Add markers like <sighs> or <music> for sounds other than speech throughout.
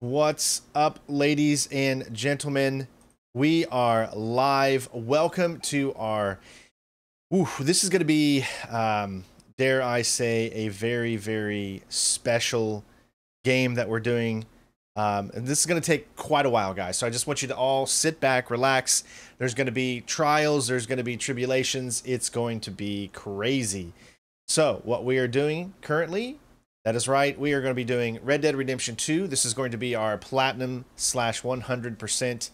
What's up, ladies and gentlemen? We are live. Welcome to our. Ooh, this is going to be, um, dare I say, a very, very special game that we're doing. Um, and this is going to take quite a while, guys. So I just want you to all sit back, relax. There's going to be trials, there's going to be tribulations. It's going to be crazy. So, what we are doing currently that is right. We are going to be doing Red Dead Redemption 2. This is going to be our platinum slash 100%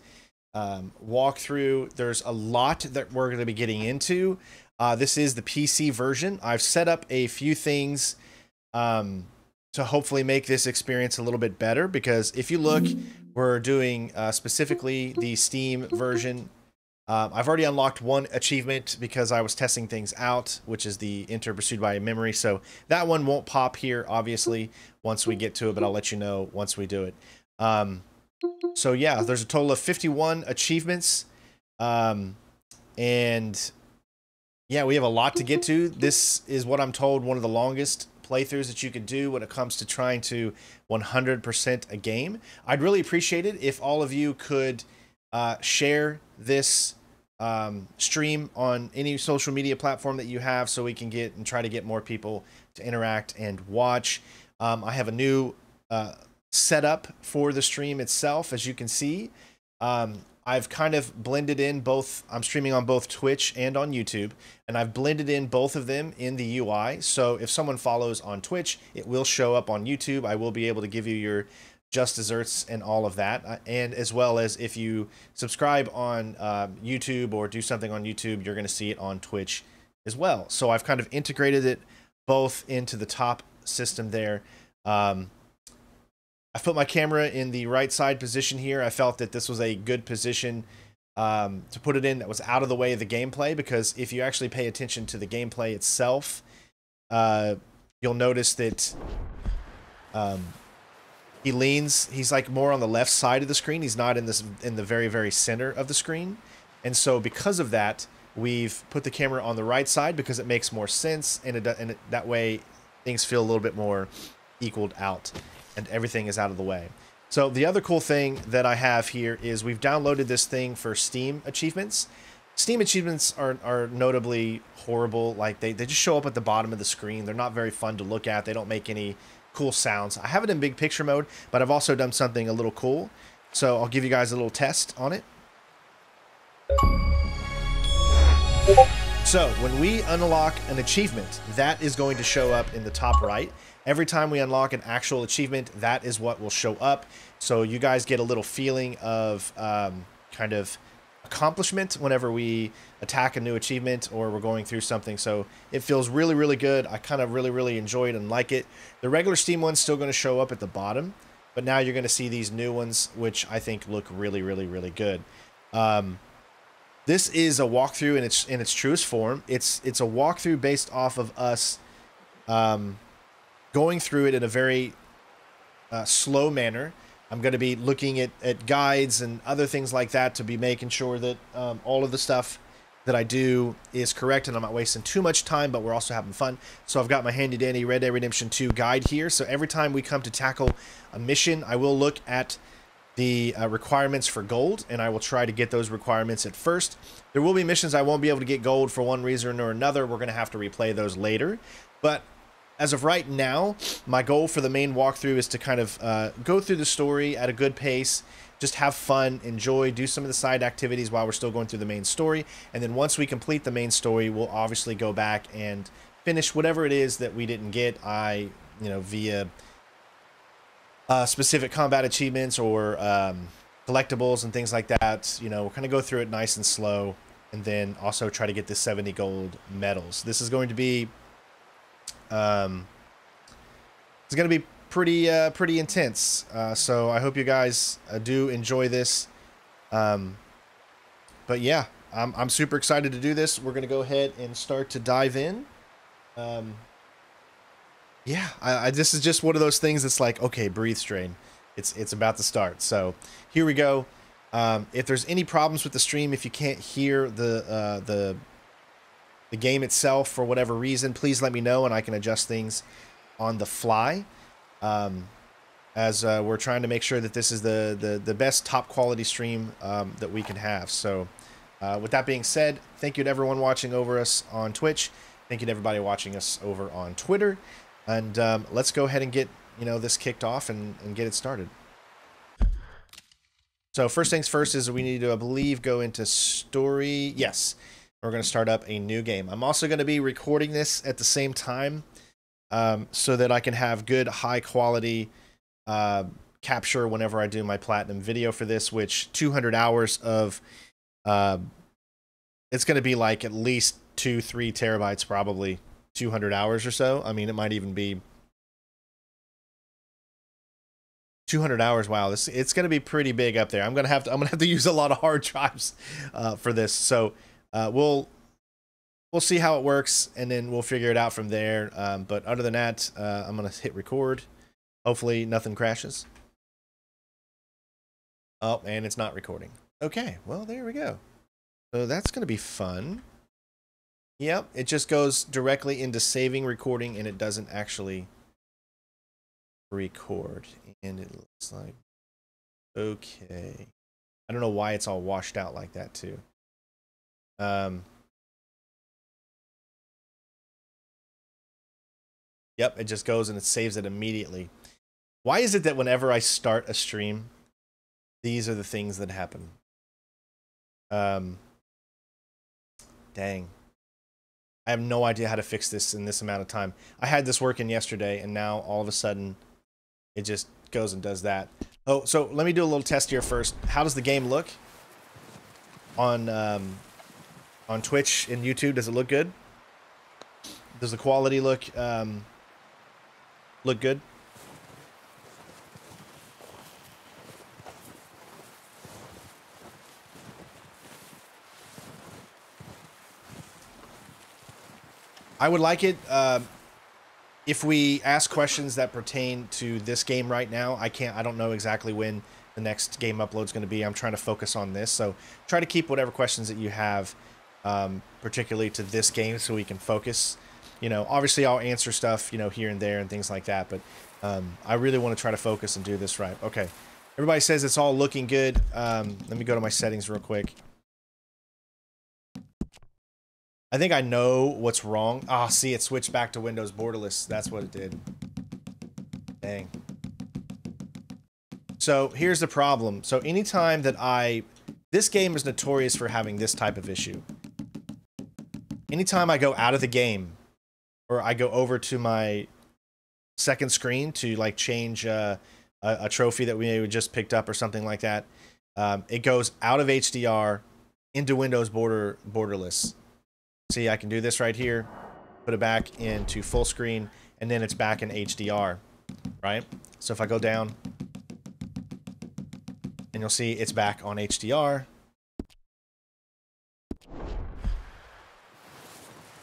um, walkthrough. There's a lot that we're going to be getting into. Uh, this is the PC version. I've set up a few things um, to hopefully make this experience a little bit better because if you look, we're doing uh, specifically the Steam version um, I've already unlocked one achievement because I was testing things out, which is the enter pursued by memory. So that one won't pop here, obviously, once we get to it, but I'll let you know once we do it. Um, so yeah, there's a total of 51 achievements. Um, and yeah, we have a lot to get to. This is what I'm told one of the longest playthroughs that you can do when it comes to trying to 100% a game. I'd really appreciate it if all of you could uh, share this um, stream on any social media platform that you have so we can get and try to get more people to interact and watch. Um, I have a new uh, setup for the stream itself, as you can see. Um, I've kind of blended in both, I'm streaming on both Twitch and on YouTube, and I've blended in both of them in the UI. So if someone follows on Twitch, it will show up on YouTube. I will be able to give you your just desserts and all of that. Uh, and as well as if you subscribe on um, youtube or do something on youtube you're going to see it on twitch as well. So i've kind of integrated it both into the top system there. Um, i've put my camera in the right side position here. I felt that this was a good position um, to put it in that was out of the way of the gameplay because if you actually pay attention to the gameplay itself uh, you'll notice that um, he leans he's like more on the left side of the screen. He's not in this in the very very center of the screen. And so because of that we've put the camera on the right side because it makes more sense and it and it, that way things feel a little bit more equaled out and everything is out of the way. So the other cool thing that i have here is we've downloaded this thing for steam achievements. Steam achievements are, are notably horrible. Like they, they just show up at the bottom of the screen. They're not very fun to look at. They don't make any cool sounds. I have it in big picture mode, but I've also done something a little cool. So I'll give you guys a little test on it. So when we unlock an achievement, that is going to show up in the top right. Every time we unlock an actual achievement, that is what will show up. So you guys get a little feeling of um, kind of accomplishment whenever we attack a new achievement or we're going through something. So it feels really, really good. I kind of really, really enjoy it and like it. The regular Steam one's still going to show up at the bottom, but now you're going to see these new ones, which I think look really, really, really good. Um, this is a walkthrough in its in its truest form. It's it's a walkthrough based off of us um, going through it in a very uh, slow manner I'm going to be looking at, at guides and other things like that to be making sure that um, all of the stuff that I do is correct and I'm not wasting too much time, but we're also having fun. So I've got my handy dandy Red Dead Redemption 2 guide here. So every time we come to tackle a mission, I will look at the uh, requirements for gold and I will try to get those requirements at first. There will be missions I won't be able to get gold for one reason or another. We're going to have to replay those later. But as of right now, my goal for the main walkthrough is to kind of uh, go through the story at a good pace, just have fun, enjoy, do some of the side activities while we're still going through the main story. And then once we complete the main story, we'll obviously go back and finish whatever it is that we didn't get. I, you know, via uh, specific combat achievements or um, collectibles and things like that. You know, we'll kind of go through it nice and slow and then also try to get the 70 gold medals. This is going to be um, it's going to be pretty uh, pretty intense. Uh, so I hope you guys uh, do enjoy this. Um, but yeah, I'm I'm super excited to do this. We're going to go ahead and start to dive in. Um, yeah, I, I, this is just one of those things that's like, okay, breathe, strain. It's it's about to start. So here we go. Um, if there's any problems with the stream, if you can't hear the uh, the the game itself for whatever reason, please let me know and I can adjust things on the fly. Um, as uh, we're trying to make sure that this is the the, the best top quality stream um, that we can have. So, uh, with that being said, thank you to everyone watching over us on Twitch. Thank you to everybody watching us over on Twitter, and um, let's go ahead and get you know this kicked off and, and get it started. So first things first is we need to, I believe, go into story. Yes, we're going to start up a new game. I'm also going to be recording this at the same time um, so that I can have good, high quality uh, capture whenever I do my platinum video for this, which 200 hours of, uh, it's going to be like at least two, three terabytes, probably 200 hours or so. I mean, it might even be 200 hours. Wow, this it's going to be pretty big up there. I'm going to have to I'm going to have to <laughs> use a lot of hard drives uh, for this. So uh, we'll we'll see how it works, and then we'll figure it out from there. Um, but other than that, uh, I'm going to hit record. Hopefully, nothing crashes. Oh, and it's not recording. Okay, well there we go. So that's going to be fun. Yep, it just goes directly into saving recording, and it doesn't actually record and it looks like okay i don't know why it's all washed out like that too um yep it just goes and it saves it immediately why is it that whenever i start a stream these are the things that happen um dang i have no idea how to fix this in this amount of time i had this working yesterday and now all of a sudden it just goes and does that. Oh, so let me do a little test here first. How does the game look on um, on Twitch and YouTube? Does it look good? Does the quality look um, look good? I would like it. Uh, if we ask questions that pertain to this game right now, I can't. I don't know exactly when the next game upload is going to be. I'm trying to focus on this, so try to keep whatever questions that you have, um, particularly to this game, so we can focus. You know, obviously I'll answer stuff, you know, here and there and things like that, but um, I really want to try to focus and do this right. Okay, everybody says it's all looking good. Um, let me go to my settings real quick. I think I know what's wrong. Ah, see, it switched back to Windows borderless. That's what it did. Dang. So here's the problem. So anytime that I... This game is notorious for having this type of issue. Anytime I go out of the game, or I go over to my second screen to like change uh, a, a, trophy that we just picked up or something like that, um, it goes out of HDR into Windows border borderless See, I can do this right here, put it back into full screen, and then it's back in HDR, right? So if I go down, and you'll see it's back on HDR.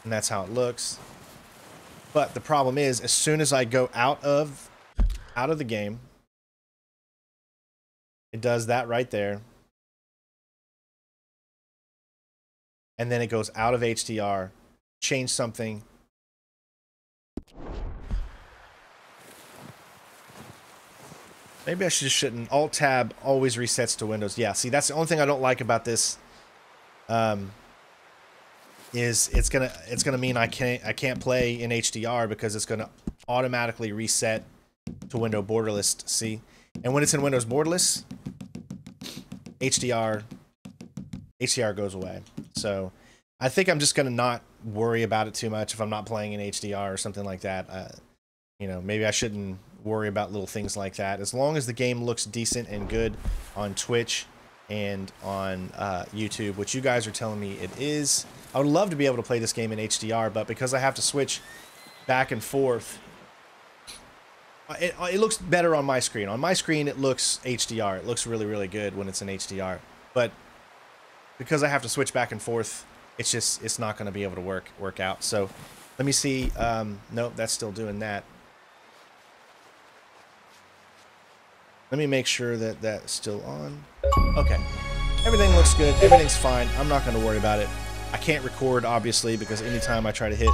And that's how it looks. But the problem is, as soon as I go out of out of the game, it does that right there. and then it goes out of HDR, change something. Maybe I should, just shouldn't. Alt tab always resets to Windows. Yeah, see, that's the only thing I don't like about this. Um, is it's gonna it's gonna mean I can't I can't play in HDR because it's gonna automatically reset to Windows borderless. See, and when it's in Windows borderless, HDR HDR goes away. So I think I'm just to not worry about it too much if I'm not playing in HDR or something like that. Uh, you know, maybe I shouldn't worry about little things like that. As long as the game looks decent and good on Twitch and on uh, YouTube, which you guys are telling me it is. I would love to be able to play this game in HDR, but because I have to switch back and forth, uh, it, uh, it looks better on my screen. On my screen, it looks HDR. It looks really, really good when it's in HDR. But because I have to switch back and forth, it's just it's not going to be able to work work out. So let me see. Um, nope, that's still doing that. Let me make sure that that's still on. Okay. Everything looks good. Everything's fine. I'm not going to worry about it. I can't record, obviously, because anytime I try to hit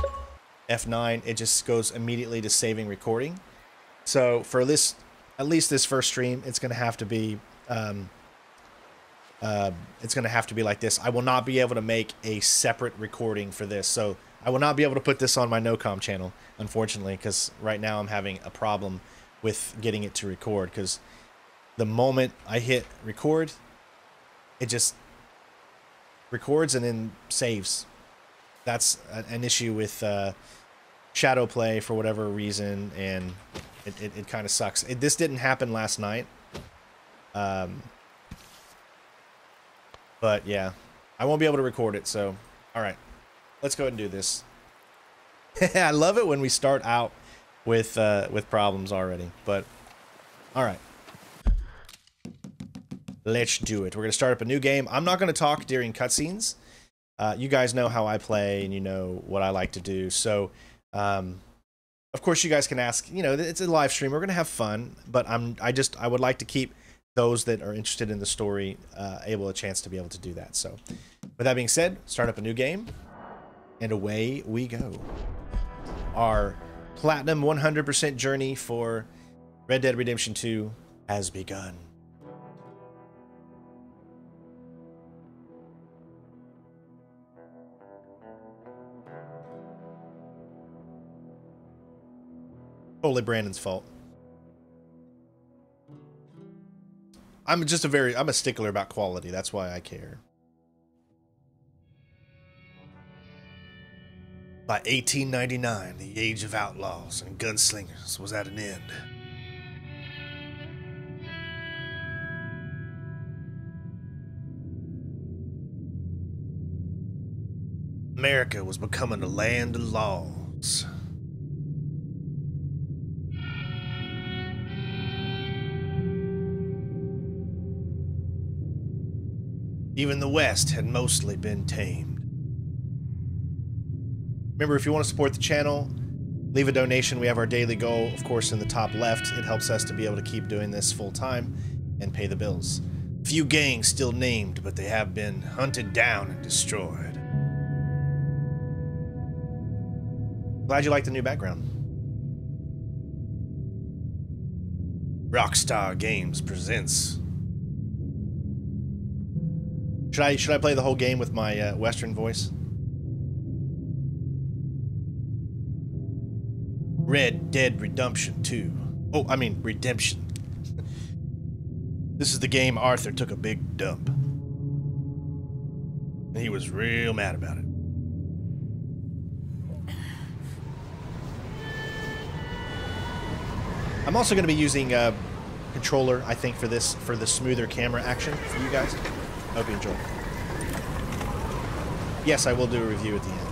F9, it just goes immediately to saving recording. So for this at least this first stream, it's going to have to be, um, uh, it's going to have to be like this. I will not be able to make a separate recording for this. So I will not be able to put this on my NoCom channel, unfortunately, because right now I'm having a problem with getting it to record because the moment I hit record, it just records and then saves. That's an issue with uh, ShadowPlay for whatever reason, and it, it, it kind of sucks. It, this didn't happen last night. Um, but yeah, I won't be able to record it, so all right. Let's go ahead and do this. <laughs> I love it when we start out with uh, with problems already, but all right. Let's do it. We're going to start up a new game. I'm not going to talk during cutscenes. Uh, you guys know how I play and you know what I like to do. So, um, of course, you guys can ask. You know, it's a live stream. We're going to have fun, but I'm I just I would like to keep those that are interested in the story uh, able a chance to be able to do that. So, with that being said, start up a new game, and away we go. Our platinum 100% journey for Red Dead Redemption 2 has begun. Totally Brandon's fault. I'm just a very I'm a stickler about quality. That's why I care. By 1899, the age of outlaws and gunslingers was at an end. America was becoming a land of laws. Even the West had mostly been tamed. Remember, if you want to support the channel, leave a donation. We have our daily goal, of course, in the top left. It helps us to be able to keep doing this full time and pay the bills. Few gangs still named, but they have been hunted down and destroyed. Glad you like the new background. Rockstar Games presents should I should I play the whole game with my uh, Western voice? Red Dead Redemption 2. Oh, I mean Redemption. <laughs> this is the game Arthur took a big dump. And he was real mad about it. I'm also going to be using a uh, controller, I think, for this for the smoother camera action for you guys. Hope you enjoy. Yes, I will do a review at the end.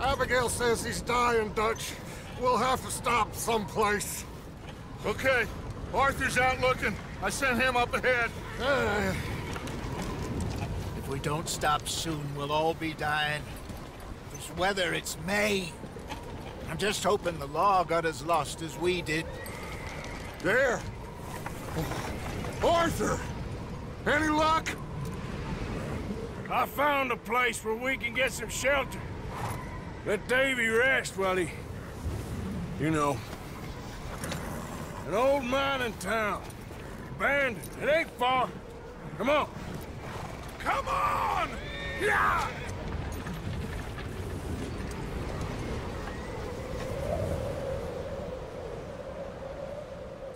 Abigail says he's dying, Dutch. We'll have to stop someplace. Okay. Arthur's out looking. I sent him up ahead. Uh, if we don't stop soon, we'll all be dying. This weather, it's May. I'm just hoping the law got as lost as we did. There! Arthur! Any luck? I found a place where we can get some shelter. Let Davy rest while he... You know. An old mining town. Abandoned. It ain't far. Come on. Come on! Yeah!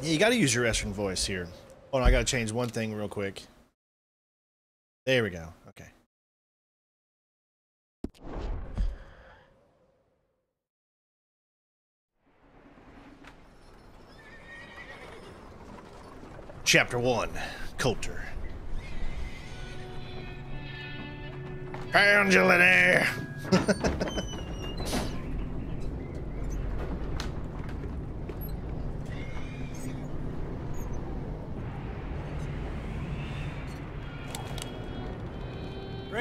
Yeah, you got to use your Western voice here. On, I got to change one thing real quick. There we go. Okay. Chapter 1 Colter. Angela <laughs>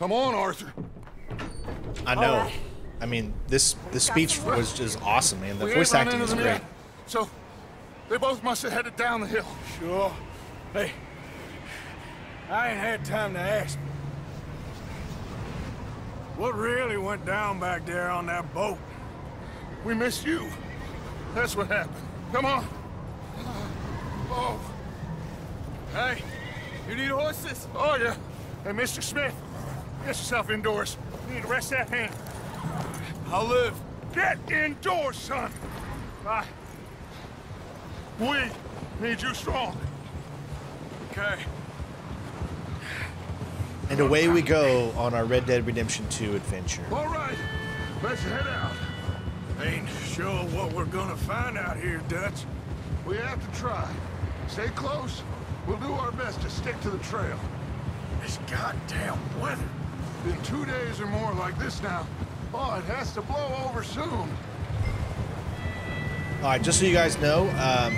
Come on, Arthur. I know. right. I mean, this this speech was just awesome, man. The we voice acting into is great. So, they both must have headed down the hill. Sure. Hey, I ain't had time to ask. What really went down back there on that boat? We missed you. That's what happened. Come on. Oh. Hey, you need horses? Oh, yeah. Hey, Mr. Smith, get yourself indoors. You need to rest that hand. I'll live. Get indoors, son. Bye. We need you strong. Okay. And away we go on our Red Dead Redemption 2 adventure. All right, let's head out. Ain't sure what we're gonna find out here, Dutch. We have to try. Stay close. We'll do our best to stick to the trail. This goddamn weather. Been two days or more like this now. Oh, it has to blow over soon. All right, just so you guys know, um,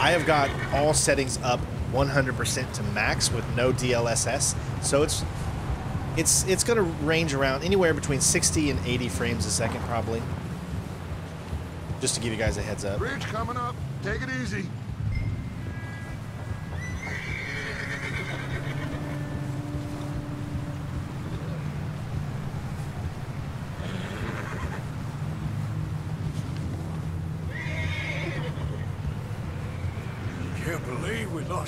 I have got all settings up 100% to max with no DLSS, so it's it's it's going to range around anywhere between 60 and 80 frames a second, probably. Just to give you guys a heads up. Bridge coming up. Take it easy. Can't believe we lost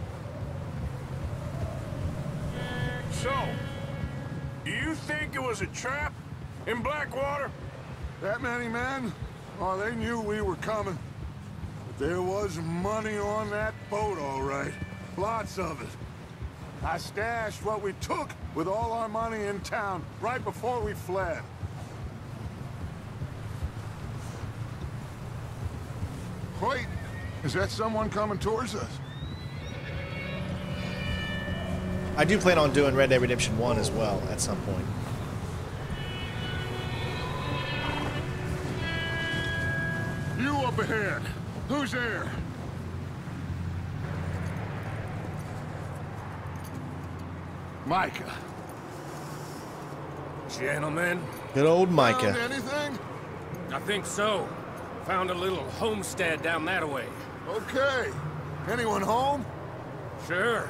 So, do you think it was a trap in Blackwater? That many men? Oh, they knew we were coming. But there was money on that boat, all right. Lots of it. I stashed what we took with all our money in town right before we fled. Wait, is that someone coming towards us? I do plan on doing Red Dead Redemption 1 as well at some point. You up ahead. Who's there? Micah. Gentlemen. Good old Micah. Found anything? I think so. Found a little homestead down that way. Okay. Anyone home? Sure.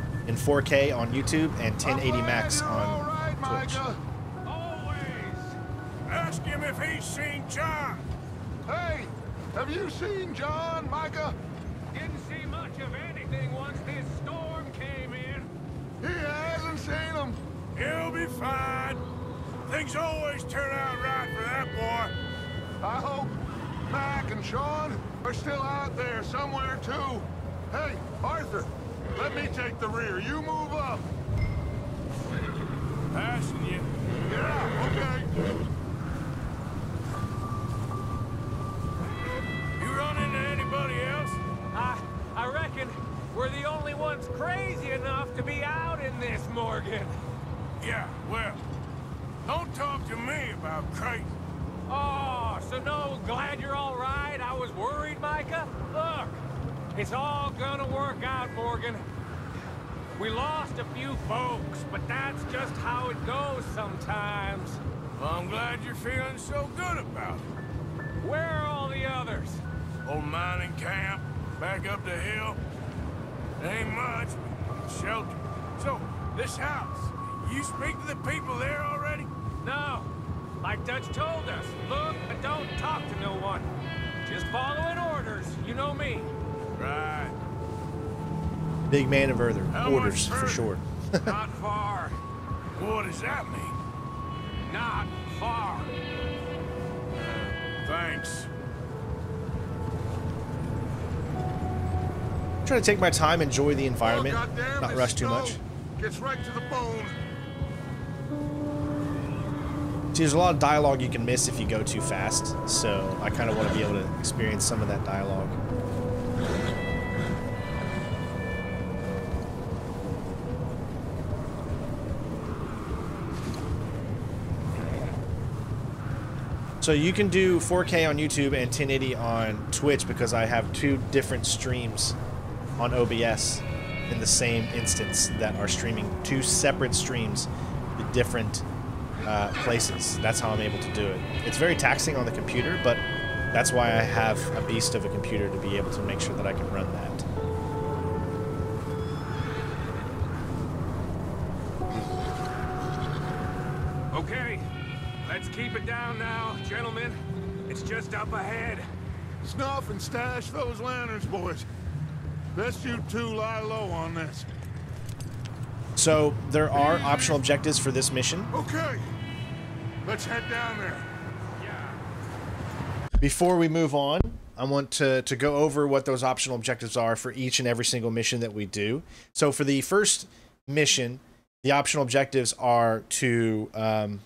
in 4K on YouTube and 1080 max glad you're all on right, Twitch. Always. Ask him if he's seen John. Hey, have you seen John, Micah? Didn't see much of anything once this storm came in. He hasn't seen him. He'll be fine. Things always turn out right for that boy. I hope Mac and Sean are still out there somewhere, too. Hey, Arthur, let me take the rear. You move up. Passing you. Yeah, okay. You run into anybody else? I, I reckon we're the only ones crazy enough to be out in this, Morgan. Yeah, well, don't talk to me about crazy. Oh, so no, glad you're all right. I was worried, Micah. Look, it's all gonna work out, Morgan. We lost a few folks, but that's just how it goes sometimes. Well, I'm glad you're feeling so good about it. Where are all the others? Old mining camp, back up the hill. Ain't much, but shelter. So, this house, you speak to the people there already? No, like Dutch told us. Look, but don't talk to no one. Just following orders. You know me. Right. Big man of How orders for sure. Not <laughs> far. What does that mean? Not far. Thanks. Try to take my time, enjoy the Oh, environment, not rush too much. Gets right to the bone. See, there's a lot of dialogue you can miss if you go too fast, so I kind of want to be able to experience some of that dialogue. So you can do 4K on YouTube and 1080 on Twitch because I have two different streams on OBS in the same instance that are streaming two separate streams with different uh, places. That's how I'm able to do it. It's very taxing on the computer, but that's why I have a beast of a computer to be able to make sure that I can run that. Keep it down now, gentlemen. It's just up ahead. Snuff and stash those lanterns, boys. Best you two lie low on this. So there are optional objectives for this mission. Okay. Let's head down there. Yeah. Before we move on, I want to, to go over what those optional objectives are for each and every single mission that we do. So for the first mission, the optional objectives are to um,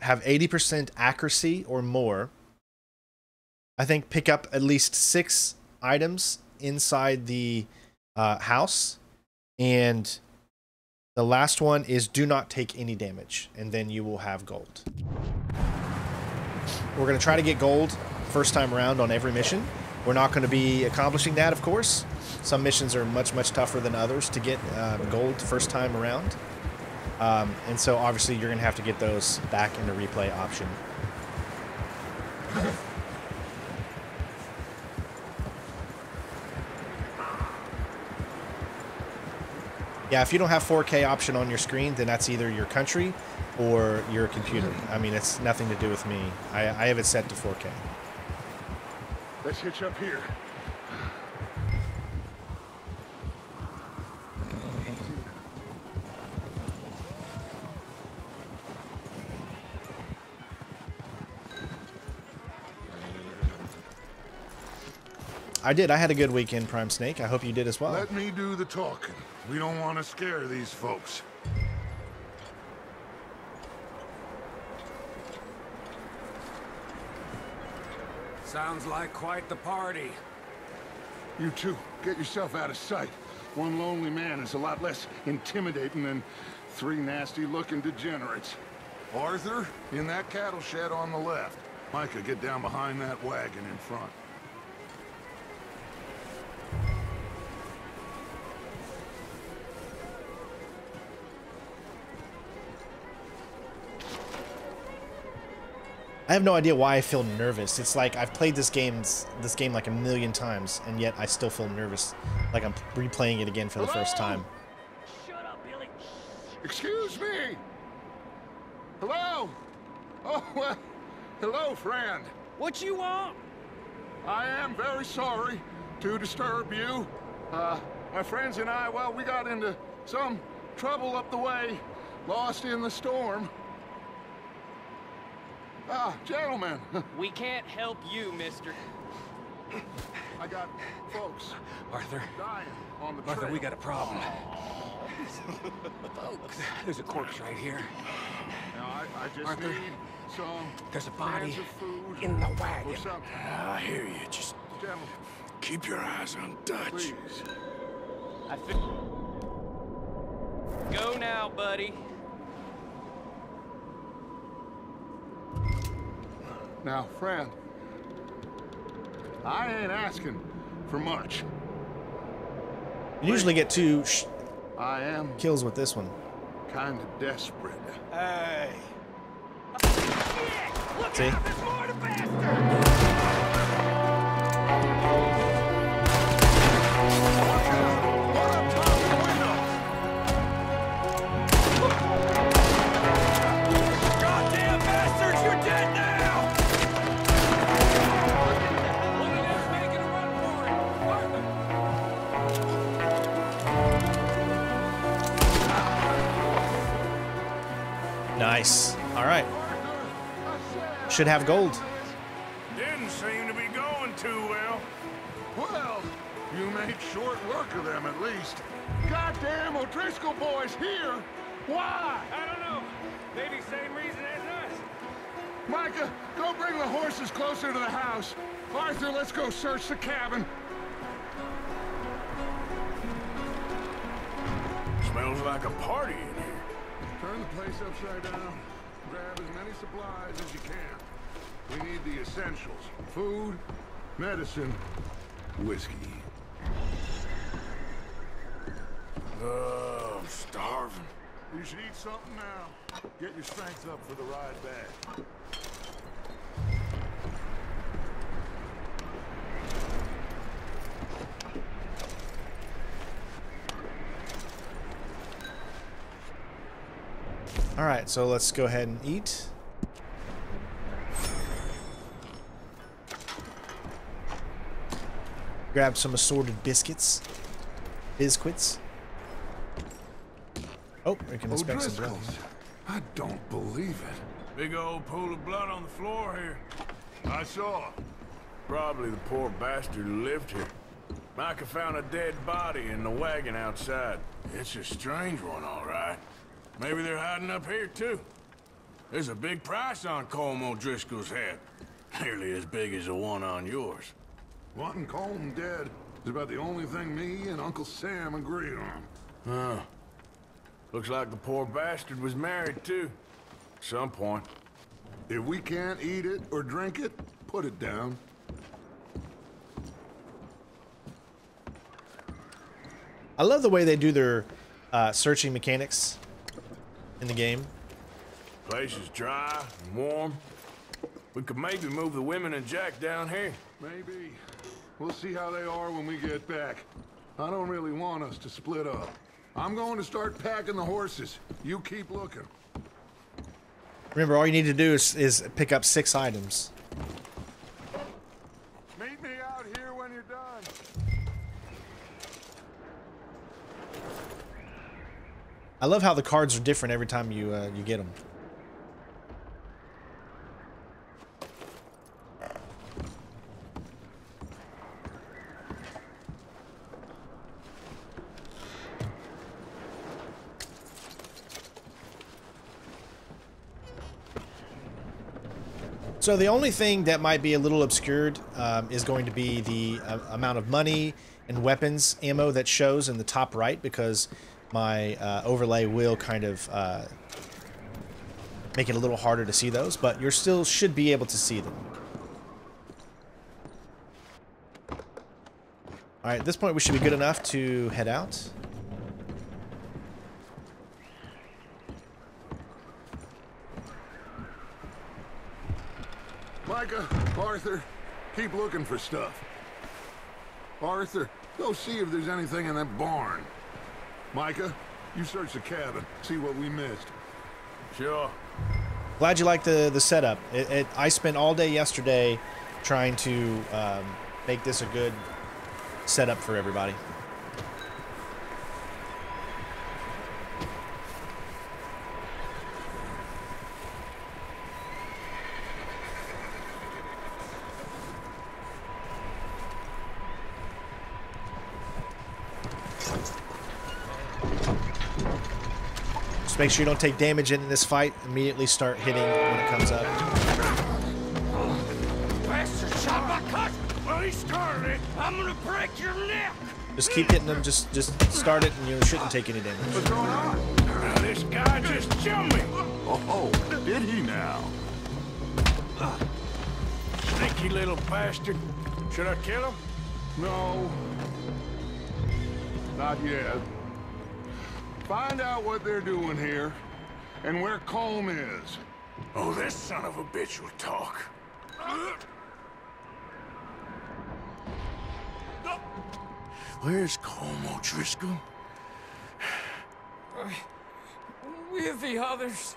have 80% accuracy or more. I think pick up at least six items inside the uh, house. And the last one is do not take any damage, and then you will have gold. We're going to try to get gold first time around on every mission. We're not going to be accomplishing that, of course. Some missions are much, much tougher than others to get um, gold first time around. Um, and so obviously you're going to have to get those back in the replay option. Yeah, if you don't have 4K option on your screen, then that's either your country or your computer. I mean, it's nothing to do with me. I, I have it set to 4K. Let's hitch up here. I did. I had a good weekend, Prime Snake. I hope you did as well. Let me do the talking. We don't want to scare these folks. Sounds like quite the party. You two, get yourself out of sight. One lonely man is a lot less intimidating than three nasty-looking degenerates. Arthur, in that cattle shed on the left. Micah, get down behind that wagon in front. I have no idea why I feel nervous. It's like I've played this games this game like a million times, and yet I still feel nervous, like I'm replaying it again for the first Hello? time. Excuse me! Hello? Oh, well, hello, friend. What you want? I am very sorry to disturb you. Uh, my friends and I, well, we got into some trouble up the way, lost in the storm. Ah, gentlemen, <laughs> We can't help you, mister. I got folks Arthur, dying on the Arthur, trail. we got a problem. <laughs> Folks. There's a corpse right here. Now, I, I just Arthur, need some There's a body of food in the or wagon. something. I hear you. Just Gentlemen, keep your eyes on Dutch. please. I fi- Go now, buddy. Now, friend, I ain't asking for much. You usually get two sh- I am kills with this one. kind of desperate. Hey. See? Nice. All right. Should have gold. Didn't seem to be going too well. Well, you made short work of them at least. Goddamn O'Driscoll boys here! Why? I don't know. Maybe same reason as us. Micah, go bring the horses closer to the house. Arthur, let's go search the cabin. Smells like a party place upside down. Grab as many supplies as you can. We need the essentials. Food, medicine, whiskey. Oh, I'm starving. You should eat something now. Get your strength up for the ride back. All right, so let's go ahead and eat. Grab some assorted biscuits. Biscuits. Oh, we can oh, inspect some blood. I don't believe it. Big old pool of blood on the floor here. I saw. Probably the poor bastard who lived here. Micah found a dead body in the wagon outside. It's a strange one, all right. Maybe they're hiding up here, too. There's a big price on Colm O'Driscoll's head. Nearly as big as the one on yours. Wanting Colm dead is about the only thing me and Uncle Sam agree on. Huh. Looks like the poor bastard was married, too. At some point. If we can't eat it or drink it, put it down. I love the way they do their uh, searching mechanics in the game. Place is dry and warm. We could maybe move the women and Jack down here. Maybe. We'll see how they are when we get back. I don't really want us to split up. I'm going to start packing the horses. You keep looking. Remember, all you need to do is, is pick up six items. I love how the cards are different every time you uh, you get them. So the only thing that might be a little obscured um, is going to be the uh, amount of money and weapons ammo that shows in the top right because my uh, overlay will kind of uh, make it a little harder to see those, but you still should be able to see them. All right, at this point we should be good enough to head out. Micah, Arthur, keep looking for stuff. Arthur, go see if there's anything in that barn. Micah, you search the cabin, see what we missed. Sure. Glad you like the the setup. It, it, I spent all day yesterday trying to um, make this a good setup for everybody. Just make sure you don't take damage in this fight. Immediately start hitting when it comes up. I'm gonna break your neck. Just keep hitting them. Just just start it, and you shouldn't take any damage. What's going on? This guy just jumped me. Oh, oh, did he now? Sneaky little bastard. Should I kill him? No. Not yet. Find out what they're doing here, and where Colm is. Oh, this son of a bitch will talk. Where's Colm O'Driscoll? With the others.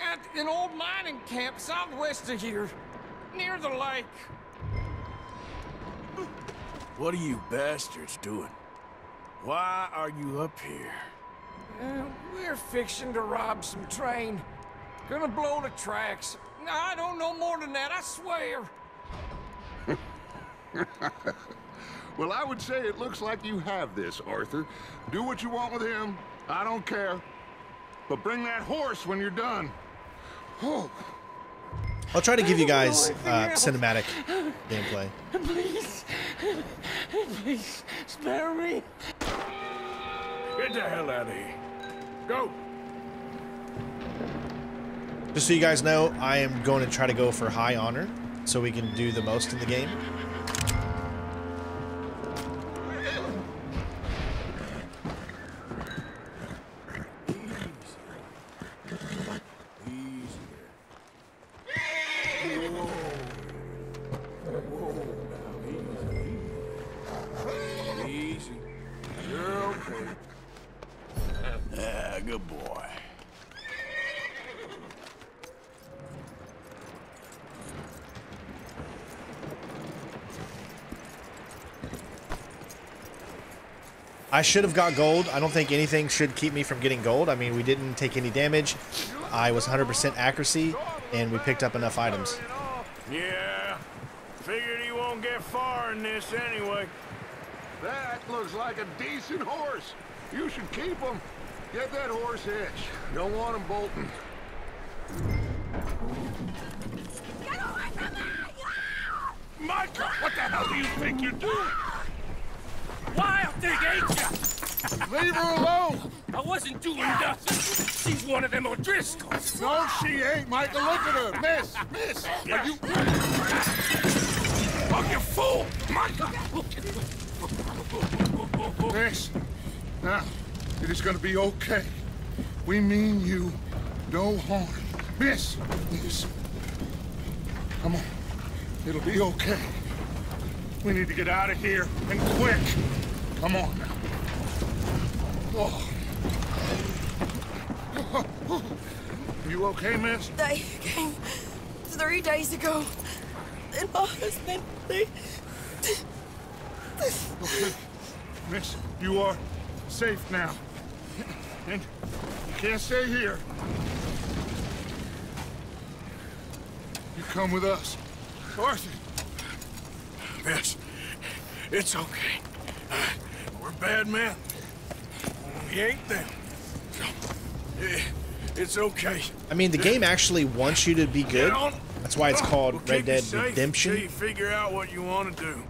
At an old mining camp southwest of here. Near the lake. What are you bastards doing? Why are you up here? Uh, we're fixing to rob some train. Gonna blow the tracks. I don't know more than that, I swear. <laughs> Well, I would say it looks like you have this, Arthur. Do what you want with him. I don't care. But bring that horse when you're done. Oh, I'll try to give you guys uh, cinematic gameplay. Please. Please, spare me. Get the hell out of here. Go. Just so you guys know, I am going to try to go for high honor, so we can do the most in the game. I should have got gold. I don't think anything should keep me from getting gold. I mean, we didn't take any damage. I was 100% accuracy, and we picked up enough items. Yeah. Figured he won't get far in this anyway. that looks like a decent horse. You should keep him. Get that horse hitched. Don't want him bolting. Micah, what the hell do you think you're doing? Wild thing, ain't ya? Leave her alone! I wasn't doing nothing. She's one of them O'Driscolls. No, she ain't, Micah. Look at her. Miss, miss. Are you... Oh, you fool! Micah! Miss. Now, it is gonna be okay. We mean you no harm. Miss, miss. Come on. It'll be okay. We need to get out of here, and quick. Come on now. Oh. You okay, miss? They came three days ago. And my husband, they... Okay. Miss, you are safe now. And you can't stay here. You come with us. Arthur, Miss, it's okay. Uh, we're bad men. We ain't them. So, eh, it's okay. I mean, the game actually wants you to be good, That's why it's called We'll Red Dead Redemption. you figure out what you want to do.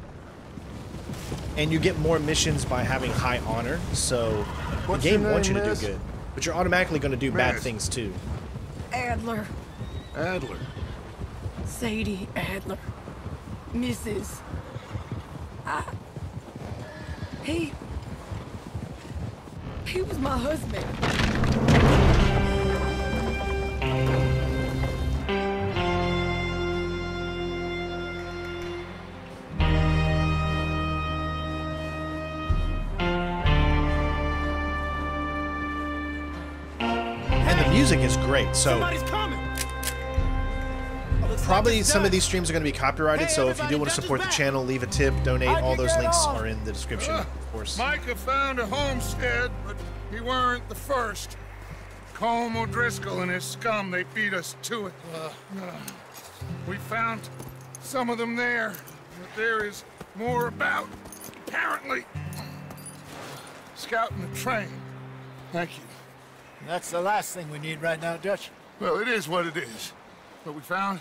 and you get more missions by having high honor. So What's the game wants you name, to miss? do good, but you're automatically going to do bad things too. Adler. Adler. Sadie Adler. Mrs. I. He. He was my husband. And the music is great. So. Probably some of these streams are going to be copyrighted. So if you do want to support the channel, leave a tip, donate. All those links are in the description, of course. Micah found a homestead, but he weren't the first. Colm O'Driscoll and his scum, they beat us to it. Uh, we found some of them there, but there is more about, apparently. Scouting the train. Thank you. That's the last thing we need right now, Dutch. Well, it is what it is. But we found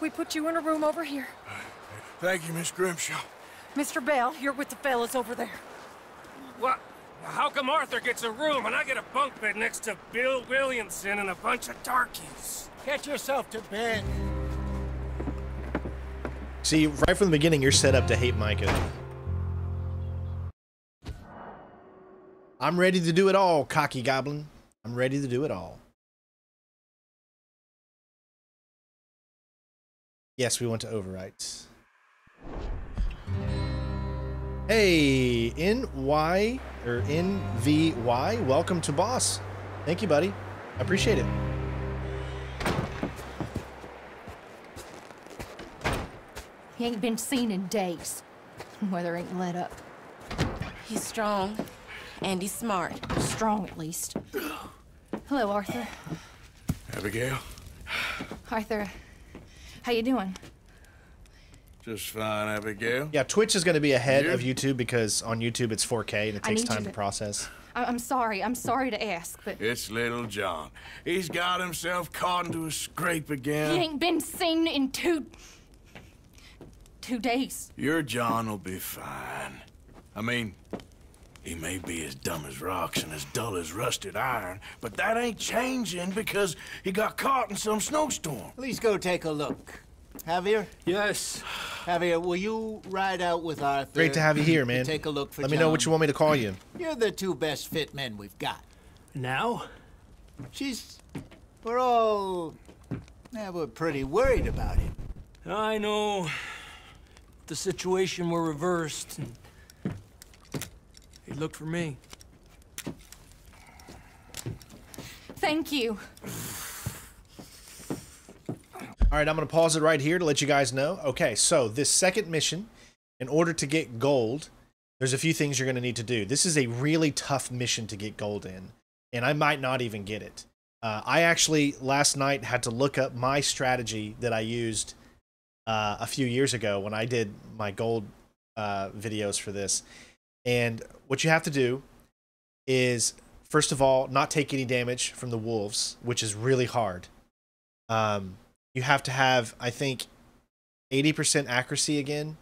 we put you in a room over here. Thank you, Miss Grimshaw. Mr. Bell, you're with the fellas over there. What? How come Arthur gets a room and I get a bunk bed next to Bill Williamson and a bunch of darkies? Get yourself to bed. See, right from the beginning, you're set up to hate Micah. I'm ready to do it all, cocky goblin. I'm ready to do it all. Yes, we went to overwrite. Hey, NY or NVY, welcome to Boss. Thank you, buddy. I appreciate it. He ain't been seen in days. <laughs> Weather ain't let up. He's strong. And he's smart. Strong, at least. <gasps> Hello, Arthur. Abigail? Arthur, how you doing? Just fine, Abigail. Yeah, Twitch is going to be ahead Yeah. of YouTube because on YouTube it's 4K and it takes time to to- process. I- I'm sorry. I'm sorry to ask, but It's little John. He's got himself caught into a scrape again. he ain't been seen in two... two days. Your John will be fine. I mean, he may be as dumb as rocks and as dull as rusted iron, but that ain't changing because he got caught in some snowstorm. Please go take a look. Javier? Yes. Javier, will you ride out with Arthur? Great to have you here, man. Take a look for Let me know what you want me to call you. You're the two best fit men we've got. Now? She's. We're all. Yeah, we're pretty worried about him. I know. If The situation were reversed. And he looked for me. Thank you. All right, I'm going to pause it right here to let you guys know. Okay, so this second mission, in order to get gold, there's a few things you're going to need to do. This is a really tough mission to get gold in, and I might not even get it. Uh, I actually last night had to look up my strategy that I used uh, a few years ago when I did my gold uh, videos for this. And what you have to do is, first of all, not take any damage from the wolves, which is really hard. Um, you have to have, I think, 80% accuracy again,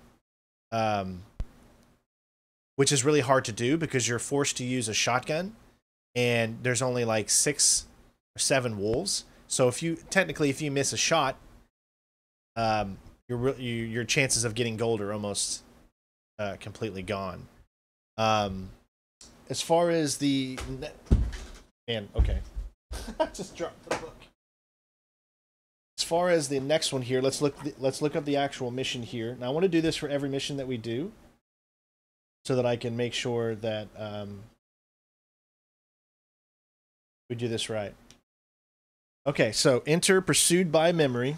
um, which is really hard to do because you're forced to use a shotgun, and there's only like six or seven wolves. So if you technically, if you miss a shot, um, your you, your chances of getting gold are almost uh, completely gone. Um, as far as the man, okay, <laughs> I just dropped the book. As far as the next one here, let's look. Let's look up the actual mission here. Now I want to do this for every mission that we do, so that I can make sure that um, we do this right. Okay, so enter pursued by memory.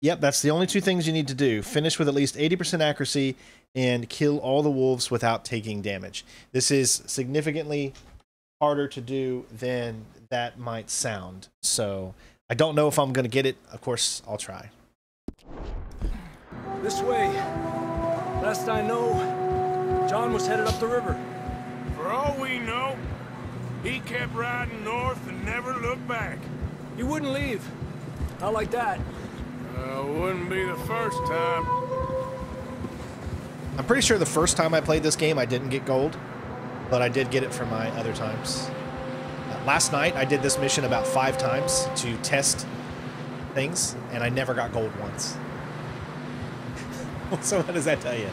Yep, that's the only two things you need to do. Finish with at least 80% accuracy and kill all the wolves without taking damage. This is significantly harder to do than that might sound. So I don't know if I'm going to get it. Of course, I'll try. This way. Last I know, John was headed up the river. For all we know, he kept riding north and never looked back. He wouldn't leave. Not like that. Uh, wouldn't be the first time. I'm pretty sure the first time I played this game, I didn't get gold, but I did get it for my other times. Uh, last night, I did this mission about five times to test things, and I never got gold once. <laughs> so what does that tell you?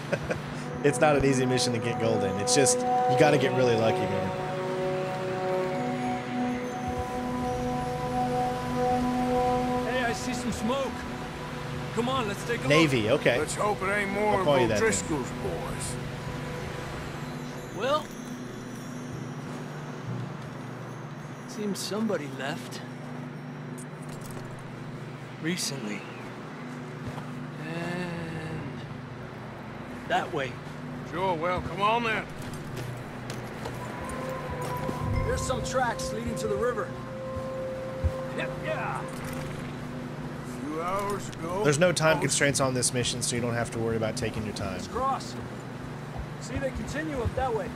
<laughs> it's not an easy mission to get gold in. It's just, you got to get really lucky, man. Come on, let's take a Navy, look. okay. Let's hope it ain't more I'll of call you that then. O'Driscoll's boys. Well, seems somebody left. Recently. And that way. Sure, well, come on then. There's some tracks leading to the river. Yep, yeah. A few hours ago. There's no time constraints on this mission, so you don't have to worry about taking your time. Let's cross. See, they continue up that way.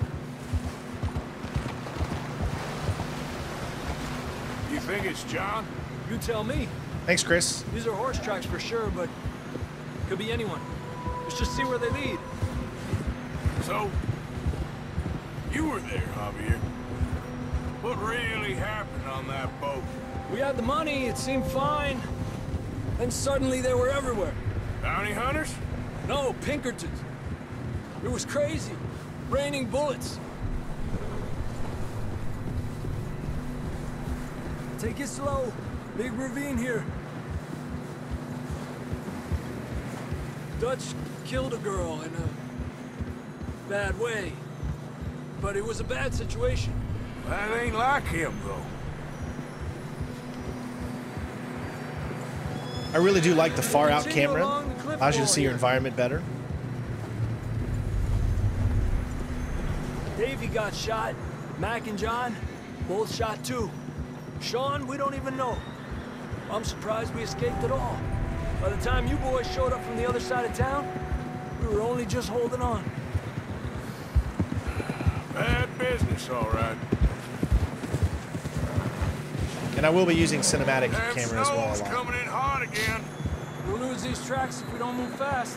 You think it's John? You tell me. Thanks, Chris. These are horse tracks for sure, but could be anyone. Let's just see where they lead. So, you were there, Javier. What really happened on that boat? We had the money, it seemed fine. Then suddenly they were everywhere. Bounty hunters? No, Pinkertons. It was crazy. Raining bullets. Take it slow. Big ravine here. Dutch killed a girl in a bad way. But it was a bad situation. That ain't like him, though. I really do like the far out camera. along Allows you to see your environment better. Davey got shot. Mac and John, both shot too. Sean, we don't even know. I'm surprised we escaped at all. By the time you boys showed up from the other side of town, we were only just holding on. Bad business, all right. And I will be using cinematic camera as well coming in hot again. We'll lose these tracks if we don't move fast.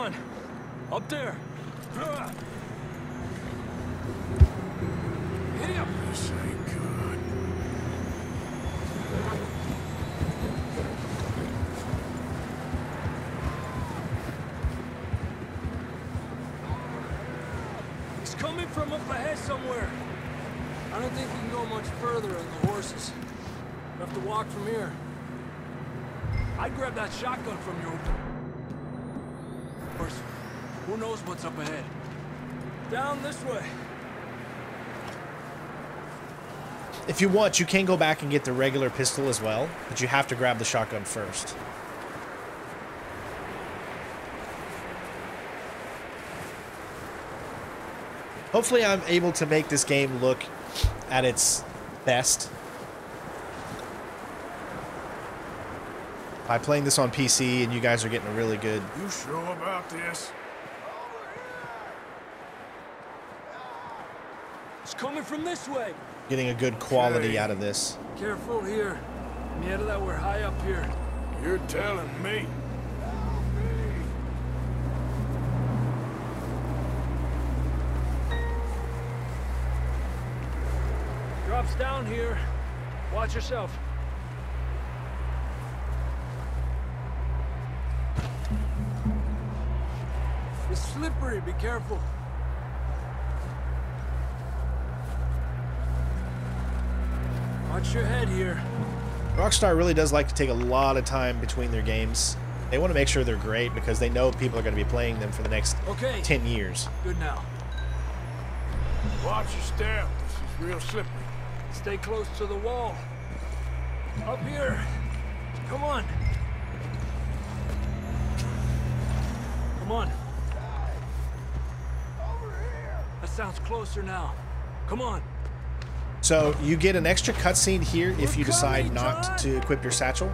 On! Up there! What's up ahead? Down this way. If you want, you can go back and get the regular pistol as well, but you have to grab the shotgun first. Hopefully I'm able to make this game look at its best. By playing this on PC and you guys are getting a really good You sure about this? It's coming from this way. getting a good quality Okay. out of this. Careful here. Mierda, that we're high up here. You're telling me. Drops down here. Watch yourself. It's slippery. Be careful. Watch your head here. Rockstar really does like to take a lot of time between their games. They want to make sure they're great because they know people are going to be playing them for the next Okay. 10 years. Good now. Watch your step. This is real slippery. Stay close to the wall. Up here. Come on. Come on. Over here. That sounds closer now. Come on. So you get an extra cutscene here if you decide not to equip your satchel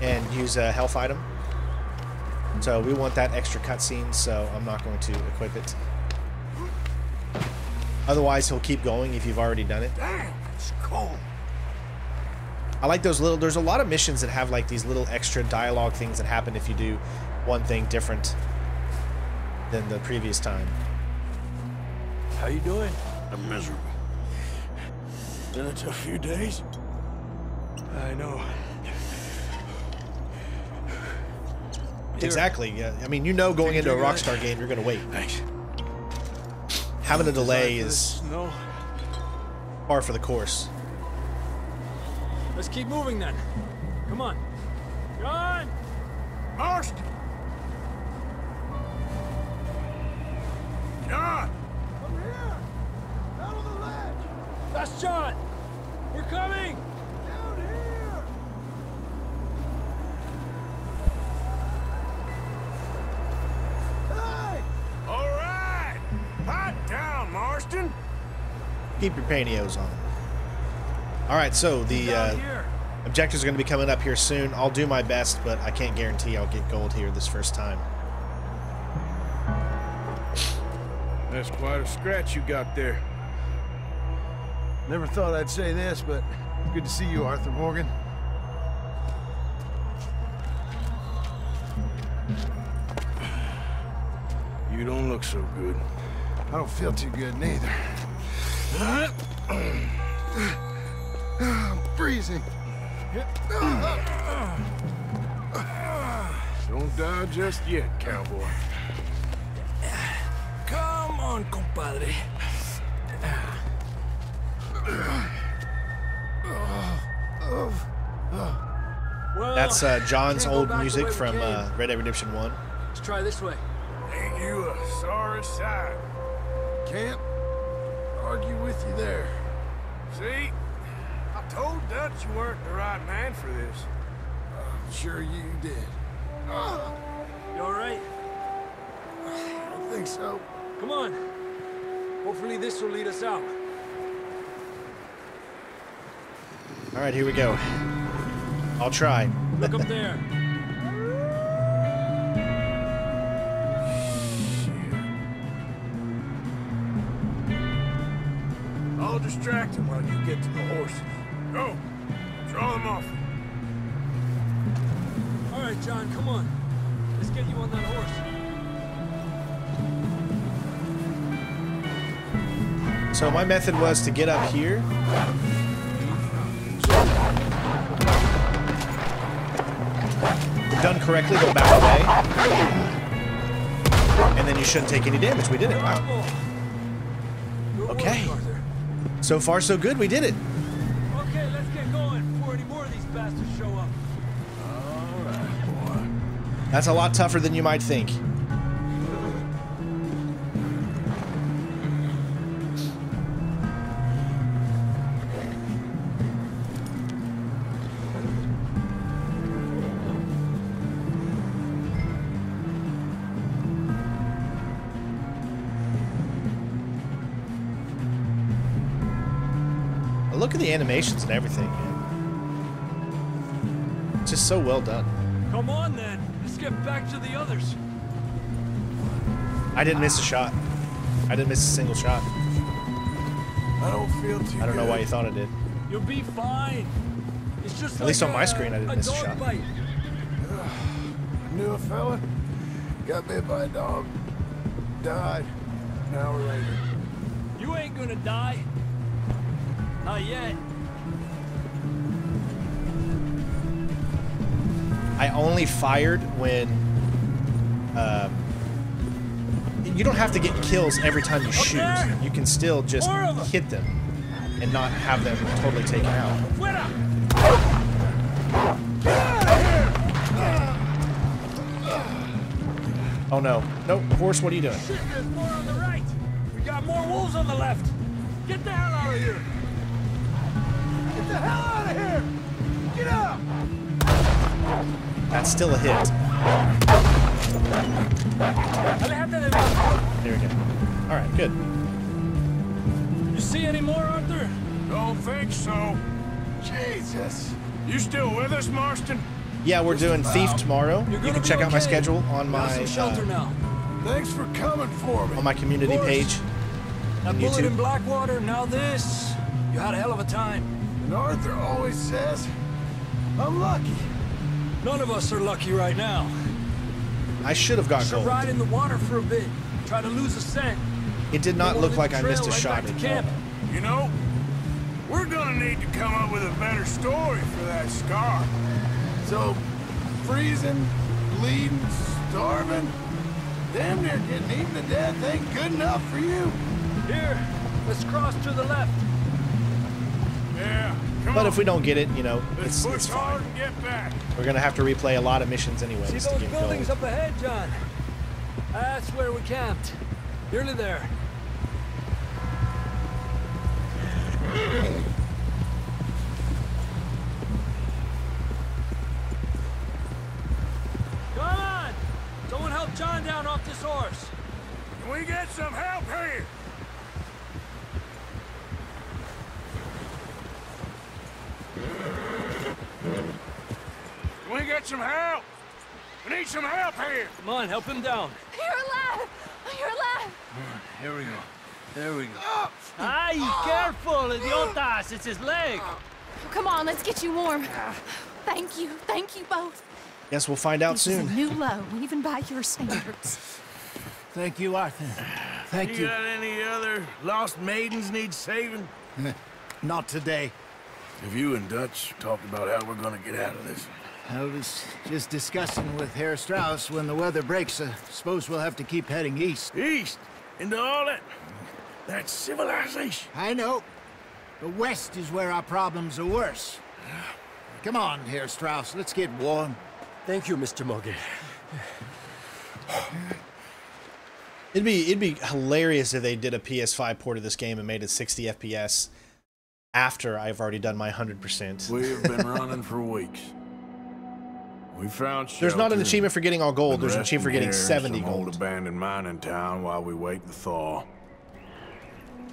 and use a health item. So we want that extra cutscene, so I'm not going to equip it. Otherwise, he'll keep going if you've already done it. Damn, it's cold. I like those little. There's a lot of missions that have like these little extra dialogue things that happen if you do one thing different than the previous time. How you doing? I'm miserable. Been a tough few days. I know. Exactly. Yeah. I mean, you know, going into a Rockstar game, you're gonna wait. Thanks. Having a delay is No. par for the course. Let's keep moving then. Come on. John! Marston! John! Over here! Down on the ledge! That's John! We're coming! Down here! Hey! All right! Pipe down, Marston! Keep your pantyhose on. All right. So the Down uh, here! objectives are going to be coming up here soon. I'll do my best, but I can't guarantee I'll get gold here this first time. That's quite a scratch you got there. Never thought I'd say this, but good to see you, Arthur Morgan. You don't look so good. I don't feel too good neither. I'm freezing. Don't die just yet, cowboy. Come on, compadre. Well, That's uh, John's old music from uh, Red Dead Redemption 1. Let's try this way. Ain't you a sorry sight? Can't argue with you there. See? I told Dutch you weren't the right man for this. I'm sure you did. You all right? I don't think so. Come on. Hopefully this will lead us out. All right, here we go. I'll try. Look up there. <laughs> I'll distract him while you get to the horses. Go! Draw them off. All right, John, come on. Let's get you on that horse. So my method was to get up here. done correctly, go back away. And then you shouldn't take any damage. We did it. Wow. Okay. So far, so good. We did it. Okay, let's get going before any more of these bastards show up. All right, boy. That's a lot tougher than you might think. Animations and everything, man. It's just so well done. Come on then. Let's get back to the others. I didn't miss a shot. I didn't miss a single shot. I don't feel too I don't know good. why you thought I did. You'll be fine. It's just At like least on my screen, I didn't a miss a shot. Bite. Knew a fella, got bit by a dog, died. An hour later. You ain't gonna die. Not yet. I only fired when. Um, you don't have to get kills every time you shoot. You can still just More of 'em! hit them and not have them totally taken out. Oh no. Nope. Horse, what are you doing? Shit, there's more on the right. We got more wolves on the left. Get the hell out of here. Get the hell out of here. Get out. That's still a hit. Aléjate de mí. There we go. Alright, good. You see any more, Arthur? Don't think so. Jesus. You still with us, Marston? Yeah, we're doing Thief tomorrow. You're You gonna can be check out my schedule on my some shelter uh, now. Thanks for coming for me. on my community Of course. page. That on bullet in Blackwater, now this. You had a hell of a time. And Arthur always says, I'm lucky. None of us are lucky right now. I should have got Should gold. ride in the water for a bit. Try to lose a scent. It did not look we'll like I missed a right shot back at to all. You know, we're gonna need to come up with a better story for that scar. So, freezing, bleeding, starving, damn near getting eaten to death ain't good enough for you. Here, let's cross to the left. Yeah, come But if we don't get it, you know, it's, push it's fine. and get back. We're gonna have to replay a lot of missions anyway. See to those get buildings gold. up ahead, John? That's where we camped. Nearly there. Come on! Someone help John down off this horse. Can we get some help here? Can we get some help? We need some help here. Come on, help him down. You're alive! You're alive! Here we go. There we go. Ay, careful, idiotas! It's his leg. Come on, let's get you warm. Thank you. Thank you both. Guess we'll find out This is a soon. new low, even by your standards. Thank you, Arthur. Thank You you. got any other lost maidens need saving? <laughs> Not today. Have you and Dutch talked about how we're gonna get out of this? I was just discussing with Herr Strauss when the weather breaks. I suppose we'll have to keep heading east. East? Into all that... that civilization? I know. The west is where our problems are worse. Come on, Herr Strauss. Let's get warm. Thank you, Mr. Morgan. It'd be it'd be hilarious if they did a PS5 port of this game and made it 60 FPS after I've already done my 100%. We've been running for weeks. We found There's not an achievement for getting all gold. There's an achievement for getting 70 some old gold. abandoned mining town while we wait the thaw.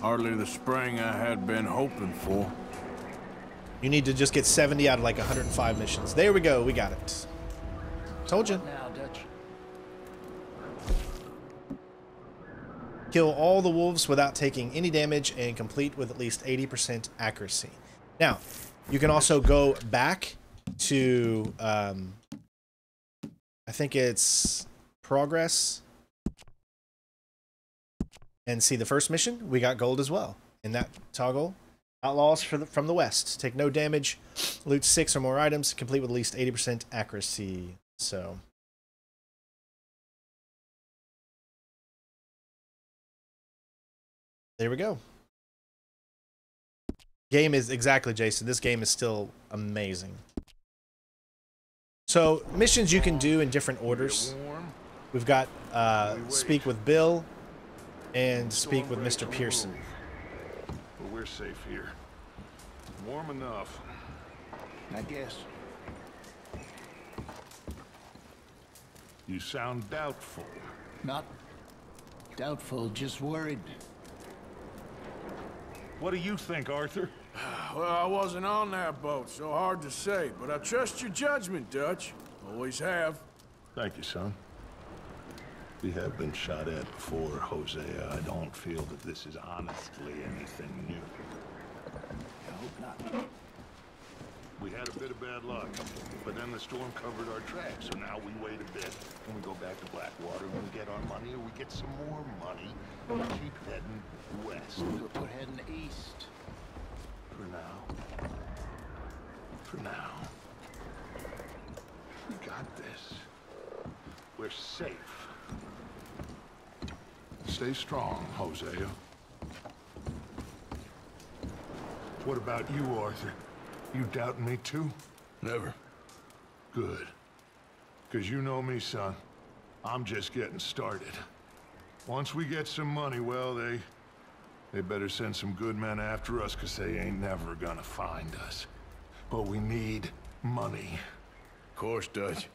Hardly the spring I had been hoping for. You need to just get 70 out of like 105 missions. There we go. We got it. Told you. Now, Dutch. Kill all the wolves without taking any damage and complete with at least 80% accuracy. Now, you can also go back to, um, I think it's progress, and see the first mission. We got gold as well in that toggle. Outlaws for the, from the west. Take no damage. Loot six or more items. Complete with at least 80% accuracy. So. There we go. Game is exactly Jason. This game is still amazing. So missions you can do in different orders. We've got uh, speak with Bill and speak with Mr. Pearson. But we're safe here. Warm enough. I guess. You sound doubtful. Not doubtful, just worried. What do you think, Arthur? <sighs> Well, I wasn't on that boat, so hard to say, but I trust your judgment, Dutch. Always have. Thank you, son. We have been shot at before, Hosea. I don't feel that this is honestly anything new. I hope not. We had a bit of bad luck, but then the storm covered our tracks, so now we wait a bit, and we go back to Blackwater, and we get our money, or we get some more money, and we keep heading west. We're heading east. For now. For now. We got this. We're safe. Stay strong, Hosea. What about you, Arthur? You doubting me too? Never. Good. Because you know me, son. I'm just getting started. Once we get some money, well, they... They better send some good men after us, because they ain't never gonna find us. But we need money. Of course, Dutch.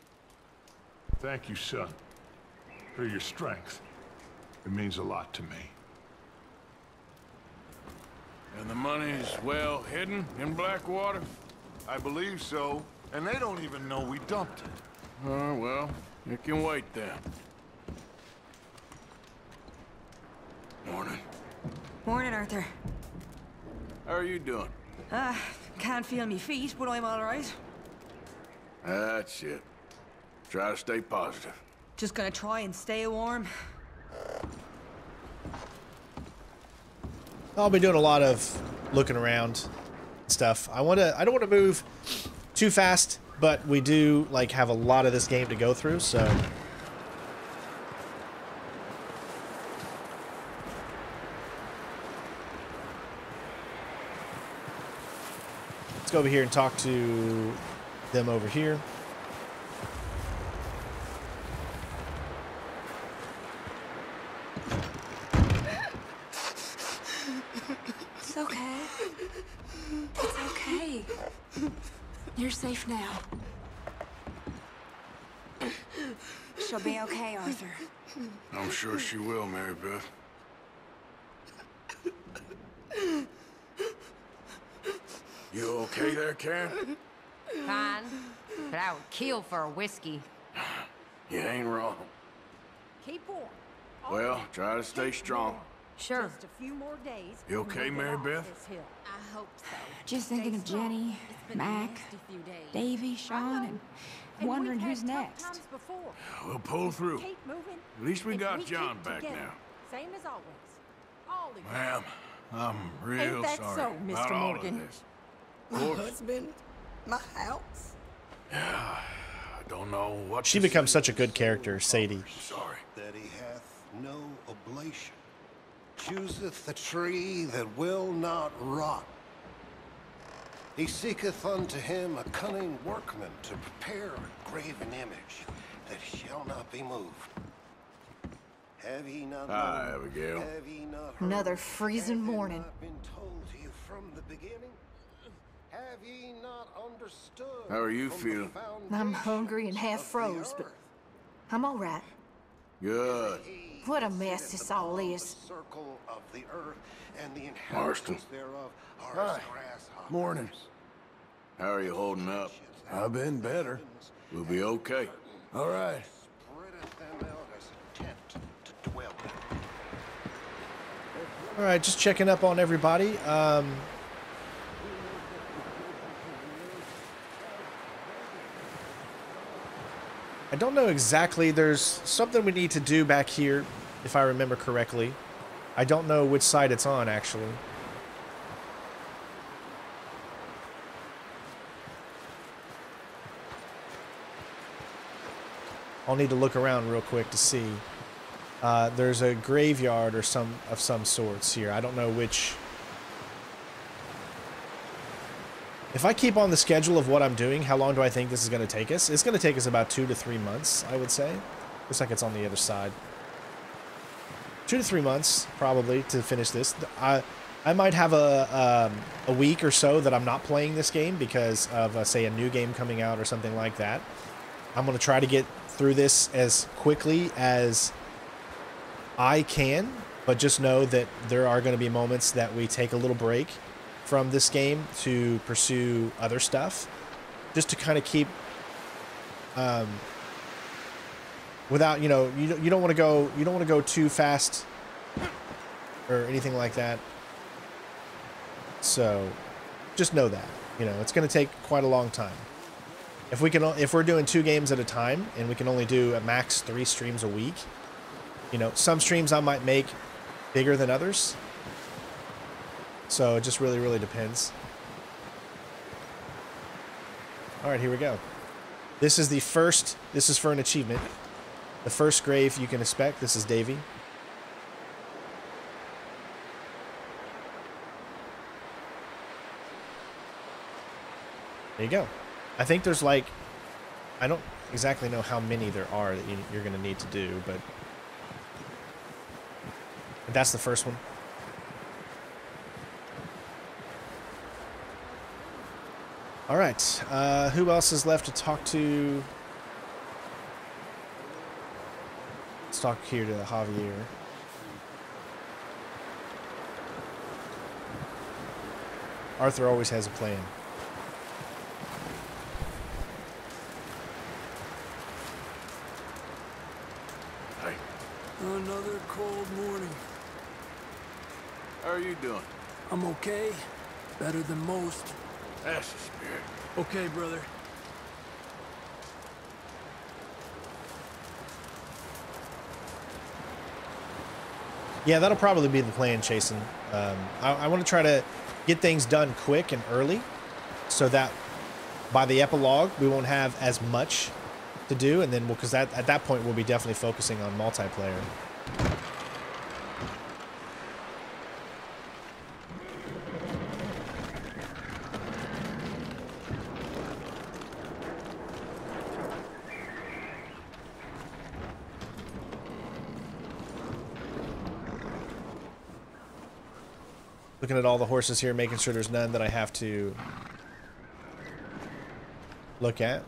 Thank you, son. For your strength. It means a lot to me. And the money's well hidden in Blackwater? I believe so. And they don't even know we dumped it. Oh, well, you can wait then. Morning. Morning, Arthur. How are you doing? Uh, can't feel me feet, but I'm all right. That's it. Try to stay positive. Just gonna try and stay warm. I'll be doing a lot of looking around stuff. I want to I don't want to move too fast, but we do like have a lot of this game to go through, so Let's go over here and talk to them over here. It's okay. It's okay. You're safe now. She'll be okay, Arthur. I'm sure she will, Mary Beth. You okay there, Karen? Fine, but I would kill for a whiskey. <sighs> You ain't wrong. Keep warm. Well, try to stay strong. Sure. Just a few more days. You okay, we'll Mary Beth? I hope so. Just thinking of Jenny, Mac, Davey, Sean, and And wondering who's next. We'll pull through. At least we If got we John back together, now. Same as always. All. Ma'am, I'm real Ain't that sorry so, about Mr. all Morgan? Of this. My Of husband, my house. Yeah, I don't know what She becomes such a good character, Sadie. Sorry. that he hath no oblation, chooseth the tree that will not rot. He seeketh unto him a cunning workman to prepare a graven image that shall not be moved. Have ye not Hi, known? Abigail. Have ye not heard? Another freezing Have it morning. Have ye not understood? How are you feeling? I'm hungry and half foundations froze, but? I'm all right. Good. What a mess this all is. circle of the earth and the Marston. thereof are Hi. grasshoppers. Morning. How are you holding up? I've been better. We'll be okay. All right. Spreadeth them out as a tent to dwell in. All right, just checking up on everybody. Um, I don't know exactly. There's something we need to do back here, if I remember correctly. I don't know which side it's on, actually. I'll need to look around real quick to see. Uh, there's a graveyard or some of some sorts here. I don't know which. If I keep on the schedule of what I'm doing, how long do I think this is going to take us? It's going to take us about two to three months, I would say. Looks like it's on the other side. Two to three months, probably, to finish this. I, I might have a, um, a week or so that I'm not playing this game because of, uh, say, a new game coming out or something like that. I'm going to try to get through this as quickly as I can, but just know that there are going to be moments that we take a little break from this game to pursue other stuff, just to kind of keep, um, without you know you you don't want to go you don't want to go too fast or anything like that. So, just know that you know it's going to take quite a long time. If we can, if we're doing two games at a time and we can only do a max three streams a week, you know, some streams I might make bigger than others. So it just really, really depends. All right, here we go. This is the first, this is for an achievement. The first grave you can expect. This is Davey. There you go. I think there's like, I don't exactly know how many there are that you, you're going to need to do, but that's the first one. All right. Uh, who else is left to talk to? Let's talk here to Javier. Arthur always has a plan. Hey. Another cold morning. How are you doing? I'm okay. Better than most. That's the spirit. Okay, brother. Yeah, that'll probably be the plan, Chasen. Um, I, I want to try to get things done quick and early so that by the epilogue, we won't have as much to do. And then, we because that at that point, we'll be definitely focusing on multiplayer. Looking at all the horses here, making sure there's none that I have to look at.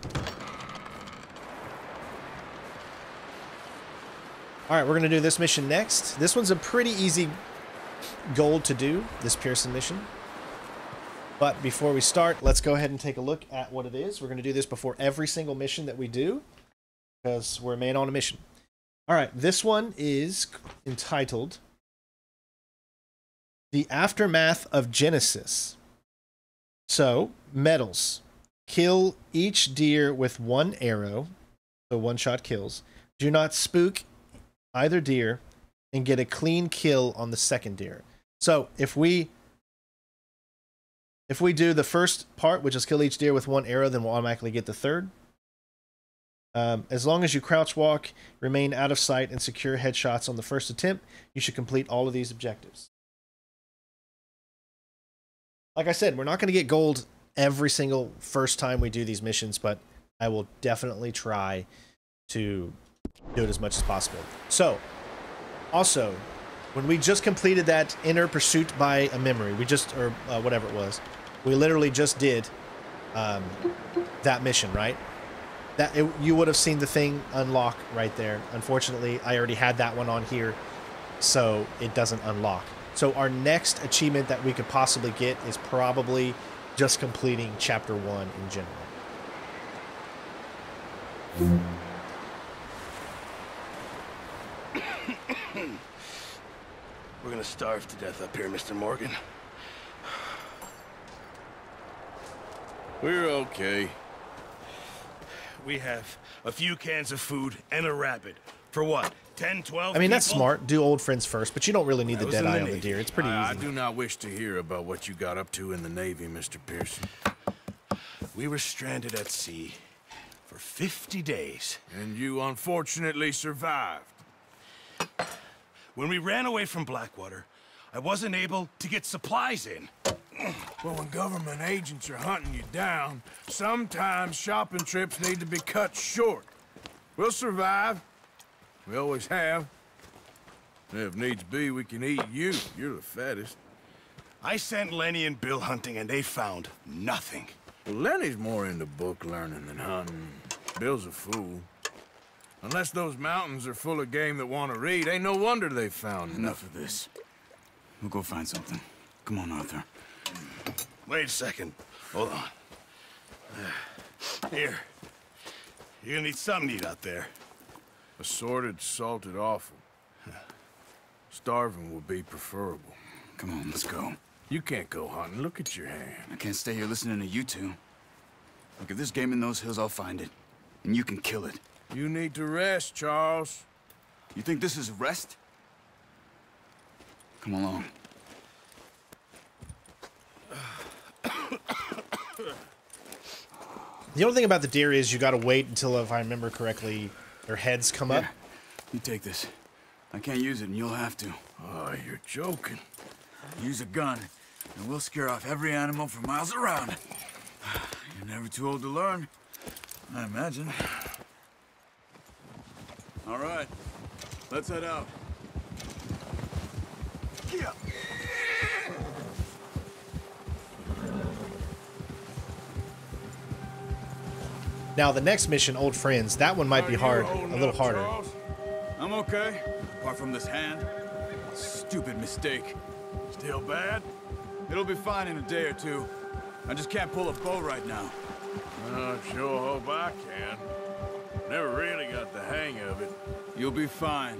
All right, we're going to do this mission next. This one's a pretty easy goal to do, this Pearson mission. But before we start, let's go ahead and take a look at what it is. We're going to do this before every single mission that we do because we're man on a mission. All right, this one is entitled The Aftermath of Genesis. So, medals. Kill each deer with one arrow, so one shot kills. Do not spook either deer and get a clean kill on the second deer. So, if we if we do the first part, which is kill each deer with one arrow, then we'll automatically get the third. Um, as long as you crouch walk, remain out of sight, and secure headshots on the first attempt, you should complete all of these objectives. Like I said, we're not going to get gold every single first time we do these missions, but I will definitely try to do it as much as possible. So, also, when we just completed that Enter, Pursued by a Memory, we just, or uh, whatever it was, we literally just did um, that mission, right? That it, you would have seen the thing unlock right there. Unfortunately, I already had that one on here, so it doesn't unlock. So our next achievement that we could possibly get is probably just completing chapter one in general. <coughs> We're gonna starve to death up here, Mr. Morgan. We're okay. We have a few cans of food and a rabbit. For what? 10, 12 I mean, that's people? smart. Do old friends first, but you don't really need I the dead in eye on the deer. It's pretty I, easy. I do not wish to hear about what you got up to in the Navy, Mr. Pearson. We were stranded at sea for 50 days. And you unfortunately survived. When we ran away from Blackwater, I wasn't able to get supplies in. Well, when government agents are hunting you down, sometimes shopping trips need to be cut short. We'll survive. We always have. And if needs be, we can eat you. You're the fattest. I sent Lenny and Bill hunting, and they found nothing. Well, Lenny's more into book learning than hunting. Bill's a fool. Unless those mountains are full of game that want to read, ain't no wonder they found Enough of this. We'll go find something. Come on, Arthur. Wait a second. Hold on. <sighs> Here. You're gonna need something to eat out there. Assorted, salted offal. <sighs> Starving would be preferable. Come on, let's go. You can't go hunting. Look at your hand. I can't stay here listening to you two. Look, if there's game in those hills, I'll find it. And you can kill it. You need to rest, Charles. You think this is rest? Come along. The only thing about the deer is you got to wait until, if I remember correctly, their heads come up. You take this. I can't use it, and you'll have to. Oh, you're joking. Use a gun, and we'll scare off every animal for miles around. <sighs> You're never too old to learn, I imagine. All right, let's head out. Yeah. Now, the next mission, Old Friends, that one might be hard, a little harder. I'm okay, apart from this hand. Stupid mistake. Still bad? It'll be fine in a day or two. I just can't pull a bow right now. I sure hope I can. Never really got the hang of it. You'll be fine.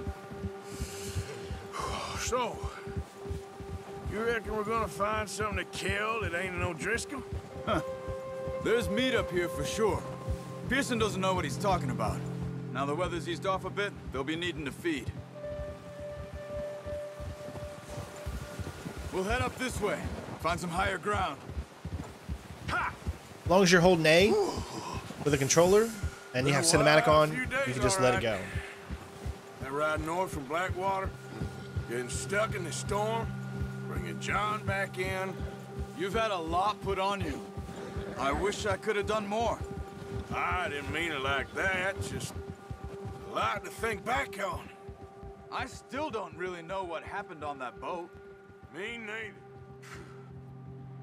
<sighs> So, you reckon we're gonna find something to kill that ain't no Driscoll? Huh. There's meat up here for sure. Pearson doesn't know what he's talking about. Now the weather's eased off a bit, they'll be needing to feed. We'll head up this way. Find some higher ground. As long as you're holding A with a controller and you have cinematic on, you can just let it go. That ride north from Blackwater, getting stuck in the storm, bringing John back in. You've had a lot put on you. I wish I could have done more. I didn't mean it like that, just a lot to think back on. I still don't really know what happened on that boat. Me neither.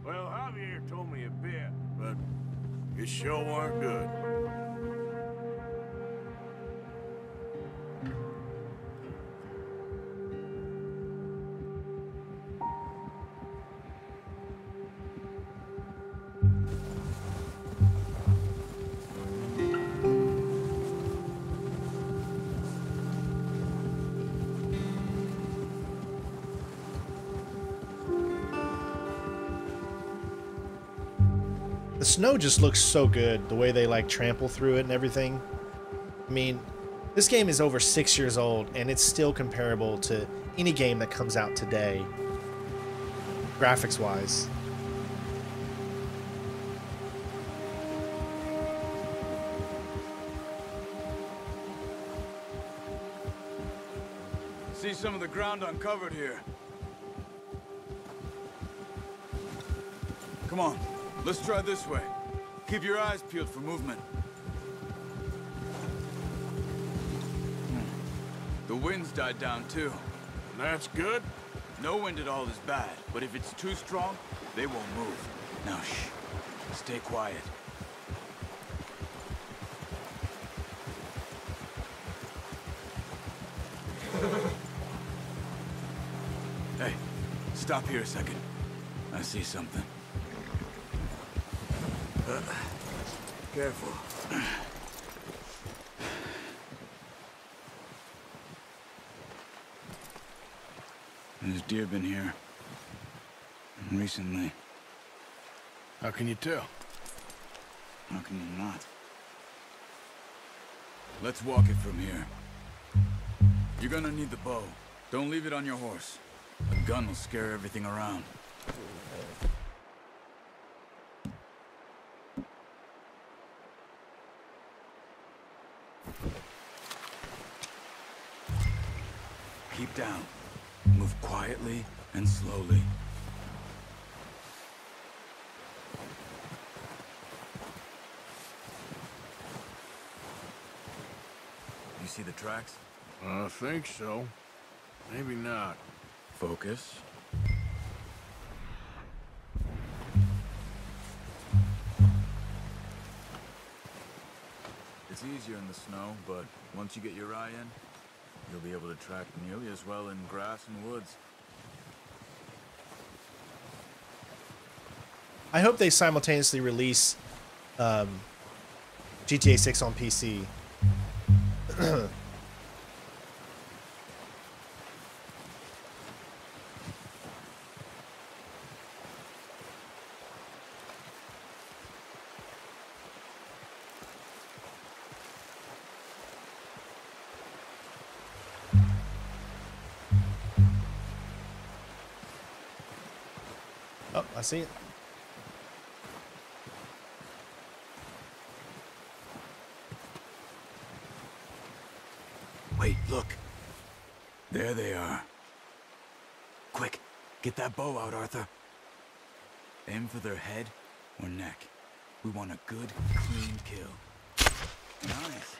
Well, Javier told me a bit, but it sure weren't good. Snow just looks so good, the way they like trample through it and everything. I mean, this game is over six years old and it's still comparable to any game that comes out today, graphics wise. See some of the ground uncovered here. Come on, let's try this way. Keep your eyes peeled for movement. Hmm. The wind's died down too. That's good? No wind at all is bad, but if it's too strong, they won't move. Now shh, stay quiet. <laughs> hey, stop here a second. I see something. Careful. There's deer been here. Recently. How can you tell? How can you not? Let's walk it from here. You're gonna need the bow. Don't leave it on your horse. A gun will scare everything around. down. Move quietly and slowly. You see the tracks? I think so. Maybe not. Focus. It's easier in the snow, but once you get your eye in, you'll be able to track nearly as well in grass and woods. I hope they simultaneously release um, GTA 6 on PC. <clears throat> see it. Wait, look. There they are. Quick, get that bow out, Arthur. Aim for their head or neck. We want a good, clean kill. Nice.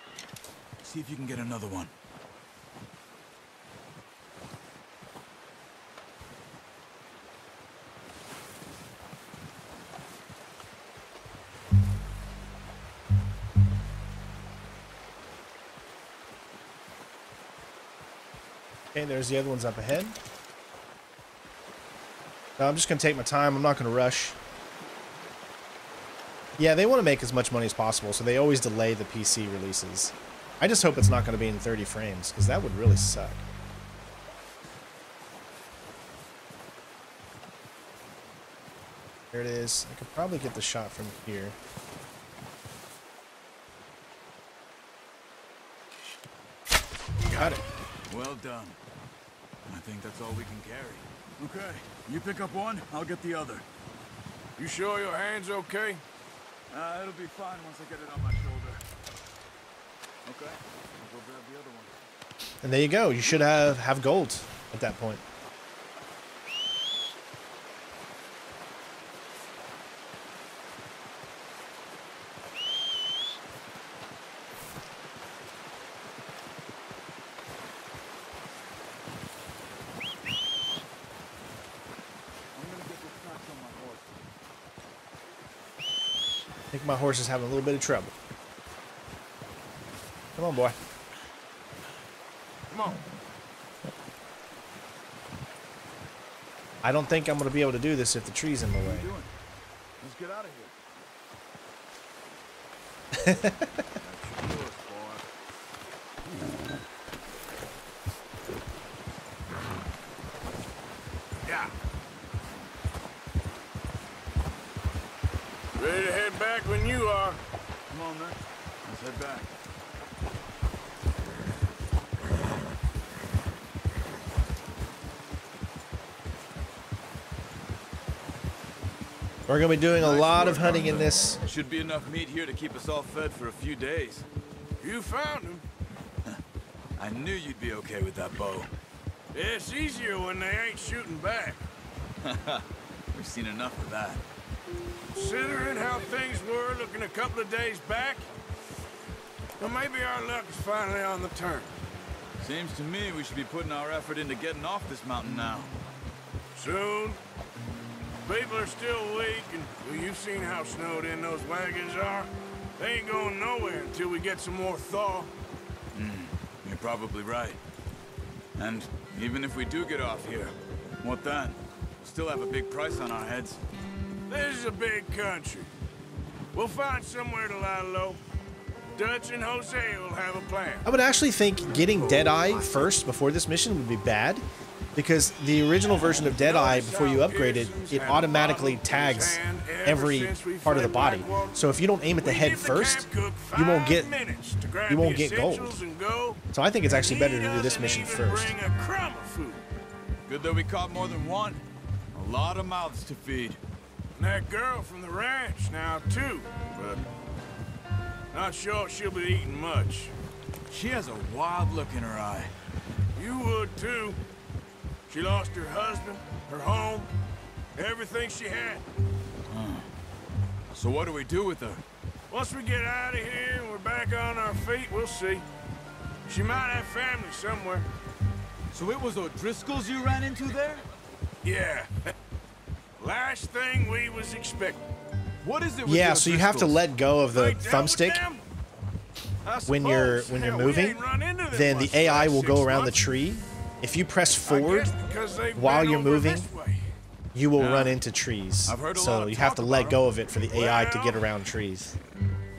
See if you can get another one. There's the other ones up ahead. No, I'm just going to take my time. I'm not going to rush. Yeah, they want to make as much money as possible, so they always delay the PC releases. I just hope it's not going to be in 30 frames, because that would really suck. There it is. I could probably get the shot from here. Got it. Well done. I think that's all we can carry. Okay, you pick up one, I'll get the other. You sure your hand's okay? Uh, it'll be fine once I get it on my shoulder. Okay, I'll go grab the other one. And there you go. You should have, have gold at that point. Horse is having a little bit of trouble. Come on, boy. Come on. I don't think I'm going to be able to do this if the tree's in the way. Let's get out of here. <laughs> Yeah. Ready to head back when you are. Come on, then. Let's head back. We're going to be doing a lot of hunting in this. Should be enough meat here to keep us all fed for a few days. You found him. <laughs> I knew you'd be okay with that bow. It's easier when they ain't shooting back. <laughs> We've seen enough of that. Considering how things were looking a couple of days back, well, maybe our luck is finally on the turn. Seems to me we should be putting our effort into getting off this mountain now. Soon. People are still weak, and well, you've seen how snowed in those wagons are. They ain't going nowhere until we get some more thaw. Hmm, you're probably right. And even if we do get off here, what then? We Still have a big price on our heads. This is a big country. We'll find somewhere to lie low. Dutch and Hosea will have a plan. I would actually think getting Deadeye first before this mission would be bad. Because the original version of Deadeye, before you upgrade it, it automatically tags every part of the body. So if you don't aim at the head first, you won't get you won't get gold. So I think it's actually better to do this mission first. Bring a crumb of food. Good that we caught more than one. A lot of mouths to feed. And that girl from the ranch now, too. But not sure she'll be eating much. She has a wild look in her eye. You would, too. She lost her husband, her home, everything she had. So what do we do with her? Once we get out of here and we're back on our feet, we'll see. She might have family somewhere. So it was O'Driscolls you ran into there? Yeah. <laughs> Last thing we was expecting. What is it Yeah, so you have to let go of the thumbstick when you're when you're moving. Then the AI will go around the tree. If you press forward while you're moving, you will run into trees. I've heard a lot So of you have to let about go of it for the AI to get around trees.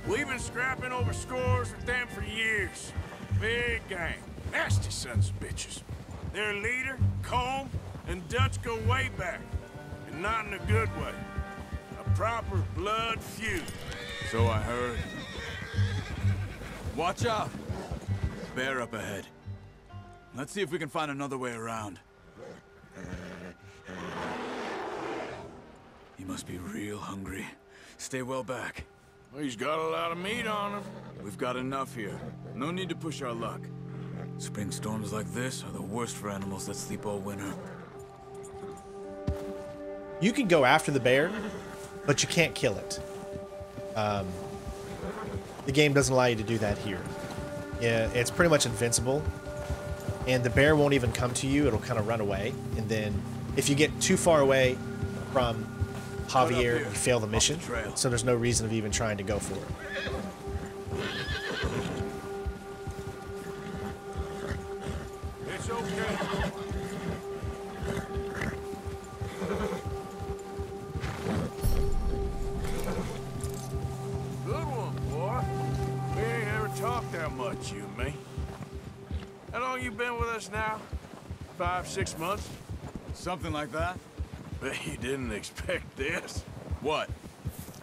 We've been scrapping over scores with them for years. Big gang. Nasty sons of bitches. Their leader, Colm, and Dutch go way back. And not in a good way. A proper blood feud. So I heard. Watch out! Bear up ahead. Let's see if we can find another way around. He must be real hungry. Stay well back. He's got a lot of meat on him. We've got enough here. No need to push our luck. Spring storms like this are the worst for animals that sleep all winter. You can go after the bear, but you can't kill it. Um, the game doesn't allow you to do that here. Yeah, it's pretty much invincible, and the bear won't even come to you. It'll kind of run away, and then if you get too far away from Javier, you fail the mission. So there's no reason of even trying to go for it. It's okay. Good one, boy. We ain't ever talked that much, you and me. How long you been with us now? Five, six months? Something like that. Bet you didn't expect this. What?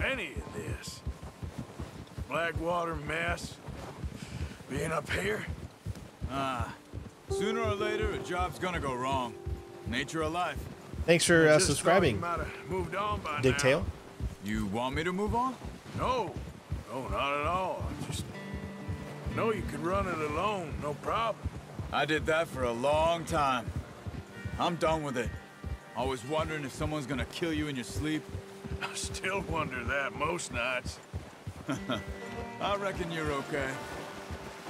Any of this. Blackwater mess. Being up here. Ah. Sooner or later, a job's gonna go wrong. Nature of life. Thanks for uh, subscribing, you might moved on by Digtail. now. You want me to move on? No. No, not at all. I just know you could run it alone, no problem. I did that for a long time. I'm done with it. Always wondering if someone's gonna kill you in your sleep. <laughs> I still wonder that most nights. <laughs> I reckon you're okay.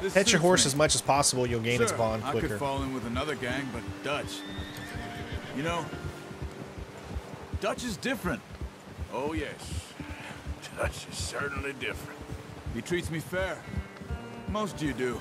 This Pet your horse me. as much as possible. You'll gain its Sure, bond I quicker. could fall in with another gang, but Dutch. You know, Dutch is different. Oh, yes. <sighs> Dutch is certainly different. He treats me fair. Most of you do.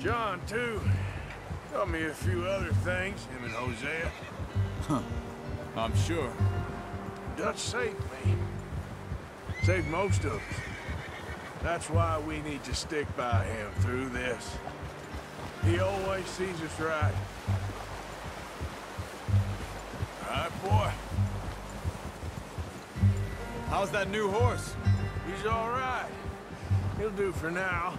John, too. Taught me a few other things, him and Hosea. Huh. I'm sure. Dutch saved me. Saved most of us. That's why we need to stick by him through this. He always sees us right. All right, boy. How's that new horse? He's all right. He'll do for now.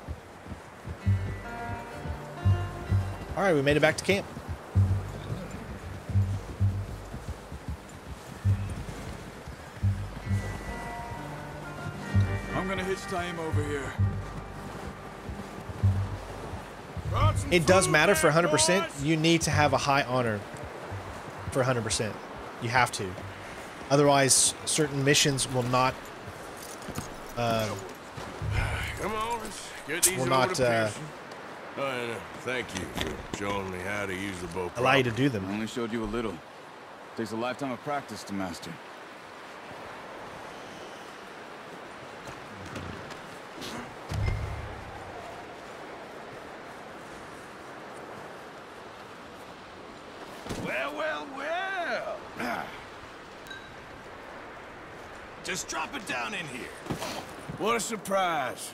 All right, we made it back to camp. I'm gonna hitch Taim over here. It does matter for 100%. You need to have a high honor for 100%. You have to. Otherwise, certain missions will not. Uh, <sighs> Come on, let's get these Will not, uh, Thank you for showing me how to use the bow. Properly. Allow you to do them. I only showed you a little. It takes a lifetime of practice to master. Well, well, well. Just drop it down in here. What a surprise.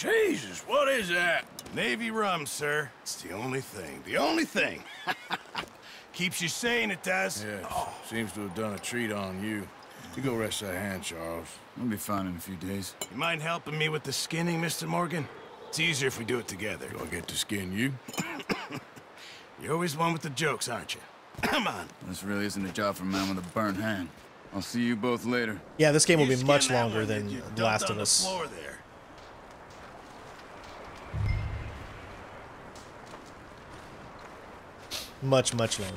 Jesus, what is that? Navy rum, sir. It's the only thing. The only thing. <laughs> Keeps you sane, it does. Yes. Oh. Seems to have done a treat on you. You go rest that hand, Charles. I'll be fine in a few days. You mind helping me with the skinning, Mr. Morgan? It's easier if we do it together. Do I get to skin you? <coughs> You're always one with the jokes, aren't you? <coughs> Come on. This really isn't a job for a man with a burnt hand. I'll see you both later. Yeah, this game will be much longer than The Last of Us. Floor there. Much, much longer.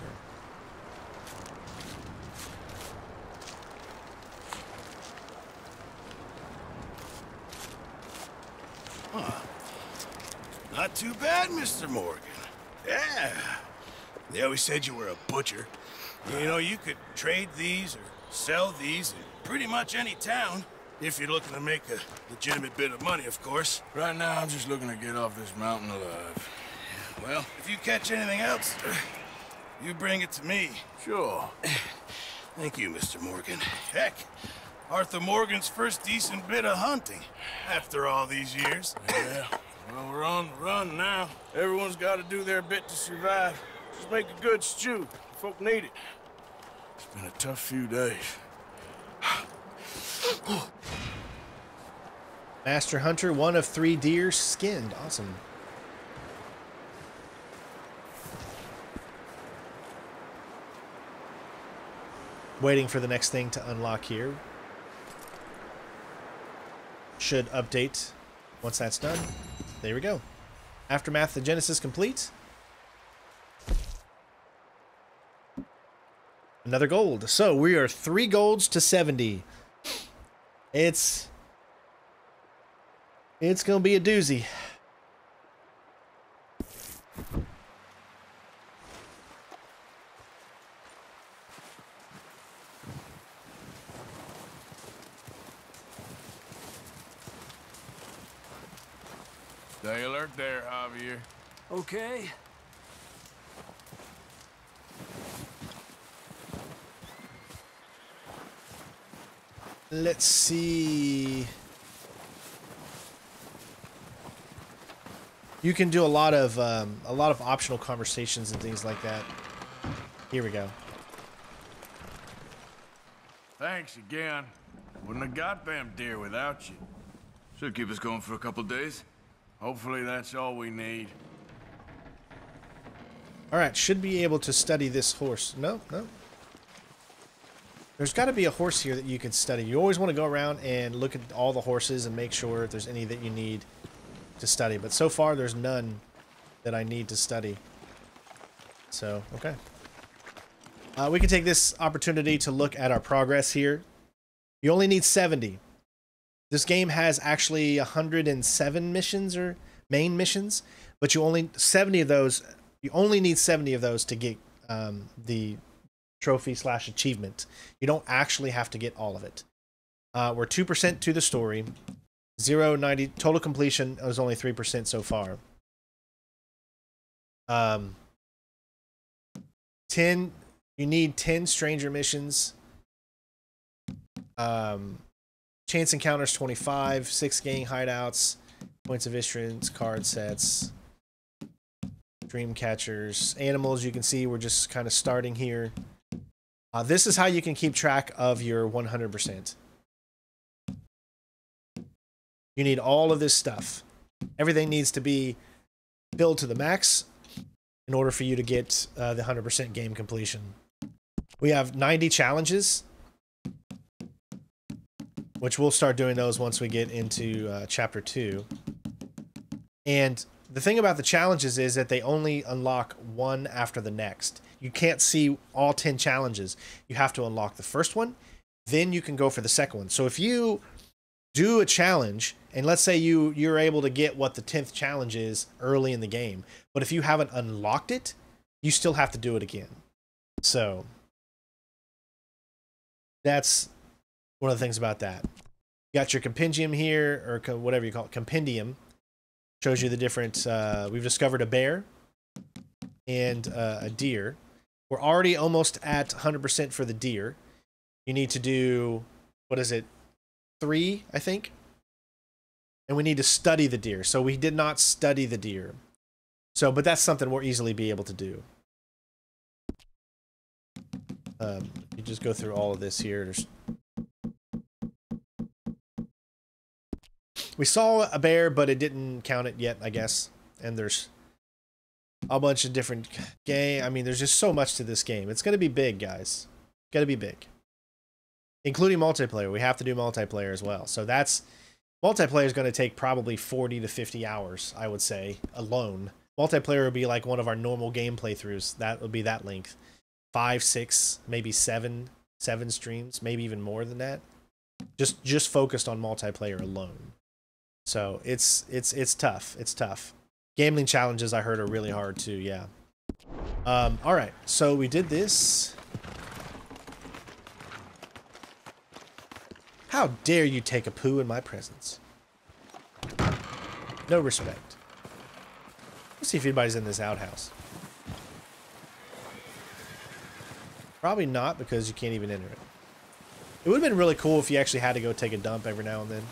Huh. Not too bad, Mr. Morgan. Yeah. They always said you were a butcher. You know, you could trade these or sell these in pretty much any town. If you're looking to make a legitimate bit of money, of course. Right now, I'm just looking to get off this mountain alive. Well, if you catch anything else, <clears throat> you bring it to me. Sure. <sighs> Thank you, Mr. Morgan. Heck, Arthur Morgan's first decent bit of hunting after all these years. <laughs> Yeah, well, we're on the run now. Everyone's got to do their bit to survive. Just make a good stew. Folk need it. It's been a tough few days. Master Hunter, one of three deer skinned. Awesome. Waiting for the next thing to unlock here. Should update once that's done. There we go. Aftermath the Genesis complete. Another gold. So we are three golds to 70. It's it's gonna be a doozy. Stay alert there, Javier. Okay. Let's see. You can do a lot of um, a lot of optional conversations and things like that. Here we go. Thanks again. Wouldn't have got them deer without you. Should keep us going for a couple days. Hopefully that's all we need. All right, should be able to study this horse. No, no. There's got to be a horse here that you can study. You always want to go around and look at all the horses and make sure if there's any that you need to study. But so far, there's none that I need to study. So, okay. Uh, we can take this opportunity to look at our progress here. You only need 70. This game has actually 107 missions or main missions, but you only 70 of those. You only need 70 of those to get um, the trophy slash achievement. You don't actually have to get all of it. Uh, we're 2% to the story. 0, 90, total completion is only 3% so far. Um, 10, you need 10 stranger missions. Um, chance encounters 25, 6 gang hideouts, points of issuance, card sets, dream catchers, animals. You can see we're just kind of starting here. Uh, this is how you can keep track of your 100%. You need all of this stuff. Everything needs to be filled to the max in order for you to get uh, the 100% game completion. We have 90 challenges, which we'll start doing those once we get into uh, chapter 2. And the thing about the challenges is that they only unlock one after the next. You can't see all 10 challenges. You have to unlock the first one, then you can go for the second one. So if you do a challenge and let's say you you're able to get what the 10th challenge is early in the game but if you haven't unlocked it you still have to do it again so that's one of the things about that. You got your compendium here or co- whatever you call it compendium shows you the different uh, we've discovered a bear and uh, a deer. We're already almost at 100% for the deer. You need to do what is it three i think? And we need to study the deer. So we did not study the deer. So but that's something we'll easily be able to do. Um, you just go through all of this here. There's we saw a bear but it didn't count it yet i guess. And there's a bunch of different game i mean there's just so much to this game. It's going to be big guys. Going to be big. Including multiplayer. We have to do multiplayer as well. So that's multiplayer is going to take probably 40 to 50 hours i would say alone. Multiplayer would be like one of our normal game playthroughs. That would be that length. Five six maybe seven seven streams maybe even more than that. Just just focused on multiplayer alone so it's it's it's tough. It's tough. Gambling challenges i heard are really hard too yeah. Um all right. So we did this. How dare you take a poo in my presence? No respect. Let's see if anybody's in this outhouse. Probably not because you can't even enter it. It would have been really cool if you actually had to go take a dump every now and then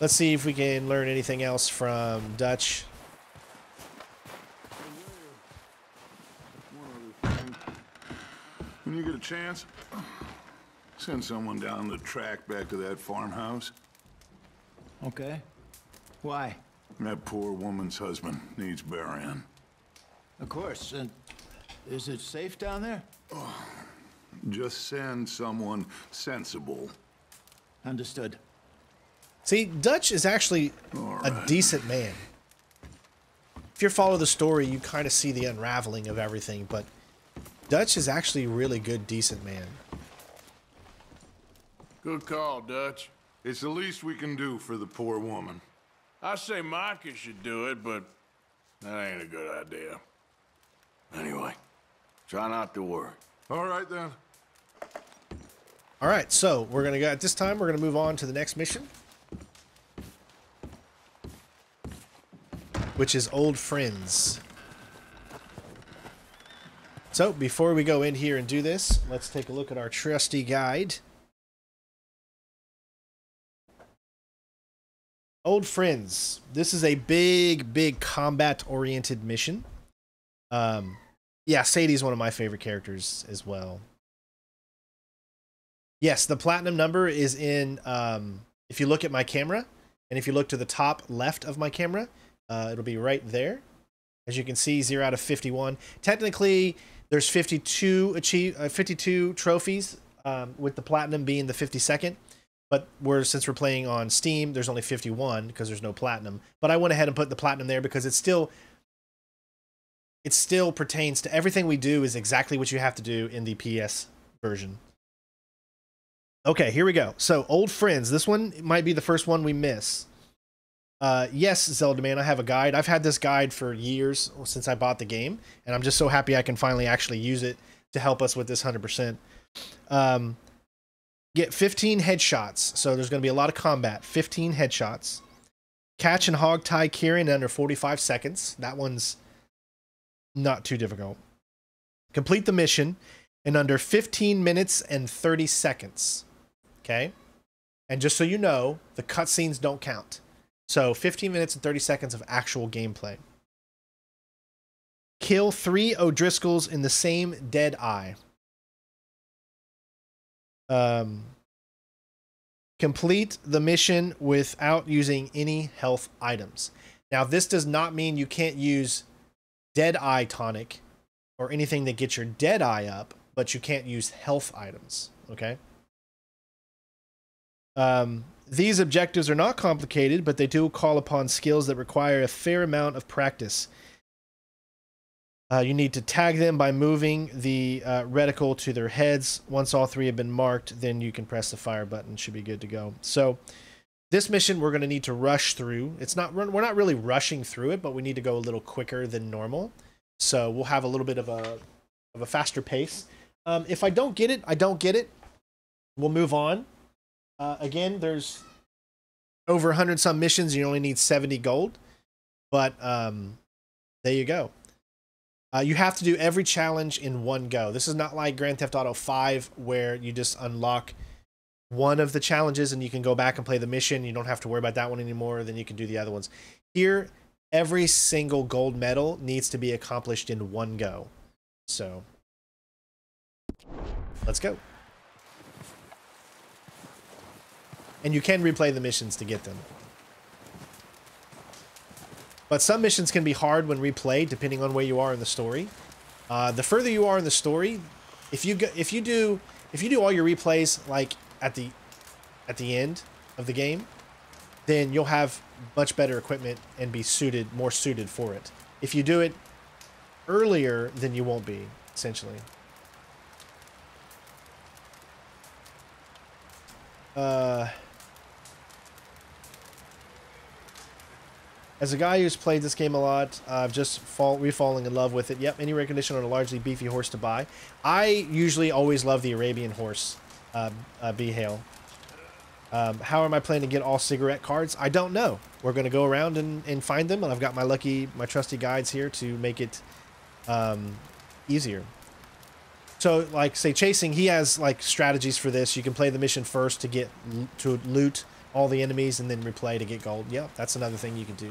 Let's see if we can learn anything else from Dutch. When you get a chance, send someone down the track back to that farmhouse. Okay. Why? That poor woman's husband needs burying. Of course. And is it safe down there? Just send someone sensible. Understood. See, Dutch is actually a decent man. If you follow the story, you kind of see the unraveling of everything, but Dutch is actually a really good, decent man. Good call, Dutch. It's the least we can do for the poor woman. I say Micah should do it, but that ain't a good idea. Anyway, try not to worry. All right, then. All right, so we're going to go, at this time, we're going to move on to the next mission. Which is Old Friends. So, before we go in here and do this, let's take a look at our trusty guide. Old Friends. This is a big, big combat-oriented mission. Um, yeah, Sadie's one of my favorite characters as well. Yes, the platinum number is in, um, if you look at my camera, and if you look to the top left of my camera, uh, it'll be right there. As you can see, 0 out of 51. Technically, there's 52 achieve, uh, 52 trophies, um, with the platinum being the 52nd. But we're since we're playing on Steam, there's only 51 because there's no platinum. But I went ahead and put the platinum there because it's still it still pertains to everything we do is exactly what you have to do in the PS version. Okay, here we go. So, old friends. This one might be the first one we miss. Uh, yes, Zelda man, I have a guide. I've had this guide for years since I bought the game, and I'm just so happy I can finally actually use it to help us with this 100%. Um, get 15 headshots. So there's going to be a lot of combat. 15 headshots. Catch and hog tie Kieran in under 45 seconds. That one's not too difficult. Complete the mission in under 15 minutes and 30 seconds. Okay? And just so you know, the cutscenes don't count. So 15 minutes and 30 seconds of actual gameplay. Kill three O'Driscolls in the same dead eye. Um, complete the mission without using any health items. Now, this does not mean you can't use Dead Eye Tonic or anything that gets your Dead Eye up, but you can't use health items. Okay. Um, these objectives are not complicated, but they do call upon skills that require a fair amount of practice. Uh, you need to tag them by moving the uh, reticle to their heads. Once all three have been marked, then you can press the fire button. Should be good to go. So, this mission we're going to need to rush through. It's not we're not really rushing through it, but we need to go a little quicker than normal. So we'll have a little bit of a of a faster pace. Um, if I don't get it, I don't get it. We'll move on. Uh, again, there's over 100 some missions. You only need 70 gold, but um, there you go. Uh, you have to do every challenge in one go. This is not like Grand Theft Auto 5 where you just unlock one of the challenges and you can go back and play the mission. You don't have to worry about that one anymore. Then you can do the other ones. Here, every single gold medal needs to be accomplished in one go. So, let's go. And you can replay the missions to get them. But some missions can be hard when replayed, depending on where you are in the story. Uh, the further you are in the story, if you go, if you do if you do all your replays like at the at the end of the game, then you'll have much better equipment and be suited more suited for it. If you do it earlier, then you won't be essentially. Uh. As a guy who's played this game a lot, I've just fall refalling in love with it. Yep, any recognition on a largely beefy horse to buy. I usually always love the Arabian horse, uh, uh, B-Hail. Um, how am I planning to get all cigarette cards? I don't know. We're going to go around and, and find them, and I've got my lucky, my trusty guides here to make it um, easier. So, like, say, chasing, he has, like, strategies for this. You can play the mission first to get, to loot all the enemies and then replay to get gold. Yep, that's another thing you can do.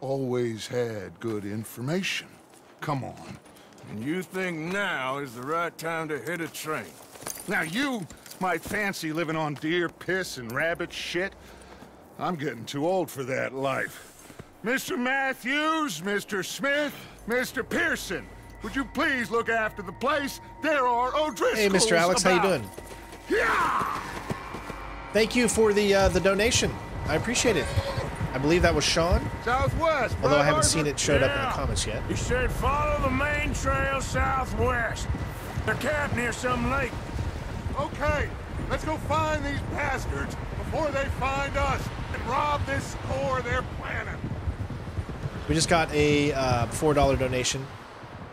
always had good information. Come on. And you think now is the right time to hit a train? Now you might fancy living on deer piss and rabbit shit. I'm getting too old for that life. Mr. Matthews, Mr. Smith, Mr. Pearson, would you please look after the place? There are O'Driscolls Hey, Mr. Alex, about. how you doing? Yeah! Thank you for the uh, the donation. I appreciate it. I believe that was Sean, Southwest. although I haven't seen it showed up in the comments yet. He said follow the main trail southwest. They're camped near some lake. Okay, let's go find these bastards before they find us and rob this store they're planning. We just got a uh, four dollar donation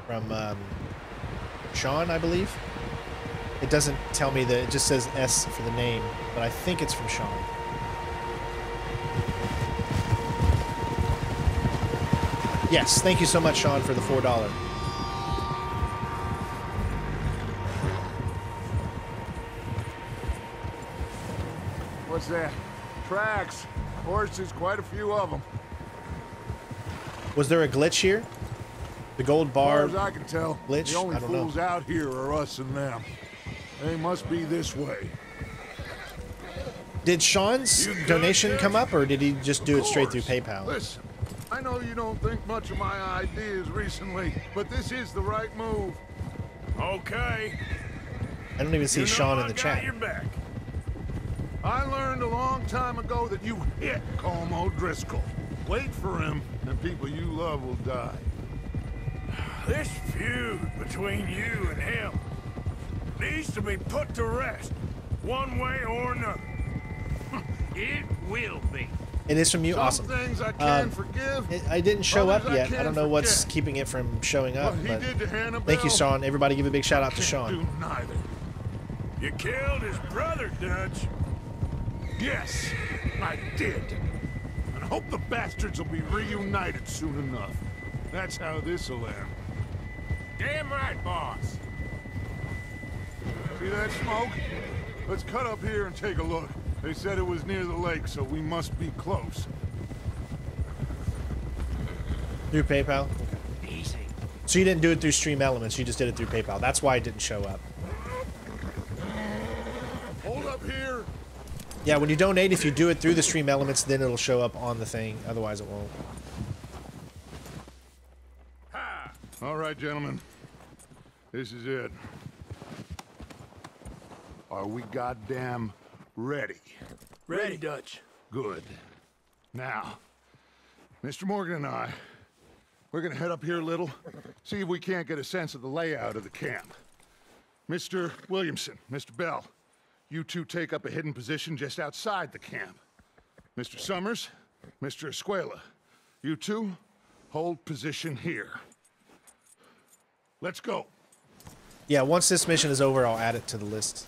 from um, Sean, I believe. It doesn't tell me that; it just says S for the name, but I think it's from Sean. Yes, thank you so much, Sean, for the four dollar. What's that? Tracks. Horses, quite a few of them. Was there a glitch here? The gold As bar far as I can tell, glitch? the only I don't know. fools out here are us and them. They must be this way. Did Sean's donation come up, or did he just do it straight through PayPal? Listen, I know you don't think much of my ideas recently, but this is the right move. Okay. I don't even see You know Sean in I the got chat. your back. I learned a long time ago that you hit Colm O'Driscoll. Wait for him, and people you love will die. This feud between you and him needs to be put to rest, one way or another. <laughs> it will be. It is from you. Some awesome. things I can Um, forgive. it- I didn't show up others I yet. I don't know what's keeping it from showing up. But did to Hannibal, thank you, Sean. Everybody, give a big shout out to Sean. do neither. You killed his brother, Dutch. Yes, I did. And I hope the bastards will be reunited soon enough. That's how this'll end. Damn right, boss. See that smoke? Let's cut up here and take a look. They said it was near the lake, so we must be close. Through PayPal. Easy. So you didn't do it through Stream Elements. You just did it through PayPal. That's why it didn't show up. Hold up here. Yeah, when you donate, if you do it through the Stream Elements, then it'll show up on the thing. Otherwise, it won't. All right, gentlemen. This is it. Are we goddamn ready? Ready, Dutch. Good. Now, Mr. Morgan and I, we're gonna head up here a little, see if we can't get a sense of the layout of the camp. Mr. Williamson, Mr. Bell, you two take up a hidden position just outside the camp. Mr. Summers, Mr. Escuela, you two hold position here. Let's go. Yeah, once this mission is over, I'll add it to the list.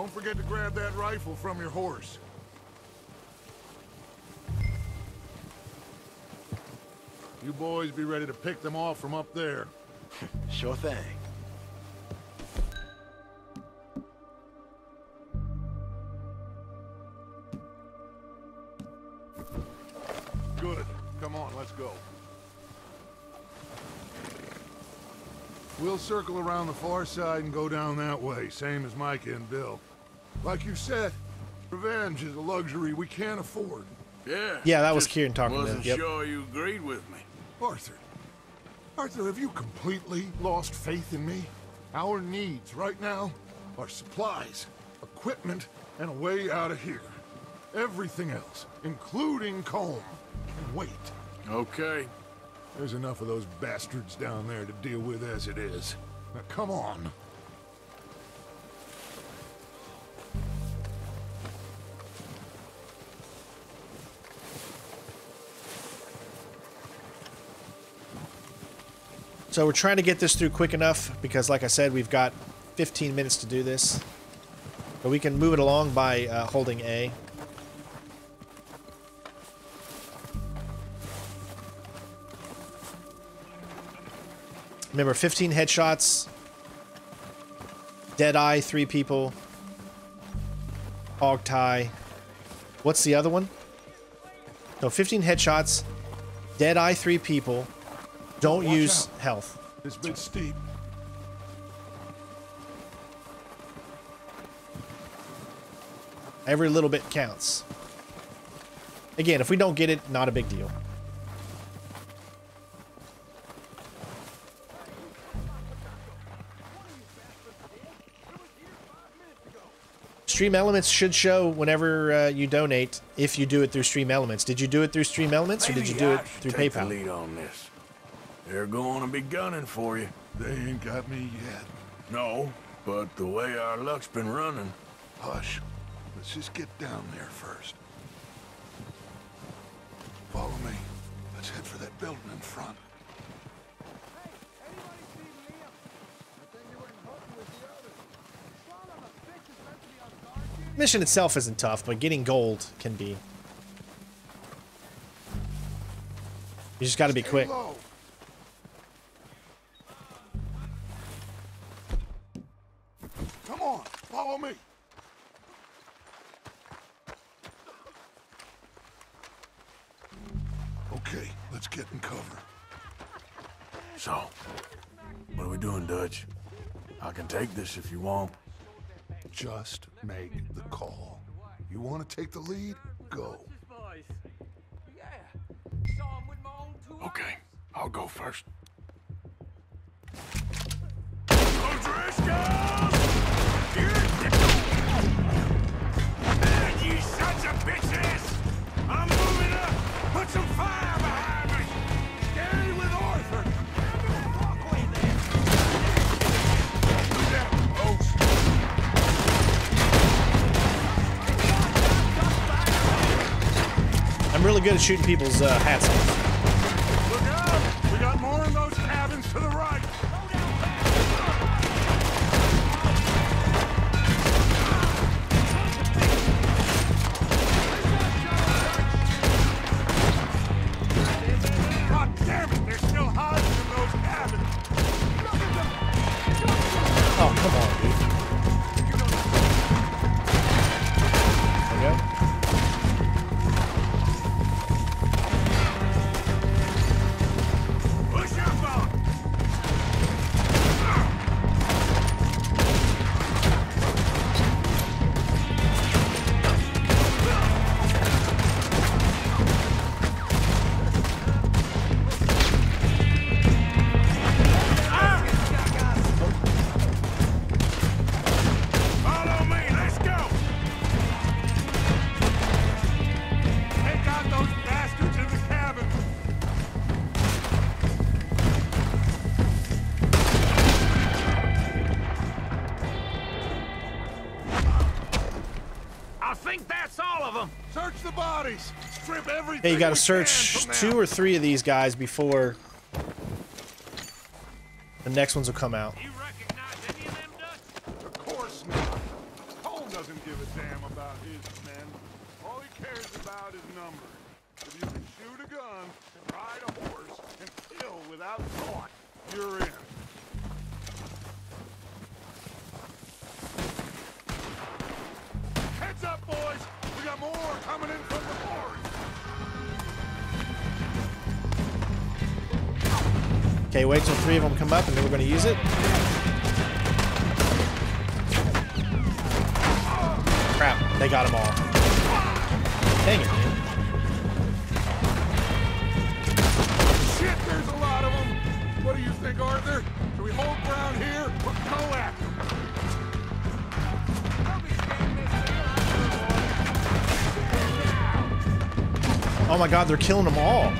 Don't forget to grab that rifle from your horse. You boys be ready to pick them off from up there. <laughs> Sure thing. Good. Come on, let's go. We'll circle around the far side and go down that way, same as Micah and Bill. Like you said, revenge is a luxury we can't afford. Yeah. Yeah, that was Kieran talking to Wasn't him, yep. sure you agreed with me. Arthur. Arthur, have you completely lost faith in me? Our needs right now are supplies, equipment, and a way out of here. Everything else, including Colm, can wait. Okay. There's enough of those bastards down there to deal with as it is. Now come on. So we're trying to get this through quick enough because, like I said, we've got 15 minutes to do this. But we can move it along by uh, holding A. Remember, 15 headshots. Deadeye, three people. Hog tie. What's the other one? No, 15 headshots. Dead eye three people. Don't Watch use out. health. It's a bit steep. Every little bit counts. Again, if we don't get it, not a big deal. Stream Elements should show whenever uh, you donate if you do it through Stream Elements. Did you do it through Stream Elements or did you do it should through take the PayPal? Lead on this. They're going to be gunning for you. They ain't got me yet. No, but the way our luck's been running. Hush. Let's just get down there first. Follow me. Let's head for that building in front. Mission itself isn't tough, but getting gold can be. You just got to be quick. Follow me. Okay, let's get in cover. So, what are we doing, Dutch? I can take this if you want. Just make the call. You want to take the lead? Go. Okay, I'll go first. Man, bitches! I'm moving up! Put some fire behind me! Stay with Arthur! I'm really good at shooting people's uh, hats off. Hey, you got to search two or three of these guys before the next ones will come out. God, they're killing them all.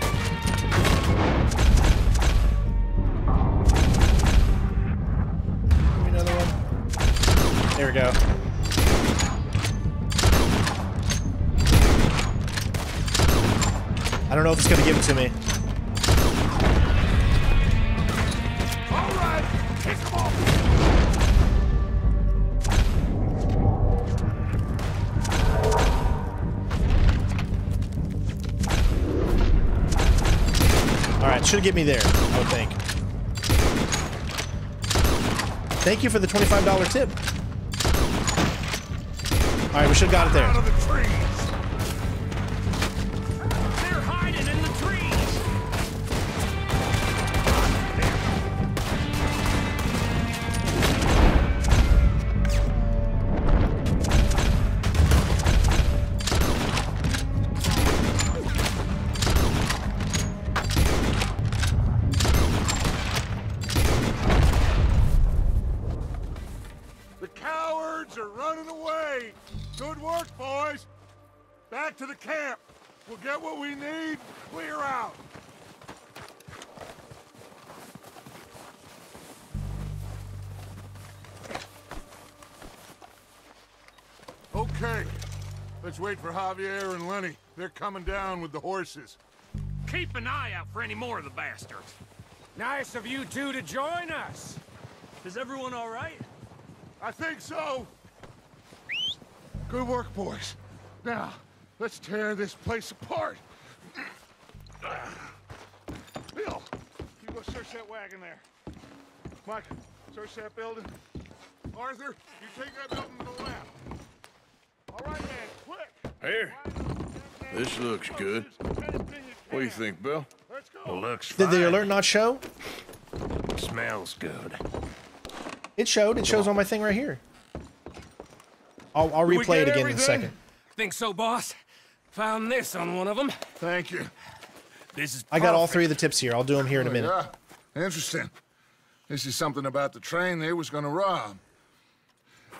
Get me there, I would think. Thank you for the $25 tip. Alright, we should have got it there. Wait for Javier and Lenny. They're coming down with the horses. Keep an eye out for any more of the bastards. Nice of you two to join us. Is everyone all right? I think so. Good work, boys. Now, let's tear this place apart. <clears throat> Bill, you go search that wagon there. Mike, search that building. Arthur, you take that building to the left. All right, man, quick. Here. This looks good. What do you think, Bill? It looks Did the alert not show? Smells good. It showed. It shows on my thing right here. I'll, I'll replay it get again in a second. Think so, boss? Found this on one of them. Thank you. This is I got all three of the tips here. I'll do them here in a Oh, minute. Yeah, interesting. This is something about the train they was gonna rob.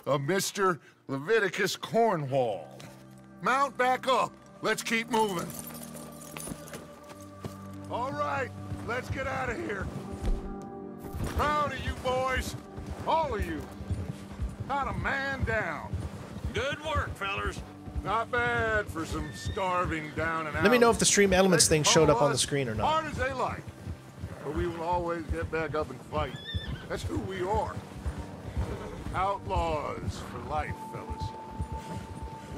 Of Mr. Leviticus Cornwall. Mount back up. Let's keep moving. All right, let's get out of here. Proud of you boys. All of you. Not a man down. Good work, fellers. Not bad for some starving down and out. Let me know if the stream elements thing showed up on the screen or not. Hard as they like. But we will always get back up and fight. That's who we are. Outlaws for life, fellas.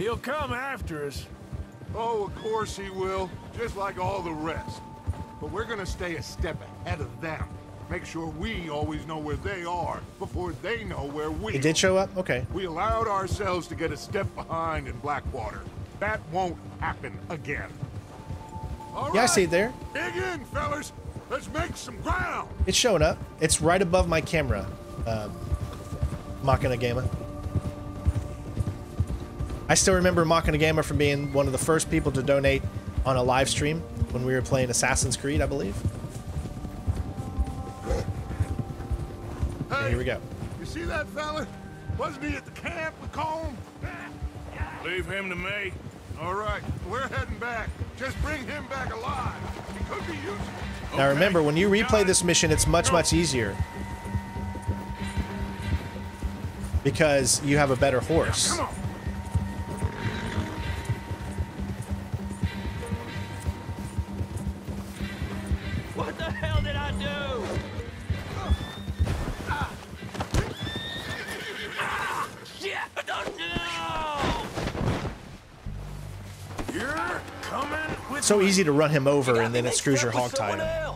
he'll come after us. Oh, of course he will, just like all the rest. But we're gonna stay a step ahead of them. Make sure we always know where they are before they know where we It did show up? Okay. We allowed ourselves to get a step behind in Blackwater. That won't happen again. All Yeah, I see it there. Dig in, fellas. Let's make some ground. It's showing up. It's right above my camera. Um, Machina Gamma. I still remember Machina Gamma from being one of the first people to donate on a live stream when we were playing Assassin's Creed, I believe. Okay, here we go. You see that fella? Wasn't he at the camp with Colm? Leave him to me. All right, we're heading back. Just bring him back alive. He could be useful. Now remember, when you replay this mission, it's much, much easier. Because you have a better horse. Come so easy to run him over and then it screws your hog tie.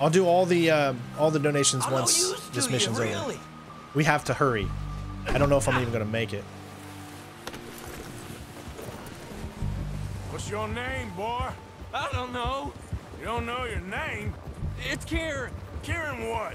I'll do all the uh, all the donations I'm no once use to this you, mission's over. really. We have to hurry. I don't know if I'm even gonna make it. What's your name, boy? I don't know. You don't know your name? It's Kieran. Kieran what?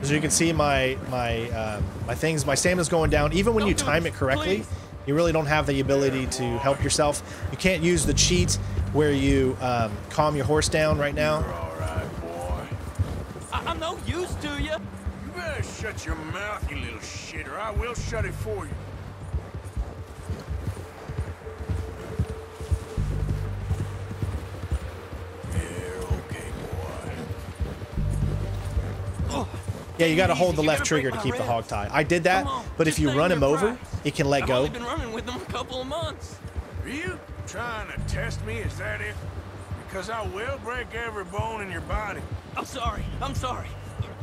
As you can see, my my um, my things, my stamina's going down. Even when you time it correctly, you really don't have the ability to help yourself. You can't use the cheat where you um, calm your horse down right now. All right, boy. I- I'm no use to you. You better shut your mouth, you little shit, or I will shut it for you. You're okay, boy. Yeah, you got to hold the left trigger to keep the hog tie. I did that, but if you run him over, it can let go. I've go. been running with them a couple of months. Are you trying to test me? Is that it? Because I will break every bone in your body. I'm sorry. I'm sorry.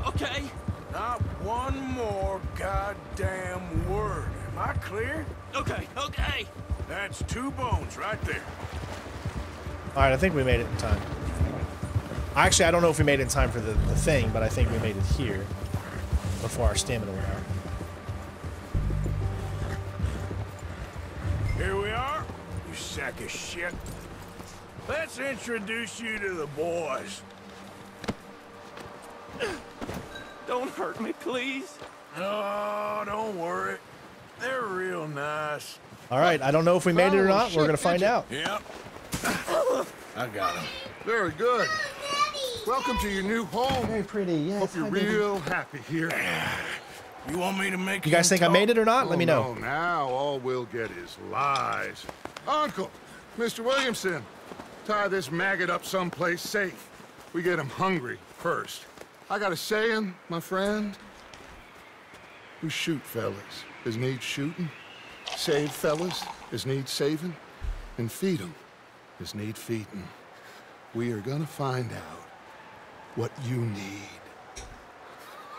Okay? Not one more goddamn word. Am I clear? Okay, okay. That's two bones right there. All right, I think we made it in time. Actually, I don't know if we made it in time for the, the thing, but I think we made it here before our stamina went out. Here we are, you sack of shit. Let's introduce you to the boys. Don't hurt me, please. Oh, don't worry. They're real nice. All right, I don't know if we made it or Oh, not. We're gonna find you? out. Yep. I got him. Very good. Welcome to your new home. Very pretty, yes. Hope you're hi, baby. real happy here. You want me to make You guys think I made it or not? Let Oh, me know. No, now all we'll get is lies. Uncle, Mr. Williamson, tie this maggot up someplace safe. We get him hungry first. I got a saying, my friend. We shoot fellas as need shooting, save fellas as need saving, and feed 'em as need feeding. We are gonna find out what you need.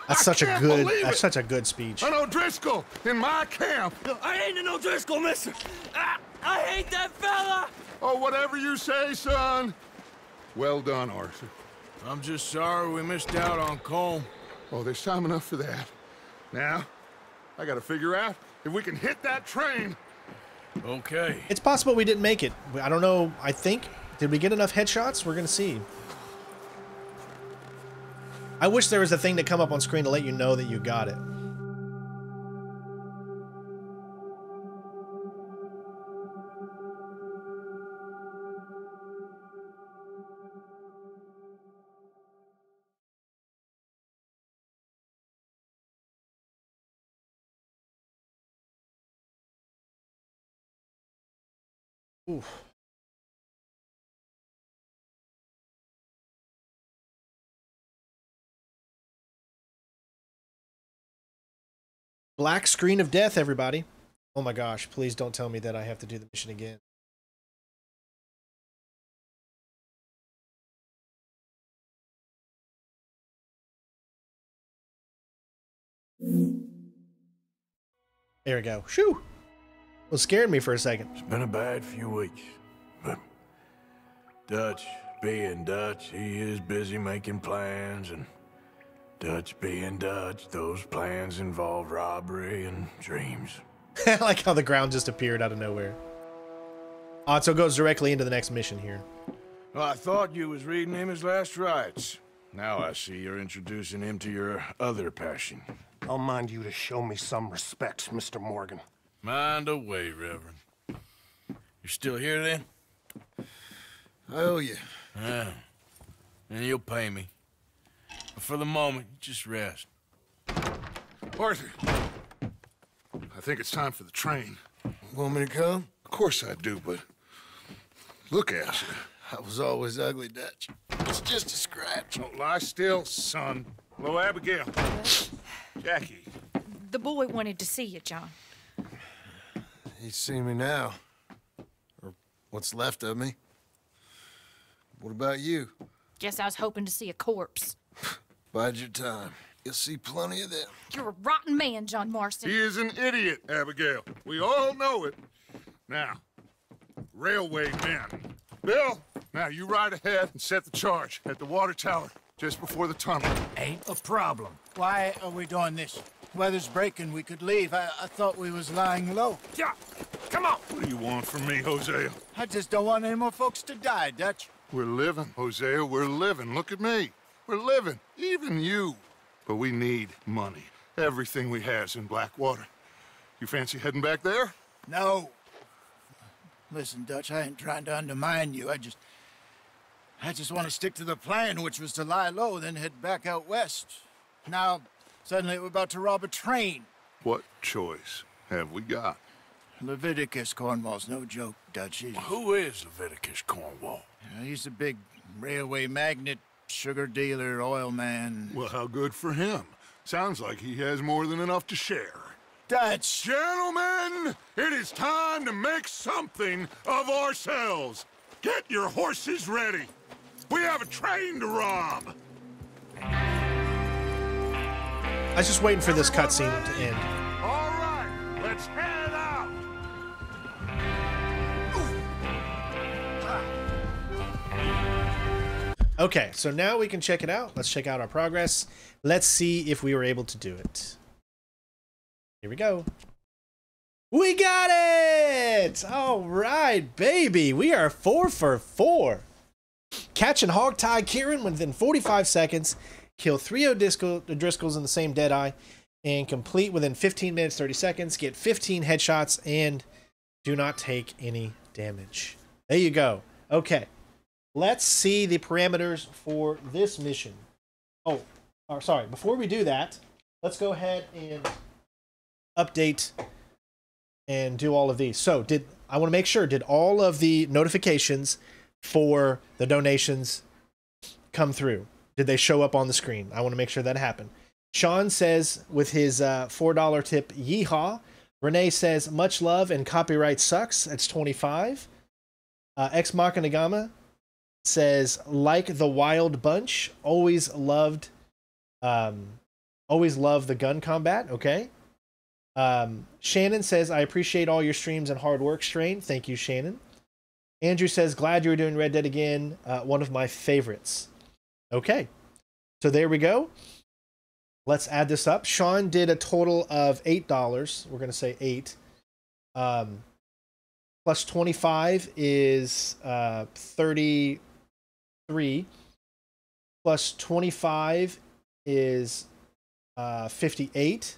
That's I such a good. That's it. such a good speech. An O'Driscoll in my camp. I ain't no Driscoll, mister. I, I hate that fella. Oh, whatever you say, son. Well done, Arthur. I'm just sorry we missed out on Colm. Oh, there's time enough for that. Now, I gotta figure out if we can hit that train. Okay. It's possible we didn't make it. I don't know. I think. Did we get enough headshots? We're gonna see. I wish there was a thing to come up on screen to let you know that you got it. Oof. Black screen of death, everybody. Oh my gosh, please don't tell me that I have to do the mission again. There we go. Shoo! Well, scared me for a second. It's been a bad few weeks, but Dutch being Dutch, he is busy making plans, and Dutch being Dutch, those plans involve robbery and dreams. <laughs> I like how the ground just appeared out of nowhere. Uh, so it goes directly into the next mission here. Well, I thought you was reading him his last rites. Now I see you're introducing him to your other passion. I'll mind you to show me some respect, Mr. Morgan. Mind away, Reverend. You're still here then? I owe you. Yeah. And you'll pay me. But for the moment, just rest. Arthur, I think it's time for the train. Want me to come? Of course I do, but look at you. I was always ugly, Dutch. It's just a scratch. Don't lie still, son. Hello, Abigail. Jackie. The boy wanted to see you, John. He's seen me now. Or what's left of me. What about you? Guess I was hoping to see a corpse. <laughs> Bide your time. You'll see plenty of them. You're a rotten man, John Marston. He is an idiot, Abigail. We all know it. Now, railway men. Bill, now you ride ahead and set the charge at the water tower just before the tunnel. Ain't a problem. Why are we doing this? Weather's breaking. We could leave. I, I thought we was lying low. Yeah, come on. What do you want from me, Hosea? I just don't want any more folks to die, Dutch. We're living, Hosea. We're living. Look at me. We're living. Even you. But we need money. Everything we has in Blackwater. You fancy heading back there? No. Listen, Dutch, I ain't trying to undermine you. I just... I just want to stick to the plan, which was to lie low, then head back out west. Now, suddenly we're about to rob a train. What choice have we got? Leviticus Cornwall's no joke, Dutch. He's, Who is Leviticus Cornwall? you know, he's a big railway magnate, sugar dealer, oil man. Well, how good for him. Sounds like he has more than enough to share. Dutch! Gentlemen, it is time to make something of ourselves. Get your horses ready. We have a train to rob. I was just waiting for this cutscene to end. All right, let's head Okay, so now we can check it out. Let's check out our progress. Let's see if we were able to do it. Here we go. We got it! All right, baby. We are four for four. Catch and hog tie Kieran within 45 seconds. Kill three O'Driscoll, Driscolls in the same Deadeye. And complete within 15 minutes, 30 seconds. Get 15 headshots and do not take any damage. There you go. Okay. Let's see the parameters for this mission. Oh, or sorry. Before we do that, let's go ahead and update and do all of these. So, did I want to make sure did all of the notifications for the donations come through? Did they show up on the screen? I want to make sure that happened. Sean says with his uh, $4 tip, yeehaw. Renee says, much love and copyright sucks. That's 25. Uh, Ex Machinagama says, like the Wild Bunch, always loved, um, always loved the gun combat. Okay. Um, Shannon says, I appreciate all your streams and hard work, Strain. Thank you, Shannon. Andrew says, glad you were doing Red Dead again. Uh, one of my favorites. Okay. So there we go. Let's add this up. Sean did a total of $8. We're going to say 8 um, plus 25 is uh, 33. Plus 25 is uh, 58.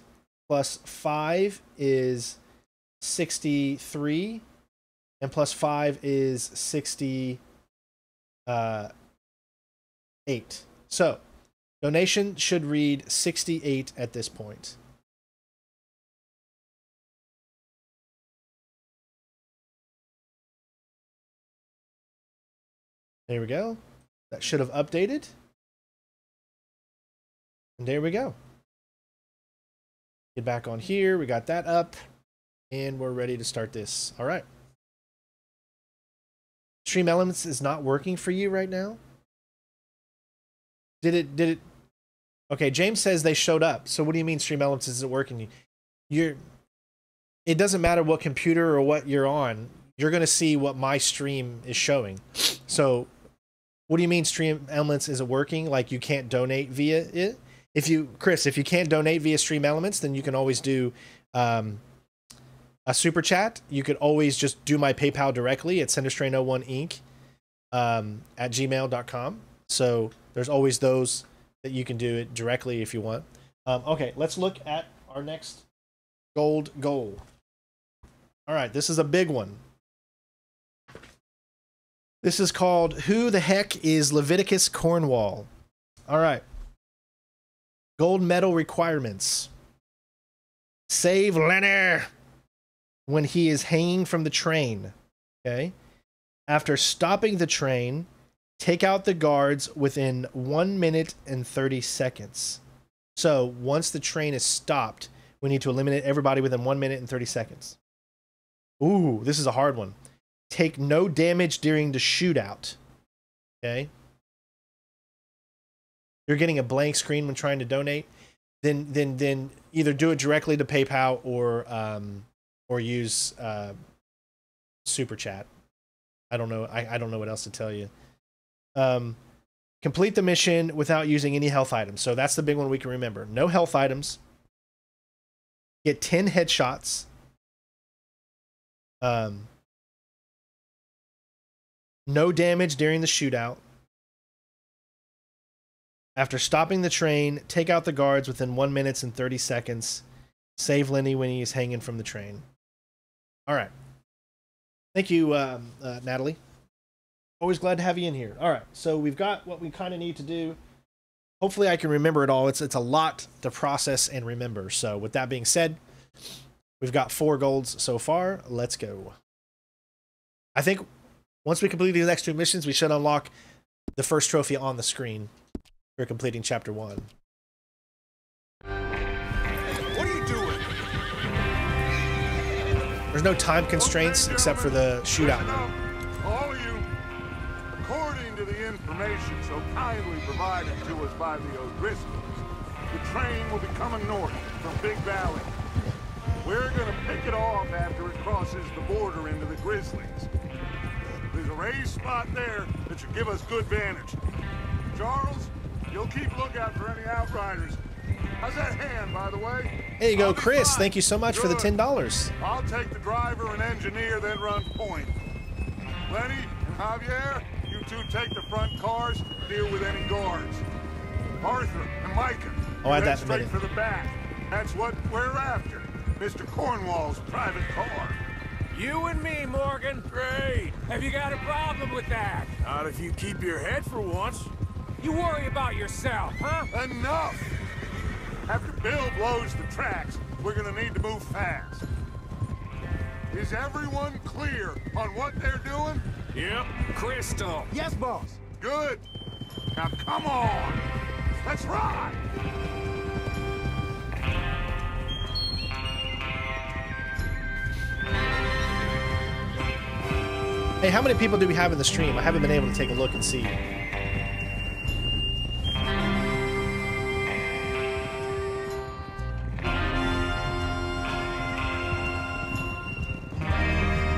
Plus 5 is 63. And plus 5 is 68. Uh, so, donation should read 68 at this point. There we go. That should have updated. And there we go. Get back on here. We got that up. And we're ready to start this. All right. Stream Elements is not working for you right now? Did it did it Okay, James says they showed up. So what do you mean Stream Elements isn't working? You're it doesn't matter what computer or what you're on. You're going to see what my stream is showing. So what do you mean Stream Elements isn't working? Like you can't donate via it? If you Chris, if you can't donate via Stream Elements, then you can always do um, a super chat. You could always just do my PayPal directly at Centerstrain01 Inc. Um, at gmail.com. So there's always those that you can do it directly if you want. Um, okay, let's look at our next gold goal. All right, this is a big one. This is called Who the Heck is Leviticus Cornwall? All right. Gold medal requirements. Save Lenny when he is hanging from the train. Okay. After stopping the train, take out the guards within one minute and 30 seconds. So once the train is stopped, we need to eliminate everybody within one minute and 30 seconds. Ooh, this is a hard one. Take no damage during the shootout. Okay. You're getting a blank screen when trying to donate. Then, then, then either do it directly to PayPal or, um, or use uh, super chat. I don't know. I, I don't know what else to tell you. Um, complete the mission without using any health items. So that's the big one we can remember. No health items. Get 10 headshots. Um, no damage during the shootout. After stopping the train, take out the guards within 1 minutes and 30 seconds. Save Lenny when he is hanging from the train. All right. Thank you, um, uh, Natalie. Always glad to have you in here. All right, so we've got what we kind of need to do. Hopefully, I can remember it all. It's it's a lot to process and remember. So, with that being said, we've got four golds so far. Let's go. I think once we complete these next two missions, we should unlock the first trophy on the screen for completing chapter one. What are you doing? There's no time constraints except for the shootout. All you, according to the information so kindly provided to us by the O'Driscolls, the train will be coming north from Big Valley. We're gonna pick it off after it crosses the border into the Grizzlies. There's a raised spot there that should give us good vantage. Charles, you'll keep lookout for any outriders. How's that hand, by the way? There you go, Chris. Thank you so much for the ten dollars. I'll take the driver and engineer, then run point. Lenny and Javier, you two take the front cars, deal with any guards. Arthur and Micah, oh, I'll head that straight for the back. That's what we're after. Mr. Cornwall's private car. You and me, Morgan. Great. Have you got a problem with that? Not if you keep your head for once. You worry about yourself, huh? Enough! After Bill blows the tracks, we're gonna need to move fast. Is everyone clear on what they're doing? Yep, crystal. Yes, boss. Good. Now come on. Let's ride. Hey, how many people do we have in the stream? I haven't been able to take a look and see.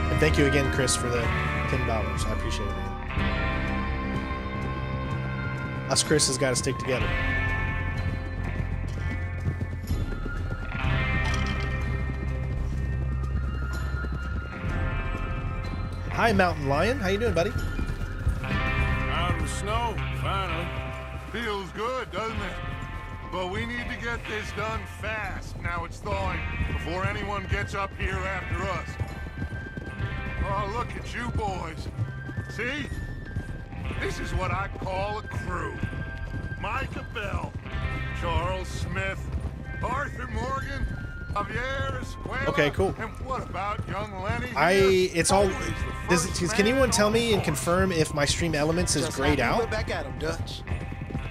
And thank you again, Chris, for the ten dollars. I appreciate it, man. Us Chris has got to stick together. Hi, Mountain Lion. How you doing, buddy? Out of the snow, finally. Feels good, doesn't it? But we need to get this done fast. Now it's thawing, before anyone gets up here after us. Oh, look at you boys. See? This is what I call a crew. Micah Bell, Charles Smith, Arthur Morgan. Okay, cool. And what about young Lenny? I it's all. Does, first can anyone tell me and confirm if my stream elements is grayed out? back at him, Dutch.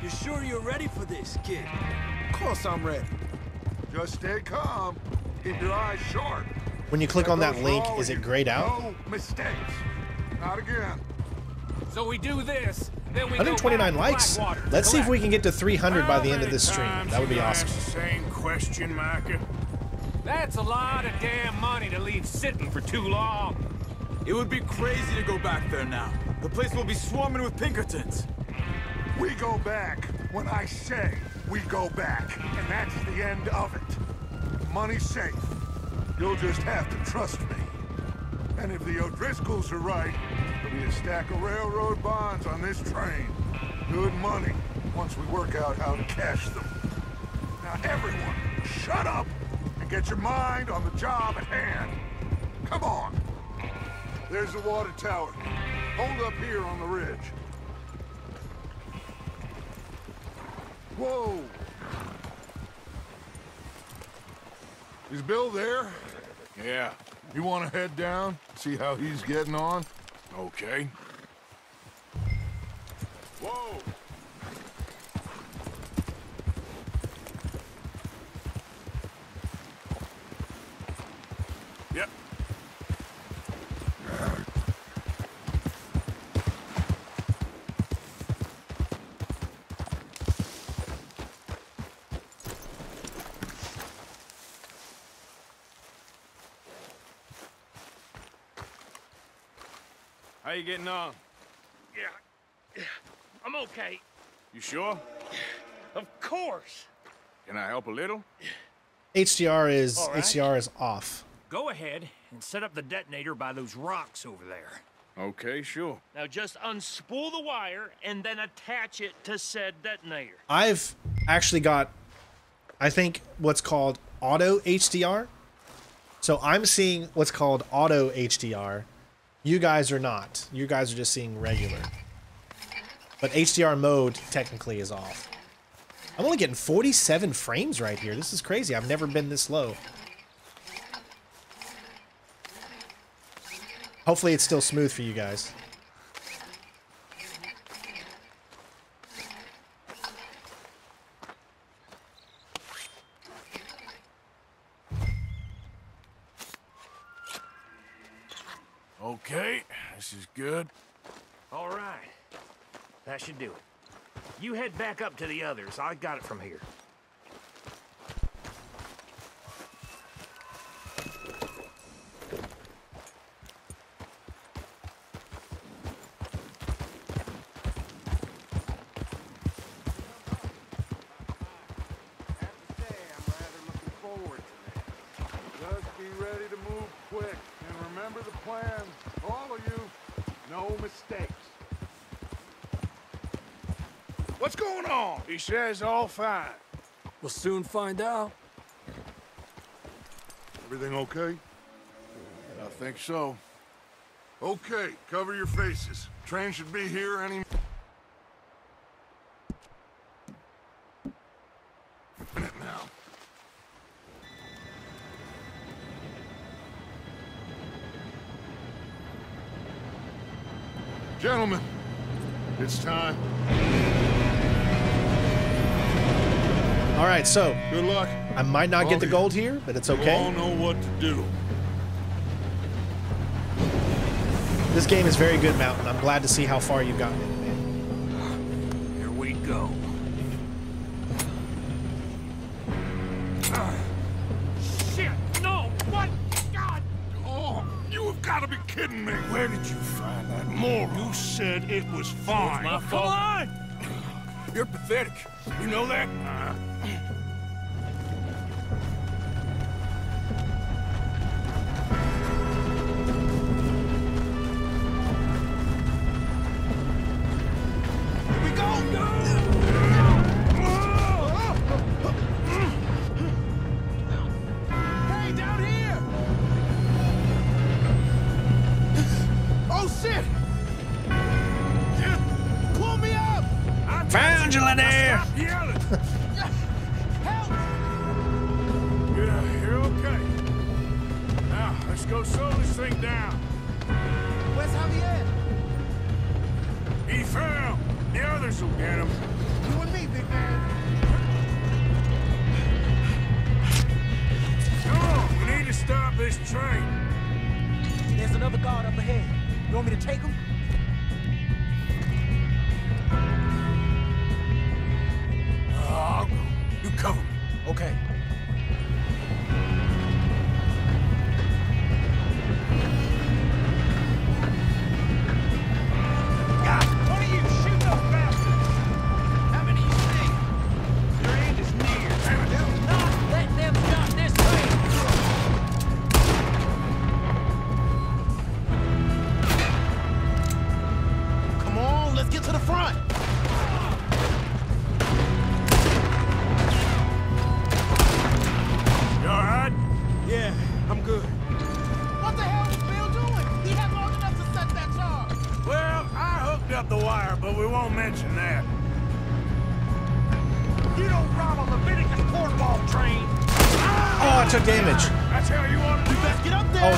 You sure you're ready for this, kid? Of course I'm ready. Just stay calm. Keep your eyes sharp. When you click on that link, is it grayed out? No mistakes. Not again. So we do this, then we go 129 back likes. Let's see if we can get to 300 by the end of this stream. That would be awesome. you ask the same question, Micah. That's a lot of damn money to leave sitting for too long. It would be crazy to go back there now. The place will be swarming with Pinkertons. We go back when I say we go back, and that's the end of it. Money's safe. You'll just have to trust me. And if the O'Driscolls are right, there'll be a stack of railroad bonds on this train. Good money, once we work out how to cash them. Now everyone, shut up and get your mind on the job at hand. Come on. There's the water tower. Hold up here on the ridge. Whoa! Is Bill there? Yeah. You want to head down, see how he's getting on? Okay. Whoa! How you getting on? Yeah. yeah. I'm okay. You sure? Of course. Can I help a little? HDR is All right. HDR is off. Go ahead and set up the detonator by those rocks over there. Okay, sure. Now just unspool the wire and then attach it to said detonator. I've actually got, I think, what's called auto HDR. So I'm seeing what's called auto HDR. You guys are not. You guys are just seeing regular. But HDR mode technically is off. I'm only getting 47 frames right here. This is crazy. I've never been this low. Hopefully it's still smooth for you guys. Okay, this is good. All right. That should do it. You head back up to the others. I got it from here. I have to say, I'm rather looking forward to that. Just be ready to move quick. Remember the plan. All of you, no mistakes. What's going on? He says all fine. We'll soon find out. Everything okay? I think so. Okay, cover your faces. Train should be here any Gentlemen, it's time. All right, so good luck. I might not All get the gold here, but it's okay. You okay. all know what to do. This game is very good, Mountain. I'm glad to see how far you've gotten in it, man. Here we go. Shit! No! What? God! Oh, you have got to be kidding me. Where did you moral? You said it was fine. my Come on! You're pathetic. You know that? Here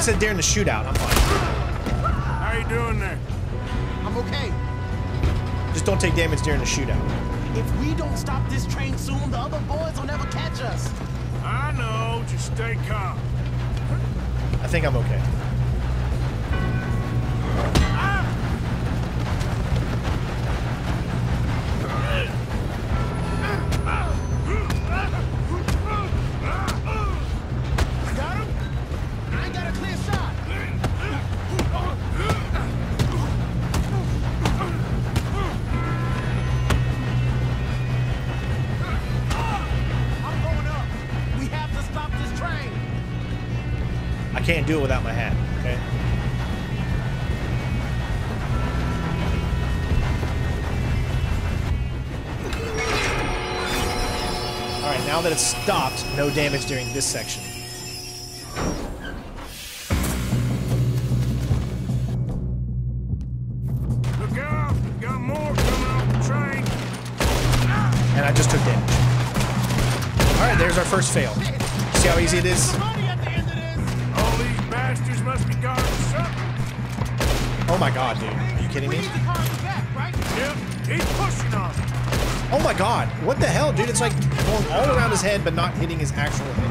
said during the shootout. I'm fine. How you doing there? I'm okay. Just don't take damage during the shootout. If we don't stop this train soon, the other boys will never catch us. I know. Just stay calm. I think I'm okay. Can't do it without my hat. Okay. All right. Now that it's stopped, no damage during this section. Look out! Got more coming off the train. and I just took damage. All right, there's our first fail. See how easy it is? kidding me? Oh my god. What the hell, dude? It's like going all around his head but not hitting his actual head.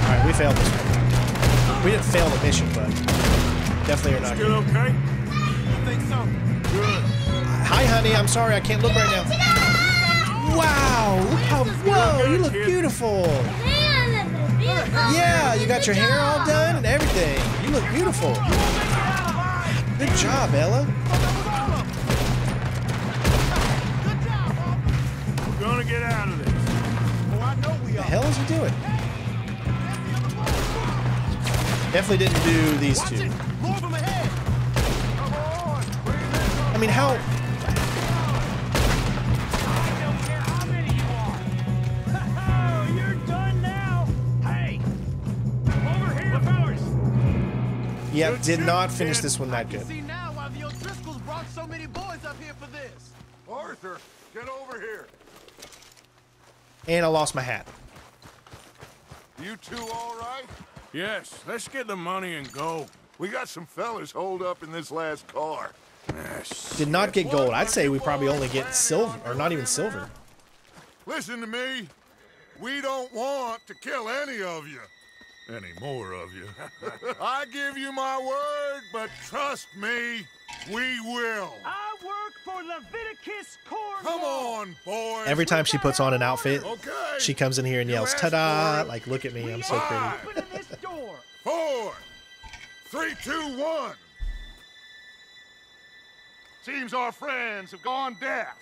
Alright, we failed this one. We didn't fail the mission, but definitely are not. good. okay? You think so. Good. Hi, honey. I'm sorry. I can't look right now. Wow. Look how. Whoa, you look beautiful. Yeah, you got your hair all done and everything. You look beautiful. Good job, Ella. We're gonna get out of this. Oh, I know we The hell is he doing? Definitely didn't do these two. More of them ahead. I mean, how? Yeah, did not finish this one that good. See now why the O'Driscolls brought so many boys up here for this. Arthur, get over here. And I lost my hat. You two all right? Yes, let's get the money and go. We got some fellas holed up in this last car. Did not get gold. I'd say we probably only get silver, or not even silver. Listen to me. We don't want to kill any of you. Any more of you. <laughs> I give you my word, but trust me, we will. I work for Leviticus Cornwall. Come on, boys. Every time she puts on an outfit, Okay. she comes in here and yells, "Ta-da!" Like, look at me, I'm so pretty. Open <laughs> this door. Four, three, two, one. Seems our friends have gone deaf.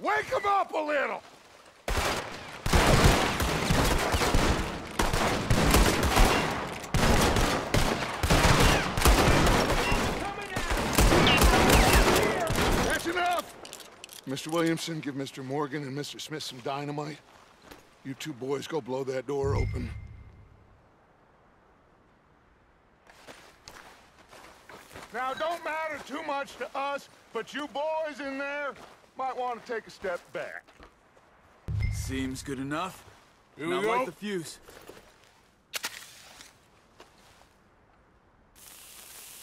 Wake them up a little. That's enough. Mr. Williamson, give Mr. Morgan and Mr. Smith some dynamite. You two boys go blow that door open. Now, don't matter too much to us, but you boys in there might want to take a step back. Seems good enough. Here Not we go. like the fuse.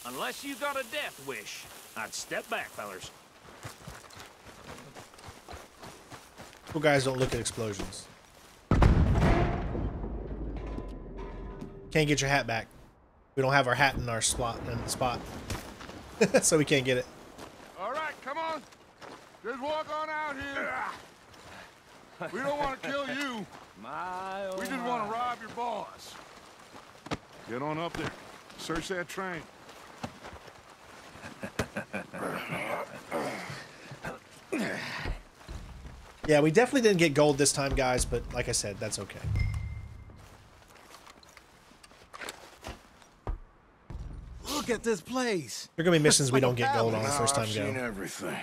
Unless you got a death wish, I'd step back, fellers. Cool guys don't look at explosions. Can't get your hat back. We don't have our hat in our spot in the spot, <laughs> so we can't get it. All right, come on. Just walk on out here. We don't want to kill you. My, We just want to rob your boss. Get on up there. Search that train. Yeah, we definitely didn't get gold this time, guys. But like I said, that's okay. Look at this place. There are gonna be missions we <laughs> don't get gold on the first time I've seen go. everything.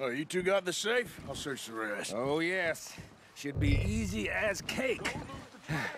Oh, you two got the safe? I'll search the rest. Oh, yes. Should be easy as cake. <laughs>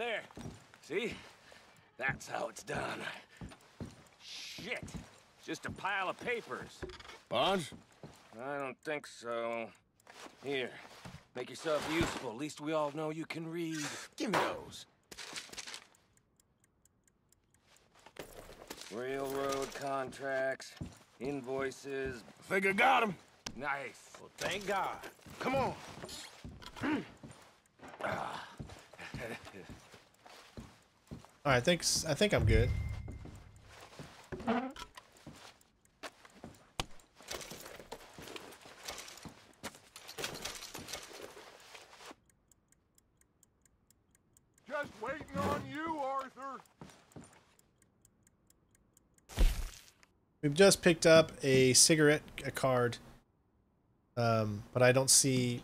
There. See? That's how it's done. Shit. Just a pile of papers. Bonds? I don't think so. Here, make yourself useful. At least we all know you can read. Give me those. Railroad contracts, invoices. Think I got him. Nice. Well, thank God. Come on. <clears throat> Ah. All right, thanks. I think think I'm good. Just waiting on you, Arthur. We've just picked up a cigarette a card, um, but I don't see.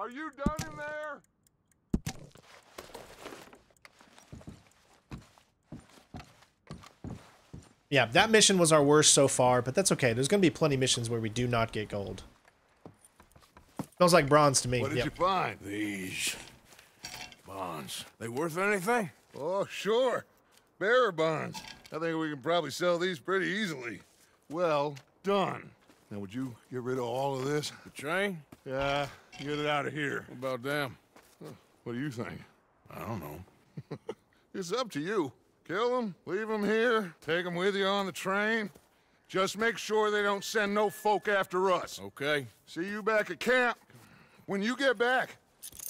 Are you done in there? Yeah, that mission was our worst so far, but that's okay. There's going to be plenty of missions where we do not get gold. Smells like bronze to me. What did Yep. you find? These bonds. They worth anything? Oh, sure. Bearer bonds. I think we can probably sell these pretty easily. Well done. Now, would you get rid of all of this? The train? Yeah, get it out of here. What about them? What do you think? I don't know. <laughs> It's up to you. Kill them, leave them here, take them with you on the train. Just make sure they don't send no folk after us. Okay. See you back at camp. When you get back,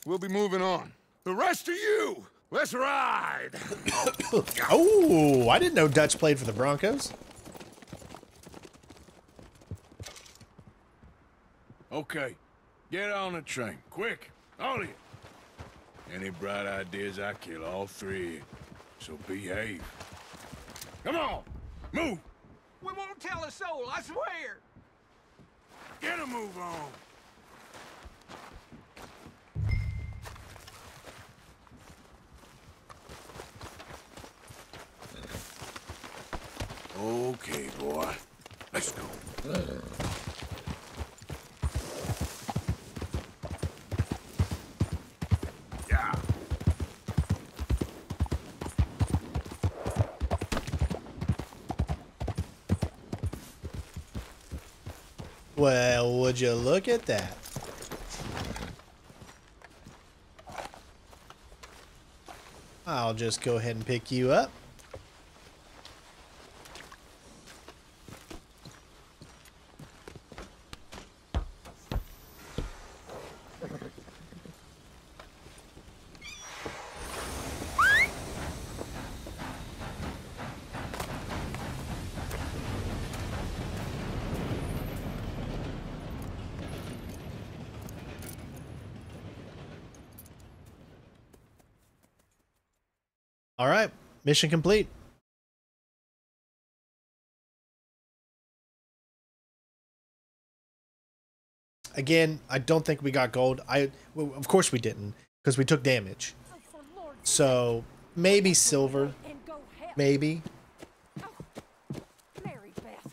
we'll be moving on. The rest of you, let's ride. <coughs> oh, I didn't know Dutch played for the Broncos. Okay. Get on the train. Quick. All of you. Any bright ideas, I kill all three of you. So behave. Come on. Move. We won't tell a soul, I swear. Get a move on. Okay, boy. Let's go. Yeah. Well, would you look at that? I'll just go ahead and pick you up. All right, mission complete. Again, I don't think we got gold. I, well, of course, we didn't because we took damage. So maybe silver, maybe. Mary Beth.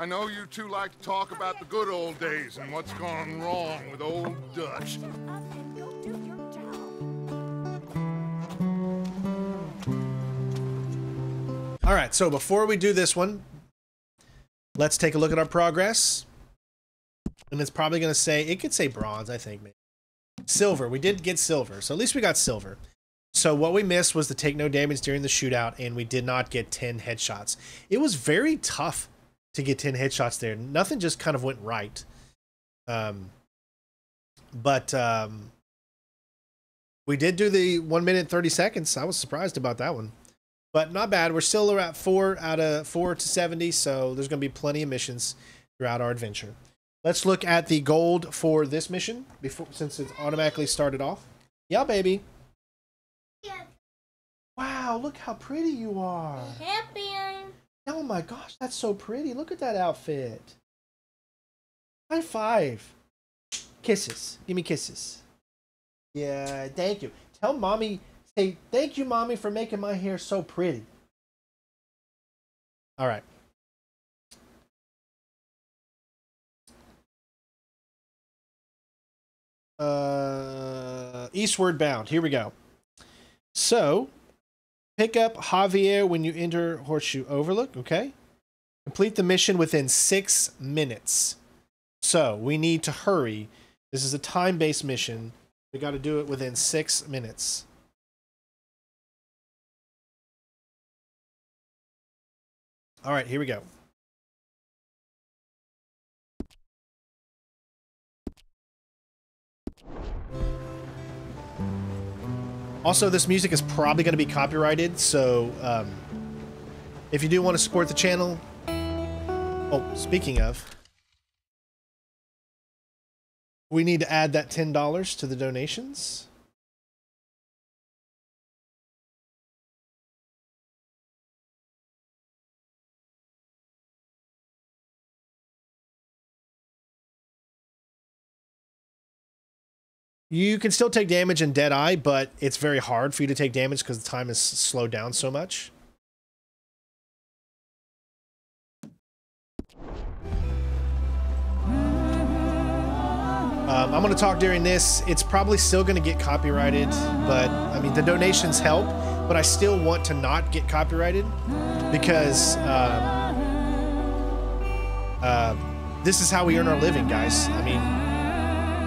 I know you two like to talk about the good old days and what's gone wrong with old Dutch. All right, so before we do this one, let's take a look at our progress. And it's probably going to say, it could say bronze, I think. Maybe. Silver. We did get silver, so at least we got silver. So what we missed was to take no damage during the shootout, and we did not get 10 headshots. It was very tough to get 10 headshots there. Nothing just kind of went right. Um, but um, we did do the 1 minute 30 seconds. I was surprised about that one. But not bad. We're still at 4 out of 4 to 70, so there's going to be plenty of missions throughout our adventure. Let's look at the gold for this mission before since it's automatically started off. Yeah, baby. Yeah. Wow, look how pretty you are. Champion. Oh my gosh, that's so pretty. Look at that outfit. High five. Kisses. Give me kisses. Yeah, thank you. Tell mommy, say thank you, mommy, for making my hair so pretty. All right. Uh, eastward bound. Here we go. So, pick up Javier when you enter Horseshoe Overlook. Okay. Complete the mission within six minutes. So we need to hurry. This is a time-based mission. We got to do it within six minutes. All right, here we go. Also, this music is probably going to be copyrighted, so um, if you do want to support the channel, oh, speaking of, we need to add that $10 to the donations. You can still take damage in Deadeye, but it's very hard for you to take damage because the time is slowed down so much. Um, I'm going to talk during this. It's probably still going to get copyrighted, but I mean, the donations help, but I still want to not get copyrighted because um, uh, this is how we earn our living, guys. I mean,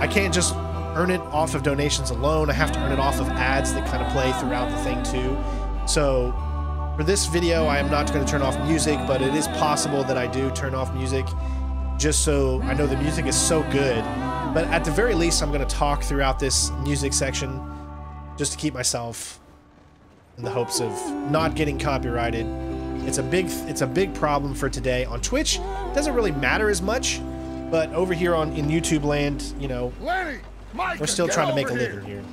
I can't just earn it off of donations alone. I have to earn it off of ads that kind of play throughout the thing too. So for this video, I am not going to turn off music, but it is possible that I do turn off music just so I know the music is so good. But at the very least, I'm going to talk throughout this music section just to keep myself in the hopes of not getting copyrighted. It's a big it's a big problem for today on Twitch. It doesn't really matter as much, but over here on in YouTube land, you know, Lenny, Micah, we're still trying to make a over living here.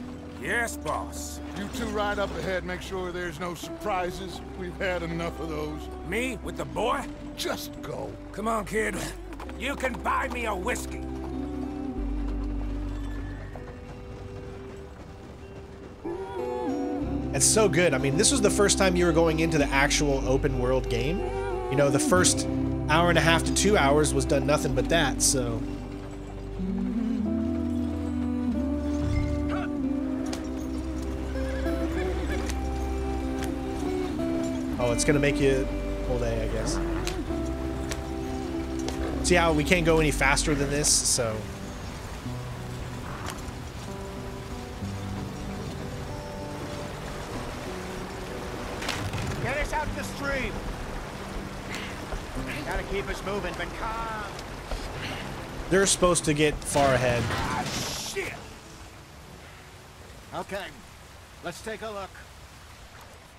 Yes, boss. You two ride up ahead, make sure there's no surprises. We've had enough of those. Me with the boy? Just go. Come on, kid. You can buy me a whiskey. It's so good. I mean, this was the first time you were going into the actual open world game. You know, the first hour and a half to two hours was done nothing but that, so. Oh, it's gonna make you whole A, I guess. See how we can't go any faster than this, so. Get us out the stream. Gotta keep us moving, but calm. They're supposed to get far ahead. Ah, shit. Okay, let's take a look.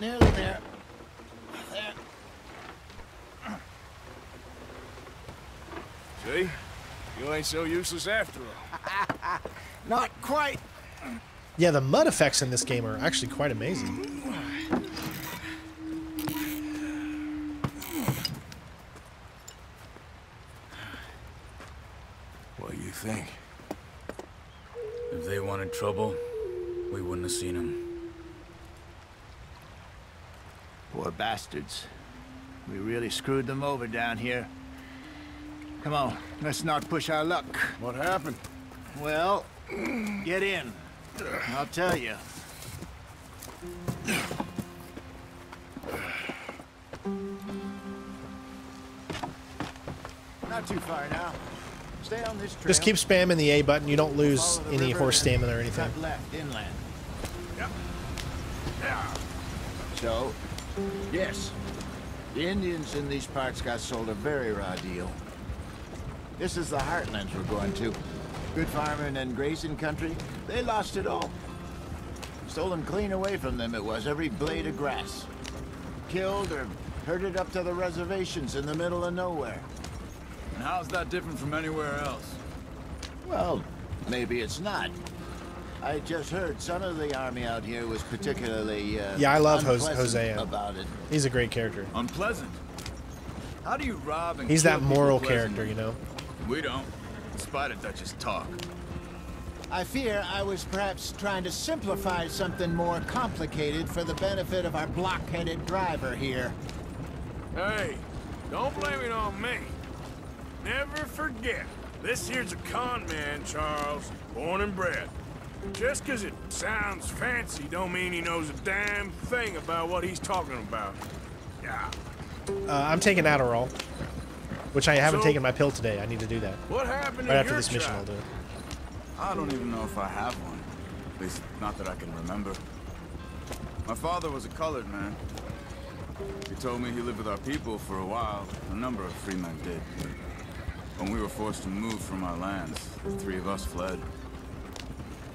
Nearly there. There. See? You ain't so useless after all. <laughs> Not quite. Yeah, the mud effects in this game are actually quite amazing. What do you think? If they wanted trouble, we wouldn't have seen them. Poor bastards. We really screwed them over down here. Come on, let's not push our luck. What happened? Well, get in. I'll tell you. Not too far now. Stay on this trail. Just keep spamming the A button. You don't lose any horse stamina or anything. left inland. Yep. So, yes, the Indians in these parts got sold a very raw deal. This is the heartlands we're going to. Good farming and grazing country, they lost it all. Stolen clean away from them it was, every blade of grass. Killed or herded up to the reservations in the middle of nowhere. And how's that different from anywhere else? Well, maybe it's not. I just heard some of the army out here was particularly uh, Yeah, I love Jose- Hosea. about it. He's a great character. Unpleasant. How do you rob and He's kill that moral character, you know. We don't. In spite of Dutch's talk. I fear I was perhaps trying to simplify something more complicated for the benefit of our block-headed driver here. Hey, don't blame it on me. Never forget, this here's a con man, Charles. Born and bred. Just 'cause it sounds fancy don't mean he knows a damn thing about what he's talking about. Yeah. Uh, I'm taking Adderall, which I haven't So- taken my pill today. I need to do that. What happened Right in after your this mission, tribe? I'll do it. I don't even know if I have one. At least, not that I can remember. My father was a colored man. He told me he lived with our people for a while. A number of free men did. When we were forced to move from our lands, the three of us fled.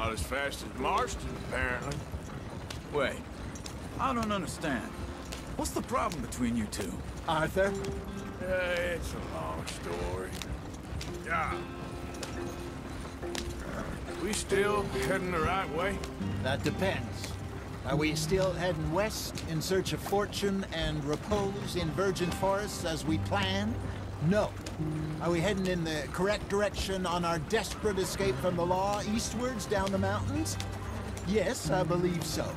Not as fast as Marston, apparently. Wait, I don't understand. What's the problem between you two? Arthur? Yeah, it's a long story. Yeah. We still heading the right way? That depends. Are we still heading west in search of fortune and repose in virgin forests as we planned? No. Are we heading in the correct direction on our desperate escape from the law eastwards down the mountains? Yes, I believe so.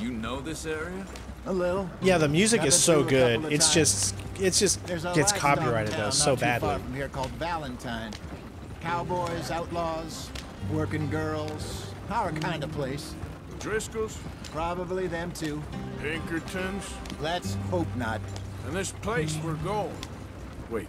You know this area? A little. Yeah, the music I've is so good. couple of It's times. just, it's just gets copyrighted town though so badly. far from here called Valentine. Cowboys, outlaws, working girls, our kind of place. Driscoll's? Probably them too. Pinkertons? Let's hope not. And this place we're going. Wait,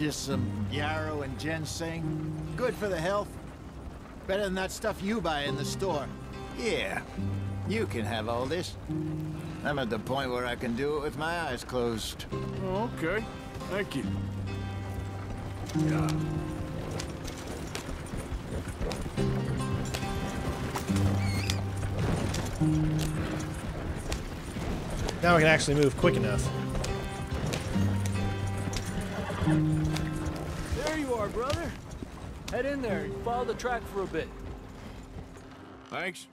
Just some yarrow and ginseng. Good for the health. Better than that stuff you buy in the store. Yeah, you can have all this. I'm at the point where I can do it with my eyes closed. Oh, okay. Thank you. Yeah. Now I can actually move quick enough. There brother. Head in there and follow the track for a bit. Thanks.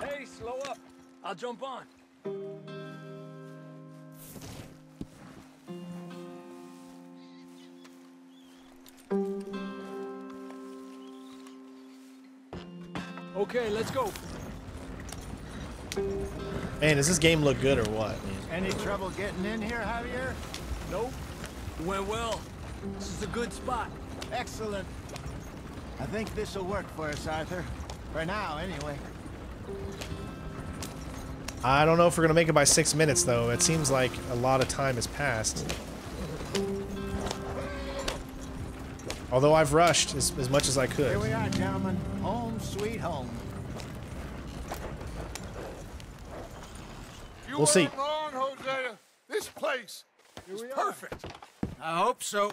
Hey, slow up. I'll jump on. Okay, let's go. Man, does this game look good or what? Any trouble getting in here, Javier? Nope. Went well. This is a good spot. Excellent. I think this will work for us, Arthur. For now, anyway. I don't know if we're gonna make it by six minutes though. It seems like a lot of time has passed. Although I've rushed as, as much as I could. Here we are, gentlemen. Home sweet home. You We'll see. weren't wrong, Hosea. This place is perfect. I hope so.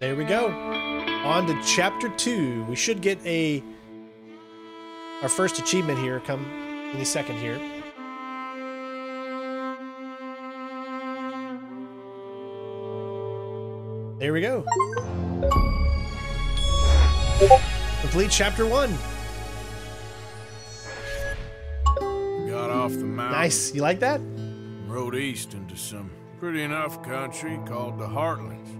There we go. On to chapter two. We should get a our first achievement here come any second here. There we go. Complete chapter one. Got off the mountain. Nice. You like that? Rode east into some pretty enough country called the Heartlands.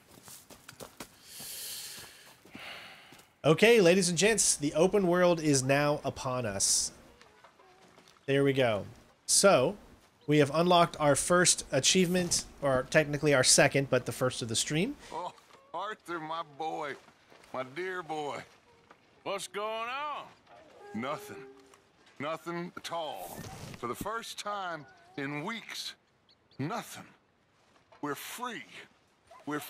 Okay, ladies and gents, the open world is now upon us. There we go. So, we have unlocked our first achievement, or technically our second, but the first of the stream. Oh, Arthur, my boy. My dear boy. What's going on? Nothing. Nothing at all. For the first time in weeks, nothing. We're free. We're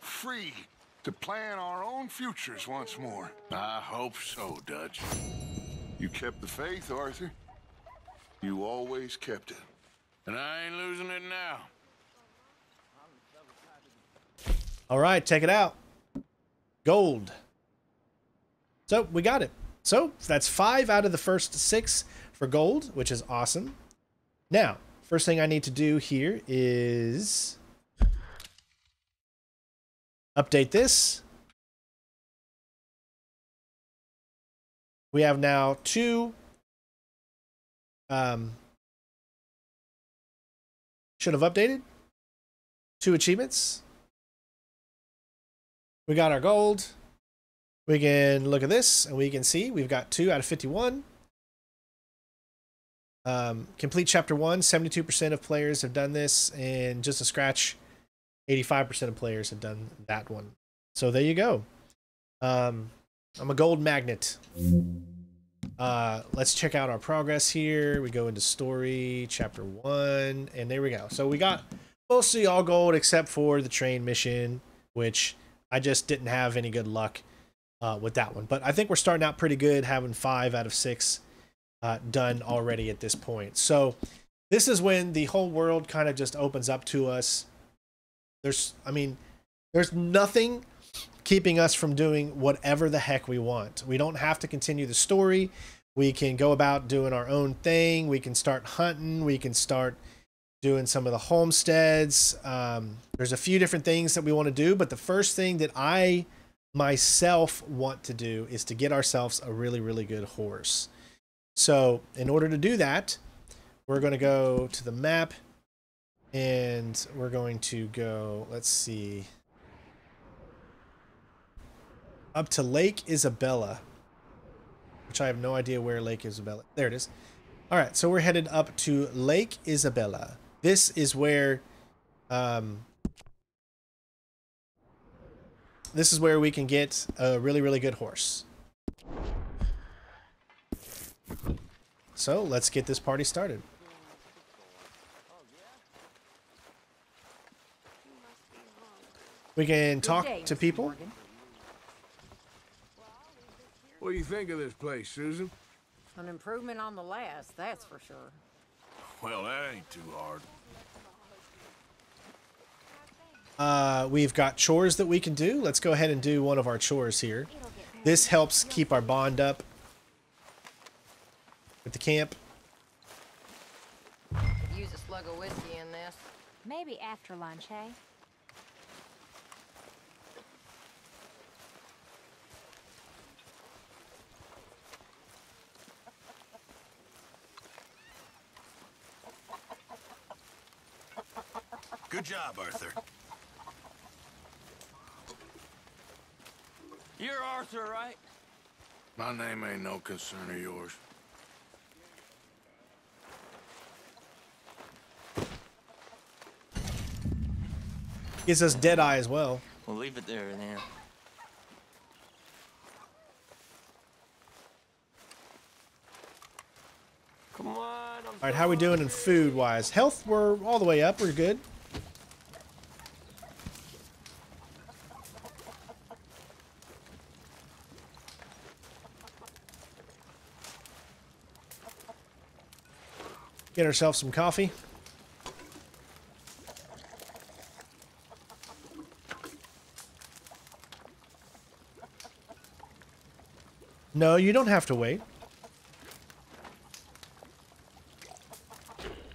free to plan our own futures once more. I hope so, Dutch. You kept the faith, Arthur. You always kept it. And I ain't losing it now. All right, check it out. Gold. So we got it. So that's five out of the first six for gold, which is awesome. Now, first thing I need to do here is update this. We have now two Um, should have updated. Two achievements. We got our gold. We can look at this and we can see we've got two out of 51. Um, complete chapter one, 72% of players have done this, and just a scratch, 85% of players have done that one. So there you go. Um, I'm a gold magnet. Uh, let's check out our progress here. We go into story, chapter one, and there we go. So we got mostly all gold except for the train mission, which I just didn't have any good luck uh, with that one. But I think we're starting out pretty good, having five out of six uh, done already at this point. So this is when the whole world kind of just opens up to us. There's, I mean, there's nothing keeping us from doing whatever the heck we want. We don't have to continue the story. We can go about doing our own thing. We can start hunting. We can start doing some of the homesteads. Um, there's a few different things that we want to do, but the first thing that I myself want to do is to get ourselves a really, really good horse. So in order to do that, we're going to go to the map and we're going to go, let's see, up to Lake Isabella, which I have no idea where Lake Isabella. There it is. All right, so we're headed up to Lake Isabella. This is where, um, this is where we can get a really, really good horse. So let's get this party started. We can talk to people. What do you think of this place, Susan? An improvement on the last, that's for sure. Well, that ain't too hard. Uh, we've got chores that we can do. Let's go ahead and do one of our chores here. This helps keep our bond up with the camp. Could use a slug of whiskey in this. Maybe after lunch, hey? Good job, Arthur. You're Arthur, right? My name ain't no concern of yours. Gives us dead eye as well. We'll leave it there then. Come on. I'm All right, how we doing in food wise? Health, we're all the way up. We're good. Get ourselves some coffee. No, you don't have to wait.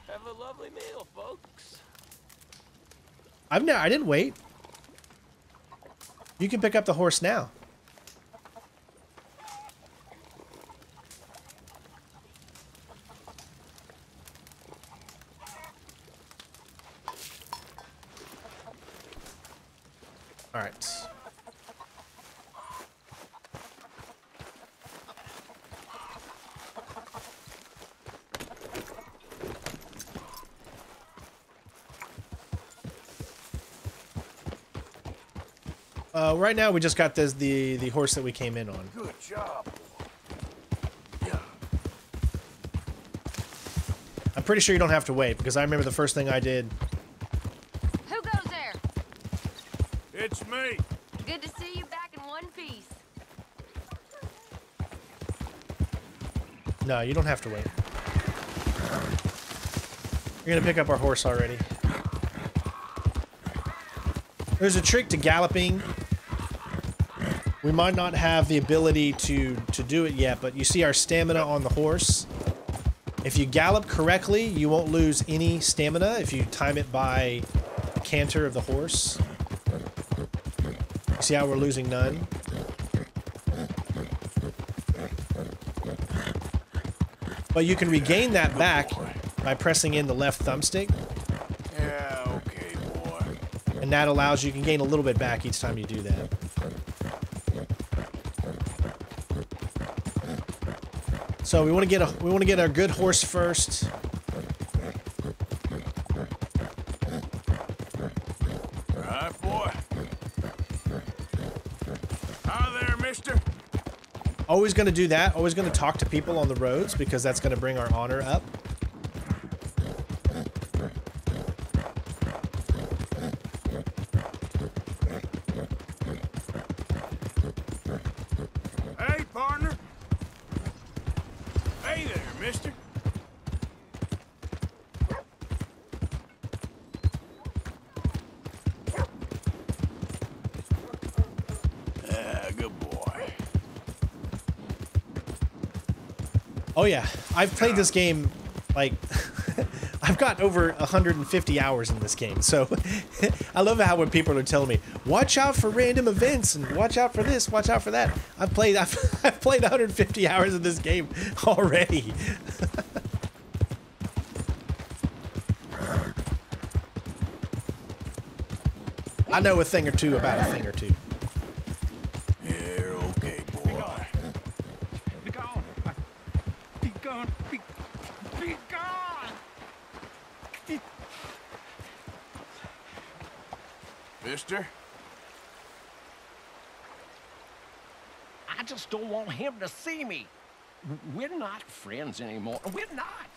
Have a lovely meal, folks. I've no, I didn't wait. You can pick up the horse now. All right. Uh, right now, we just got this the the horse that we came in on. Good job. I'm pretty sure you don't have to wait because I remember the first thing I did. Who goes there? It's me. Good to see you back in one piece. No, you don't have to wait. You're gonna pick up our horse already. There's a trick to galloping. We might not have the ability to to do it yet, but you see our stamina on the horse. If you gallop correctly, you won't lose any stamina if you time it by canter of the horse. See how we're losing none? But you can regain that back by pressing in the left thumbstick. Yeah, okay, boy. And that allows you can gain a little bit back each time you do that. So we want to get a we want to get our good horse first. Boy. Hi there, mister. Always going to do that. Always going to talk to people on the roads because that's going to bring our honor up. I've played this game like <laughs> I've got over 150 hours in this game. So <laughs> I love how when people are telling me, "Watch out for random events and watch out for this, watch out for that." I've played I've, <laughs> I've played 150 hours of this game already. I know a thing or two about a thing or two. Him to see me. We're not friends anymore. We're not.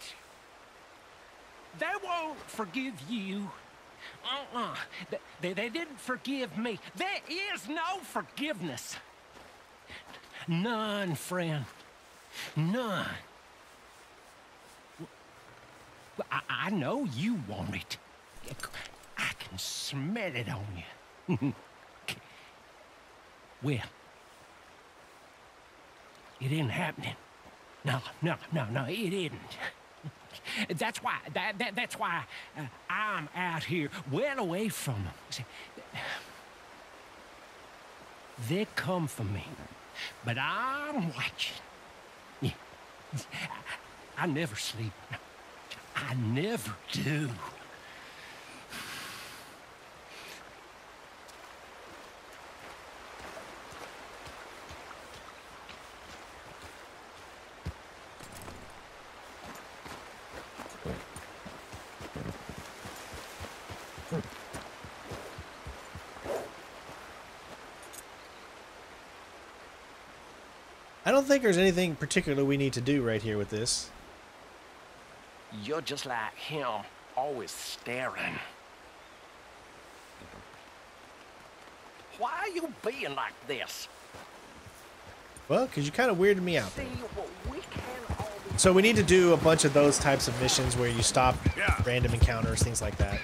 They won't forgive you. Uh-uh. They, they, didn't forgive me. There is no forgiveness. None, friend. None. I, I know you want it. I can smell it on you. <laughs> well, it ain't happening. No, no, no, no, it isn't. That's why, that, that, that's why uh, I'm out here, well away from them. See, they come for me, but I'm watching. I never sleep. I never do. Think there's anything particular we need to do right here with this. You're just like him, always staring. Why are you being like this? Well, because you kind of weirded me out. See, we can all be So we need to do a bunch of those types of missions where you stop random encounters, things like that.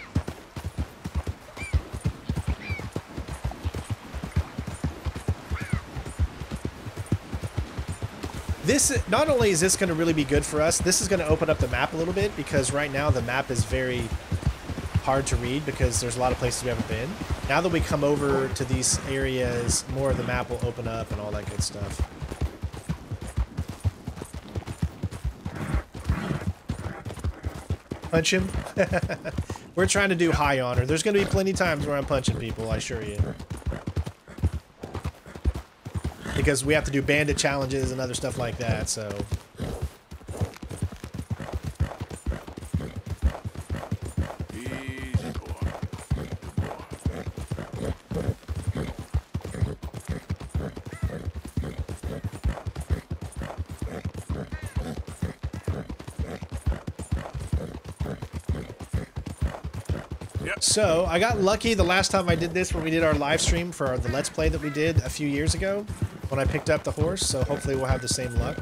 This, not only is this going to really be good for us, this is going to open up the map a little bit because right now the map is very hard to read because there's a lot of places we haven't been. Now that we come over to these areas, more of the map will open up and all that good stuff. Punch him. <laughs> We're trying to do high honor. There's going to be plenty of times where I'm punching people, I assure you. Because we have to do bandit challenges and other stuff like that, so... So, I got lucky the last time I did this when we did our live stream for the Let's Play that we did a few years ago when I picked up the horse, so hopefully we'll have the same luck.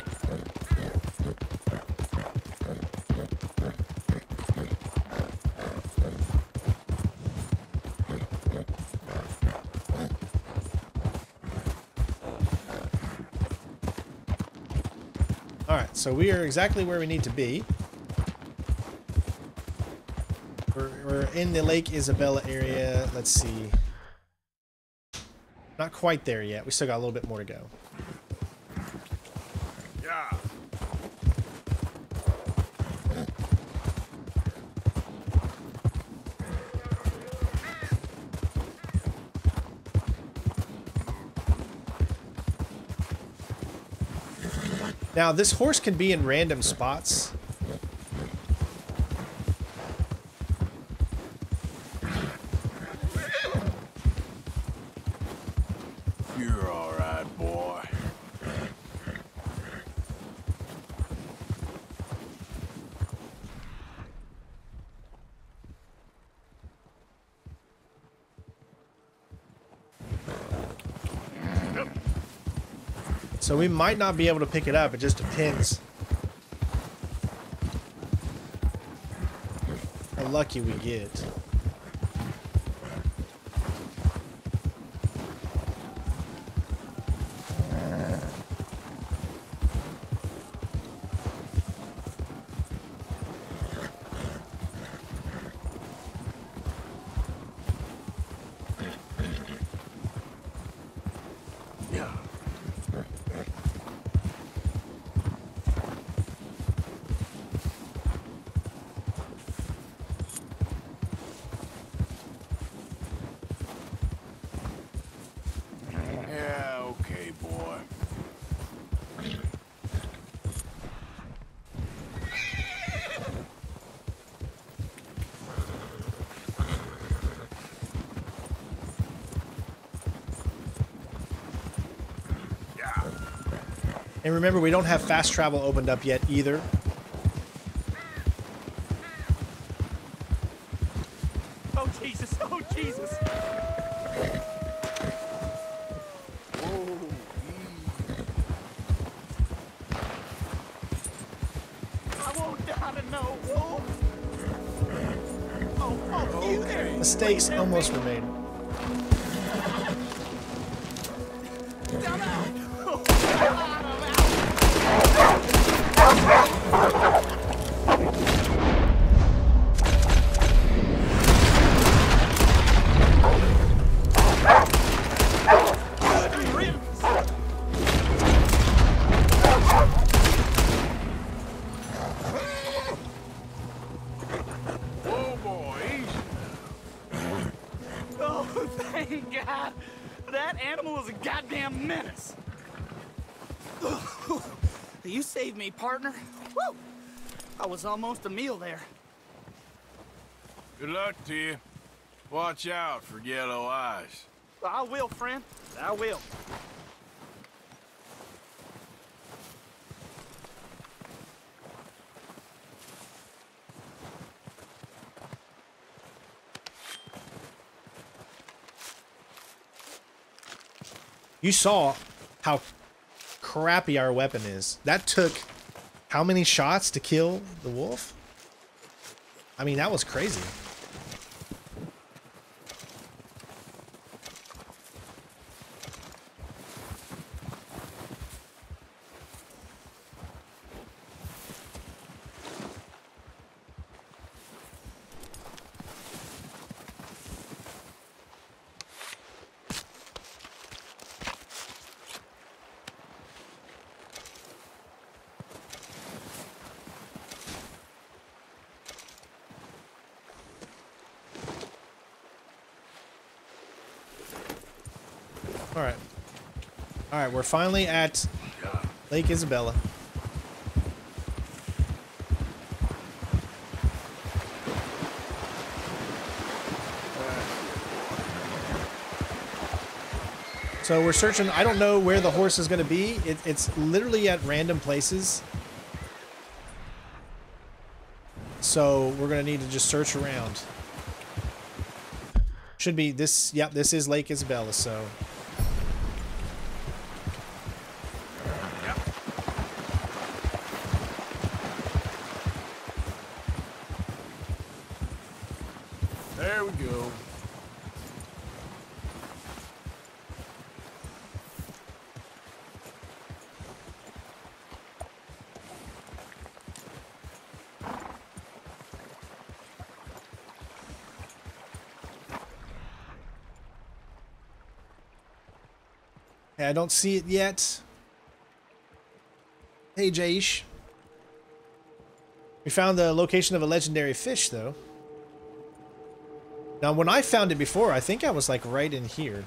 Alright, so we are exactly where we need to be. We're, we're in the Lake Isabella area. Let's see. Not quite there yet. We still got a little bit more to go. Yeah. Now, this horse can be in random spots. We might not be able to pick it up. It just depends. How lucky we get. Yeah, okay, boy. And remember, we don't have fast travel opened up yet either. Oh, Jesus. Oh, Jesus. I won't die partner. Woo! I was almost a meal there. Good luck to you. Watch out for yellow eyes. I will, friend. I will. You saw how crappy our weapon is. That took how many shots to kill the wolf? I mean, that was crazy. Right, we're finally at Lake Isabella. So we're searching. I don't know where the horse is going to be. It, it's literally at random places. So we're going to need to just search around. Should be this. Yep, this is Lake Isabella. So I don't see it yet. Hey, Jaish. We found the location of a legendary fish, though. Now, when I found it before, I think I was like right in here.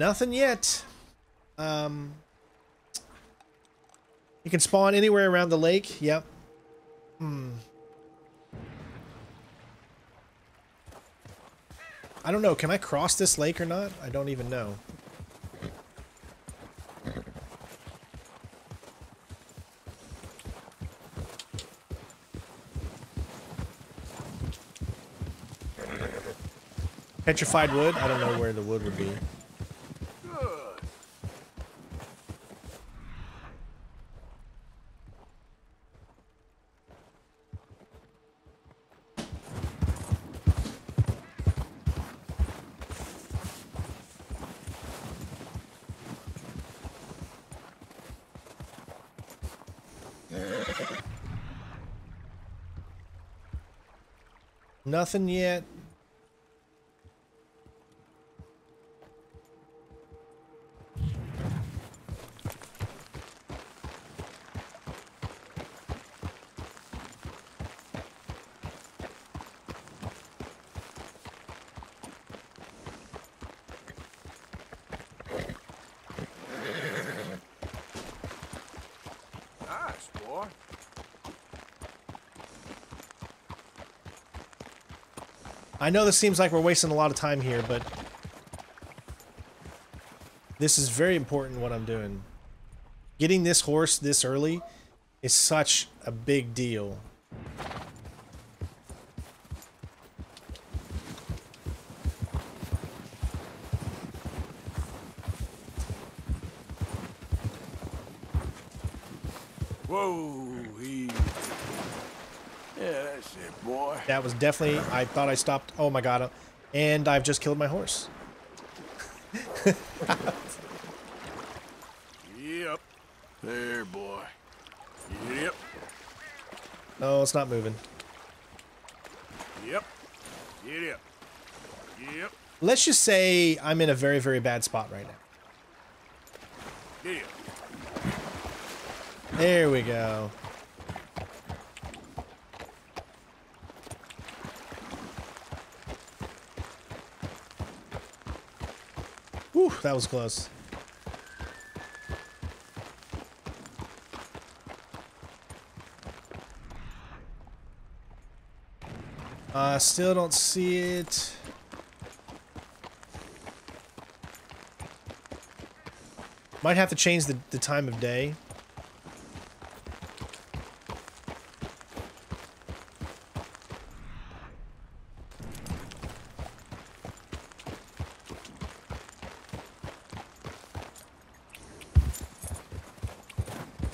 Nothing yet. Um, you can spawn anywhere around the lake. Yep. Hmm. I don't know. Can I cross this lake or not? I don't even know. Petrified wood? I don't know where the wood would be. Nothing yet. I know this seems like we're wasting a lot of time here, but this is very important what I'm doing. Getting this horse this early is such a big deal. Whoa, he. Yeah, that's it, boy. That was definitely, I thought I stopped. Oh my god. And I've just killed my horse. Yep. There, boy. Yep. No, it's not moving. Yep. Yep. Yep. Let's just say I'm in a very, very bad spot right now. Yep. There we go. Whew, that was close. Uh, still don't see it. Might have to change the, the time of day.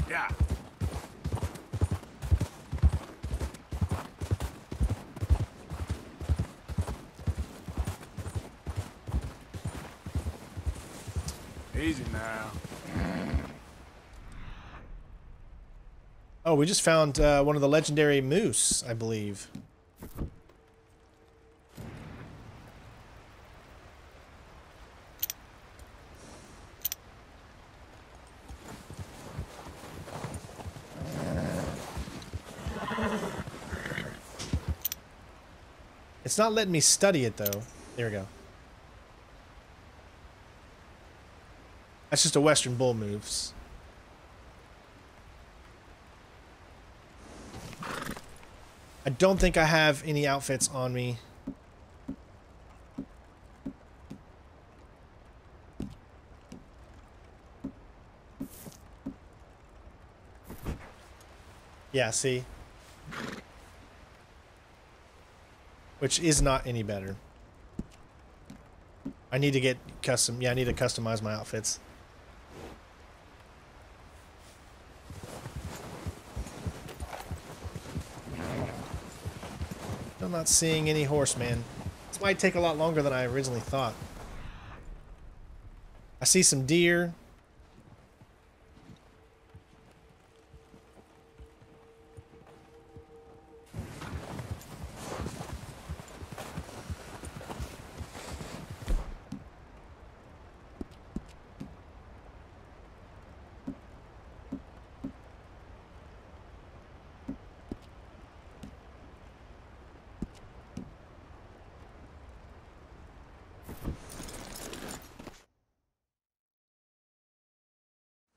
Yeah. Easy now. Oh, we just found uh, one of the legendary moose, I believe. It's not letting me study it, though. There we go. That's just a Western Bull moose. I don't think I have any outfits on me. Yeah, see? Which is not any better. I need to get custom. Yeah, I need to customize my outfits. I'm not seeing any horseman. This might take a lot longer than I originally thought. I see some deer.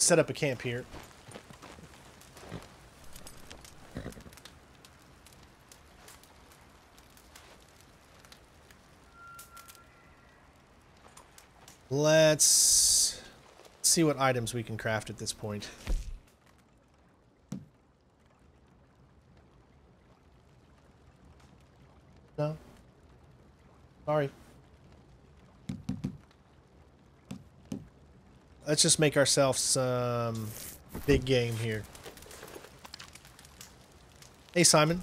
Set up a camp here. Let's see what items we can craft at this point. No. Sorry. Let's just make ourselves some big game here. Hey, Simon.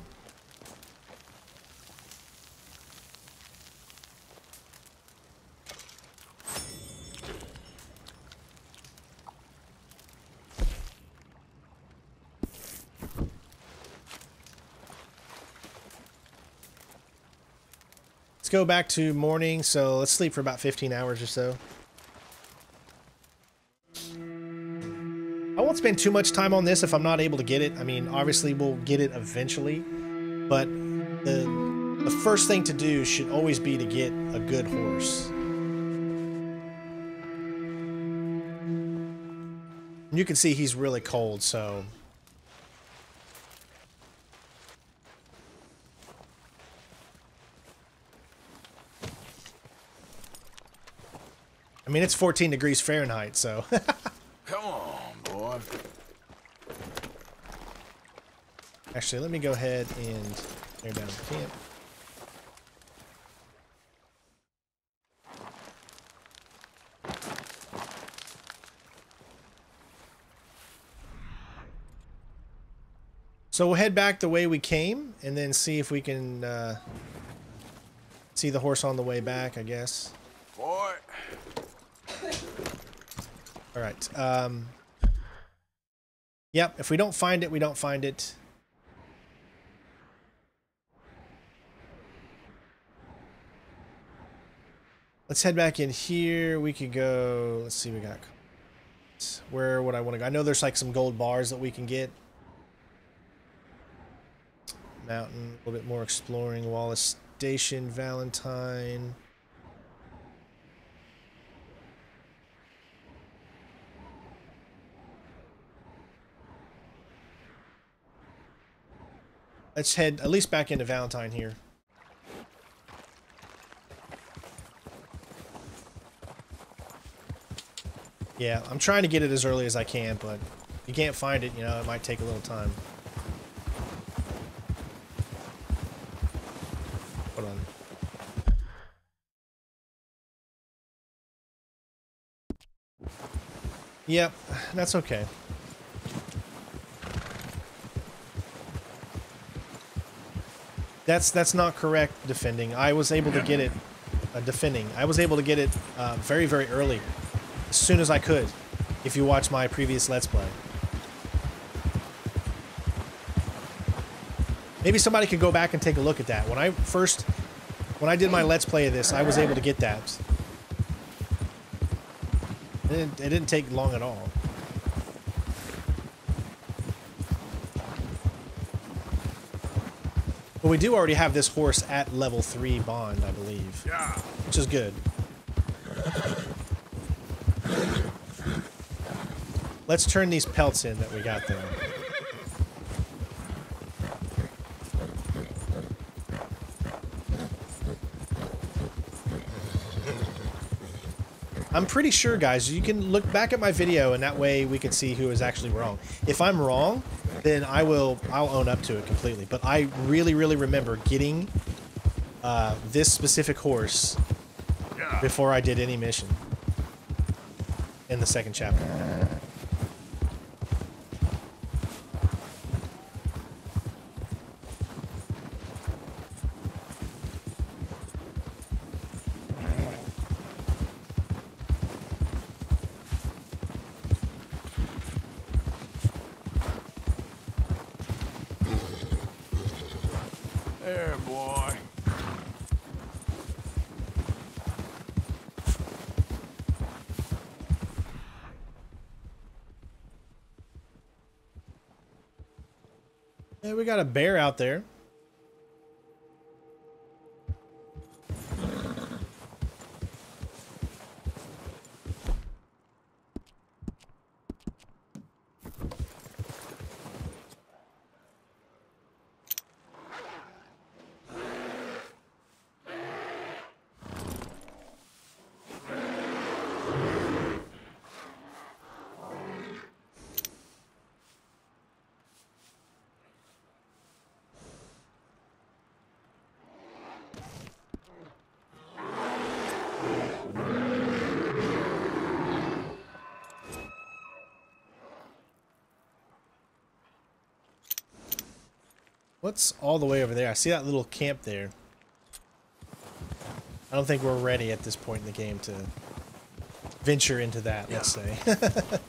Let's go back to morning, so let's sleep for about 15 hours or so. Spend too much time on this if I'm not able to get it. I mean, obviously we'll get it eventually, but the, the first thing to do should always be to get a good horse. You can see he's really cold, so I mean, it's 14 degrees Fahrenheit, so. <laughs> Come on, boy. Actually, let me go ahead and tear down the camp. So we'll head back the way we came and then see if we can uh, see the horse on the way back, I guess. Boy. All right. Um, yep, if we don't find it, we don't find it. Let's head back in here. We could go, let's see, we got, where would I want to go? I know there's like some gold bars that we can get. Mountain, a little bit more exploring. Wallace Station, Valentine. Let's head at least back into Valentine here. Yeah, I'm trying to get it as early as I can, but you can't find it, you know, it might take a little time. Hold on. Yep, that's okay. That's that's not correct. Defending, I was able to get it. Uh, defending, I was able to get it uh, very very early, as soon as I could. If you watch my previous Let's Play. Maybe somebody could go back and take a look at that. When I first, when I did my Let's Play of this, I was able to get that. It didn't, it didn't take long at all. But we do already have this horse at level 3 bond, I believe. Yeah. Which is good. Let's turn these pelts in that we got there. I'm pretty sure, guys, you can look back at my video and that way we can see who is actually wrong. If I'm wrong, then I will I'll own up to it completely. But I really, really remember getting uh, this specific horse before I did any mission in the second chapter. There, boy. Yeah, we got a bear out there. What's all the way over there? I see that little camp there. I don't think we're ready at this point in the game to venture into that, let's say. <laughs>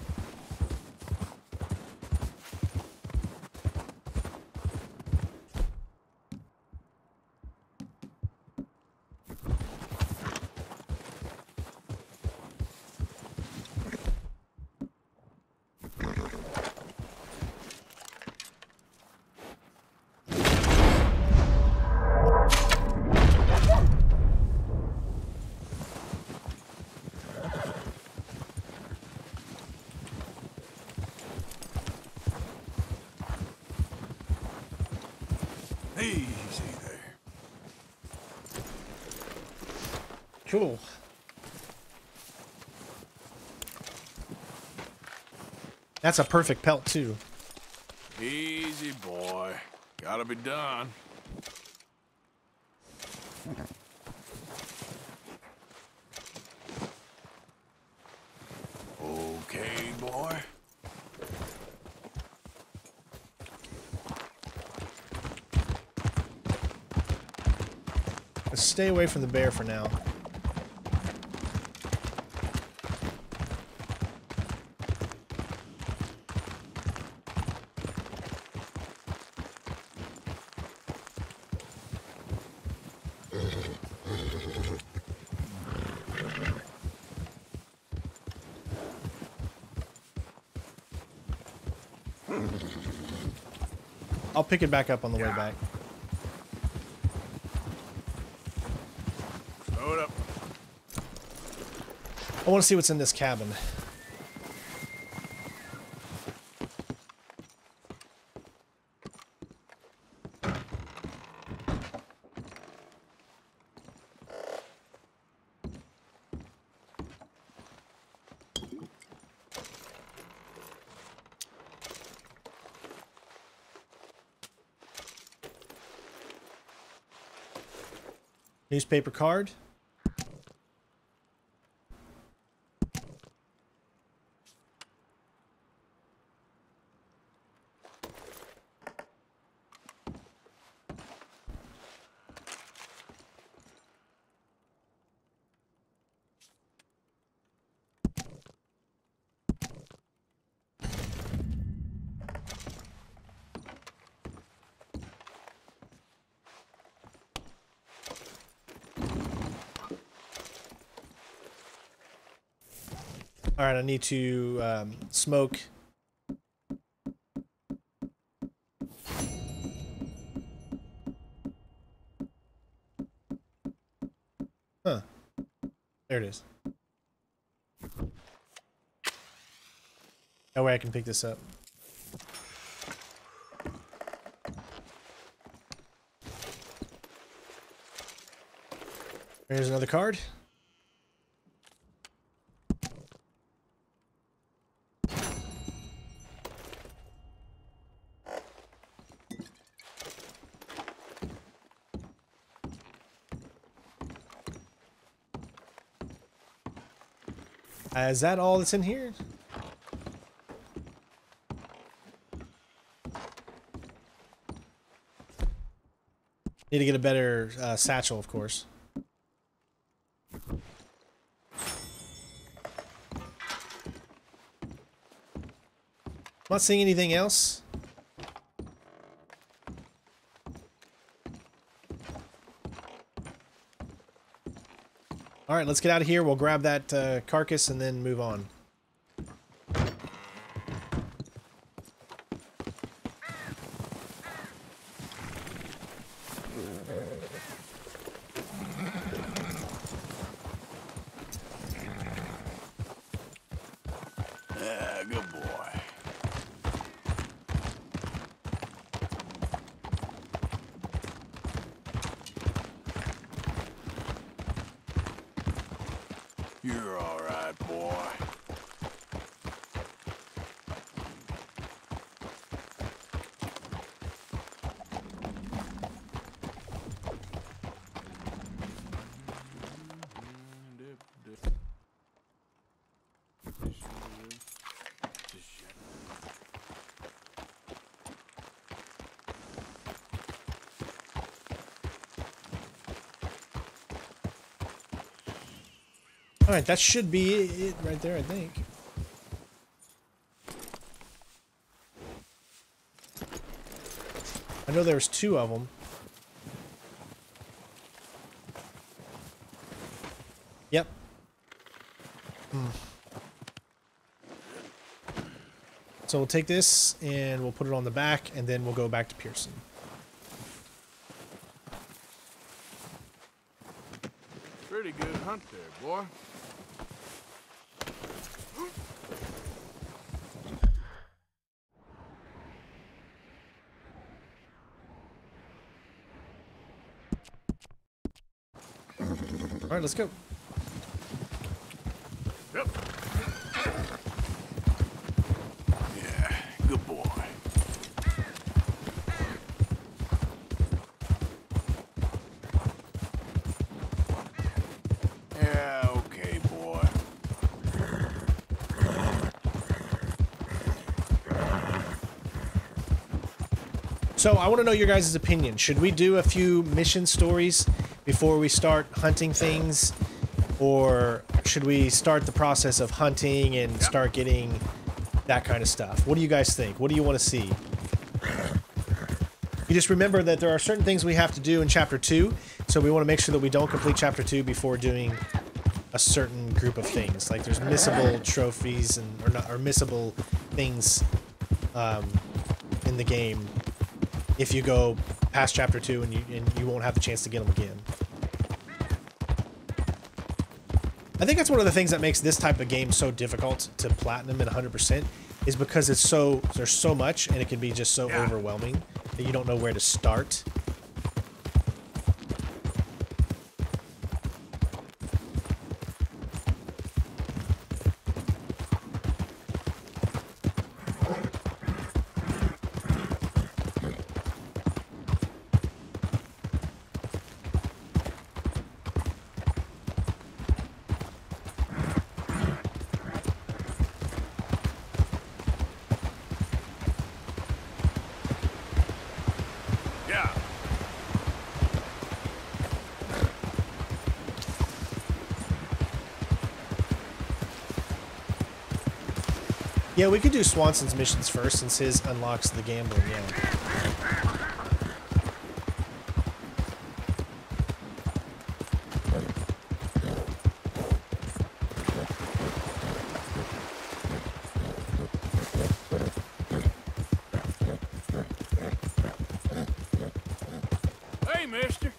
Easy there. Cool. That's a perfect pelt too. Easy, boy. Gotta be done. Okay, boy. Let's stay away from the bear for now. Pick it back up on the way back. Load up. I want to see what's in this cabin. Newspaper card. I need to um, smoke. Huh. There it is. No way I can pick this up. Here's another card. Is that all that's in here? Need to get a better uh, satchel, of course. Not seeing anything else. All right, let's get out of here. We'll grab that uh, carcass and then move on. All right, that should be it right there, I think. I know there's two of them. Yep. Hmm. So we'll take this and we'll put it on the back and then we'll go back to Pearson. Pretty good hunt there, boy. All right, let's go. Yep. Yeah, good boy. Yeah, okay, boy. So I want to know your guys' opinion. Should we do a few mission stories before we start hunting things? Or should we start the process of hunting and start getting that kind of stuff? What do you guys think? What do you want to see? You just remember that there are certain things we have to do in Chapter 2, so we want to make sure that we don't complete Chapter 2 before doing a certain group of things. Like there's missable trophies and or, not, or missable things um, in the game if you go past chapter two and you and you won't have the chance to get them again. I think that's one of the things that makes this type of game so difficult to platinum at 100% is because it's so there's so much and it can be just so overwhelming that you don't know where to start. Yeah. Yeah, we could do Swanson's missions first since his unlocks the gambling, yeah. Hey, mister.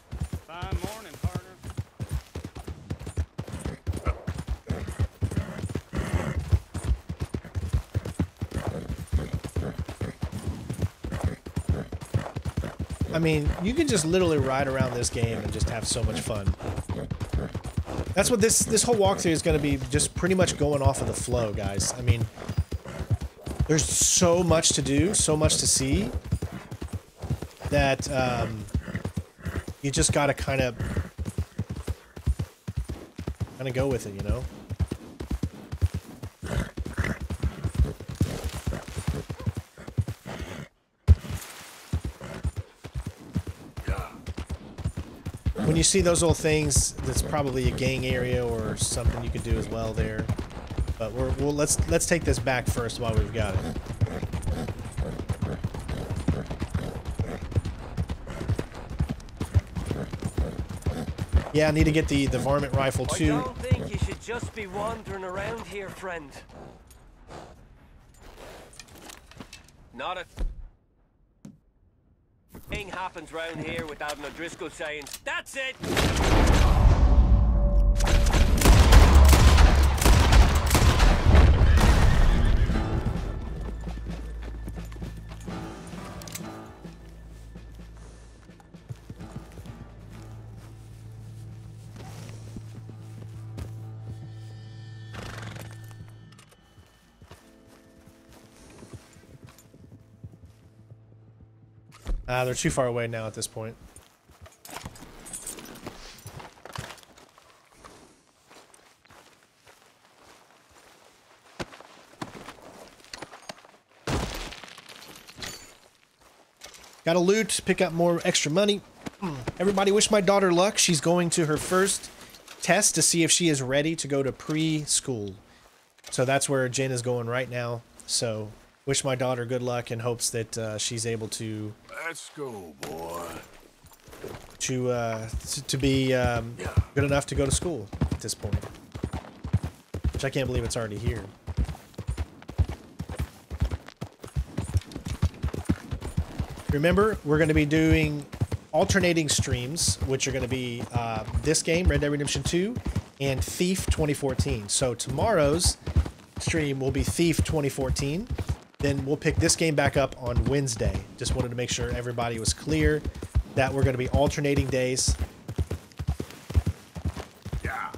Fine morning, partner. I mean, you can just literally ride around this game and just have so much fun. That's what this this whole walkthrough is going to be just pretty much going off of the flow, guys. I mean, there's so much to do, so much to see that um, you just got to kind of kind of go with it, you know. When you see those little things, that's probably a gang area or something you could do as well there. But we're well, let's let's take this back first while we've got it. Yeah, I need to get the the varmint rifle too. I don't think you should just be wandering around here, friend. Not a thing happens round here without an O'Driscoll saying, That's it! Ah, they're too far away now at this point. Got to loot, pick up more extra money. Everybody wish my daughter luck. She's going to her first test to see if she is ready to go to preschool. So that's where Jen is going right now. So wish my daughter good luck and hopes that uh, she's able to Let's go, boy. to uh, to, to be um, good enough to go to school at this point. Which I can't believe it's already here. Remember, we're going to be doing alternating streams, which are going to be uh, this game, Red Dead Redemption 2, and Thief 2014. So tomorrow's stream will be Thief 2014. Then we'll pick this game back up on Wednesday. Just wanted to make sure everybody was clear that we're going to be alternating days. Yeah.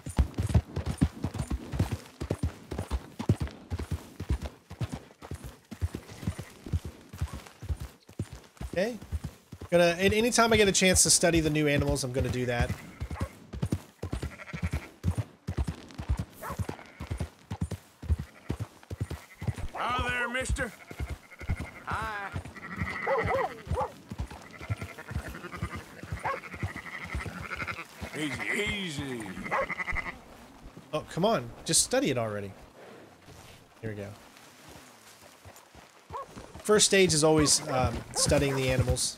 Okay. Gonna and anytime I get a chance to study the new animals, I'm gonna do that. Hi there, mister. Hi. Easy, easy. Oh, come on. Just study it already. Here we go. First stage is always um, studying the animals.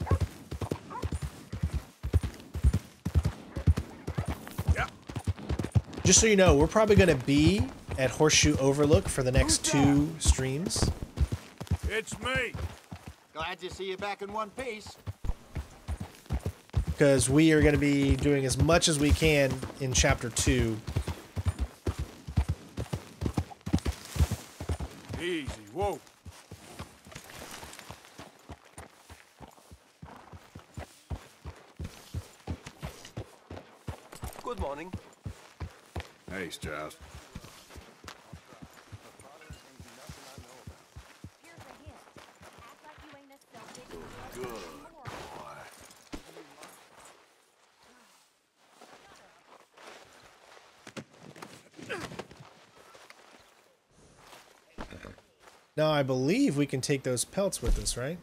Just so you know, we're probably going to be at Horseshoe Overlook for the next two streams. It's me. Glad to see you back in one piece. because we are going to be doing as much as we can in chapter 2 Easy. Whoa. Good morning. Hey, Strauss. Good boy. Now i believe we can take those pelts with us right?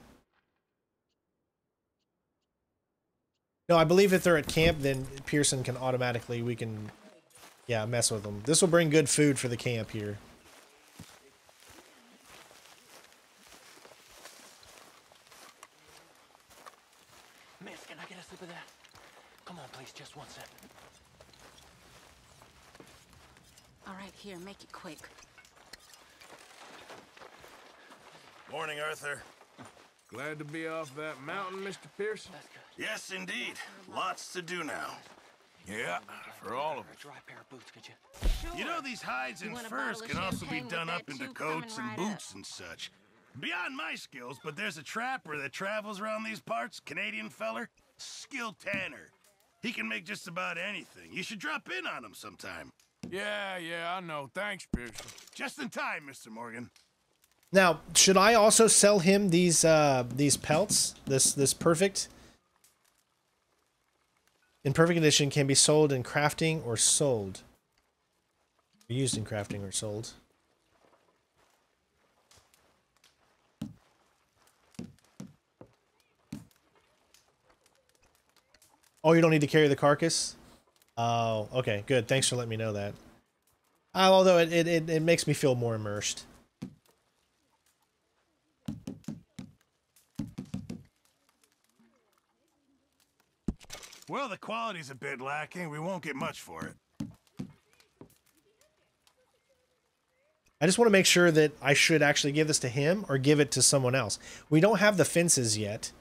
No i believe if they're at camp then pearson can automatically we can yeah mess with them. This will bring good food for the camp here Miss, can I get a sip of that? Come on, please, just one sip. All right, here, make it quick. Morning, Arthur. Glad to be off that mountain, Mr. Pearson. Yes, indeed. Lots to do now. Yeah, for all of us. Dry pair of boots, could you? You know, these hides and furs can also be done up into coats and right up. boots and such. Beyond my skills, but there's a trapper that travels around these parts, Canadian feller, skilled tanner. He can make just about anything. You should drop in on him sometime. Yeah, yeah, I know. Thanks, Pearson. Just in time, Mr. Morgan. Now should i also sell him these uh these pelts this this perfect in perfect condition can be sold in crafting or sold used in crafting or sold Oh, you don't need to carry the carcass? Oh, okay, good. Thanks for letting me know that. Uh, although it, it, it, it makes me feel more immersed. Well, the quality's a bit lacking. We won't get much for it. I just want to make sure that I should actually give this to him or give it to someone else. We don't have the fences yet.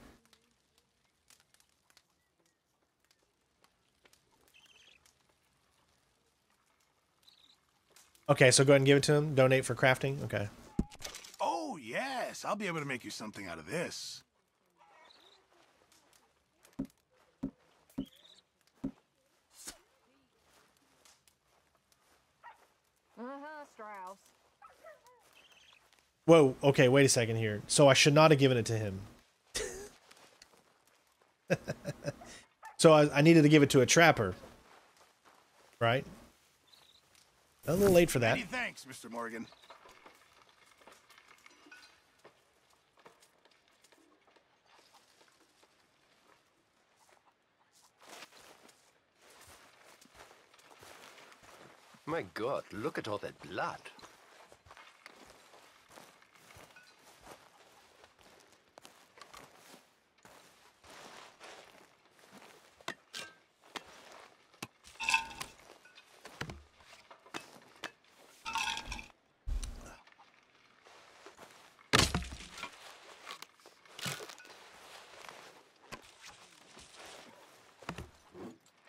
Okay, so go ahead and give it to him. Donate for crafting. Okay. Oh, yes. I'll be able to make you something out of this. Uh-huh, Strauss. Whoa, okay, wait a second here. So I should not have given it to him. <laughs> so I, I needed to give it to a trapper. Right? A little late for that. Many thanks, Mr. Morgan. My God, look at all that blood.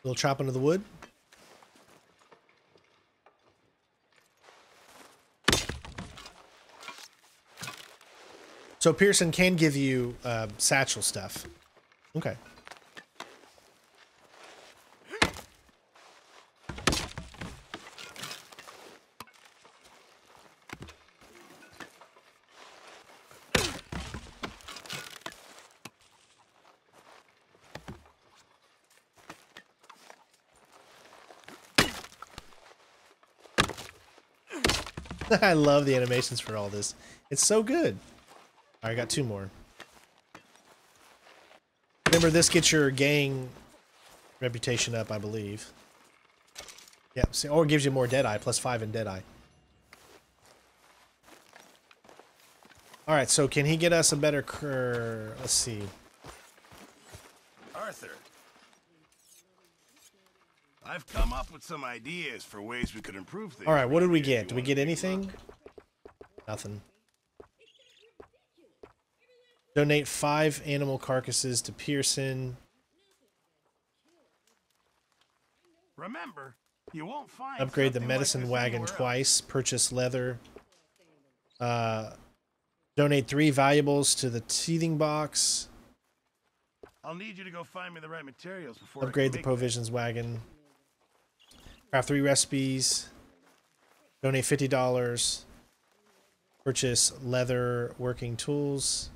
little chop into the wood. So Pearson can give you uh, satchel stuff. Okay. <laughs> I love the animations for all this. It's so good. I got two more. Remember, this gets your gang reputation up, I believe. Yeah, see, or gives you more Deadeye, plus five in Deadeye. Alright, so can he get us a better cur... Let's see. Arthur. I've come up with some ideas for ways we could improve things. Alright, what did we get? Did we get anything? Nothing. Donate five animal carcasses to Pearson. Remember, you won't find Upgrade the something like medicine wagon twice. Purchase leather. Uh, donate three valuables to the teething box. I'll need you to go find me the right materials before Upgrade the provisions wagon. Craft three recipes. Donate fifty dollars. Purchase leather working tools.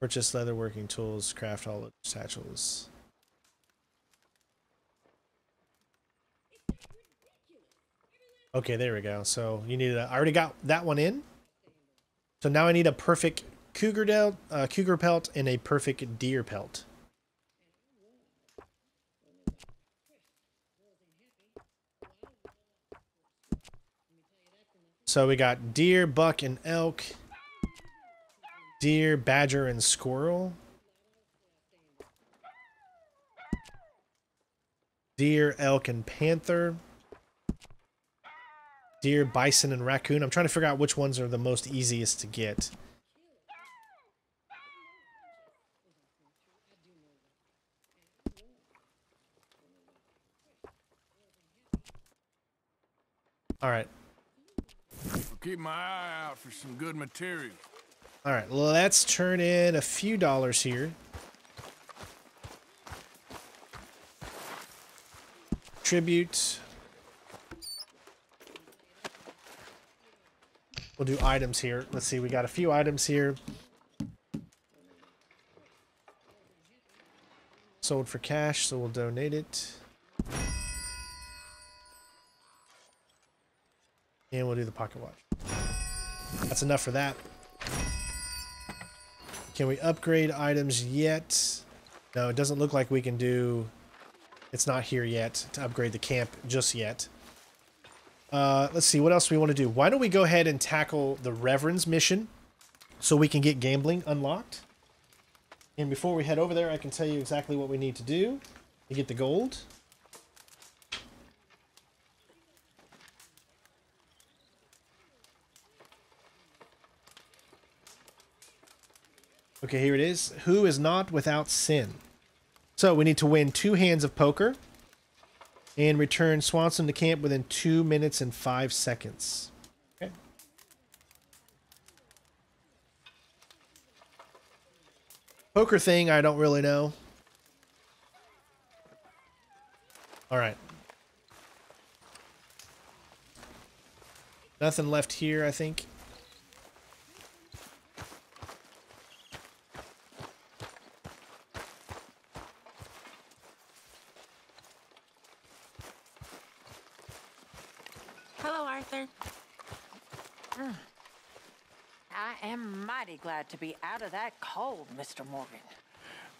Purchase leather working tools. Craft all the satchels. Okay, there we go. So you need a. I already got that one in. So now I need a perfect cougar del, uh, cougar pelt and a perfect deer pelt. So we got deer, buck, and elk. Deer, badger, and squirrel. Deer, elk, and panther. Deer, bison, and raccoon. I'm trying to figure out which ones are the most easiest to get. All right. Keep my eye out for some good material. All right, let's turn in a few dollars here. Tribute. We'll do items here. Let's see, we got a few items here. Sold for cash, so we'll donate it. And we'll do the pocket watch. That's enough for that. Can we upgrade items yet? No, it doesn't look like we can do... It's not here yet to upgrade the camp just yet. Uh, let's see, what else we want to do? Why don't we go ahead and tackle the Reverend's mission so we can get gambling unlocked? And before we head over there, I can tell you exactly what we need to do to get the gold. Okay, here it is. Who is not without sin? So we need to win two hands of poker and return Swanson to camp within two minutes and five seconds. Okay. Poker thing, I don't really know. All right. Nothing left here, I think. Hello, Arthur. Mm. I am mighty glad to be out of that cold, Mr. Morgan.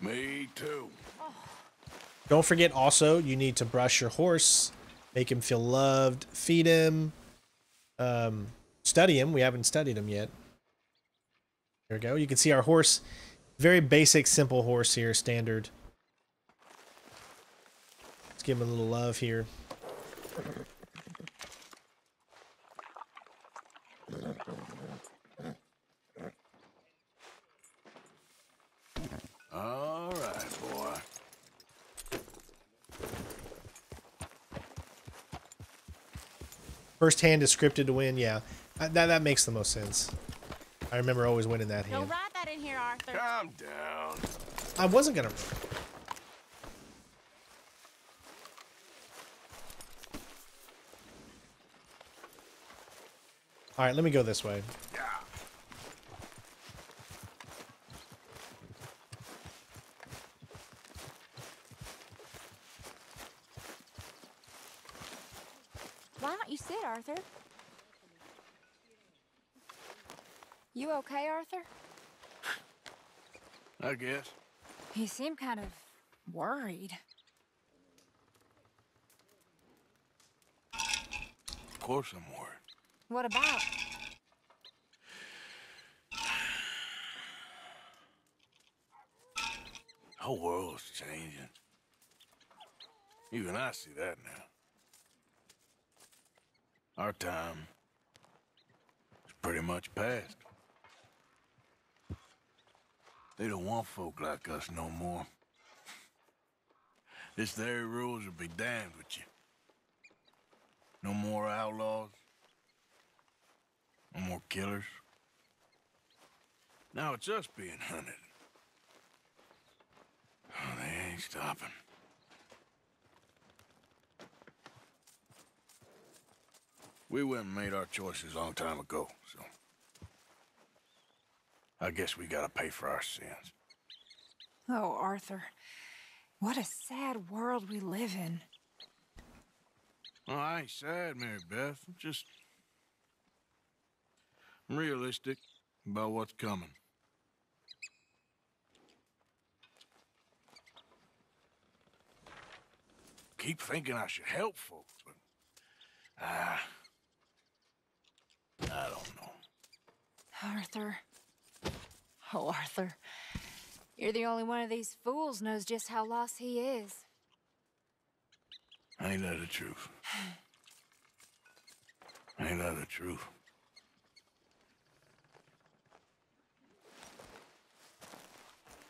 Me too. Don't forget also, you need to brush your horse make him feel loved, feed him, um, study him. We haven't studied him yet. There we go. You can see our horse. Very basic, simple horse here, standard. Let's give him a little love here. All right, boy. First hand is scripted to win. Yeah, Uh, that that makes the most sense. I remember always winning that hand. Don't hand. ride that in here, Arthur. Calm down. I wasn't gonna. All right, let me go this way. Why don't you sit, Arthur? You okay, Arthur? <laughs> I guess. You seem kind of worried. Of course I'm worried. What about? <sighs> The whole world's changing. Even I see that now. Our time is pretty much past. They don't want folk like us no more. This very rules will be damned with you. No more outlaws. No more killers. Now it's us being hunted. Oh, they ain't stopping. We went and made our choices a long time ago, so... I guess we gotta pay for our sins. Oh, Arthur. What a sad world we live in. Oh, I ain't sad, Mary Beth. I'm just... I'm realistic about what's coming. Keep thinking I should help folks, but... Ah... I don't know. Arthur. Oh, Arthur. You're the only one of these fools knows just how lost he is. Ain't that the truth? Ain't that the truth?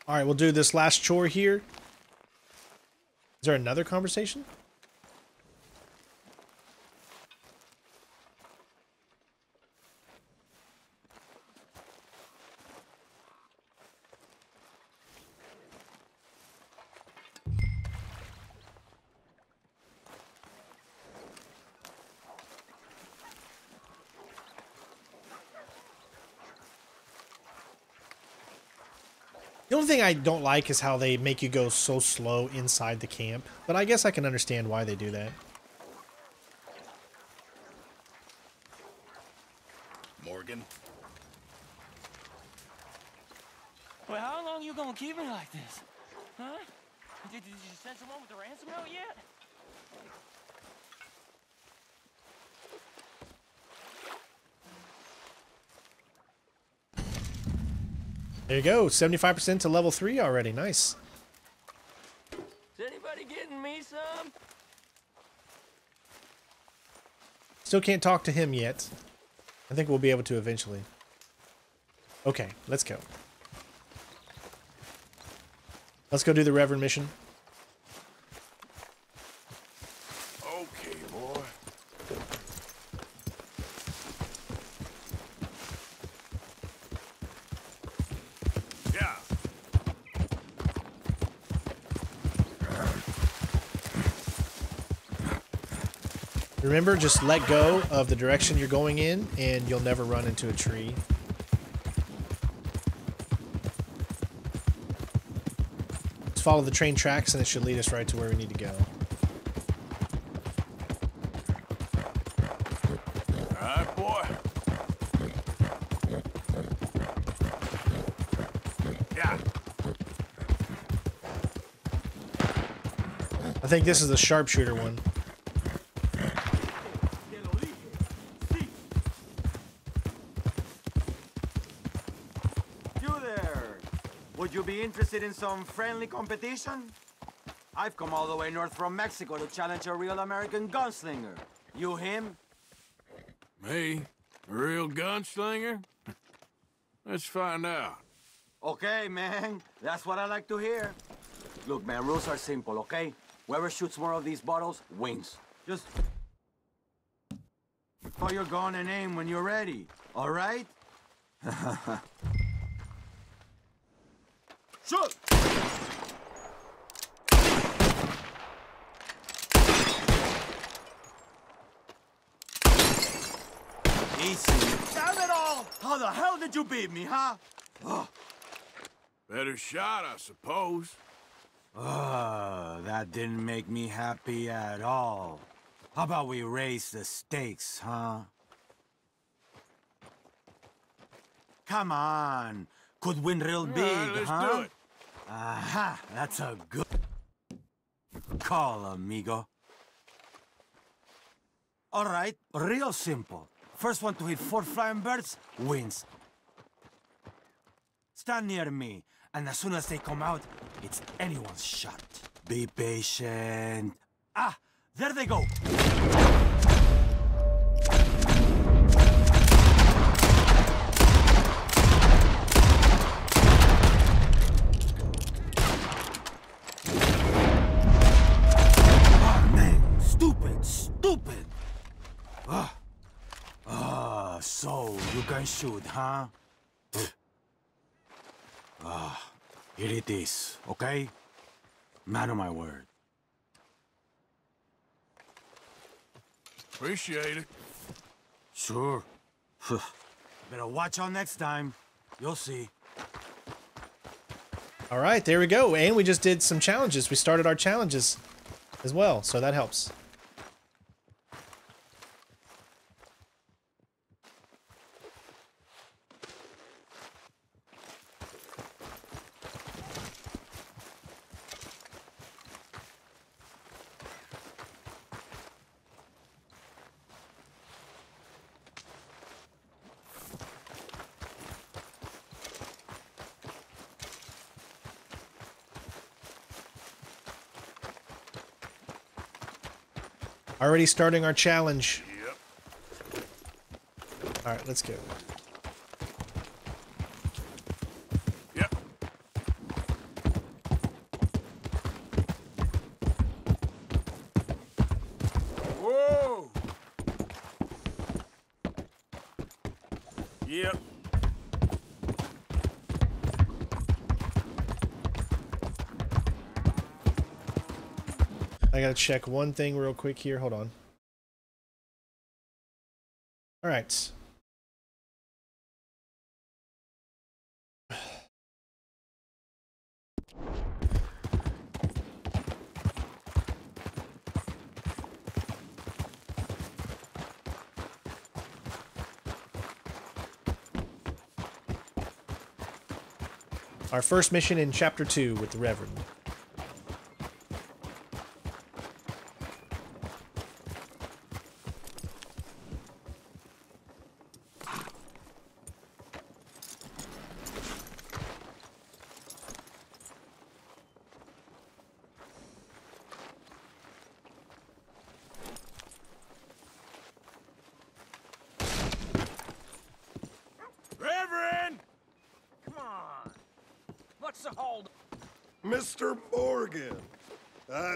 All right, we'll do this last chore here. Is there another conversation? I don't like is how they make you go so slow inside the camp, but I guess I can understand why they do that. Morgan. Well, how long you gonna keep me like this? Huh? Did, did you send someone with the ransom note yet? There you go, 75% to level 3 already. Nice. Is anybody getting me some? Still can't talk to him yet. I think we'll be able to eventually. Okay, let's go. Let's go do the Reverend mission. Okay, boy. Yeah. Remember, just let go of the direction you're going in, and you'll never run into a tree. Just follow the train tracks, and it should lead us right to where we need to go. All right, boy. Yeah. I think this is the sharpshooter one. Would you be interested in some friendly competition? I've come all the way north from Mexico to challenge a real American gunslinger. You him? Me? A real gunslinger? Let's find out. Okay, man. That's what I like to hear. Look, man, rules are simple, okay? Whoever shoots more of these bottles wins. Just call your gun and aim when you're ready, all right? <laughs> Shoot! Easy. Damn it all! How the hell did you beat me, huh? Ugh. Better shot, I suppose. Ugh, that didn't make me happy at all. How about we raise the stakes, huh? Come on. Could win real big, right, let's huh? do it. Aha, that's a good call, amigo. All right, real simple. First one to hit four flying birds wins. Stand near me, and as soon as they come out, it's anyone's shot. Be patient. Ah, there they go. Ah, stupid, stupid. Ah, ah, so you can shoot, huh? Pfft. Ah, here it is, okay? Man of my word. Appreciate it. Sure. <sighs> Better watch out next time. You'll see. All right, there we go. And we just did some challenges. We started our challenges as well, so that helps. Already starting our challenge. Yep. All right, let's go. Yep. Whoa! Yep. I gotta check one thing real quick here. Hold on. All right. Our first mission in chapter two with the. Reverend! Come on. What's the hold? Mr. Morgan, I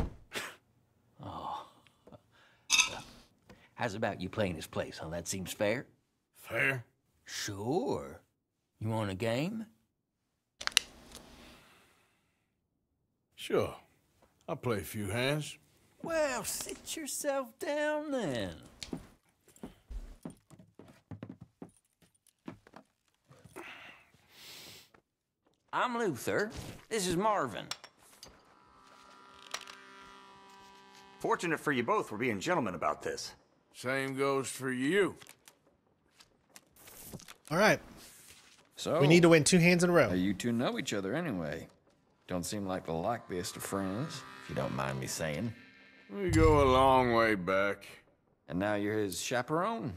Oh, how's about you playing his place, huh? That seems fair? Fair? Sure. You want a game? Sure. I'll play a few hands. Well, sit yourself down then. I'm Luther. This is Marvin. Fortunate for you both, we're being gentlemen about this. Same goes for you. All right. So We need to win two hands in a row. You two know each other anyway. Don't seem like the likeliest of friends, if you don't mind me saying. We go a long way back. And now you're his chaperone?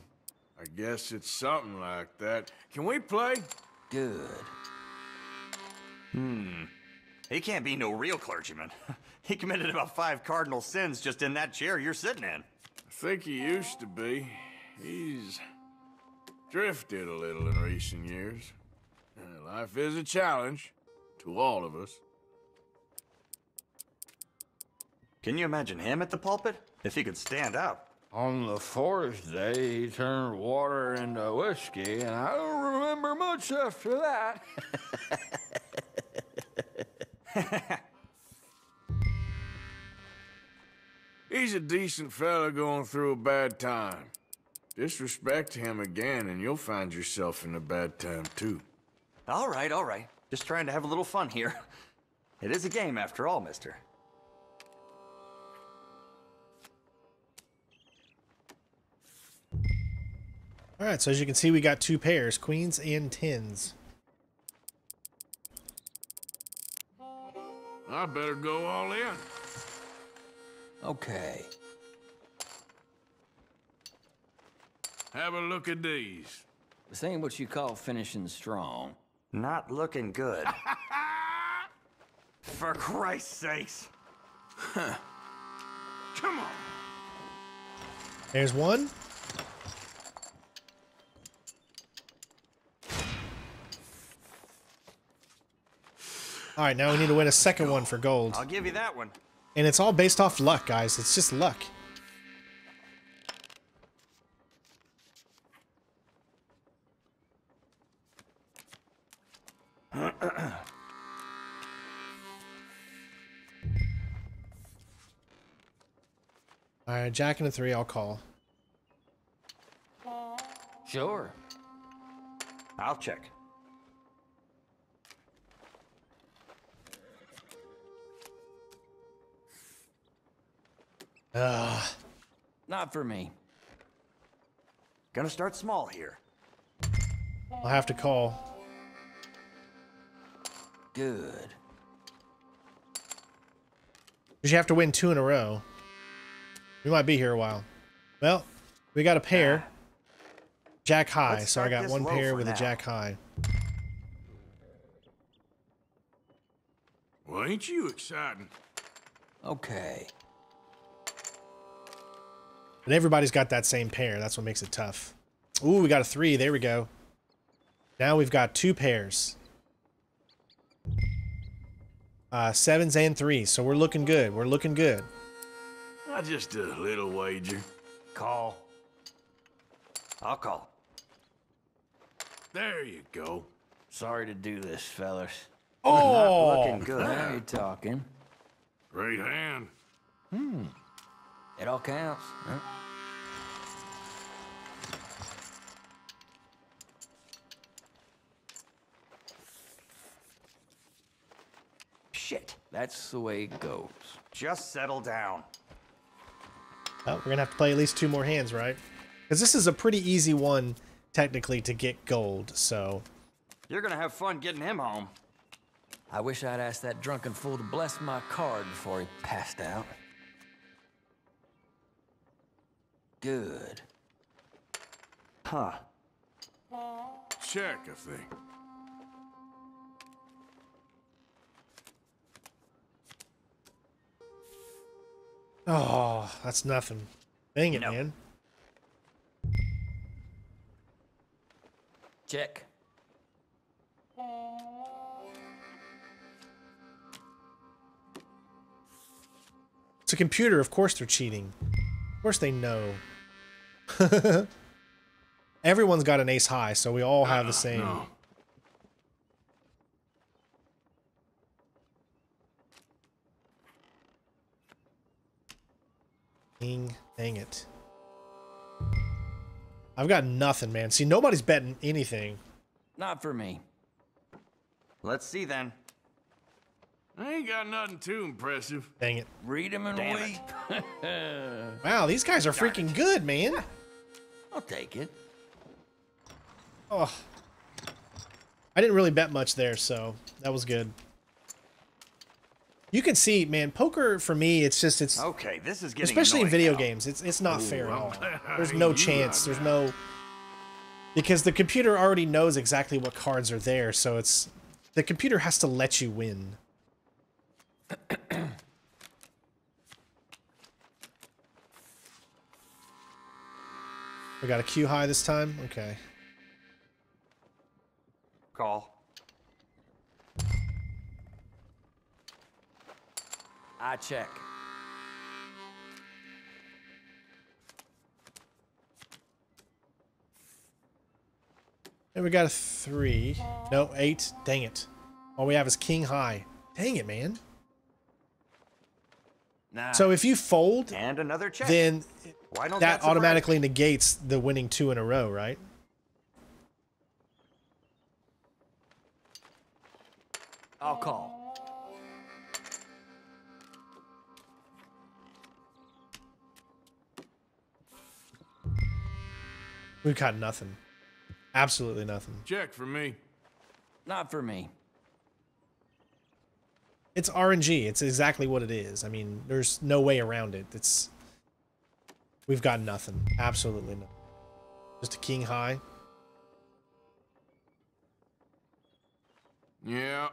I guess it's something like that. Can we play? Good. Hmm. He can't be no real clergyman. <laughs> <laughs> he committed about five cardinal sins just in that chair you're sitting in. I think he used to be. He's drifted a little in recent years. Uh, Life is a challenge to all of us. Can you imagine him at the pulpit? If he could stand up. On the fourth day, he turned water into whiskey, and I don't remember much after that. <laughs> <laughs> He's a decent fella going through a bad time. Disrespect him again, and you'll find yourself in a bad time, too. All right, all right. Just trying to have a little fun here. It is a game after all, mister. All right, so as you can see, we got two pairs, queens and tens. I better go all in. Okay. Have a look at these. This ain't what you call finishing strong. Not looking good. <laughs> For Christ's sakes. Come on. There's one. All right, now we need to win a second one for gold. I'll give you that one. And it's all based off luck, guys. It's just luck. <clears throat> All right, Jack and a three, I'll call. Sure. I'll check. Ugh. Not for me. Gonna start small here. I'll have to call. Good. Because you have to win two in a row. We might be here a while. Well, we got a pair. Jack high, Let's so I got one pair with now. a jack high. Well, ain't you exciting? Okay. But everybody's got that same pair. That's what makes it tough. Ooh, we got a three. There we go. Now we've got two pairs. Uh, sevens and threes. So we're looking good. We're looking good. Not just a little wager. Call. I'll call. There you go. Sorry to do this, fellas. Oh! Not looking good. Now you're talking. Great hand. Hmm. It all counts. Huh? Shit. That's the way it goes. Just settle down. Oh, we're going to have to play at least two more hands, right? Because this is a pretty easy one, technically, to get gold. So, You're gonna have fun getting him home. I wish I'd asked that drunken fool to bless my card before he passed out. Good. Huh. Check, I think. oh, that's nothing. Dang it, Nope. man. Check. It's a computer. Of course they're cheating. Of course they know. <laughs> Everyone's got an ace high, so we all have the ah, same. no. King, dang it. I've got nothing, man. See, nobody's betting anything. Not for me. Let's see then. I ain't got nothing too impressive. Dang it. Read them and Damn wait. <laughs> Wow, these guys are freaking good, man. I'll take it. Oh. I didn't really bet much there, so that was good. You can see, man, poker for me, it's just it's Okay, this is getting especially in video now. games, it's it's not fair at all. <laughs> There's no chance. There's no because the computer already knows exactly what cards are there, so it's the computer has to let you win. <clears throat> we got a Q high this time? Okay. Call. I check. And we got a three. No, eight. Dang it. All we have is king high. Dang it, man. Nah. So if you fold, and another check. then Why don't that surprise automatically negates the winning two in a row, right? I'll call. We've got nothing. Absolutely nothing. Check for me. Not for me. It's RNG. It's exactly what it is. I mean, there's no way around it. It's we've got nothing. Absolutely nothing. Just a king high. Yeah.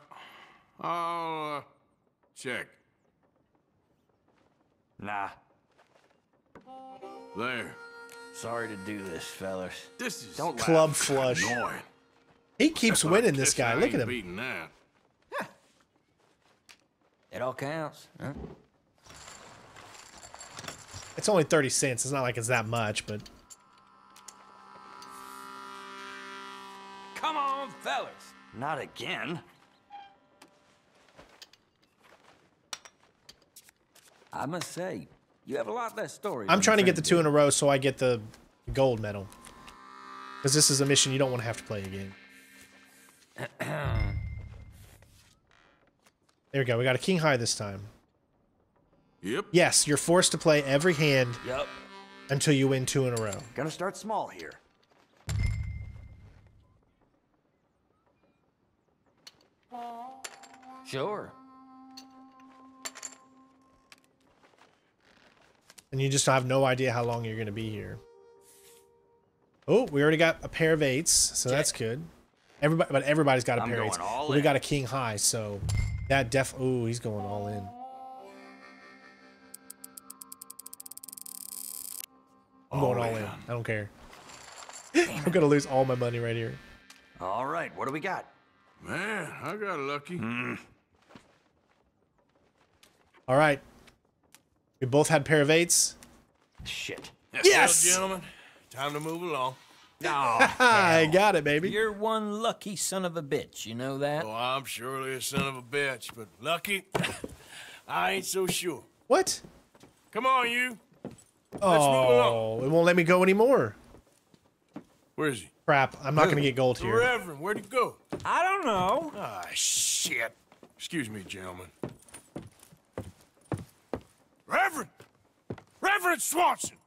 I'll uh, check. Nah. There. Sorry to do this, fellas. This is Don't Club flush. Annoying. He keeps winning this guy. Look at him. It all counts. Huh? It's only 30 cents. It's not like it's that much, but Come on, fellas. Not again. I must say, you have a lot less stories. I'm trying to get the two in a row so I get the gold medal. Because this is a mission you don't want to have to play again. <clears throat> There we go. We got a king high this time. Yep. Yes, you're forced to play every hand Yep. until you win two in a row. Gonna start small here. Sure. And you just have no idea how long you're going to be here. Oh, we already got a pair of eights, so that's good. Everybody, but everybody's got a I'm pair of eights. we in. got a king high, so that def. Oh, he's going all in. I'm going all in. I don't care. <laughs> I'm gonna lose all my money right here. All right, what do we got? Man, I got lucky. Hmm. All right. We both had pair of eights. Shit. Yes! Well, gentlemen, time to move along. <laughs> I got it, baby. You're one lucky son of a bitch. You know that? Oh, I'm surely a son of a bitch, but lucky, I ain't so sure. What? Come on, you. move Oh, it won't let me go anymore. Where is he? Crap. I'm not gonna get gold The here. Reverend, where'd he go? I don't know. Ah, shit. Excuse me, gentlemen. Reverend! Reverend Swanson!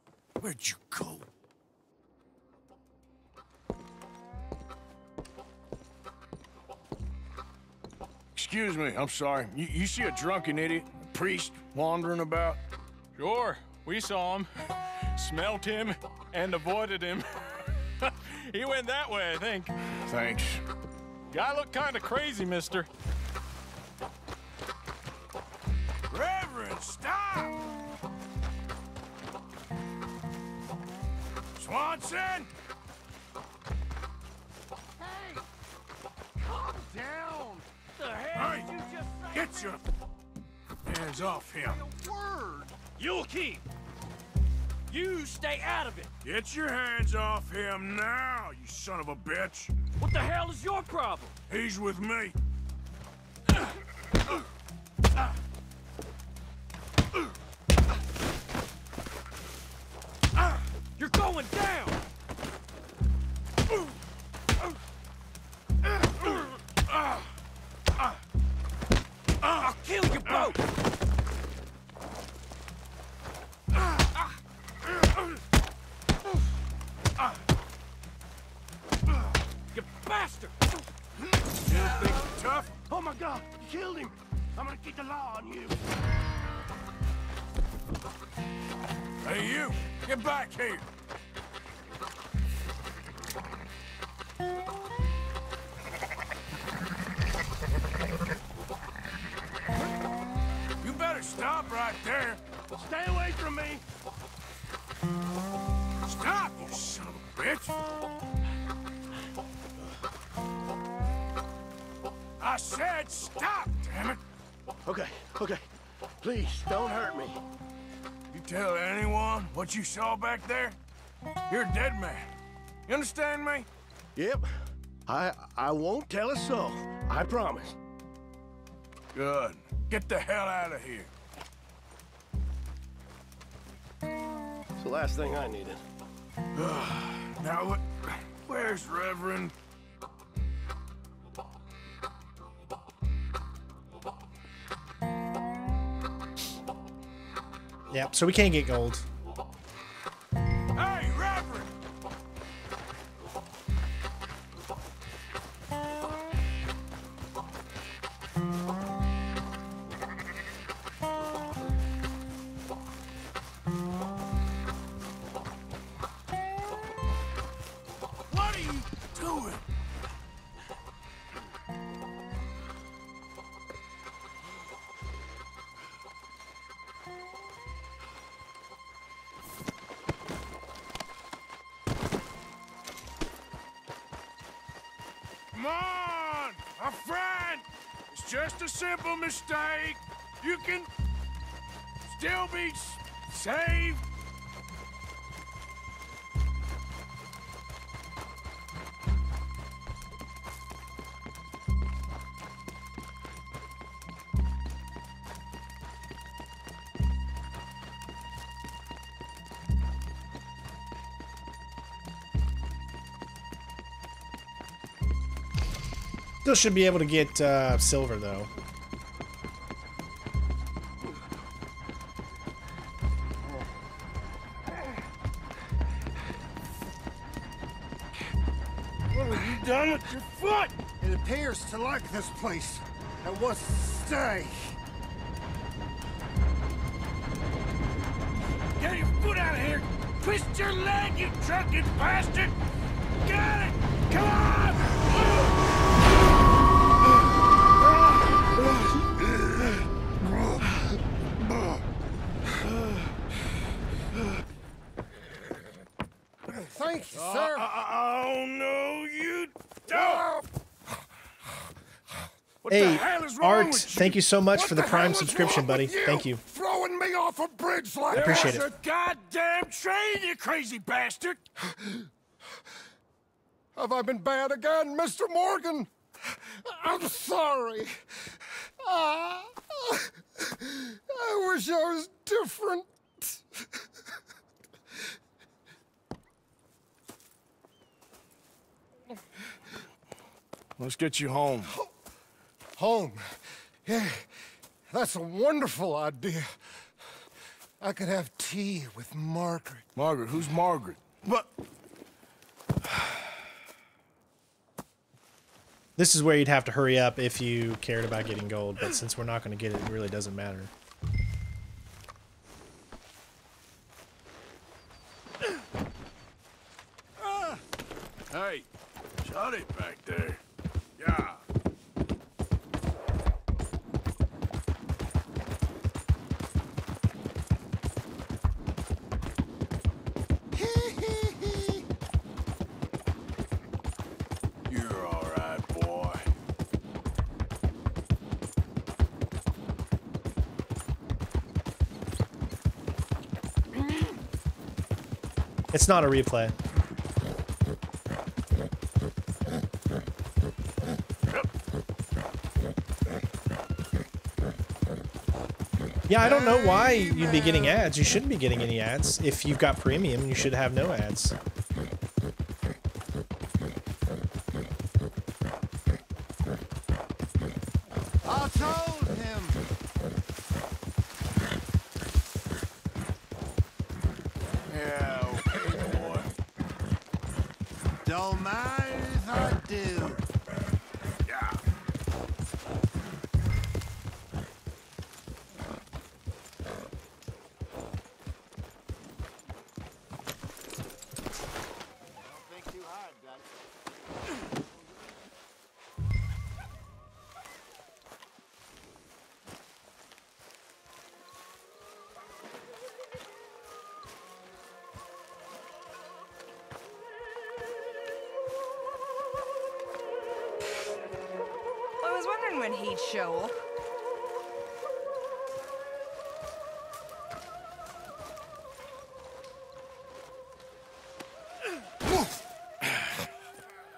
Where'd you go? Excuse me, I'm sorry. You, you see a drunken idiot, a priest, wandering about? Sure, we saw him, smelt him, and avoided him. <laughs> he went that way, I think. Thanks. Guy looked kind of crazy, mister. Reverend, stop! Swanson! Hey! Calm down! The hell Hey, you just say? Get your hands off him. Word! You'll keep. You stay out of it. Get your hands off him now, you son of a bitch. What the hell is your problem? He's with me. You're going down! I'll kill you both! You bastard! You think tough? Oh my god, you killed him! I'm gonna keep the law on you. Hey, you! Get back here! Stop right there! Stay away from me! Stop, you son of a bitch! I said stop, damn it! Okay, okay. Please, don't hurt me. You tell anyone what you saw back there, you're a dead man. You understand me? Yep. I I won't tell a soul. I promise. Good. Get the hell out of here. It's the last thing I needed. <sighs> now, what? Where's Reverend? Yep, so we can't get gold. Simple mistake. You can still be saved. Still should be able to get uh, silver though. To like this place I wants to stay. Get your foot out of here! Twist your leg, you drunken bastard! Hey, hell is wrong Art, with you? thank you so much What for the the Prime subscription, buddy. you? Thank you. Throwing me off a bridge like I appreciate There's it. a goddamn train, you crazy bastard! <gasps> Have I been bad again, Mr. Morgan? I'm sorry. Ah, I wish I was different. Let's get you home. Home. Yeah, that's a wonderful idea. I could have tea with Margaret. Margaret, who's Margaret? But This is where you'd have to hurry up if you cared about getting gold, but since we're not going to get it, it really doesn't matter. Hey, shut it back there. It's not a replay. Yeah, I don't know why you'd be getting ads. You shouldn't be getting any ads. If you've got premium, you should have no ads.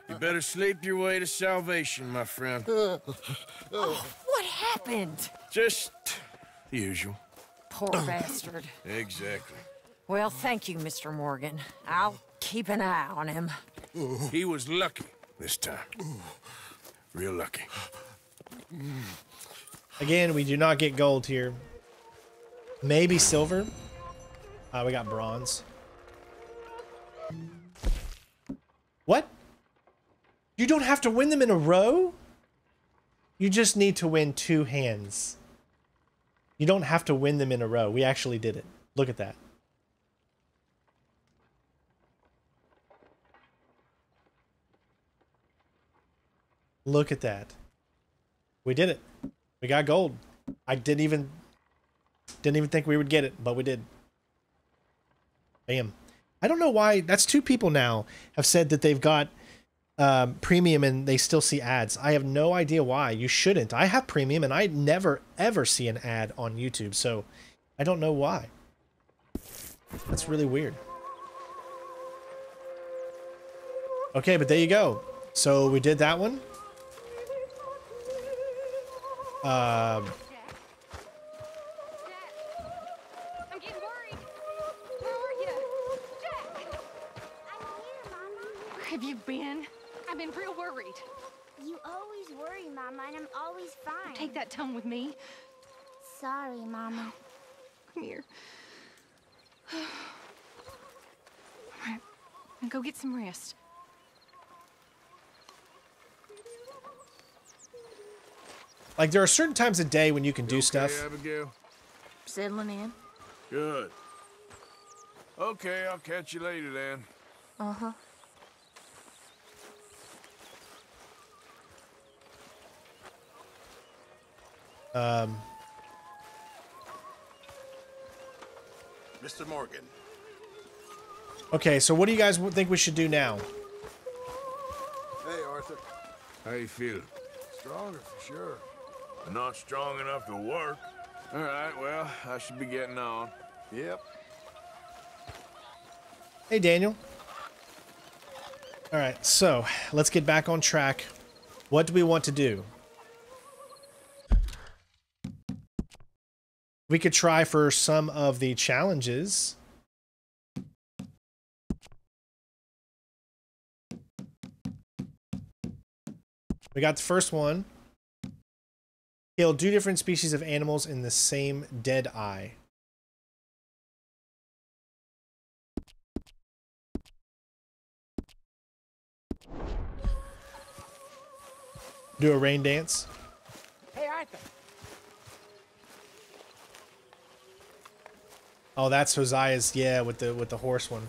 You better sleep your way to salvation, my friend. <laughs> Oh, what happened? Just the usual. Poor <coughs> bastard. Exactly. Well, thank you, Mr. Morgan. I'll keep an eye on him. He was lucky this time. Real lucky. Again, we do not get gold here. Maybe silver. Uh, we got bronze. What? You don't have to win them in a row? You just need to win two hands. You don't have to win them in a row. We actually did it. Look at that. Look at that. We did it. We got gold. I didn't even didn't even think we would get it, but we did. Bam. I don't know why. That's two people now have said that they've got um, premium and they still see ads. I have no idea why. You shouldn't. I have premium and I never ever see an ad on YouTube, so I don't know why. That's really weird. Okay, but there you go. So we did that one. Where have you been? I've been real worried. You always worry, Mama, and I'm always fine. Take that tone with me. Sorry, Mama. Come here. <sighs> All right. Now go get some rest. Like there are certain times a day when you can do Okay, stuff. Abigail? Settling in? Good. Okay, I'll catch you later then. Uh-huh. Um, Mr. Morgan. okay, so what do you guys think we should do now? Hey, Arthur. How you feel? Stronger for sure. Not strong enough to work. All right, well, I should be getting on. Yep. Hey, Daniel. All right, so let's get back on track. What do we want to do? We could try for some of the challenges. We got the first one. Kill two different species of animals in the same dead eye. Do a rain dance. Hey, Arthur. Oh, that's Hosea's. Yeah, with the with the horse one.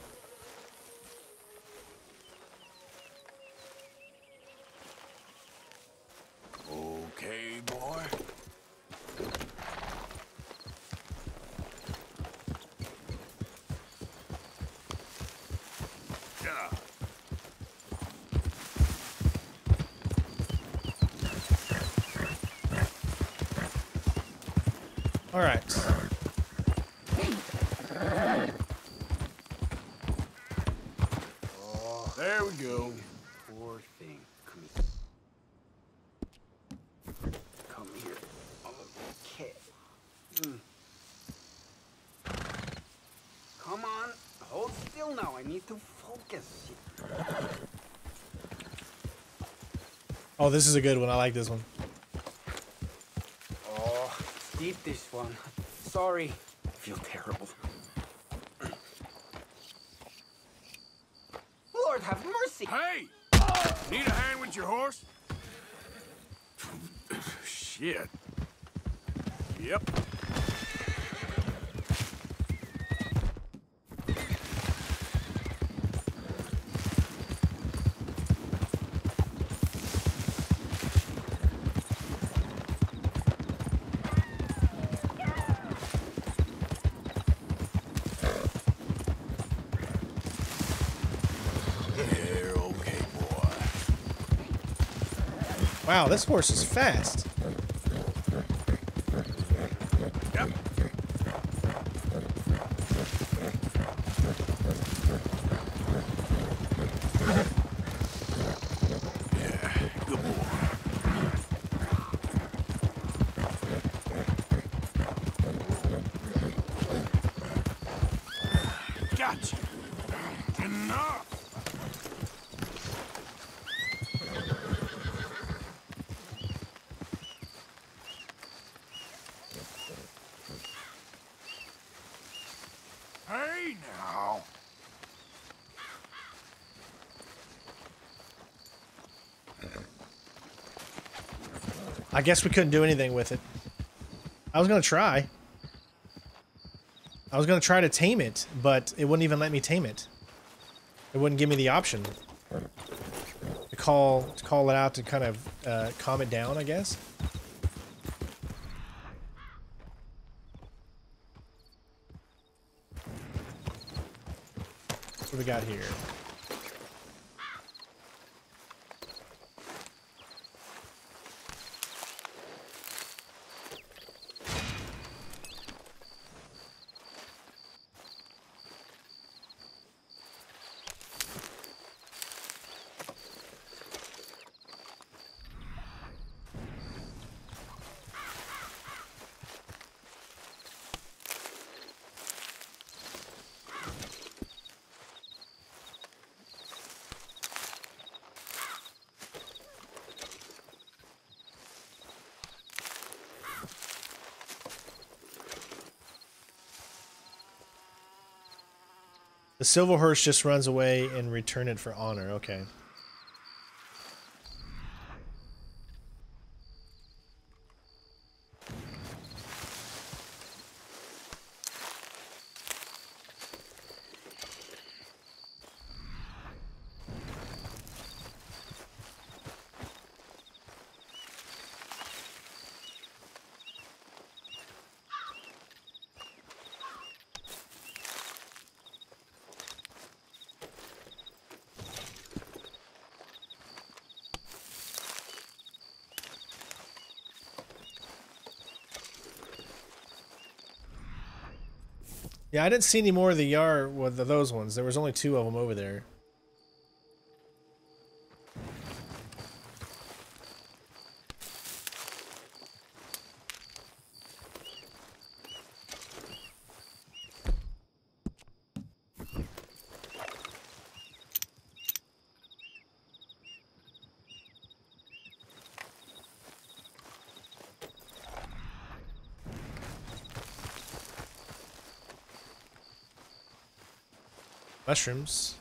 Okay, boy. Yeah. All right. we go. Poor thing. Come here. Okay. Mm. Come on. Hold still now. I need to focus. Oh, this is a good one. I like this one. Oh, deep this one. Sorry. I feel terrible. Lord have mercy. Hey! Need a hand with your horse? <coughs> Shit. Wow, this horse is fast. Yep. Yeah, good boy. Gotcha. Enough. Hey now. I guess we couldn't do anything with it. I was gonna try. I was gonna try to tame it, but it wouldn't even let me tame it. It wouldn't give me the option to call to call it out to kind of uh, calm it down. I guess. What do we got here? The silver horse just runs away and return it for honor. Okay. Yeah, I didn't see any more of the Yarrow with those ones. There was only two of them over there. Mushrooms.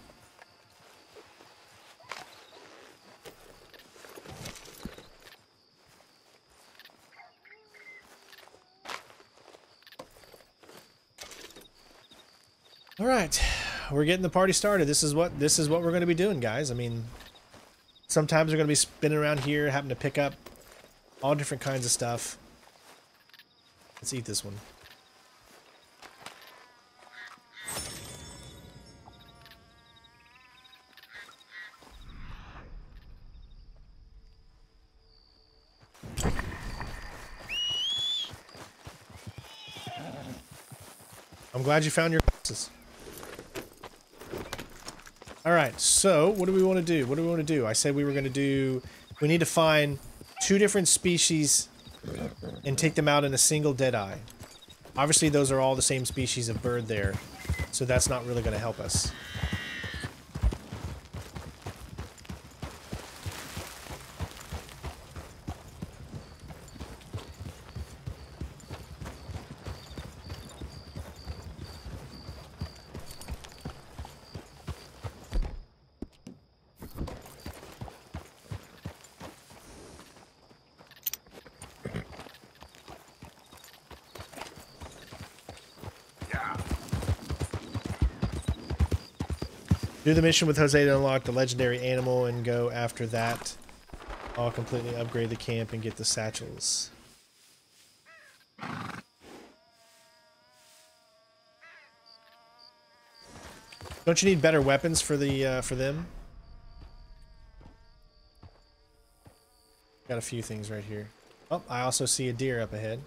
All right, we're getting the party started. This is what this is what we're going to be doing, guys. I mean, sometimes we're going to be spinning around here, having to pick up all different kinds of stuff. Let's eat this one. Glad you found your glasses. All right, so what do we want to do? What do we want to do? I said we were going to do. We need to find two different species and take them out in a single deadeye. Obviously, those are all the same species of bird there, so that's not really going to help us. Do the mission with Hosea to unlock the legendary animal and go after that. I'll completely upgrade the camp and get the satchels. Don't you need better weapons for the uh, for them? Got a few things right here. Oh, I also see a deer up ahead.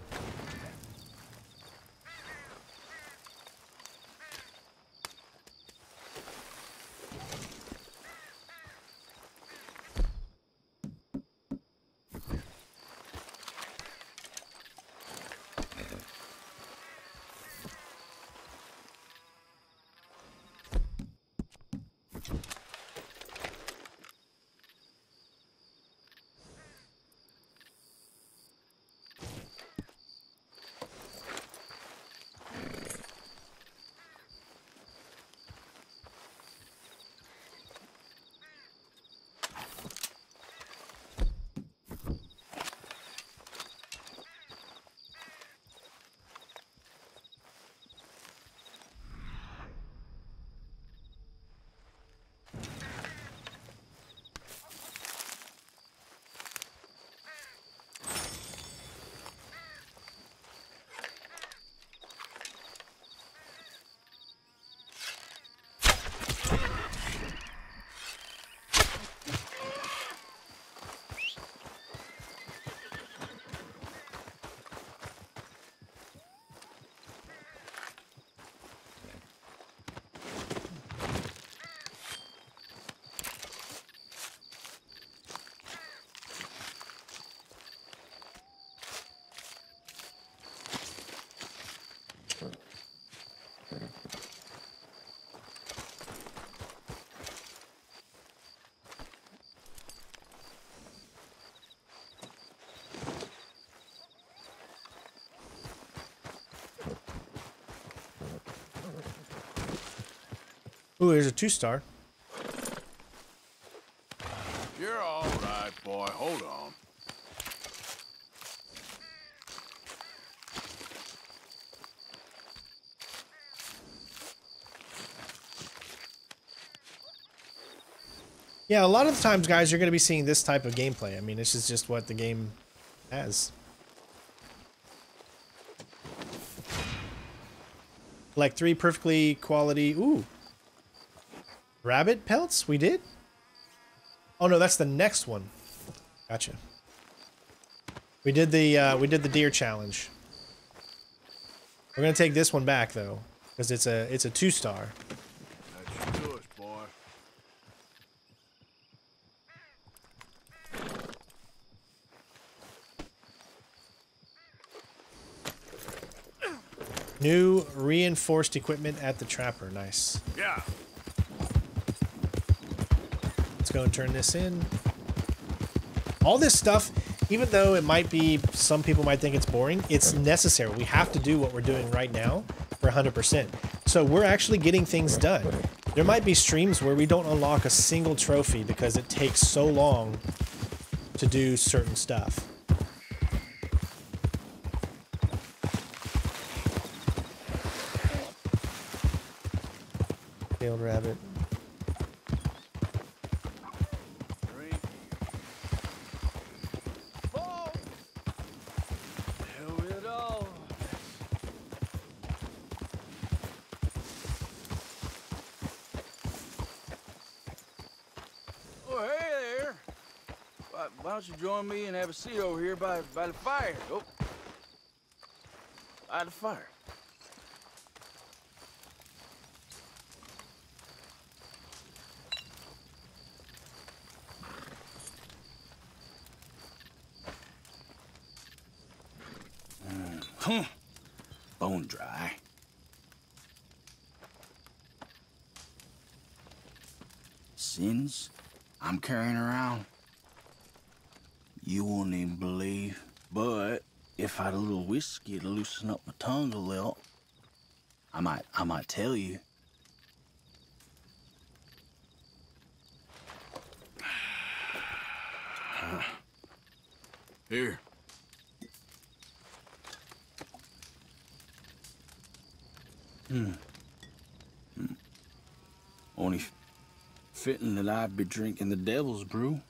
Ooh, there's a two star. You're all right, boy. Hold on. Yeah, a lot of the times, guys, you're going to be seeing this type of gameplay. I mean, this is just what the game has. Like three perfectly quality. Ooh. Rabbit pelts? We did? Oh no, that's the next one. Gotcha. We did the uh, we did the deer challenge. We're gonna take this one back though, because it's a it's a two star. New reinforced equipment at the trapper. Nice. Yeah. Let's go and turn this in. All this stuff, even though it might be, some people might think it's boring, it's necessary. We have to do what we're doing right now for 100%. So we're actually getting things done. There might be streams where we don't unlock a single trophy because it takes so long to do certain stuff. see over here by, by the fire. Oh. By the fire. Hmm. Bone dry. Sins I'm carrying around you won't even believe. But if I had a little whiskey to loosen up my tongue a little, I might I might tell you. <sighs> Here. Hmm. Hmm. Only fitting that I'd be drinking the devil's brew.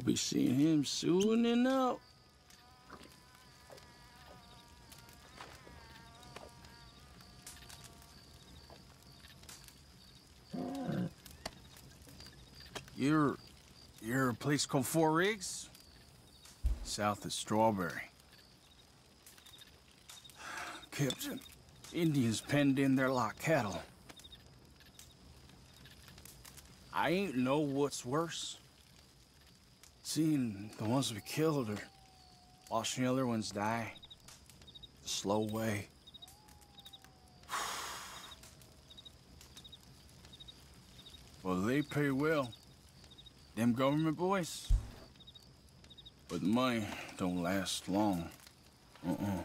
I'll be seeing him soon enough. You're you're a place called Fort Riggs? South of Strawberry. <sighs> Captain, Indians penned in there like cattle. I ain't know what's worse. Seeing the ones we killed or watching the other ones die. The slow way. <sighs> Well, they pay well. Them government boys. But the money don't last long. Uh-uh.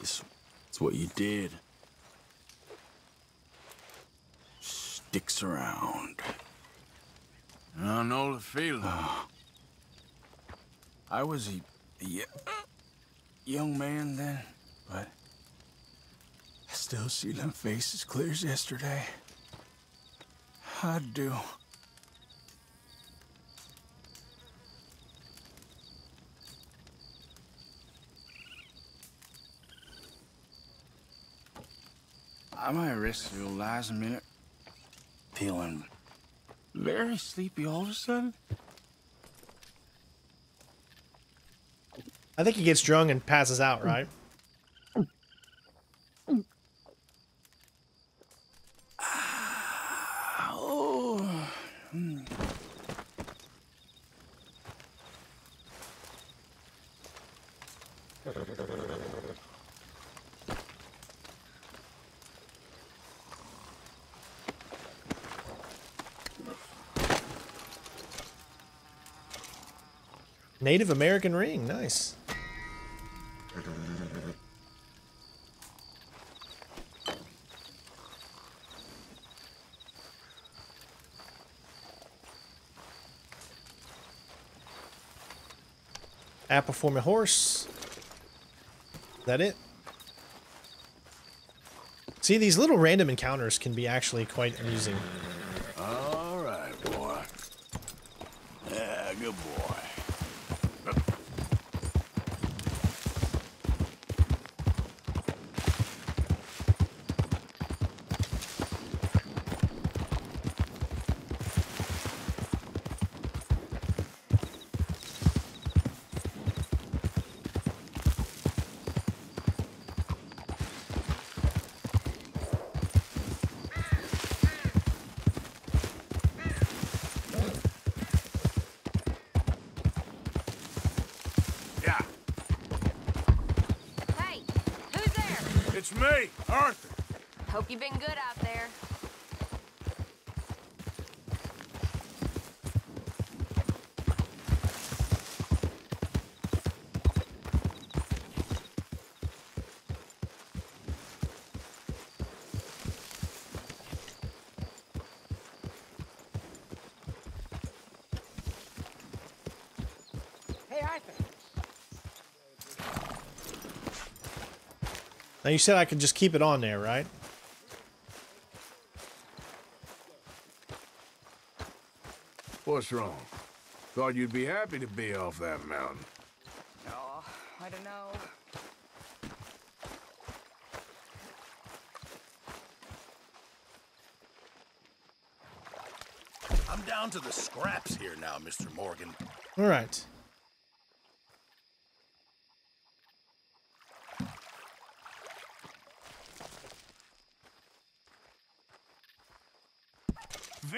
It's, it's what you did. Sticks around. I know the feeling. I was a young man then, but I still see them faces clear as yesterday. I do. I might rest your a minute. Feeling very sleepy all of a sudden. I think he gets drunk and passes out, right? Oh. hmm. Native American ring, nice. Apple for my horse. Is that it? See, these little random encounters can be actually quite amusing. All right, boy. Yeah, good boy. Yeah, Hey, who's there? it's me, Arthur. Hope you've been good out there. Hey, Arthur. Now you said I could just keep it on there, right? What's wrong? Thought you'd be happy to be off that mountain. Oh, I don't know. I'm down to the scraps here now, Mr. Morgan. All right.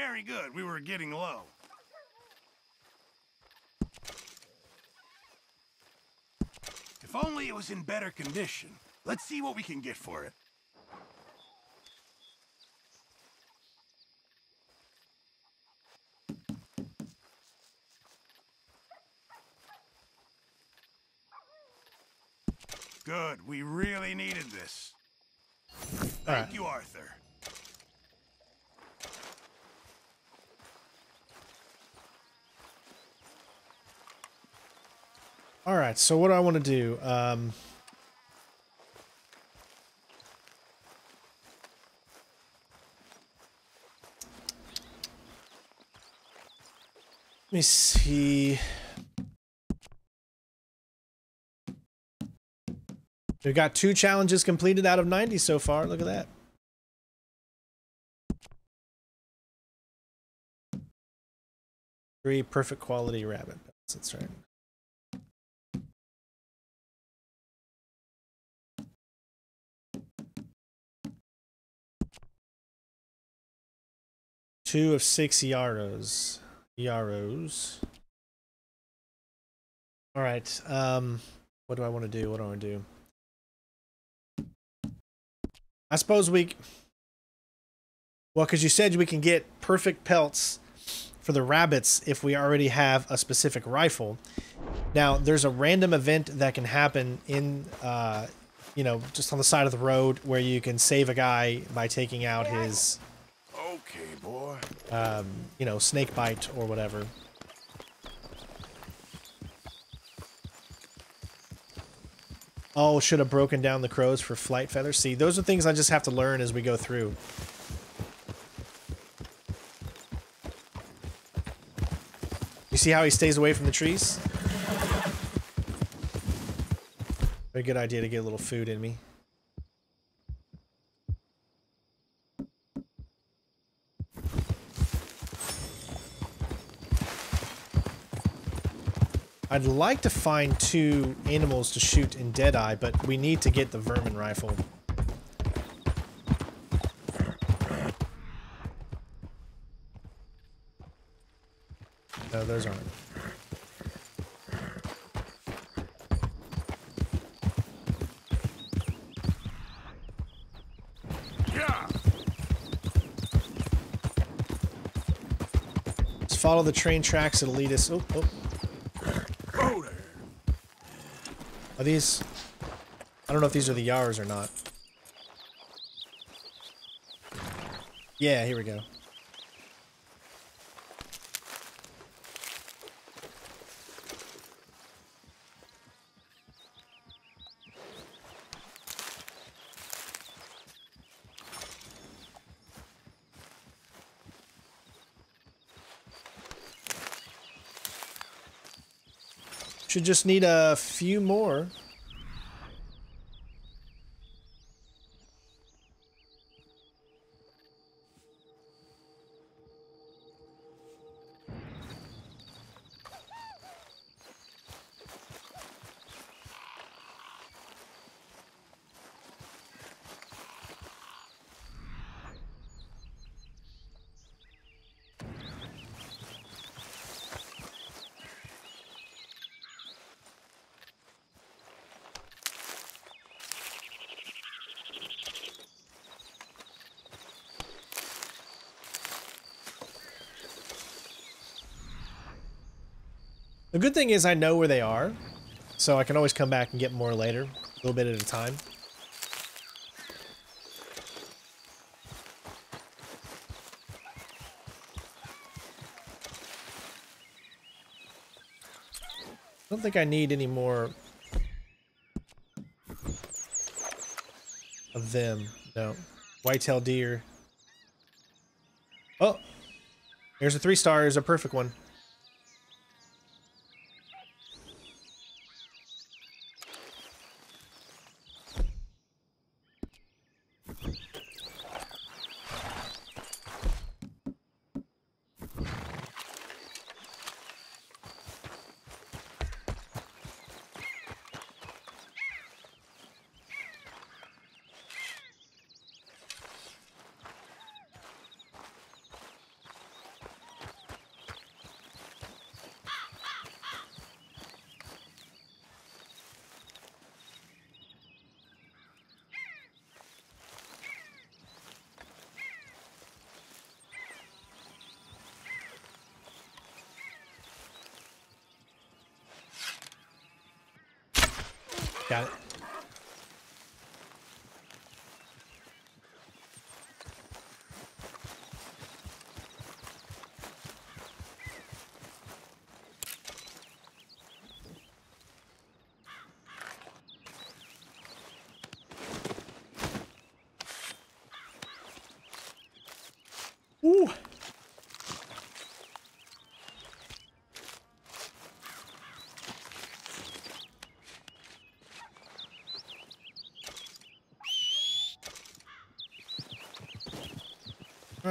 Very good. We were getting low. If only it was in better condition. Let's see what we can get for it. So what do I want to do? Um, let me see. We've got two challenges completed out of 90 so far. Look at that. Three perfect quality rabbit pelts. That's right. Two of six Yarrows. Yarrows. All right. Um, what do I want to do? What do I want to do? I suppose we. Well, because you said we can get perfect pelts for the rabbits if we already have a specific rifle. Now, there's a random event that can happen in, uh, you know, just on the side of the road where you can save a guy by taking out his, Okay, boy. um, you know, snake bite or whatever. Oh, should have broken down the crows for flight feathers. See, those are things I just have to learn as we go through. You see how he stays away from the trees? Very good idea to get a little food in me. I'd like to find two animals to shoot in Deadeye, but we need to get the vermin rifle. No, those aren't. Let's follow the train tracks that'll lead us. Oh, oh. Are these? I don't know if these are the Yars or not. Yeah, here we go. Should just need a few more. Good thing is I know where they are, so I can always come back and get more later, a little bit at a time. I don't think I need any more of them. No. Whitetail deer. Oh! There's a three star. There's a perfect one.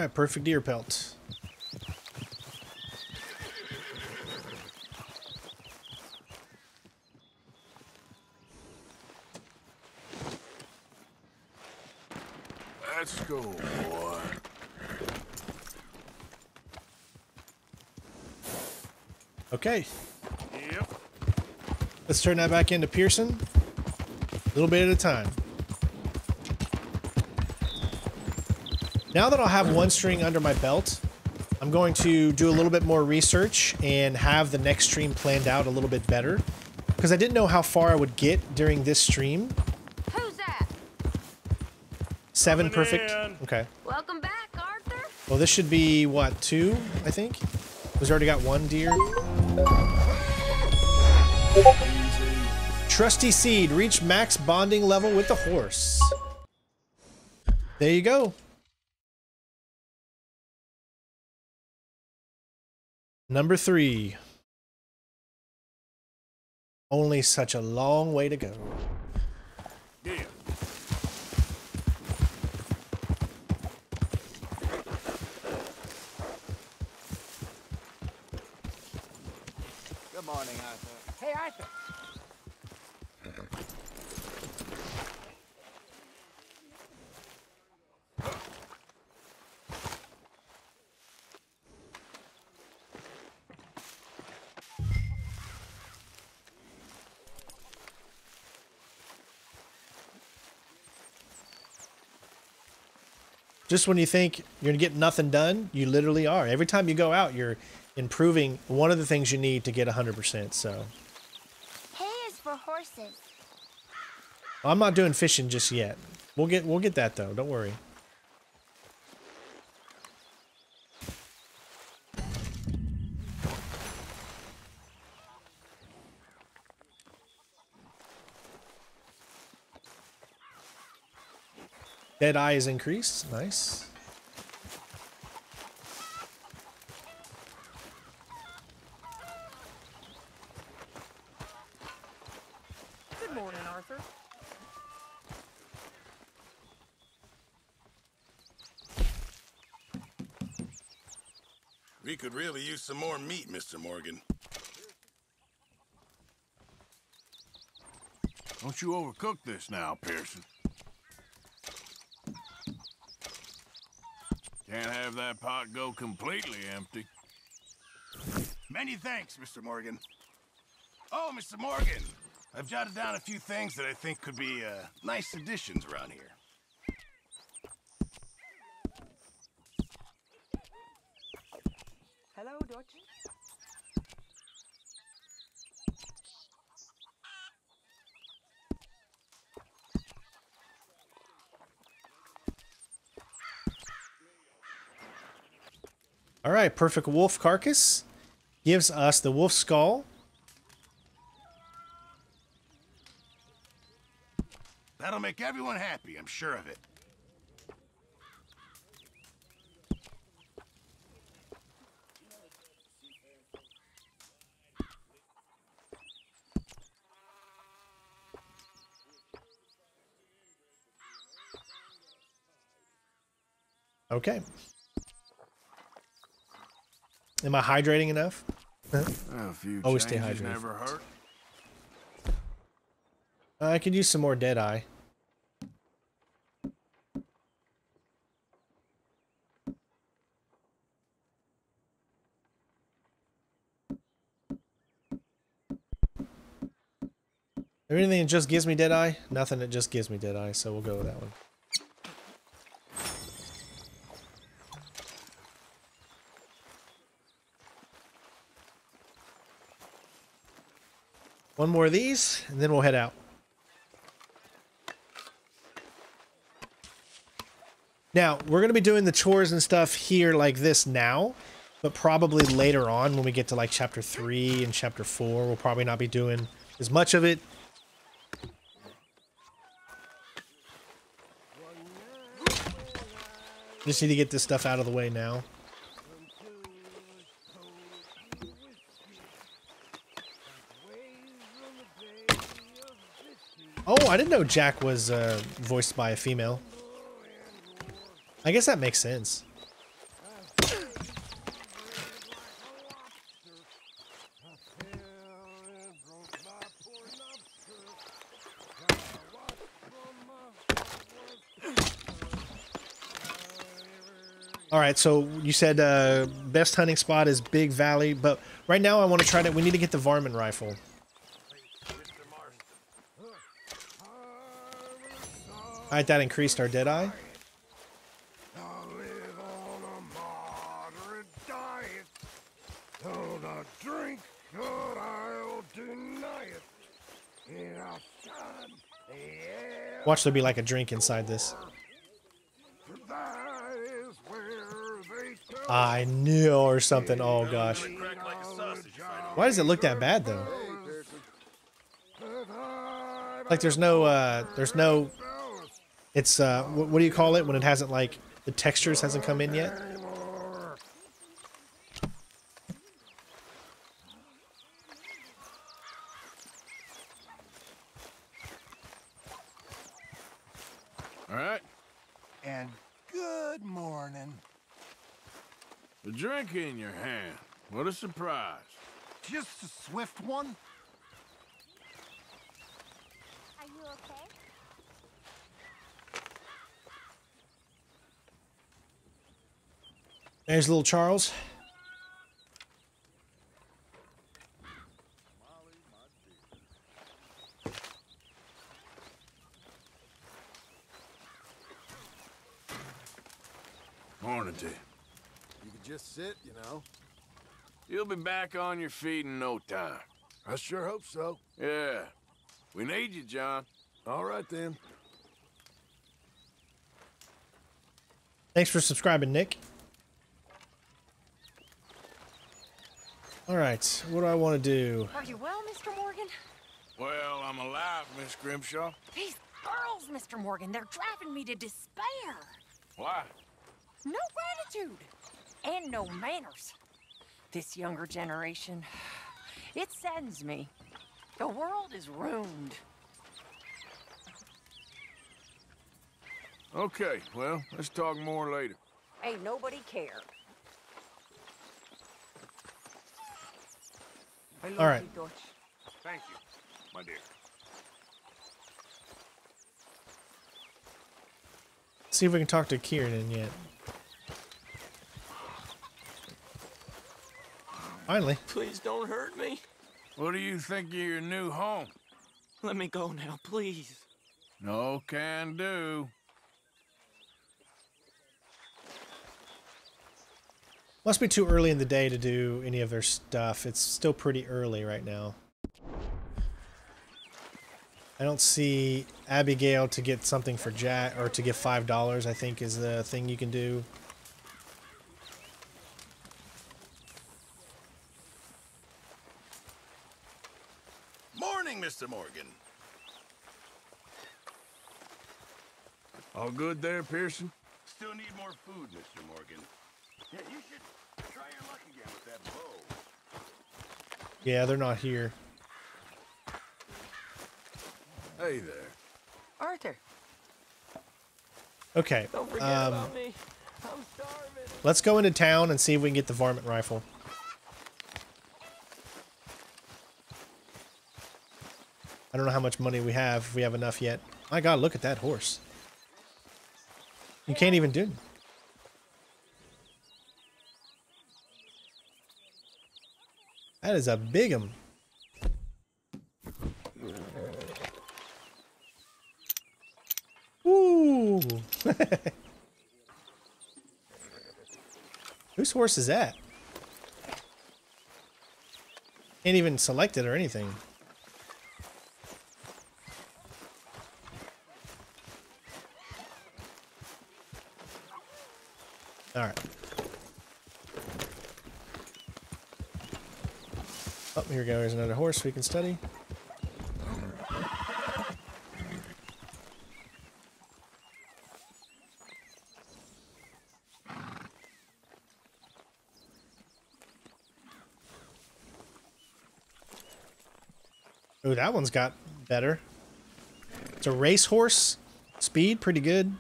All right, perfect deer pelt. Let's go, boy. Okay, Yep. let's turn that back into Pearson. A little bit at a time. Now that I'll have one string under my belt, I'm going to do a little bit more research and have the next stream planned out a little bit better. Because I didn't know how far I would get during this stream. Who's that? Seven perfect. Okay. Welcome back, Arthur. Well, this should be, what, two, I think? Was already got one deer. Trusty Steed, reach max bonding level with the horse. There you go. Number three. Only such a long way to go. Yeah. Good morning, Arthur. Hey, Arthur. Just when you think you're gonna get nothing done, you literally are. Every time you go out, you're improving one of the things you need to get 100%. So Hay is for horses. I'm not doing fishing just yet. We'll get we'll get that though. Don't worry. Dead eye is increased. Nice. Good morning, Arthur. We could really use some more meat, Mr. Morgan. Don't you overcook this now, Pearson. Can't have that pot go completely empty. Many thanks, Mr. Morgan. Oh, Mr. Morgan, I've jotted down a few things that I think could be uh, nice additions around here. Hello, Dutch. All right, perfect wolf carcass gives us the wolf skull. That'll make everyone happy, I'm sure of it. Okay. Am I hydrating enough? Always stay hydrated. never hurt. I could use some more dead eye. Anything that just gives me dead eye? Nothing that just gives me dead eye, so we'll go with that one. One more of these, and then we'll head out. Now, we're going to be doing the chores and stuff here like this now, but probably later on when we get to like chapter 3 and chapter 4, we'll probably not be doing as much of it. Just need to get this stuff out of the way now. I didn't know Jack was uh, voiced by a female. I guess that makes sense. All right, so you said uh, best hunting spot is Big Valley, but right now I want to try to. We need to get the varmint rifle. All right, that increased our dead eye. Don't I drink, but I'll deny it. And I'll shine, yeah, Watch there be like a drink inside this. that is where they come. I knew or something. Oh gosh. Why does it look that bad though? Like there's no uh there's no it's uh what, what do you call it when it hasn't like the textures hasn't come in yet? All right. And good morning. A drink in your hand. What a surprise. Just a swift one? Are you okay? There's little Charles. Morning to you. You could just sit, you know. You'll be back on your feet in no time. I sure hope so. Yeah. We need you, John. All right, then. Thanks for subscribing, Nick. All right, what do I want to do? Are you well, Mr. Morgan? Well, I'm alive, Miss Grimshaw. These girls, Mr. Morgan, they're driving me to despair. Why? No gratitude and no manners. This younger generation, it saddens me. The world is ruined. Okay, well, let's talk more later. Ain't nobody care. I love All right. you, Dutch. Thank you, my dear. See if we can talk to Kieran yet. Finally. Please don't hurt me. What do you think of your new home? Let me go now, please. No can do. Must be too early in the day to do any of their stuff. It's still pretty early right now. I don't see Abigail to get something for Jack or to get five dollars. I think is the thing you can do. Morning, Mr. Morgan. All good there, Pearson? Still need more food, Mr. Morgan. Yeah, you should try your luck again with that bow. Yeah, they're not here. Hey there. Arthur, Okay. don't forget Um, about me. I'm starving. let's go into town and see if we can get the varmint rifle. I don't know how much money we have. If we have enough yet. My God, look at that horse. You can't even do. That is a big 'em. Ooh. <laughs> Whose horse is that? Can't even select it or anything. All right. Oh, here we go. Here's another horse we can study. Oh, that one's got better. It's a racehorse. Speed, pretty good.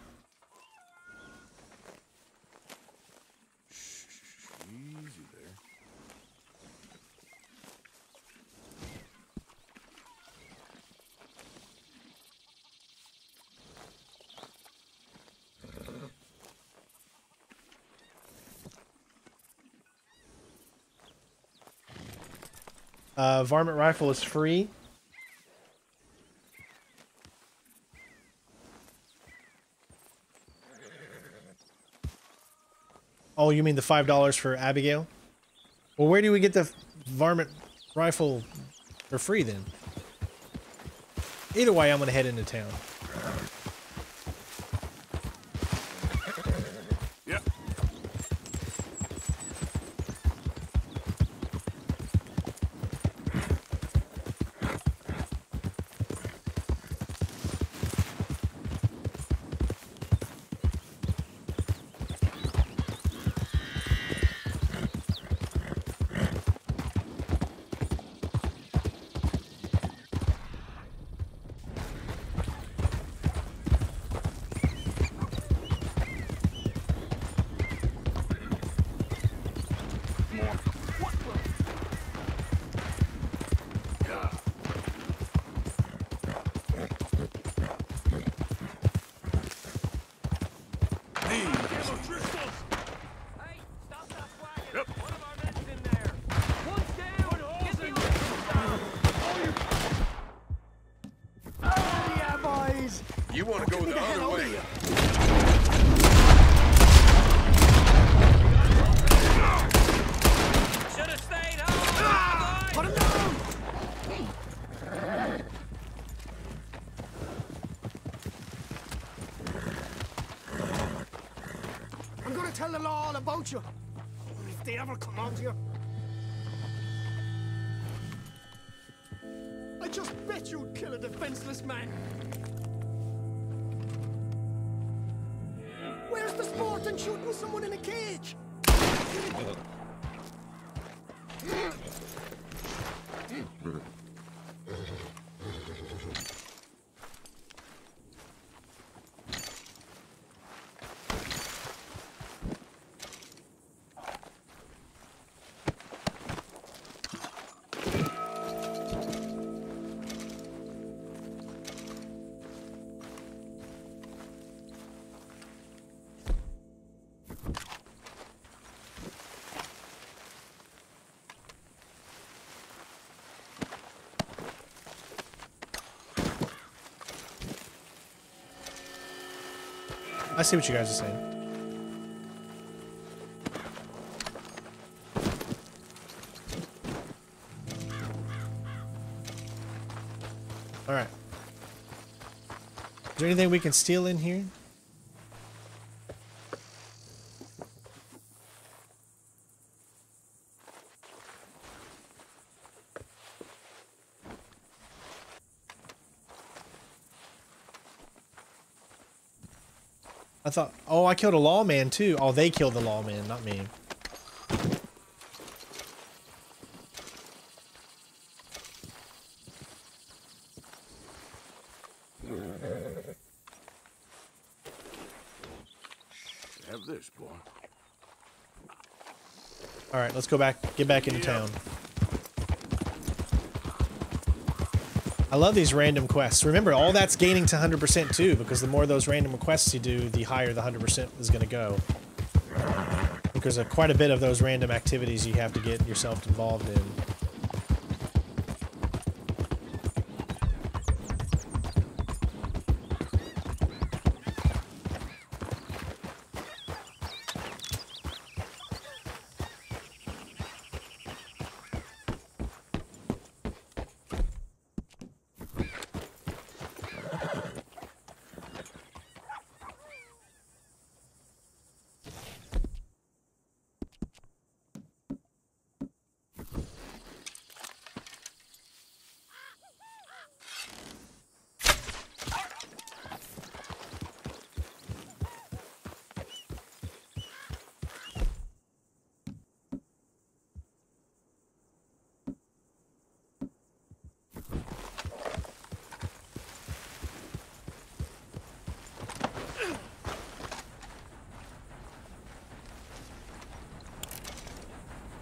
Varmint rifle is free. Oh, you mean the five dollars for Abigail? Well, where do we get the varmint rifle for free then? Either way, I'm gonna head into town. I see what you guys are saying. All right. Is there anything we can steal in here? Thought, oh, I killed a lawman too. Oh, they killed the lawman, not me. Have this, boy. All right, let's go back, get back into town. I love these random quests. Remember, all that's gaining to 100% too, because the more those random quests you do, the higher the 100% is going to go. Because uh, quite a bit of those random activities you have to get yourself involved in.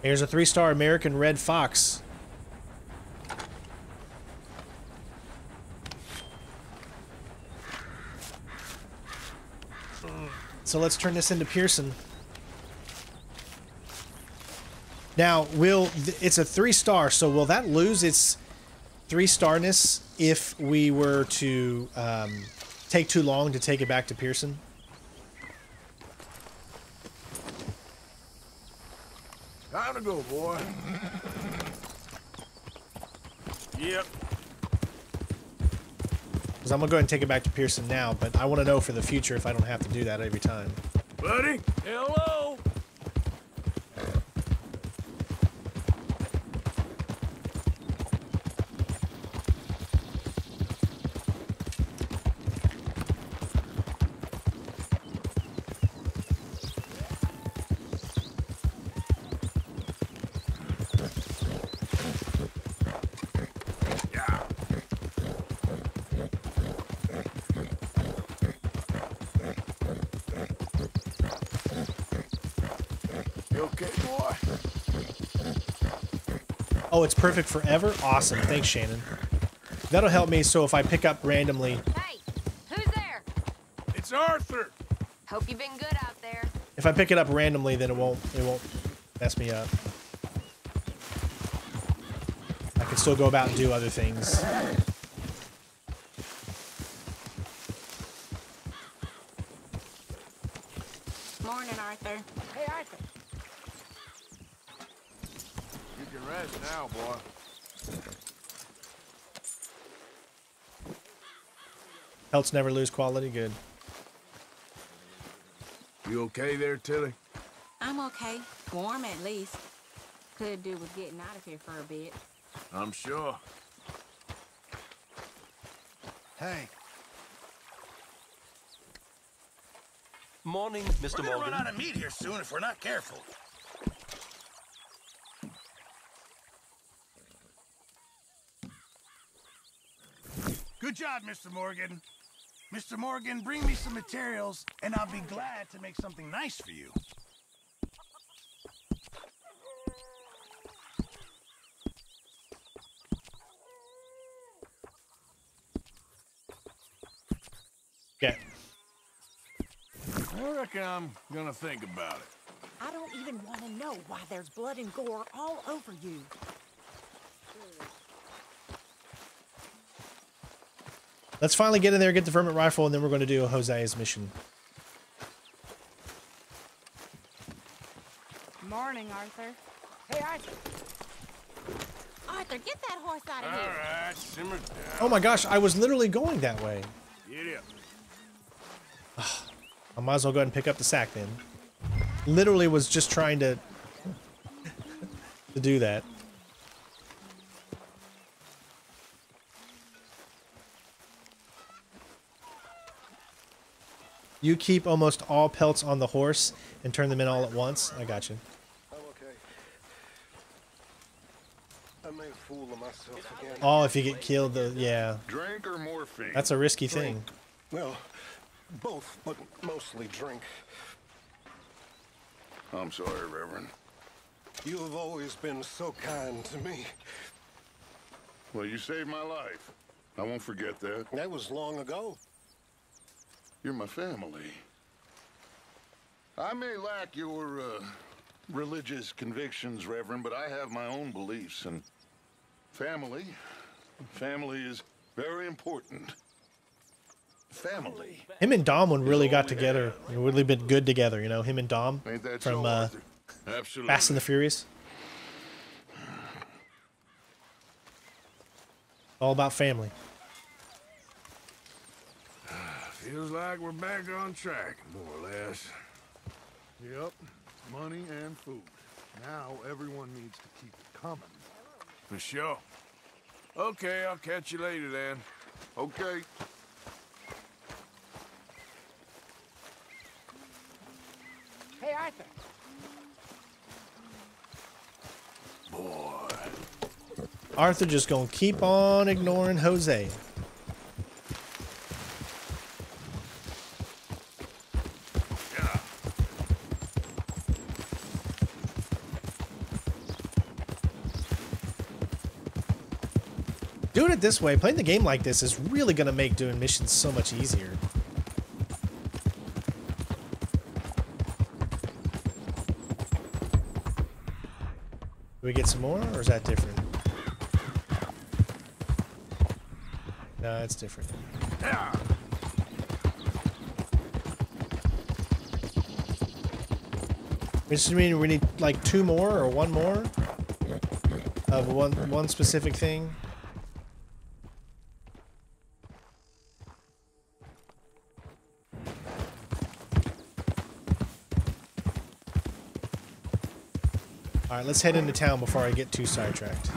Here's a three-star American Red Fox. So let's turn this into Pearson. Now, will it's a three star, so will that lose its three starness if we were to um, take too long to take it back to Pearson? Time to go, boy. Yep. Because I'm gonna go ahead and take it back to Pearson now, but I want to know for the future if I don't have to do that every time. Buddy? Hello? Oh, it's perfect forever? Awesome. Thanks, Shannon. That'll help me so if I pick up randomly, Hey, who's there? It's Arthur. Hope you've been good out there. if I pick it up randomly, then it won't it won't mess me up. I can still go about and do other things. Morning, Arthur. Hey, Arthur. You can rest now, boy. Pelts never lose quality. Good. You okay there, Tilly? I'm okay. Warm at least. Could do with getting out of here for a bit. I'm sure. Hey. Morning, Mr. Morgan. We're gonna Morgan. run out of meat here soon if we're not careful. Good job, Mr. Morgan. Mr. Morgan, bring me some materials, and I'll be glad to make something nice for you. Okay. I reckon I'm gonna think about it. I don't even want to know why there's blood and gore all over you. Let's finally get in there, get the varmint rifle, and then we're going to do Hosea's mission. Morning, Arthur. Hey, Arthur. Arthur, get that horse out of All here. right, simmer down. Oh my gosh, I was literally going that way. Get up. <sighs> I might as well go ahead and pick up the sack then. Literally was just trying to <laughs> to do that. You keep almost all pelts on the horse and turn them in all at once. I got you. I'm okay. I made a fool myself again. Oh, if you get killed, the yeah, Drink or morphine? that's a risky thing. Well, both, but mostly drink. I'm sorry, Reverend. You have always been so kind to me. Well, you saved my life. I won't forget that. That was long ago. You're my family. I may lack your uh, religious convictions, Reverend, but I have my own beliefs, and family, family is very important. Family. Him and Dom when really got together, really been good together. You know, him and Dom from uh. Fast and the Furious. All about family. Feels like we're back on track, more or less. Yep, money and food. Now everyone needs to keep it coming. For sure. Okay, I'll catch you later then. Okay. Hey, Arthur. Boy. Arthur just gonna keep on ignoring Hosea. This way, playing the game like this is really going to make doing missions so much easier. Do we get some more, or is that different? No, it's different. Which mean we need like two more or one more of one one specific thing. Let's head into town before I get too sidetracked.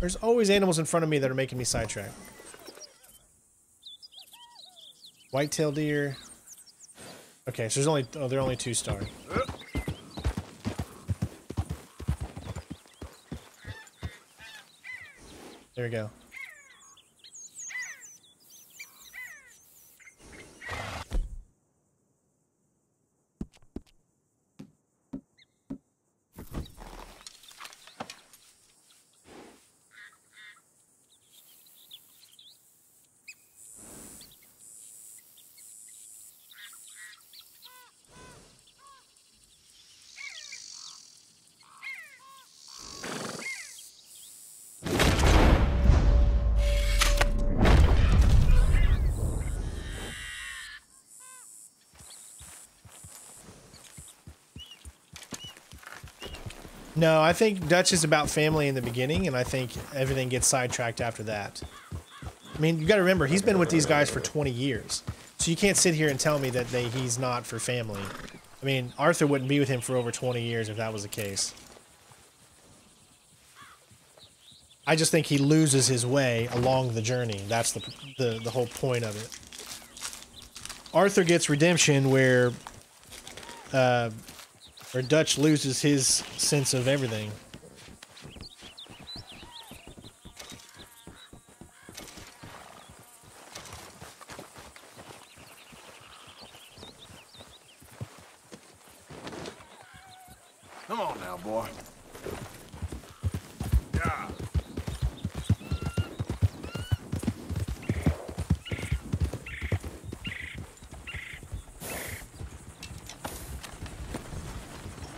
There's always animals in front of me that are making me sidetrack. Whitetail deer. Okay, so there's only oh, they're only two star. There we go. No, I think Dutch is about family in the beginning, and I think everything gets sidetracked after that. I mean, you got to remember, he's been with these guys for 20 years. So you can't sit here and tell me that they, he's not for family. I mean, Arthur wouldn't be with him for over 20 years if that was the case. I just think he loses his way along the journey. That's the, the, the whole point of it. Arthur gets redemption where uh, where Dutch loses his sense of everything. Come on now, boy. Yeah.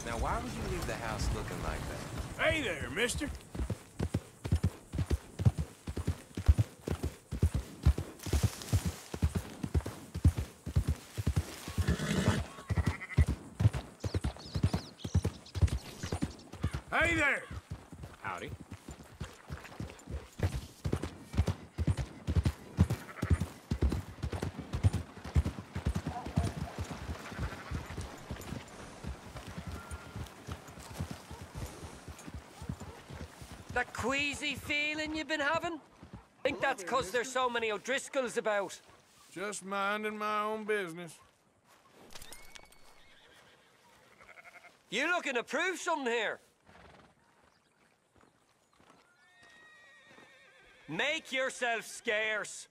Now, why would you leave the house looking like that? Hey there, mister. Hey there! Howdy. That queasy feeling you've been having? I think that's because there's so many O'Driscolls about. Just minding my own business. You looking to prove something here? Make yourself scarce.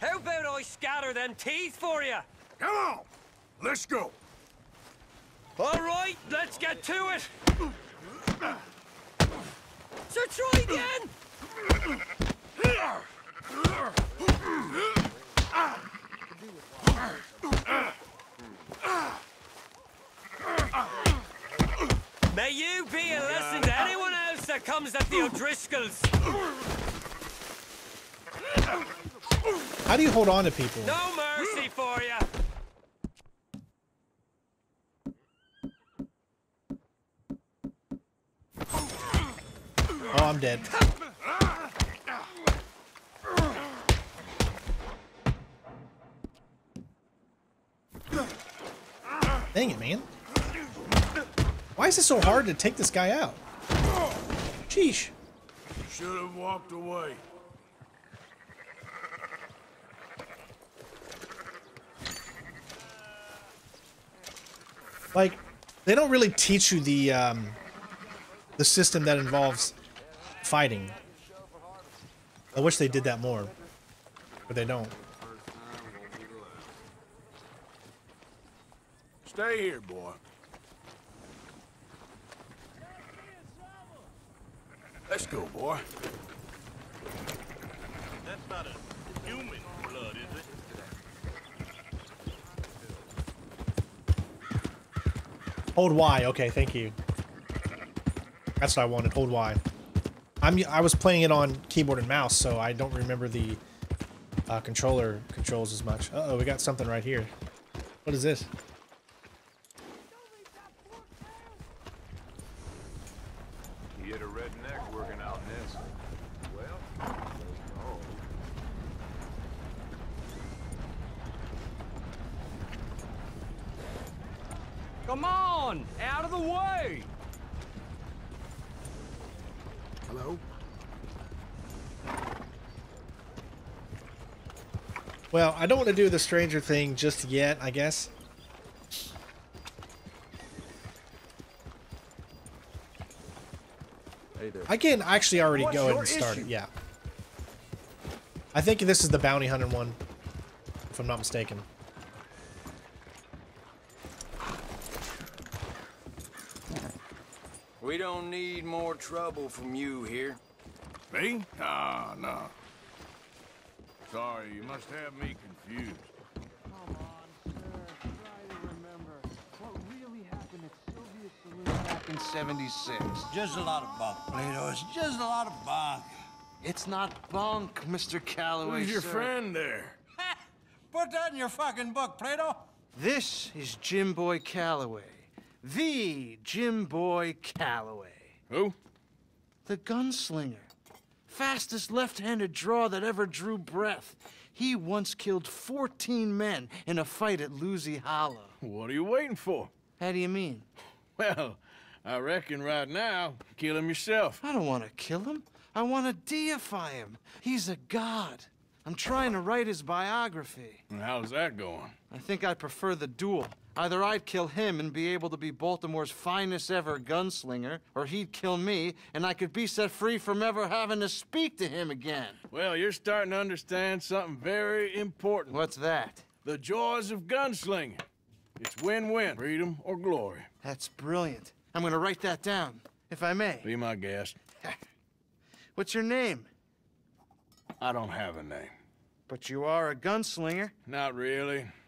How about I scatter them teeth for you? Come on, let's go. All right, let's get to it. Try again. May you be a lesson to anyone else that comes at the O'Driscolls. How do you hold on to people? No mercy for you. Oh, I'm dead. Dang it, man. Why is it so hard to take this guy out? Sheesh. Should have walked away. Like, they don't really teach you the um, the system that involves fighting. I wish they did that more, but they don't. Stay here, boy. Let's go, boy. That's not a human blood, is it? Hold Y. Okay, thank you. That's what I wanted. Hold Y. I'm I was playing it on keyboard and mouse, so I don't remember the uh, controller controls as much. Uh oh, we got something right here. What is this? You hit a redneck working out in this. Well, oh. Come on! Out of the way! Hello? Well, I don't want to do the stranger thing just yet, I guess. Hey. I can actually already What's go ahead and start it, yeah. I think this is the bounty hunting one, if I'm not mistaken. We don't need more trouble from you here. Me? Nah, nah. Sorry, you must have me confused. Come on, sir. Try to remember what really happened at Sylvia's Saloon back in 76. Just a lot of bunk, Plato. It's just a lot of bunk. It's not bunk, Mr. Calloway, Who's your sir. friend there? Put that in your fucking book, Plato. This is Jim Boy Calloway. The Jim Boy Calloway. Who? The gunslinger. Fastest left-handed draw that ever drew breath. He once killed 14 men in a fight at Lucy Hollow. What are you waiting for? How do you mean? Well, I reckon right now, kill him yourself. I don't want to kill him. I want to deify him. He's a god. I'm trying to write his biography. And how's that going? I think I prefer the duel. Either I'd kill him and be able to be Baltimore's finest ever gunslinger, or he'd kill me and I could be set free from ever having to speak to him again. Well, you're starting to understand something very important. What's that? The joys of gunslinging. It's win-win, freedom or glory. That's brilliant. I'm gonna write that down, if I may. Be my guest. <laughs> What's your name? I don't have a name. But you are a gunslinger. Not really.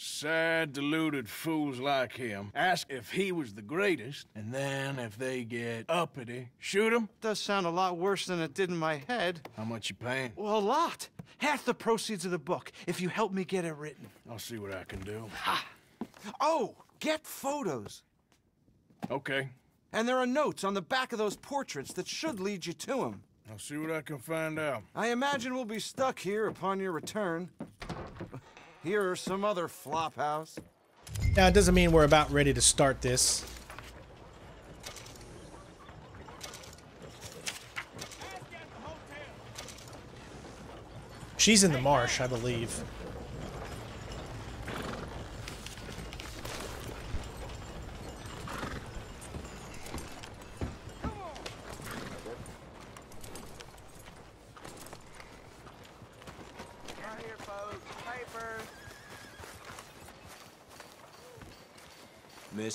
sad, deluded fools like him, ask if he was the greatest, and then if they get uppity, shoot him? Does sound a lot worse than it did in my head. How much you paying? Well, a lot. Half the proceeds of the book, if you help me get it written. I'll see what I can do. Ha! Oh, get photos. Okay. And there are notes on the back of those portraits that should lead you to him. I'll see what I can find out. I imagine we'll be stuck here upon your return. Here are some other flophouse. Now, it doesn't mean we're about ready to start this. She's in the marsh, I believe.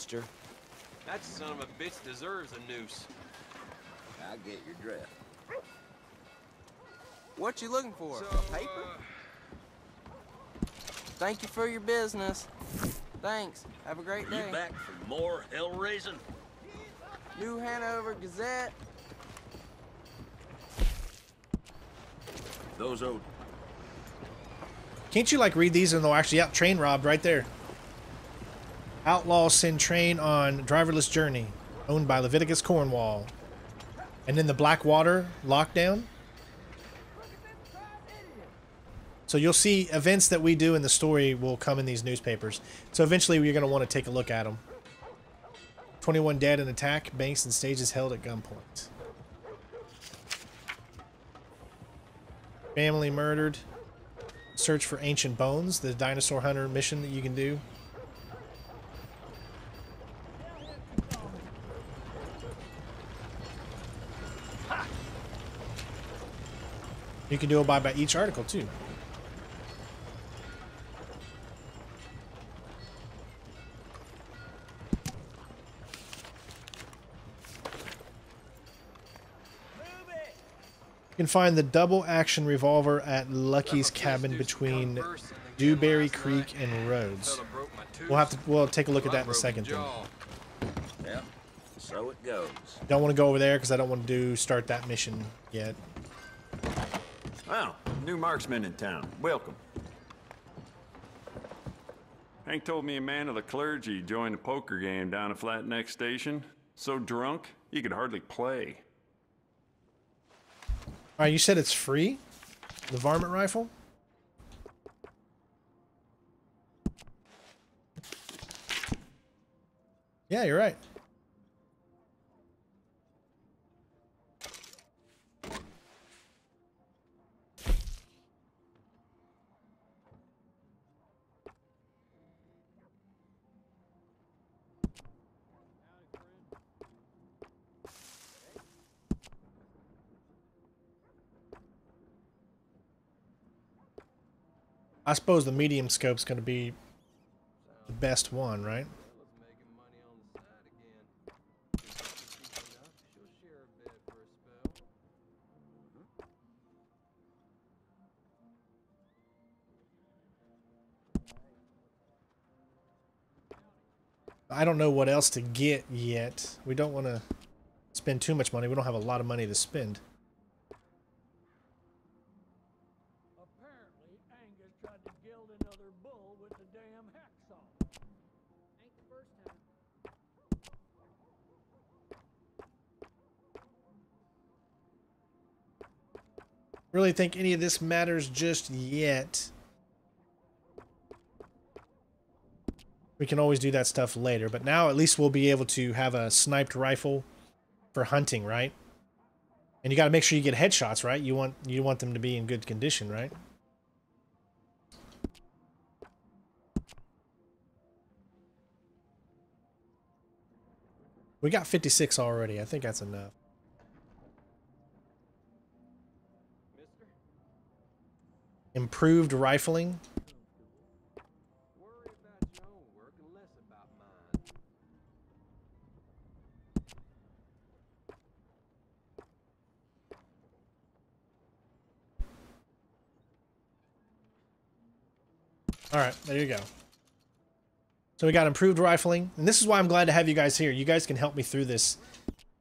That son of a bitch deserves a noose. I get your drift. What you looking for? So, paper? Uh... Thank you for your business. Thanks. Have a great Are day. You back for more hell raising? New Hanover Gazette. Those old. Can't you like read these and they'll actually yeah, train robbed right there. Outlaws send train on driverless journey, owned by Leviticus Cornwall. And then the Blackwater lockdown. So you'll see events that we do in the story will come in these newspapers. So eventually you're going to want to take a look at them. 21 dead in attack, banks and stages held at gunpoint. Family murdered. Search for ancient bones, the dinosaur hunter mission that you can do. You can do it by, by each article too. You can find the double action revolver at Lucky's cabin between Dewberry Creek and Rhodes. We'll have to we'll take a look at that in a second then. Yep. So it goes. Don't want to go over there because I don't want to do start that mission yet. Well, new marksman in town. Welcome. Hank told me a man of the clergy joined a poker game down at Flat Neck Station. So drunk, he could hardly play. All right, you said it's free? The varmint rifle? Yeah, you're right. I suppose the medium scope's going to be the best one, right? I don't know what else to get yet. We don't want to spend too much money. We don't have a lot of money to spend. Really think any of this matters just yet. We can always do that stuff later, but now at least we'll be able to have a sniped rifle for hunting, right? And you got to make sure you get headshots, right? You want you want them to be in good condition, right? We got 56 already. I think that's enough. Improved rifling. All right, there you go. So we got improved rifling, and this is why I'm glad to have you guys here. You guys can help me through this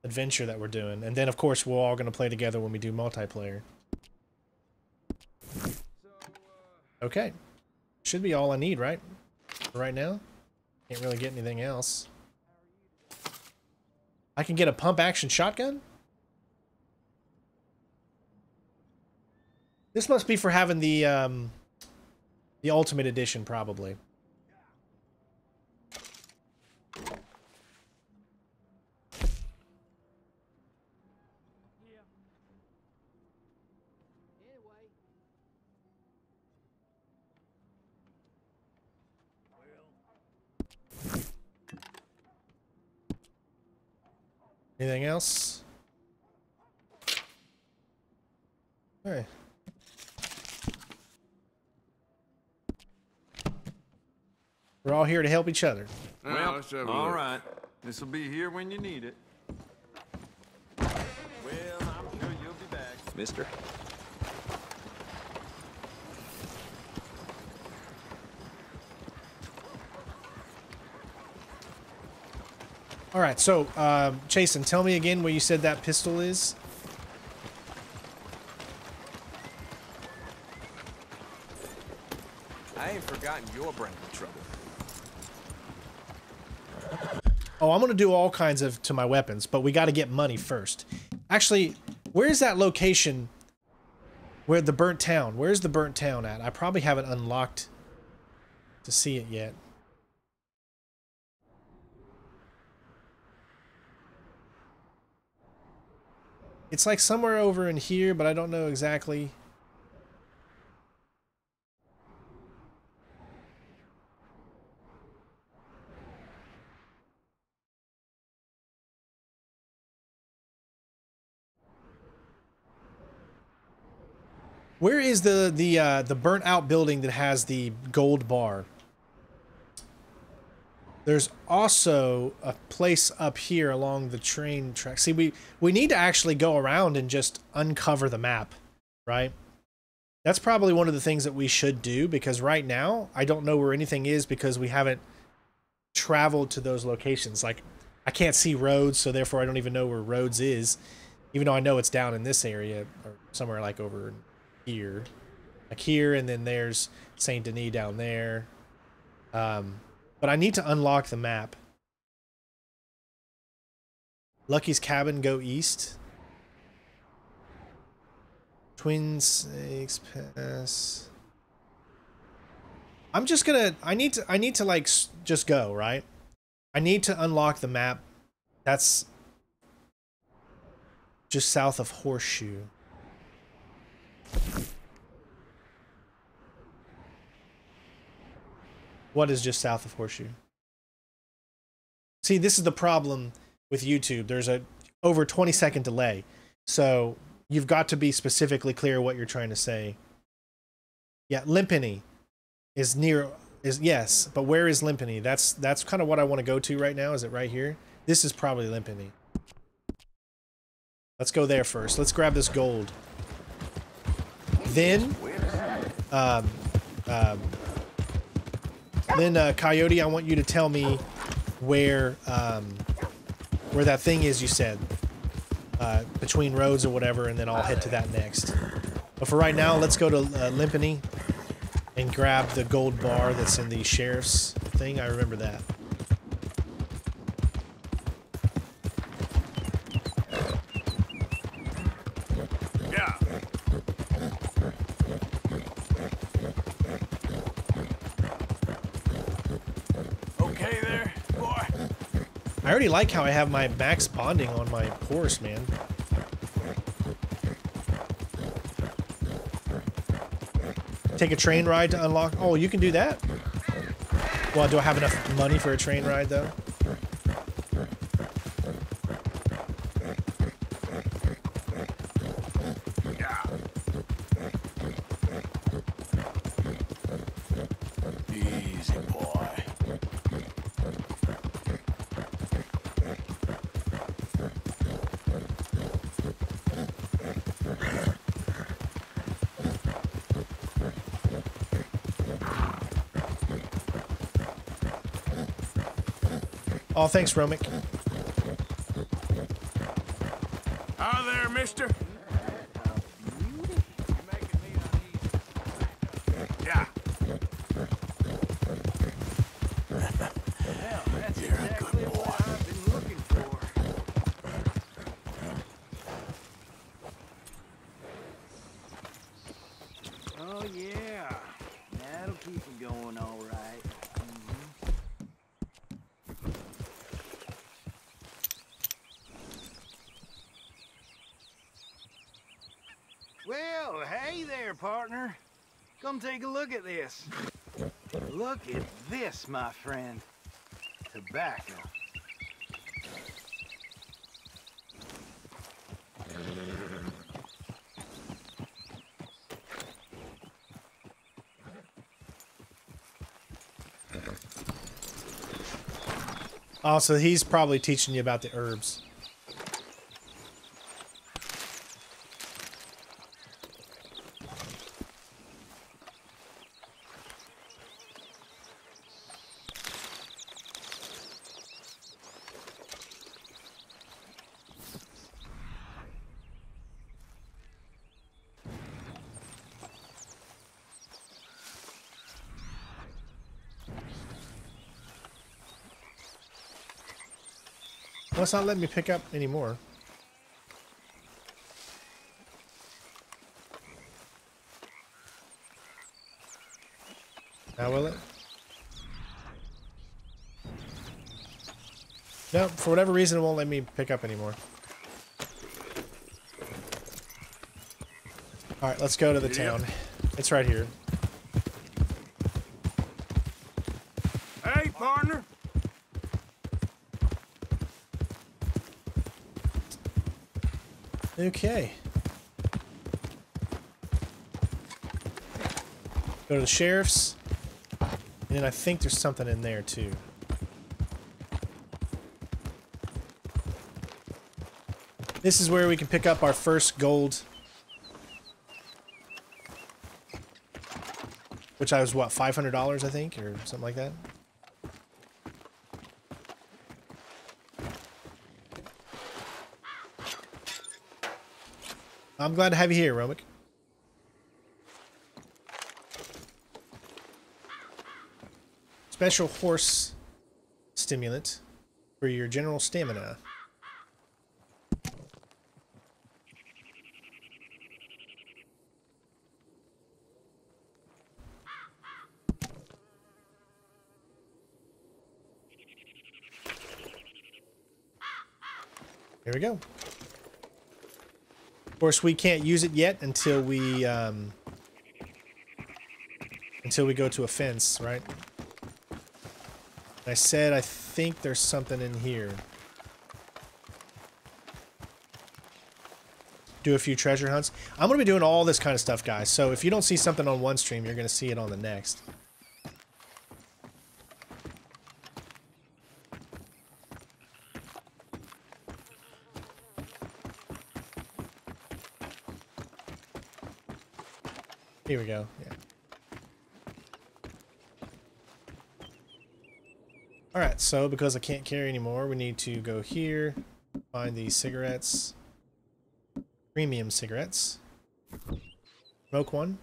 adventure that we're doing, and then of course we're all going to play together when we do multiplayer. Okay. Should be all I need, right? For right now. Can't really get anything else. I can get a pump action shotgun? This must be for having the, um, the Ultimate Edition, probably. Anything else? Hey. We're all here to help each other. Well, all right. This will be here when you need it. Well, I'm sure you'll be back. Mister? All right, so um, Chasen, tell me again where you said that pistol is. I ain't forgotten your brand of trouble. Oh, I'm gonna do all kinds of to my weapons, but we got to get money first. Actually, where's that location? Where the burnt town? Where's the burnt town at? I probably haven't unlocked to see it yet. It's like somewhere over in here, but I don't know exactly. Where is the the uh, the burnt out building that has the gold bar? There's also a place up here along the train track. See, we we need to actually go around and just uncover the map, right? That's probably one of the things that we should do because right now I don't know where anything is because we haven't traveled to those locations. Like I can't see roads, so therefore I don't even know where Rhodes is, even though I know it's down in this area or somewhere like over here, like here, and then there's Saint Denis down there. Um, but I need to unlock the map. Lucky's cabin go east. Twin Snakes Pass. I'm just gonna. I need to. I need to like just go right. I need to unlock the map. That's just south of Horseshoe. What is just south of Horseshoe? See, this is the problem with YouTube. There's a over 20 second delay. So you've got to be specifically clear what you're trying to say. Yeah, Limpany is near is yes, but where is Limpany? That's that's kind of what I want to go to right now. Is it right here? This is probably Limpany. Let's go there first. Let's grab this gold. Then, um, um, then uh, Coyote, I want you to tell me where um, where that thing is you said uh, between Rhodes or whatever, and then I'll head to that next. But for right now, let's go to uh, Limpany and grab the gold bar that's in the sheriff's thing. I remember that. Already like how I have my max bonding on my horse, man. Take a train ride to unlock. Oh, you can do that? Well, do I have enough money for a train ride, though? Thanks, Romic. Look at this. Look at this, my friend. Tobacco. Oh, so he's probably teaching you about the herbs. It's not letting me pick up anymore. Now will it? No, for whatever reason, it won't let me pick up anymore. All right, let's go to the town. It's right here. Okay. Go to the sheriff's. And then I think there's something in there too. This is where we can pick up our first gold. Which I was, what, $500 I think, or something like that? I'm glad to have you here, Romick. Special horse stimulant for your general stamina. Here we go. Of course, we can't use it yet until we um, until we go to a fence, right? I said I think there's something in here. Do a few treasure hunts. I'm going to be doing all this kind of stuff, guys. So if you don't see something on one stream, you're going to see it on the next. Here we go. Yeah. Alright, so because I can't carry anymore, we need to go here, find these cigarettes. Premium cigarettes. Smoke one.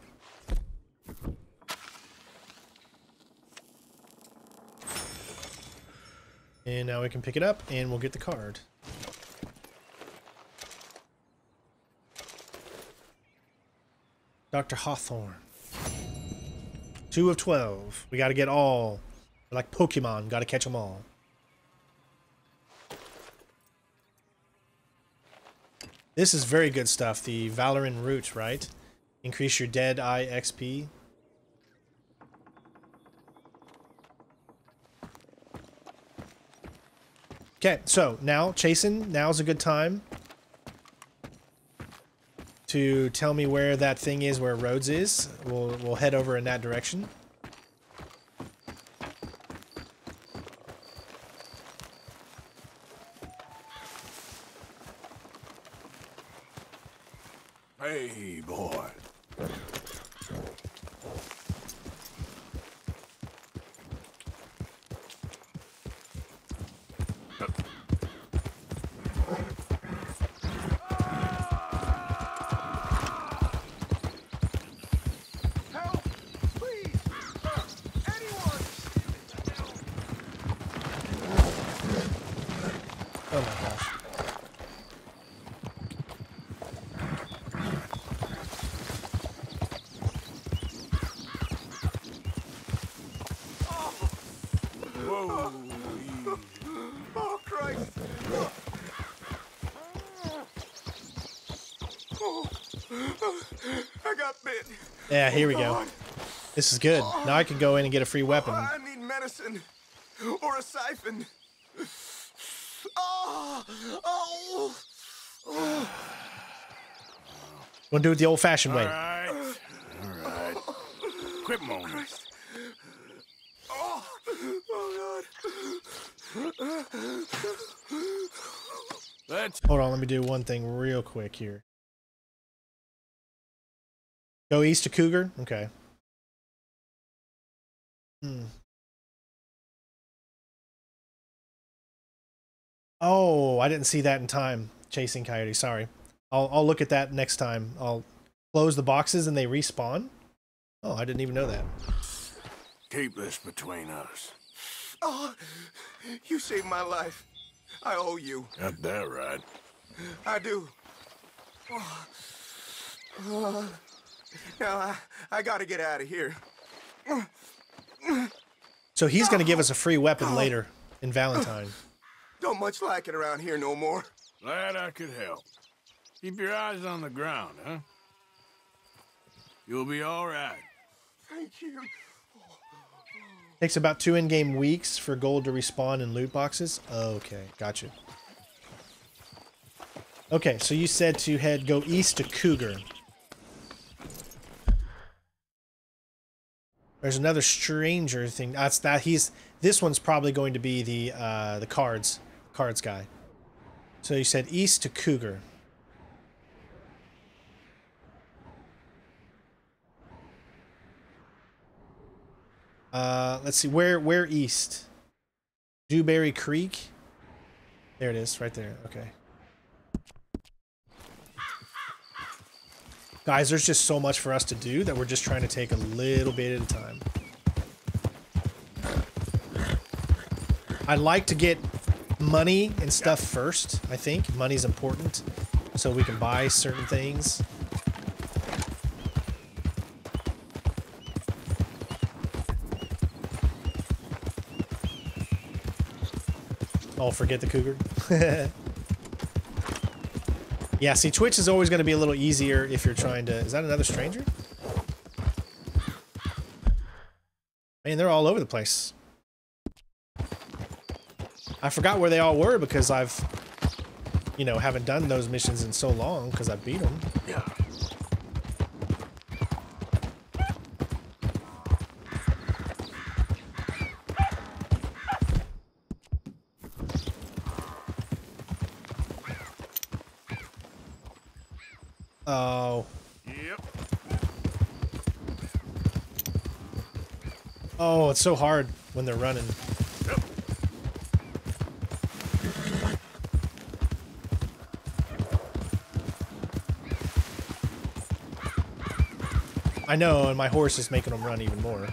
And now we can pick it up and we'll get the card. Dr. Hawthorne. Two of 12. We got to get all. Like Pokemon. Got to catch them all. This is very good stuff. The Valerian Root, right? Increase your Dead Eye XP. Okay, so now, Chasen, now's a good time to tell me where that thing is, where Rhodes is. We'll, we'll head over in that direction. Hey, boy. Oh my gosh. Whoa. Oh, Christ. Oh. I got bit. Yeah, here we Oh, go. This is good. Now I can go in and get a free weapon. Oh, I need medicine or a siphon. Oh, oh, oh. We'll do it the old-fashioned way. All right. All right. Quit moaning. Christ. Oh, oh God. Let's Hold on, let me do one thing real quick here. Go east to Cougar? Okay. Hmm. Oh, I didn't see that in time. Chasing Coyote, sorry. I'll I'll look at that next time. I'll close the boxes and they respawn. Oh, I didn't even know that. keep this between us. Oh, you saved my life. I owe you. Got that right. I do. Oh. Oh. Now I, I gotta get out of here. So he's going to give us a free weapon oh. later in Valentine. Don't much like it around here no more. Glad I could help. Keep your eyes on the ground, huh? You'll be all right. Thank you. Takes about two in-game weeks for gold to respawn in loot boxes. Okay, gotcha. Okay, so you said to head go east to Cougar. There's another stranger thing. That's that he's this one's probably going to be the uh the cards cards guy. So you said east to Cougar. Uh let's see where where east? Dewberry Creek. There it is, right there. Okay. Guys, there's just so much for us to do that we're just trying to take a little bit at a time. I'd like to get money and stuff first, I think. Money's important so we can buy certain things. Oh, forget the cougar. <laughs> yeah, see, Twitch is always going to be a little easier if you're trying to... Is that another stranger? Man, they're all over the place. I forgot where they all were because I've, you know, haven't done those missions in so long because I beat them. Yeah. Oh. Yep. Oh, it's so hard when they're running. Yep. I know, and my horse is making them run even more.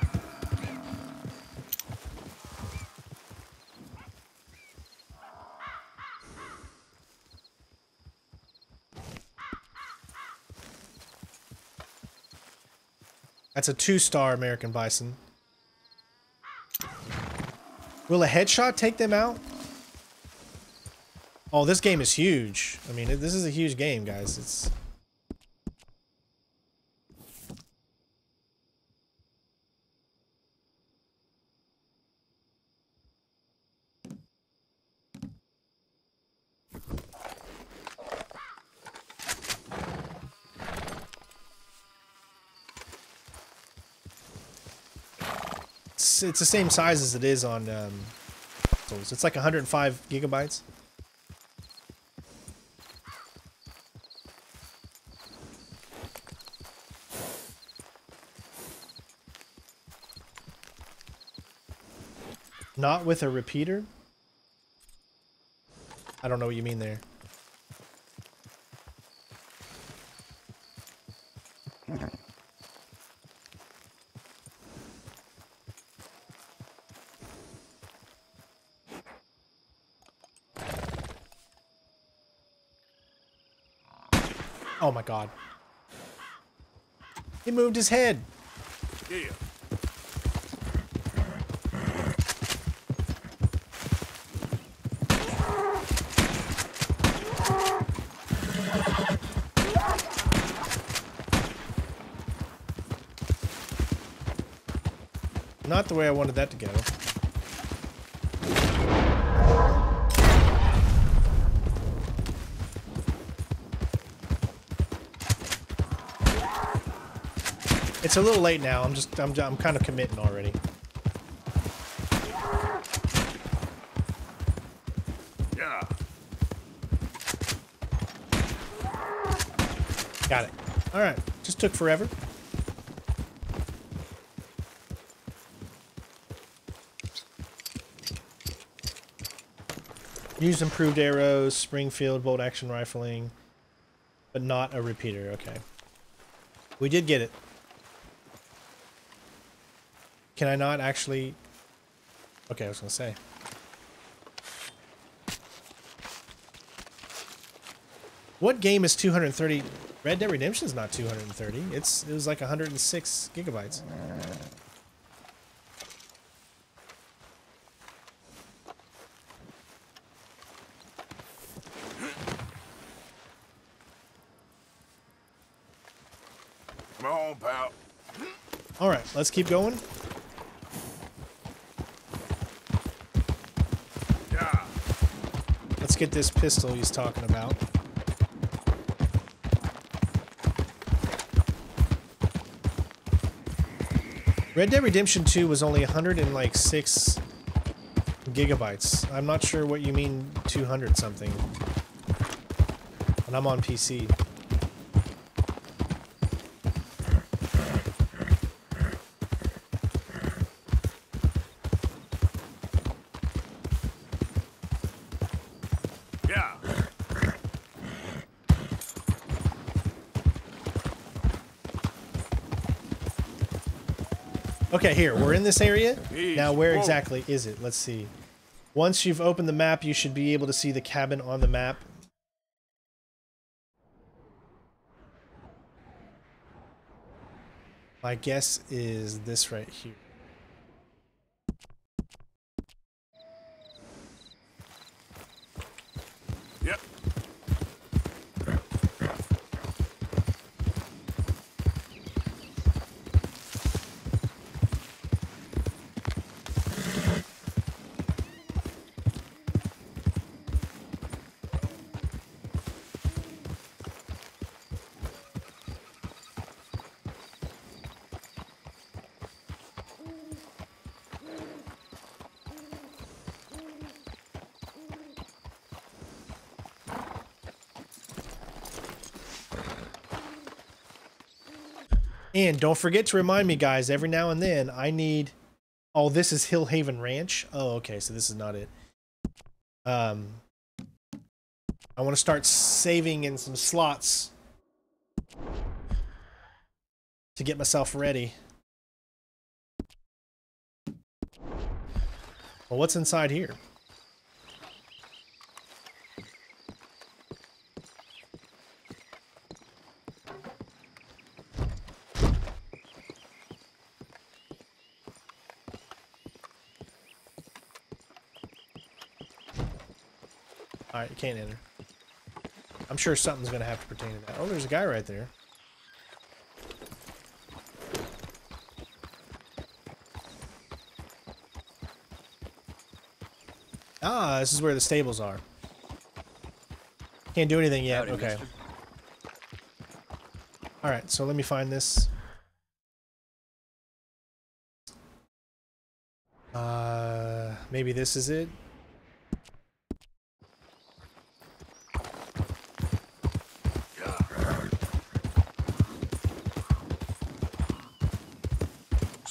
That's a two-star American Bison. Will a headshot take them out? Oh, this game is huge. I mean, this is a huge game, guys. It's... It's, the same size as it is on um. It's like 105 gigabytes. Not with a repeater? I don't know what you mean there. Oh my god. He moved his head. Yeah. Not the way I wanted that to go. It's a little late now. I'm just, I'm, I'm kind of committing already. Yeah. Got it. All right. Just took forever. Use improved arrows, Springfield bolt action rifling, but not a repeater. Okay. We did get it. Can I not actually... Okay, I was going to say. What game is 230? Red Dead Redemption is not 230. It's it was like 106 gigabytes. Come on, pal. All right, let's keep going. Yeah. Let's get this pistol he's talking about. Red Dead Redemption 2 was only 106 gigabytes. I'm not sure what you mean 200 something. And I'm on PC. Yeah. Okay, here, we're in this area. Jeez, Now, where whoa. exactly is it? Let's see. Once you've opened the map, you should be able to see the cabin on the map. My guess is this right here. Yep. And don't forget to remind me, guys, every now and then I need. Oh, this is Hill Haven Ranch. Oh, okay, so this is not it. Um, I want to start saving in some slots to get myself ready. Well, what's inside here? Can't enter. I'm sure something's gonna have to pertain to that. Oh, there's a guy right there. Ah, this is where the stables are. Can't do anything yet. Howdy, okay. Alright, so let me find this. Uh, maybe this is it.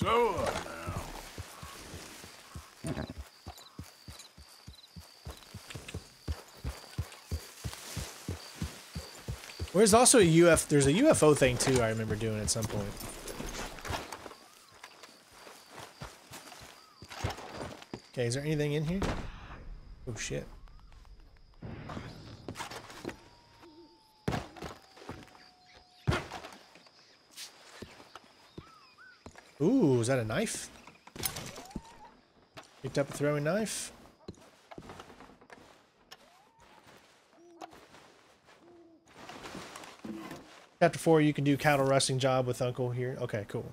So, uh, now. There's also a UF. There's a UFO thing too. I remember doing at some point. Okay, is there anything in here? Oh shit. Ooh, is that a knife? Picked up a throwing knife. Chapter 4, you can do cattle rusting job with Uncle here. Okay, cool.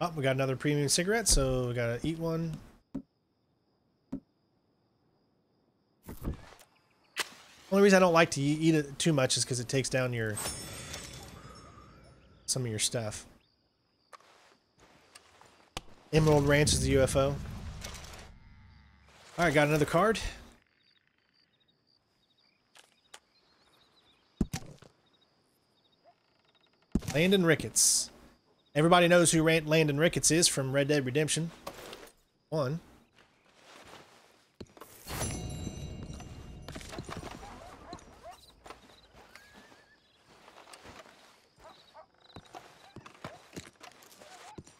Oh, we got another premium cigarette, so we gotta eat one. Only reason I don't like to eat it too much is because it takes down your some of your stuff. Emerald Ranch is the UFO. Alright, got another card. Landon Ricketts. Everybody knows who Landon Ricketts is from Red Dead Redemption 1.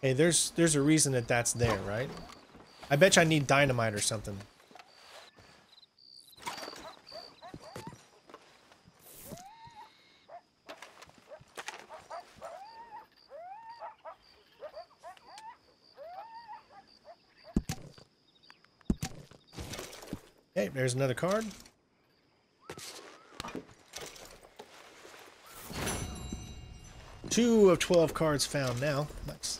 Hey, there's there's a reason that that's there, right? I bet you I need dynamite or something. Hey, there's another card. Two of 12 cards found now. Nice.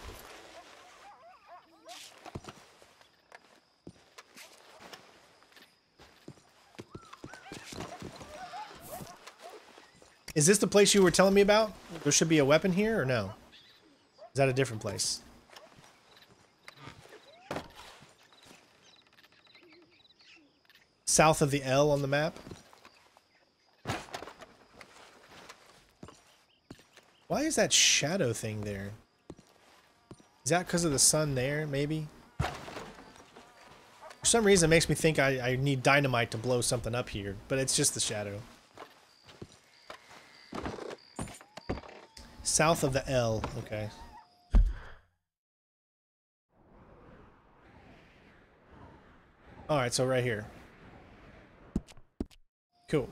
Is this the place you were telling me about? There should be a weapon here, or no? Is that a different place? South of the L on the map? Why is that shadow thing there? Is that because of the sun there, maybe? For some reason, it makes me think I, I need dynamite to blow something up here, but it's just the shadow. South of the L, okay. Alright, so right here. Cool.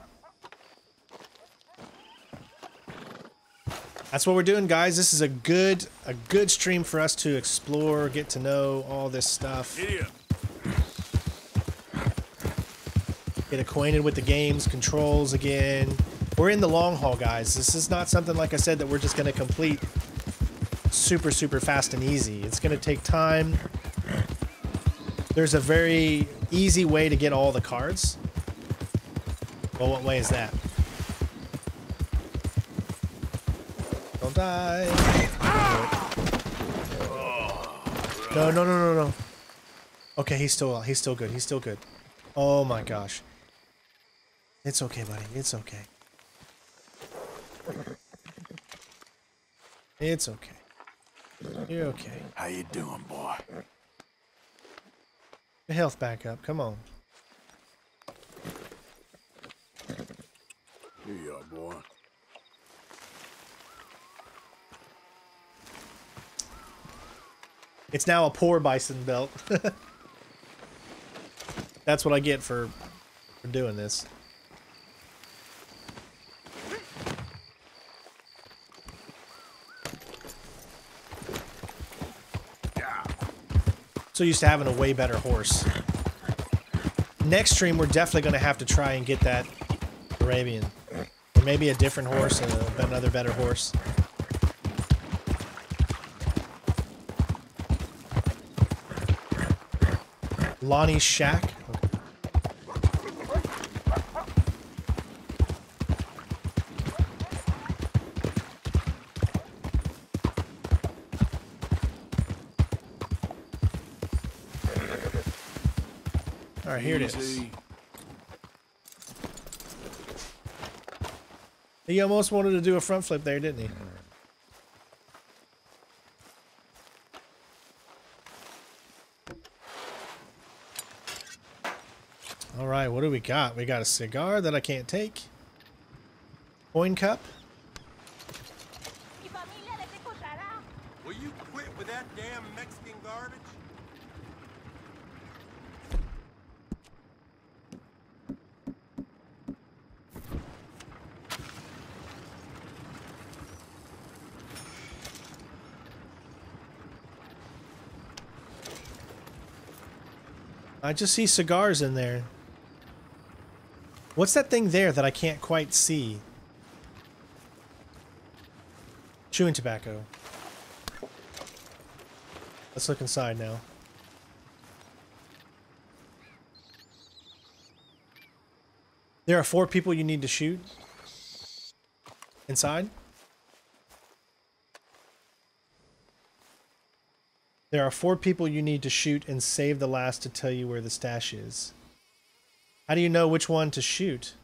That's what we're doing, guys. This is a good a good stream for us to explore, get to know all this stuff. Yeah. Get acquainted with the game's controls again. We're in the long haul, guys. This is not something, like I said, that we're just going to complete super, super fast and easy. It's going to take time. There's a very easy way to get all the cards. Well, what way is that? Don't die. No, no, no, no, no. Okay, he's still he's still good. He's still good. Oh my gosh. It's okay, buddy. It's okay. It's okay. You're okay. How you doing, boy? Your health back up. Come on. Here you are, boy. It's now a poor bison belt. <laughs> That's what I get for for doing this. So used to having a way better horse. Next stream, we're definitely going to have to try and get that Arabian. Or maybe a different horse uh, and a, another better horse. Lonnie's Shack. All right, here it is. He almost wanted to do a front flip there, didn't he? All right, what do we got? We got a cigar that I can't take. Coin cup. Will you quit with that damn Mexican garbage? I just see cigars in there. What's that thing there that I can't quite see? Chewing tobacco. Let's look inside now. There are four people you need to shoot inside. There are four people you need to shoot and save the last to tell you where the stash is. How do you know which one to shoot?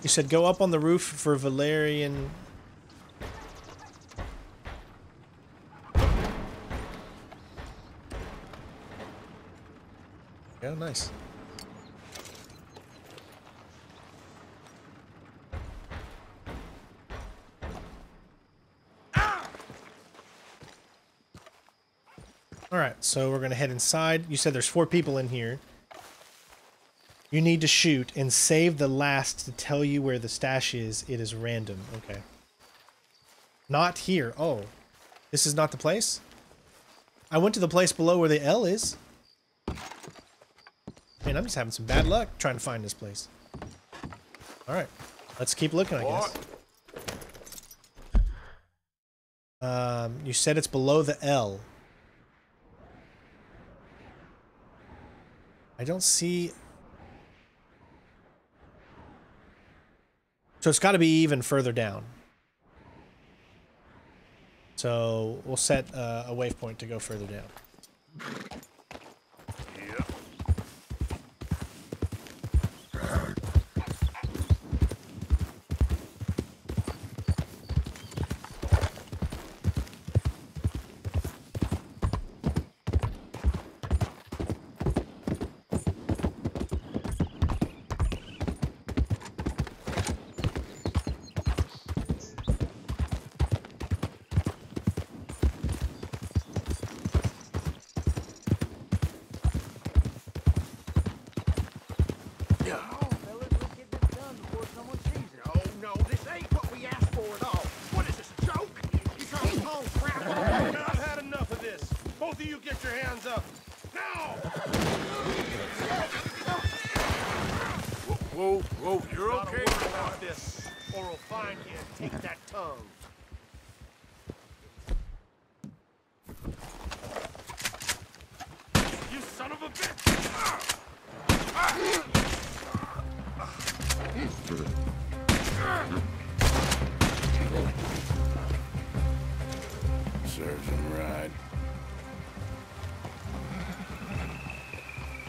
You said go up on the roof for Valerian nice. All right, so we're gonna head inside. You said there's four people in here. You need to shoot and save the last to tell you where the stash is. It is random. Okay. Not here. Oh, this is not the place? I went to the place below where the L is. Man, I'm just having some bad luck trying to find this place. Alright. Let's keep looking, I guess. Um, you said it's below the L. I don't see... So it's got to be even further down. So we'll set uh, a waypoint to go further down.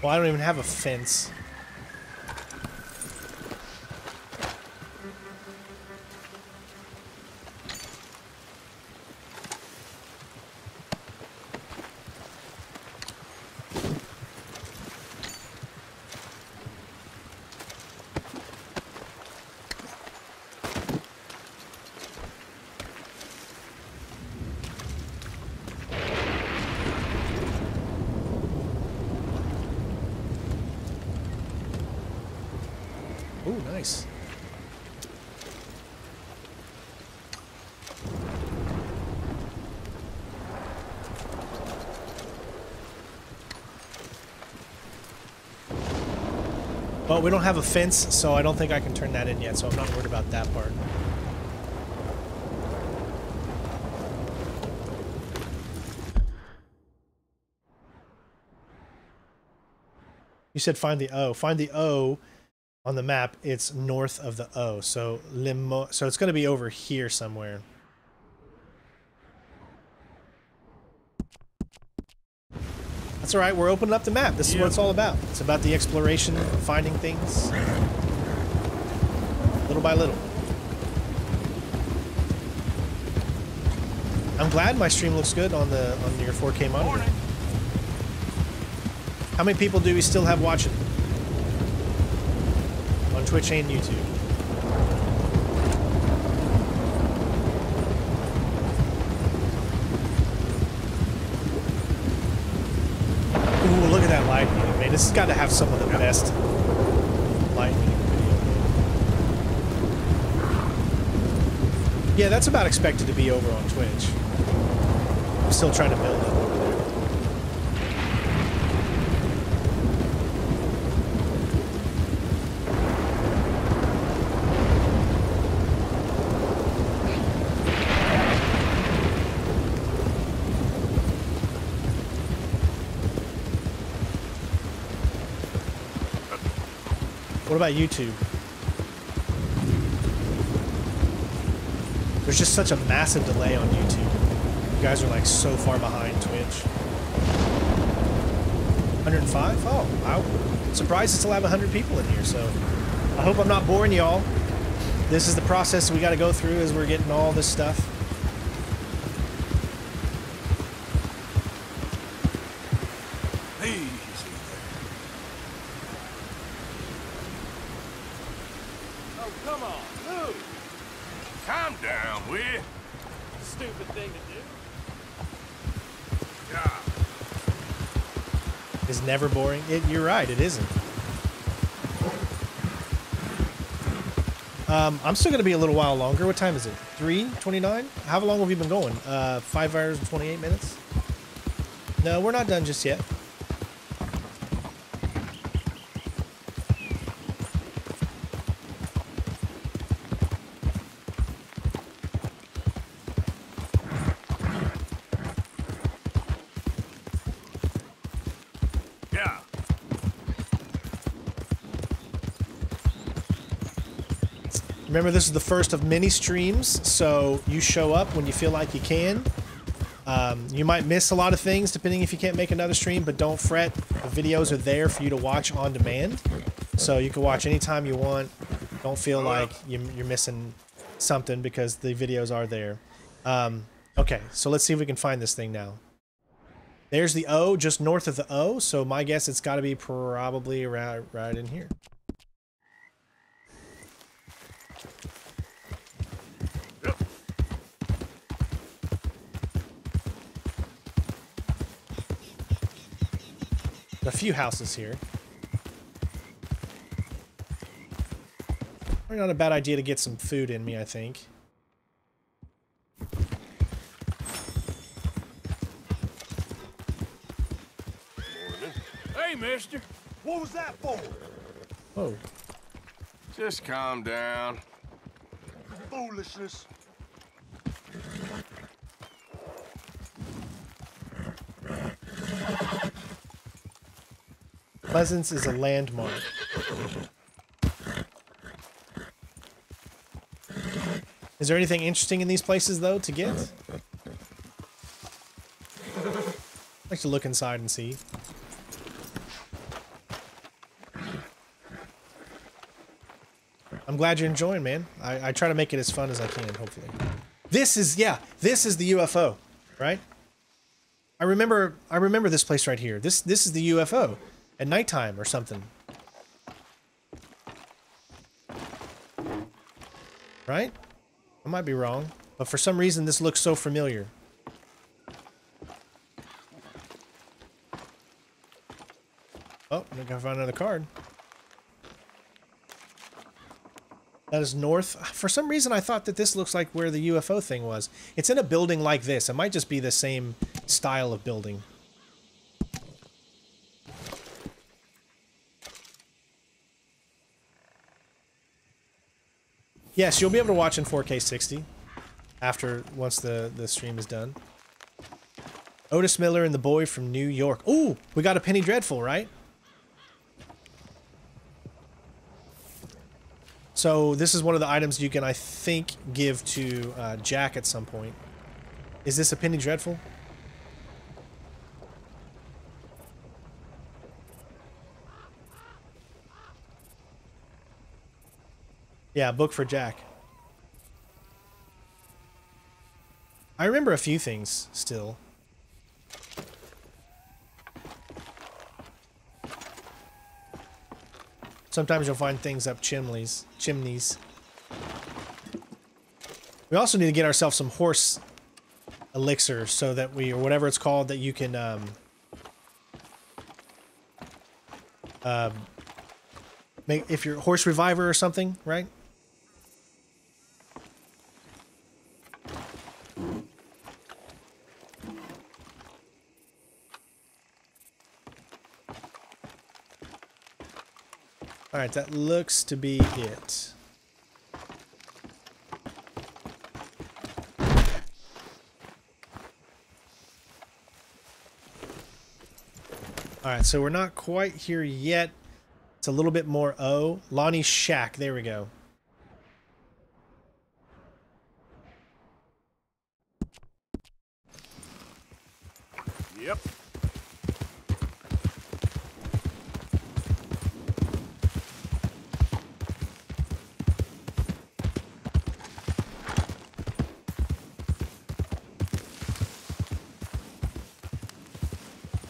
Well, I don't even have a fence. But we don't have a fence, so I don't think I can turn that in yet, so I'm not worried about that part. You said find the O. Find the O on the map. It's north of the O. So limo. So it's going to be over here somewhere. That's all right. We're opening up the map. This is what it's all about. It's about the exploration, finding things, little by little. I'm glad my stream looks good on the on your 4K monitor. How many people do we still have watching? On Twitch and YouTube. Ooh, look at that lightning. Man, this has got to have some of the best lightning in the video. Yeah, that's about expected to be over on Twitch. I'm still trying to build it about YouTube? There's just such a massive delay on YouTube. You guys are like so far behind Twitch. 105? Oh, I'm surprised still have 100 people in here, so I hope I'm not boring y'all. This is the process we got to go through as we're getting all this stuff. Easy there. is never boring. It, you're right, it isn't. Um, I'm still going to be a little while longer. What time is it? 3.29? How long have you been going? Uh, 5 hours and 28 minutes? No, we're not done just yet. Yeah. Remember, this is the first of many streams, so you show up when you feel like you can. Um, you might miss a lot of things depending if you can't make another stream, but don't fret. The videos are there for you to watch on demand, so you can watch anytime you want. Don't feel like you- you're missing something because the videos are there. Um, okay, so let's see if we can find this thing now. There's the O, just north of the O, so my guess it's got to be probably right, right in here. a few houses here. Probably not a bad idea to get some food in me, I think. Hey, mister. What was that for? Oh. Just calm down. Foolishness. Pleasance is a landmark. Is there anything interesting in these places, though, to get? I'd like to look inside and see. I'm glad you're enjoying, man. I, I try to make it as fun as I can, hopefully. This is, yeah, this is the UFO, right? I remember, I remember this place right here. This, this is the UFO at nighttime or something. Right? I might be wrong, but for some reason this looks so familiar. Oh, I gotta find another card. That is north. For some reason, I thought that this looks like where the UFO thing was. It's in a building like this. It might just be the same style of building. Yes, you'll be able to watch in 4K 60 after once the the stream is done. Otis Miller and the boy from New York. Ooh, we got a Penny Dreadful, right? So this is one of the items you can, I think, give to uh, Jack at some point. Is this a Penny Dreadful? Yeah, book for Jack. I remember a few things still. Sometimes you'll find things up chimneys. Chimneys. We also need to get ourselves some horse elixir so that we, or whatever it's called, that you can, um, um, make, if you're horse reviver or something, right? Alright, that looks to be it. Alright, so we're not quite here yet. It's a little bit more O. Lonnie's Shack, there we go.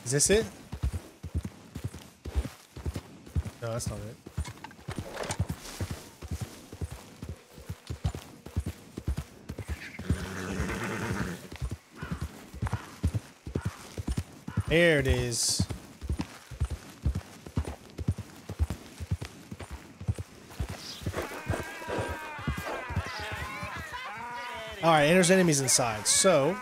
Is this it? No, that's not it. There it is. Alright, and there's enemies inside, so...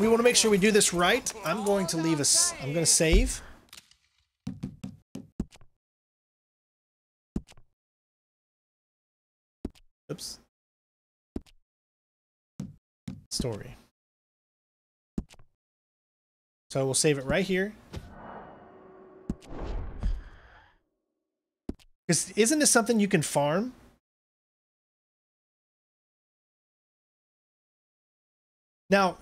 we want to make sure we do this right. I'm going to leave us. I'm going to save. Oops. Story. So we'll save it right here. Because isn't this something you can farm? Now,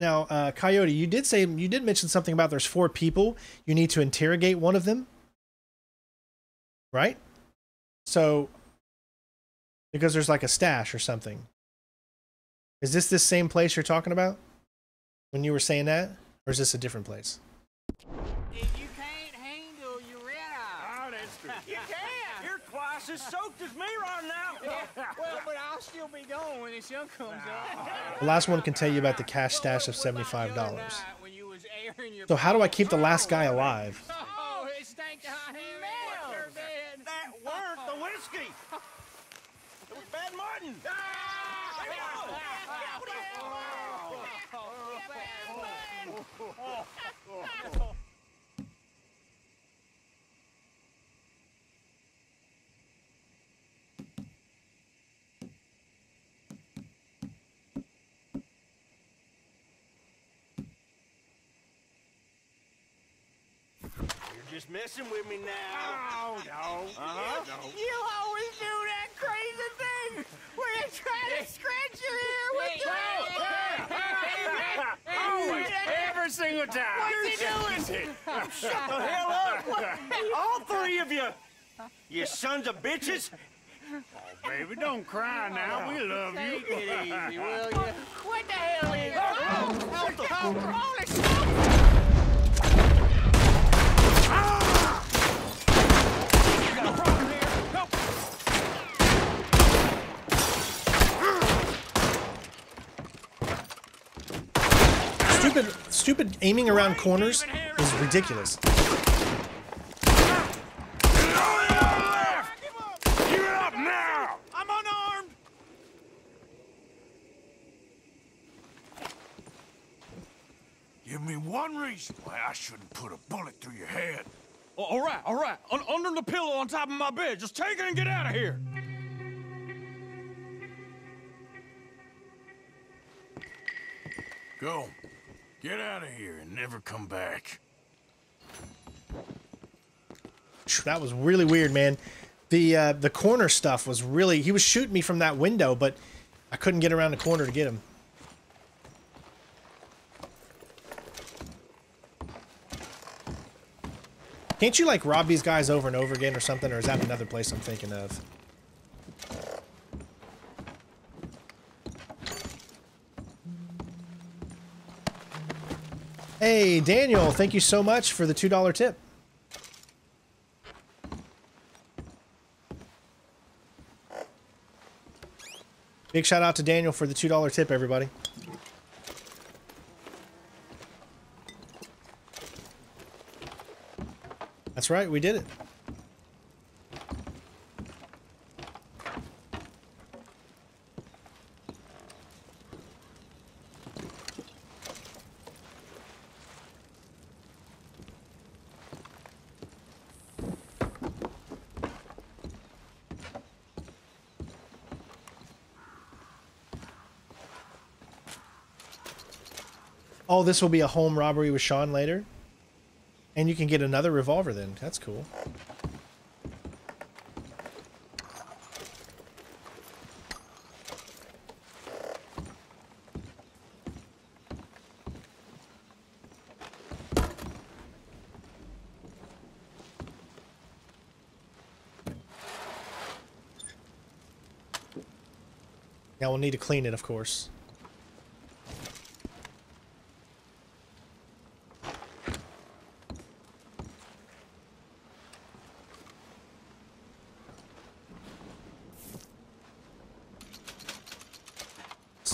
now, uh, Coyote, you did say you did mention something about there's four people. You need to interrogate one of them, right? So, because there's like a stash or something. Is this the same place you're talking about when you were saying that, or is this a different place? You can't. You're twice as soaked as me right now. well, but I'll still be going when the sun comes up. The last one can tell you about the cash stash of seventy-five dollars. So how do I keep the last guy alive? Oh, it stank to high hand. That weren't the whiskey. It was Bad Martin. You're just messing with me now. Oh, no. Uh-huh. No. You always do that crazy thing where you try to scratch your ear with your Always. Every single time. What's he doing? Shut the hell up. All three of you. You sons of bitches. Oh, baby, don't cry now. We love you. Take it easy, will you? <laughs> What the hell is Oh, oh, shut the oh, fuck up. Holy smoke! Stupid, stupid aiming around corners is ridiculous. Give it up now. I'm unarmed. Give me one reason why I shouldn't put a bullet through your head. All right, all right. Un- under the pillow on top of my bed. Just take it and get out of here. Go. Get out of here and never come back. That was really weird, man. The uh, the corner stuff was really. He was shooting me from that window, but I couldn't get around the corner to get him. Can't you like rob these guys over and over again or something, or is that another place I'm thinking of? Hey, Daniel, thank you so much for the $2 tip. Big shout out to Daniel for the $2 tip, everybody. That's right, we did it. Oh, this will be a home robbery with Sean later? And you can get another revolver then. That's cool. Now we'll need to clean it, of course.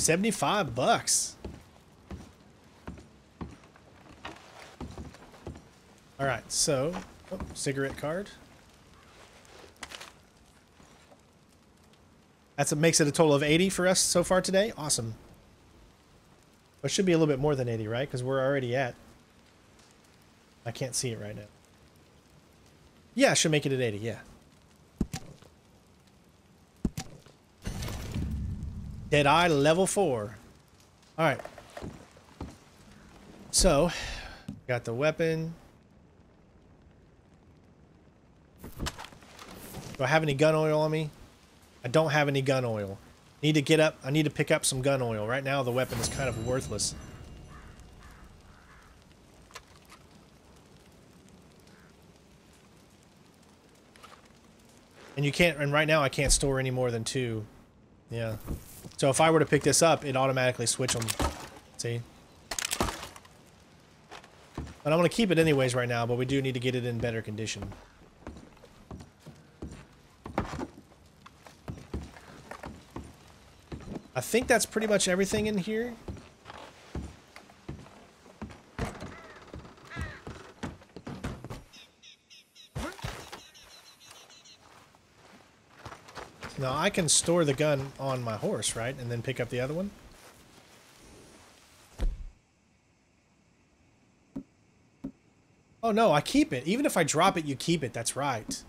Seventy-five bucks. All right, so oh, cigarette card. That's what makes it a total of 80 for us so far today. Awesome. But it should be a little bit more than 80, right? Because we're already at... I can't see it right now. Yeah, I should make it at 80, yeah. Deadeye level 4. Alright. So, got the weapon. Do I have any gun oil on me? I don't have any gun oil. Need to get up. I need to pick up some gun oil. Right now the weapon is kind of worthless. And you can't, and right now I can't store any more than two. Yeah. So if I were to pick this up, it automatically switch them. See? But I'm going to keep it anyways right now, but we do need to get it in better condition. I think that's pretty much everything in here. Now I can store the gun on my horse, right? And then pick up the other one? Oh no, I keep it. Even if I drop it, you keep it. That's right.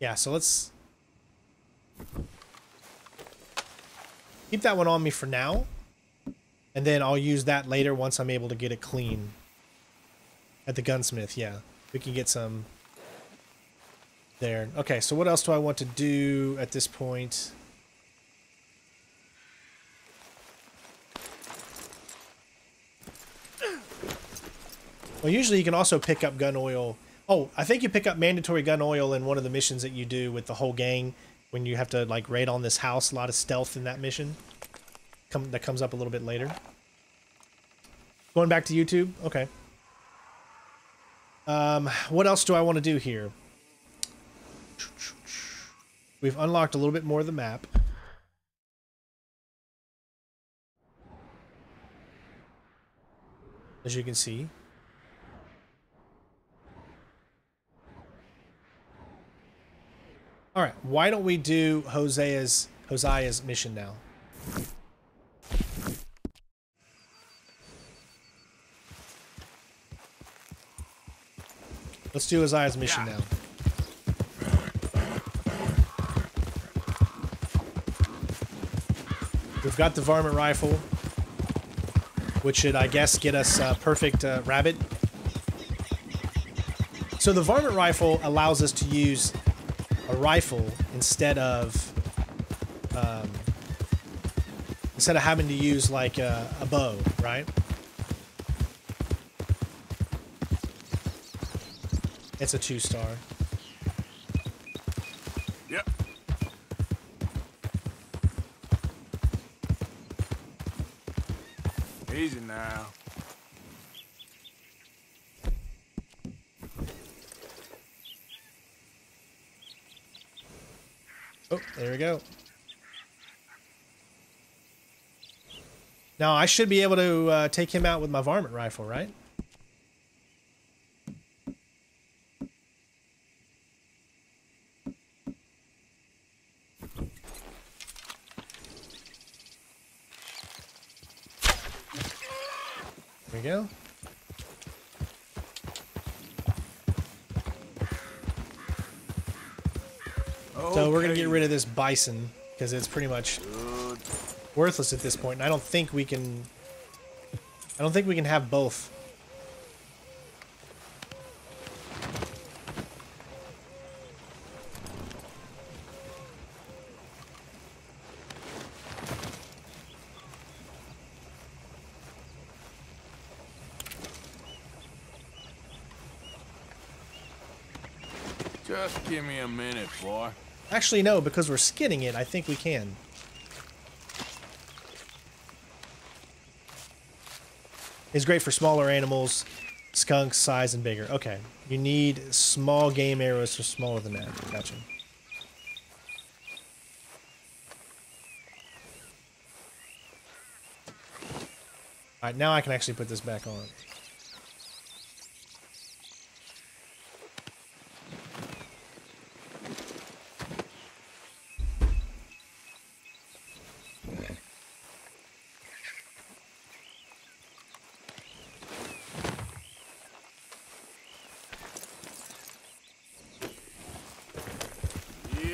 Yeah, so let's keep that one on me for now. And then I'll use that later once I'm able to get it clean. At the gunsmith, yeah. We can get some there. Okay, so what else do I want to do at this point? Well, usually you can also pick up gun oil Oh, I think you pick up mandatory gun oil in one of the missions that you do with the whole gang when you have to like raid on this house. A lot of stealth in that mission. Come that comes up a little bit later. Going back to YouTube. Okay. Um, what else do I want to do here? We've unlocked a little bit more of the map. As you can see. All right, why don't we do Hosea's Hosea's mission now? Let's do Hosea's mission yeah. now. We've got the varmint rifle, which should, I guess, get us a perfect uh, rabbit. So the varmint rifle allows us to use a rifle instead of um, instead of having to use like a, a bow, right? It's a two star. Yep. Easy now. Oh, there we go. Now, I should be able to uh, take him out with my varmint rifle, right? We go. So we're gonna get rid of this bison because it's pretty much worthless at this point. And I don't think we can. I don't think we can have both. Just give Actually, no, because we're skinning it, I think we can. It's great for smaller animals, skunks, size, and bigger. Okay. You need small game arrows for smaller than that. Gotcha. Alright, now I can actually put this back on.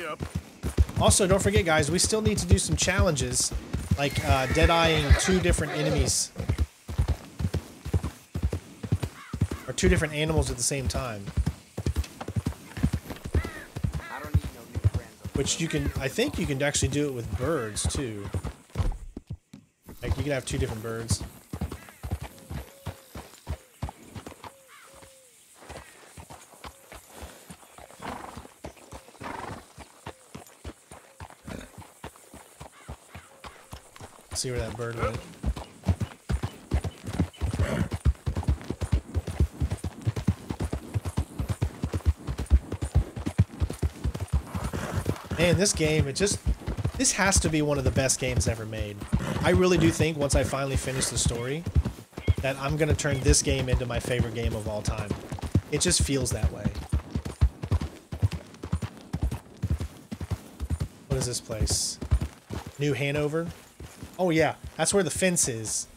up. Also, don't forget, guys, we still need to do some challenges, like uh, dead-eyeing two different enemies. Or two different animals at the same time. Which you can, I think you can actually do it with birds, too. Like, you can have two different birds. See where that bird went. Man, this game, it just... This has to be one of the best games ever made. I really do think once I finally finish the story, that I'm going to turn this game into my favorite game of all time. It just feels that way. What is this place? New Hanover? Oh yeah, that's where the fence is.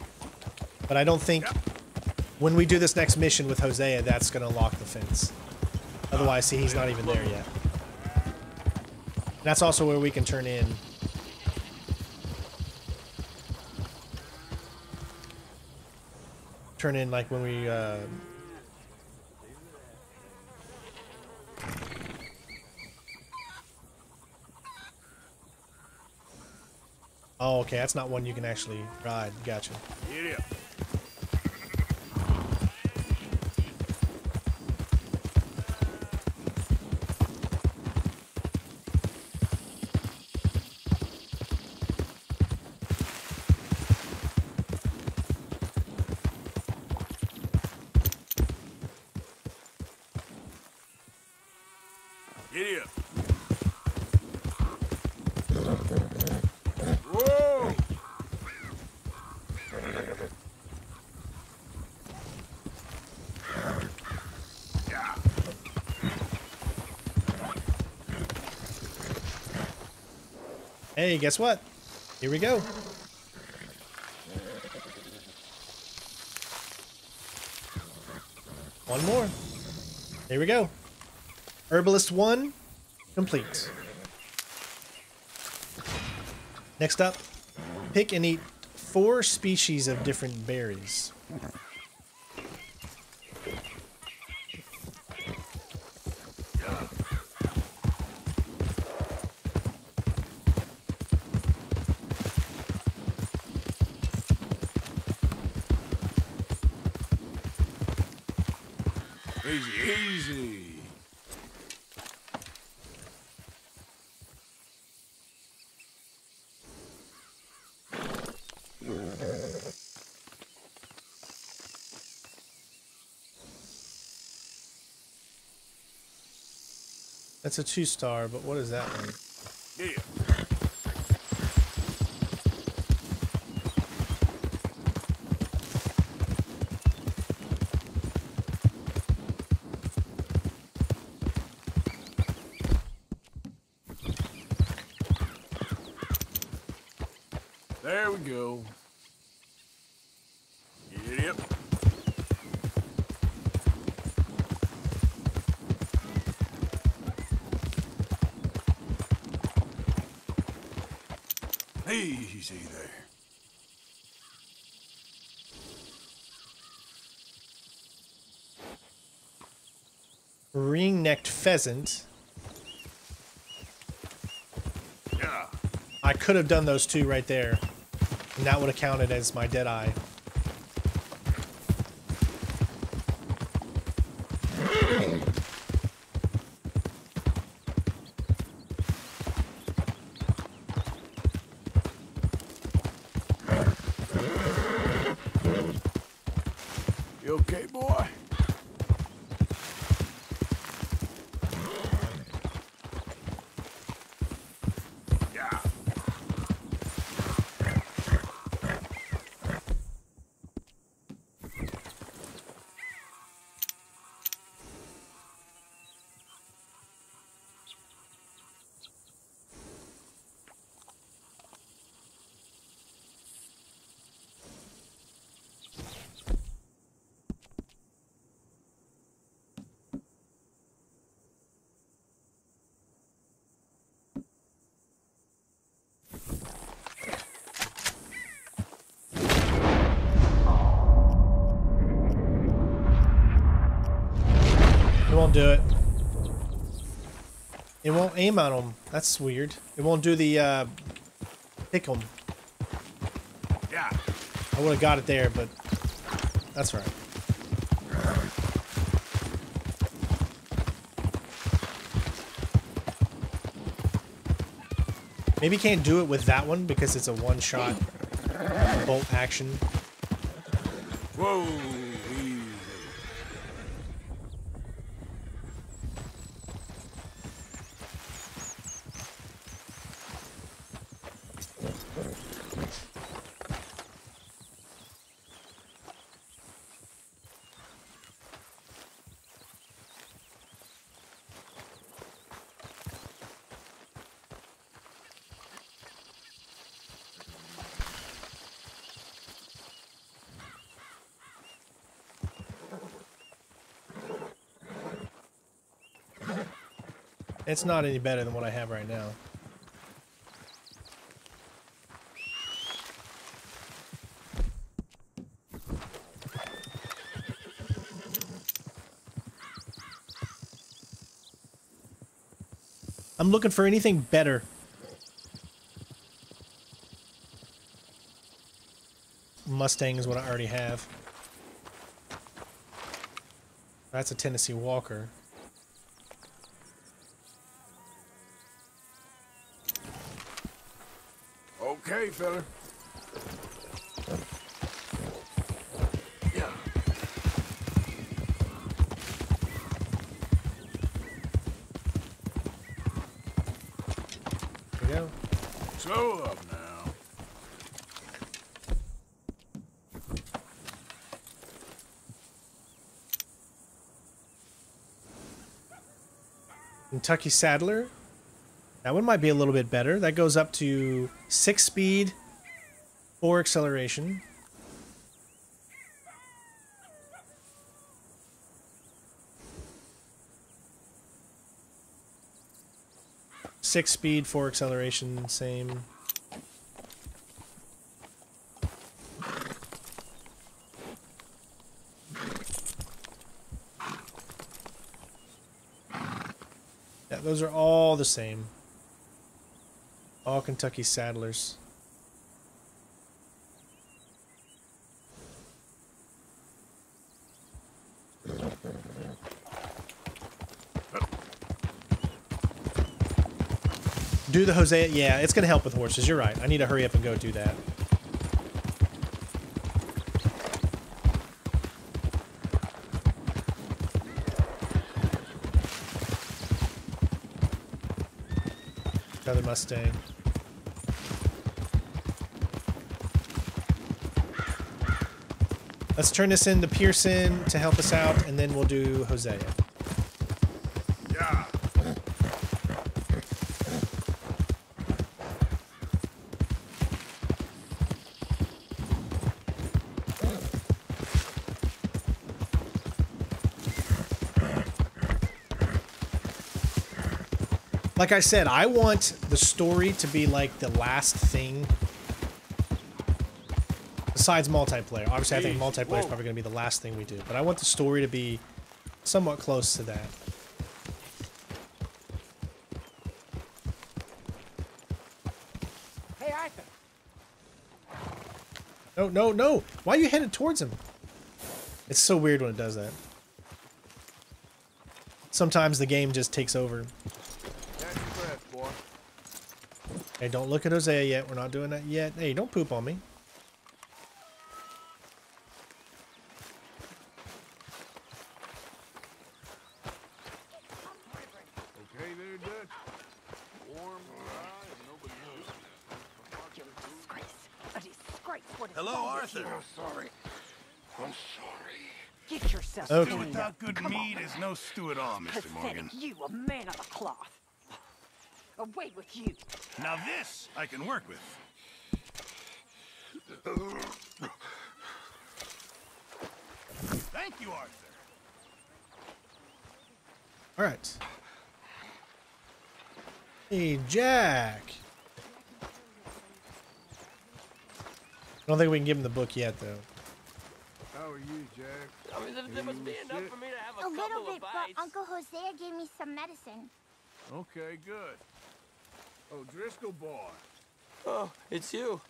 But I don't think when we do this next mission with Hosea, that's going to lock the fence. Otherwise, see, he's not even there yet. That's also where we can turn in turn in like when we uh okay, that's not one you can actually ride. Gotcha. Get Guess what? Here we go. One more. Here we go. Herbalist 1, complete. Next up, pick and eat four species of different berries. Easy, easy. That's a two star, but what is that one? Yeah. There we go. Get up. Easy there. Ring-necked pheasant. Yeah. I could have done those two right there. And that would have counted as my dead eye. Aim on them. That's weird. It won't do the uh, pick them. Yeah. I would have got it there, but that's right. Maybe can't do it with that one because it's a one-shot bolt action. Whoa. It's not any better than what I have right now. I'm looking for anything better. Mustang is what I already have. That's a Tennessee Walker. Fella. Yeah. There we go. Slow up now. Kentucky Saddler. That one might be a little bit better. That goes up to six speed, four acceleration. Six speed, four acceleration, same. Yeah, those are all the same. All Kentucky Saddlers. Do the Hosea. Yeah, it's going to help with horses. You're right. I need to hurry up and go do that. Another Mustang. Let's turn this into Pearson to help us out, and then we'll do Hosea. Yeah. Like I said, I want the story to be like the last thing. Besides multiplayer. Obviously, I think multiplayer is probably going to be the last thing we do. But I want the story to be somewhat close to that. Hey, Arthur. No, no, no. Why are you headed towards him? It's so weird when it does that. Sometimes the game just takes over. Breath. Hey, don't look at Hosea yet. We're not doing that yet. Hey, don't poop on me. Okay there, Dutch? Warm, dry, and nobody knows. Disgrace. A disgrace. What is Hello, wrong with Arthur. you? sorry. I'm sorry. Get yourself Okay. cleaned Without good Come meat on. is no stew at all, Mr. Pathetic. Morgan. You, a man of the cloth. Away with you. Now this I can work with. Thank you, Arthur. All right. Hey, Jack. I don't think we can give him the book yet, though. How are you, Jack? I mean, there, there must be enough for me to have a, A couple little of bit, but bites. Uncle Hosea gave me some medicine. Okay, good. Oh, Driscoll boy. Oh, it's you.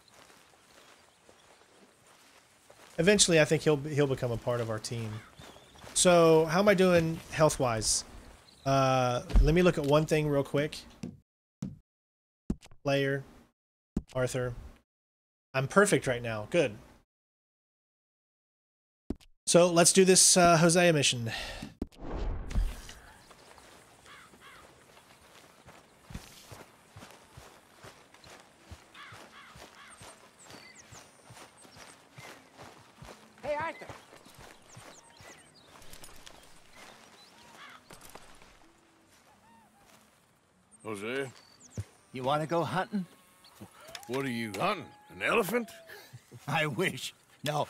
Eventually, I think he'll he'll become a part of our team. So, how am I doing health wise? Uh, let me look at one thing real quick. Player, Arthur. I'm perfect right now. Good. So let's do this uh, Hosea mission. Hey, Arthur. Hosea, You want to go hunting? what are you hunting? An elephant? <laughs> I wish. No.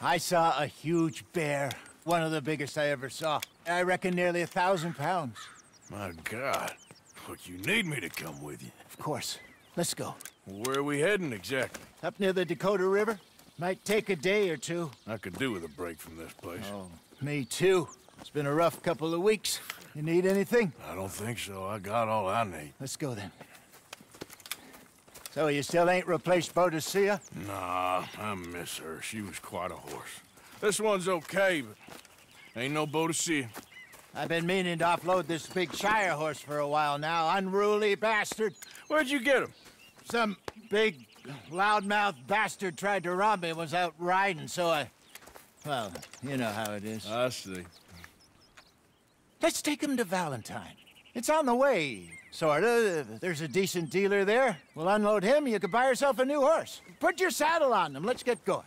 I saw a huge bear. One of the biggest I ever saw. I reckon nearly a thousand pounds. My God. Look, you need me to come with you. Of course. Let's go. Where are we heading exactly? Up near the Dakota River. Might take a day or two. I could do with a break from this place. Oh, me too. It's been a rough couple of weeks. You need anything? I don't think so. I got all I need. Let's go then. So you still ain't replaced Boadicea? Nah, I miss her. She was quite a horse. This one's okay, but ain't no Boadicea. I've been meaning to offload this big Shire horse for a while now. Unruly bastard. Where'd you get him? Some big, loudmouth bastard tried to rob me and was out riding, so I... Well, you know how it is. I see. Let's take him to Valentine. It's on the way, sorta. There's a decent dealer there. We'll unload him, you can buy yourself a new horse. Put your saddle on him, let's get going.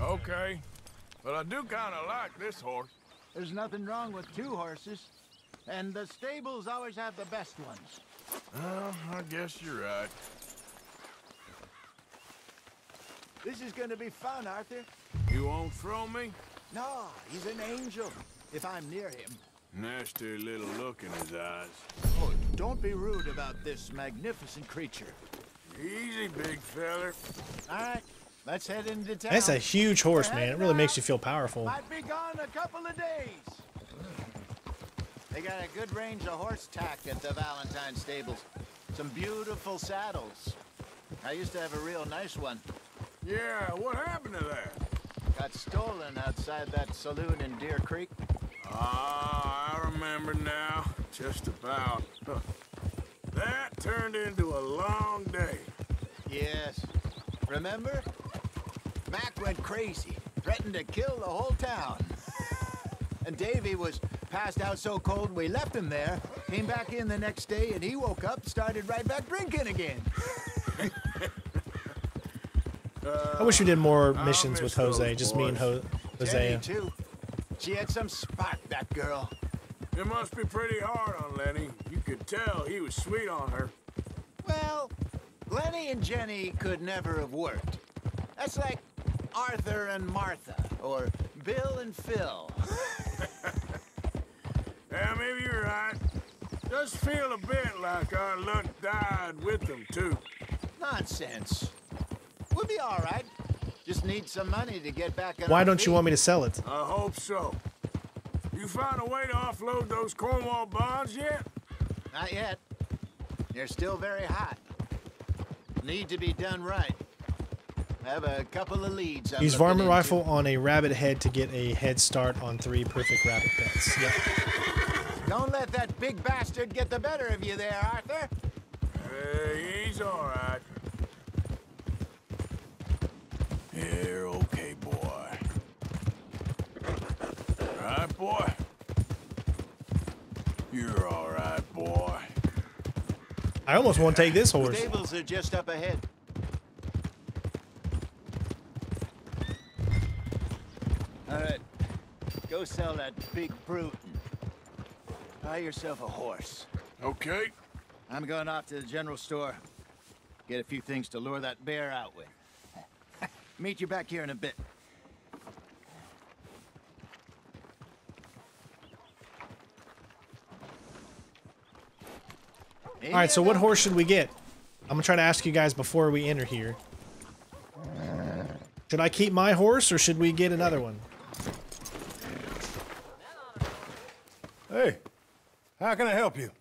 Okay. But I do kind of like this horse. There's nothing wrong with two horses. And the stables always have the best ones. Well, I guess you're right. This is gonna be fun, Arthur. You won't throw me? No, he's an angel. If I'm near him. Nasty little look in his eyes. Oh, don't be rude about this magnificent creature. Easy, big feller. All right, let's head into town. That's a huge horse, man. It really makes you feel powerful. Might be gone a couple of days. They got a good range of horse tack at the Valentine stables. Some beautiful saddles. I used to have a real nice one. Yeah, what happened to that? Got stolen outside that saloon in Deer Creek. Ah, I remember now. Just about. Huh. <laughs> That turned into a long day. Yes. Remember? Mac went crazy, threatened to kill the whole town. <laughs> and Davey was passed out so cold we left him there, came back in the next day, and he woke up, started right back drinking again. I wish we did more missions with Hosea. Just me and Ho- Jenny, Hosea. too. She had some spark, that girl. It must be pretty hard on Lenny. You could tell he was sweet on her. Well, Lenny and Jenny could never have worked. That's like Arthur and Martha, or Bill and Phil. <laughs> Yeah, maybe you're right. Does feel a bit like our luck died with them, too. Nonsense. We'll be all right. Just need some money to get back on Why don't you want me to sell it? I hope so. You found a way to offload those Cornwall bonds yet? Not yet. They're still very hot. Need to be done right. Have a couple of leads. I'm Use varmint rifle on a rabbit head to get a head start on three perfect rabbit pets. Yep. Don't let that big bastard get the better of you there, Arthur. Hey, he's all right. I almost want to take this horse. Stables are just up ahead. All right, go sell that big brute. and Buy yourself a horse. Okay. I'm going off to the general store. Get a few things to lure that bear out with. <laughs> Meet you back here in a bit. All right, so what horse should we get? I'm gonna try to ask you guys before we enter here. Should I keep my horse or should we get another one? Hey, how can I help you?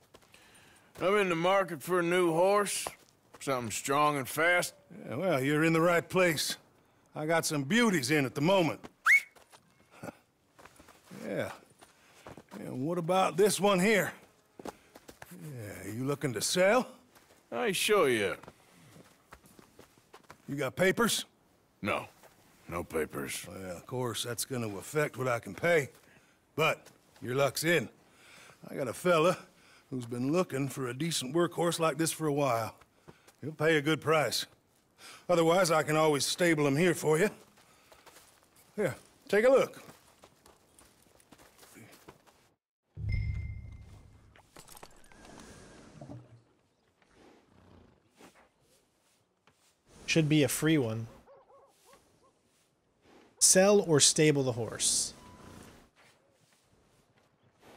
I'm in the market for a new horse. Something strong and fast. Yeah, well, you're in the right place. I got some beauties in at the moment. <laughs> yeah. And what about this one here? You looking to sell? I show you. You got papers? No. No papers. Well, of course, that's gonna affect what I can pay. But your luck's in. I got a fella who's been looking for a decent workhorse like this for a while. He'll pay a good price. Otherwise, I can always stable him here for you. Here, take a look. Should be a free one. Sell or stable the horse.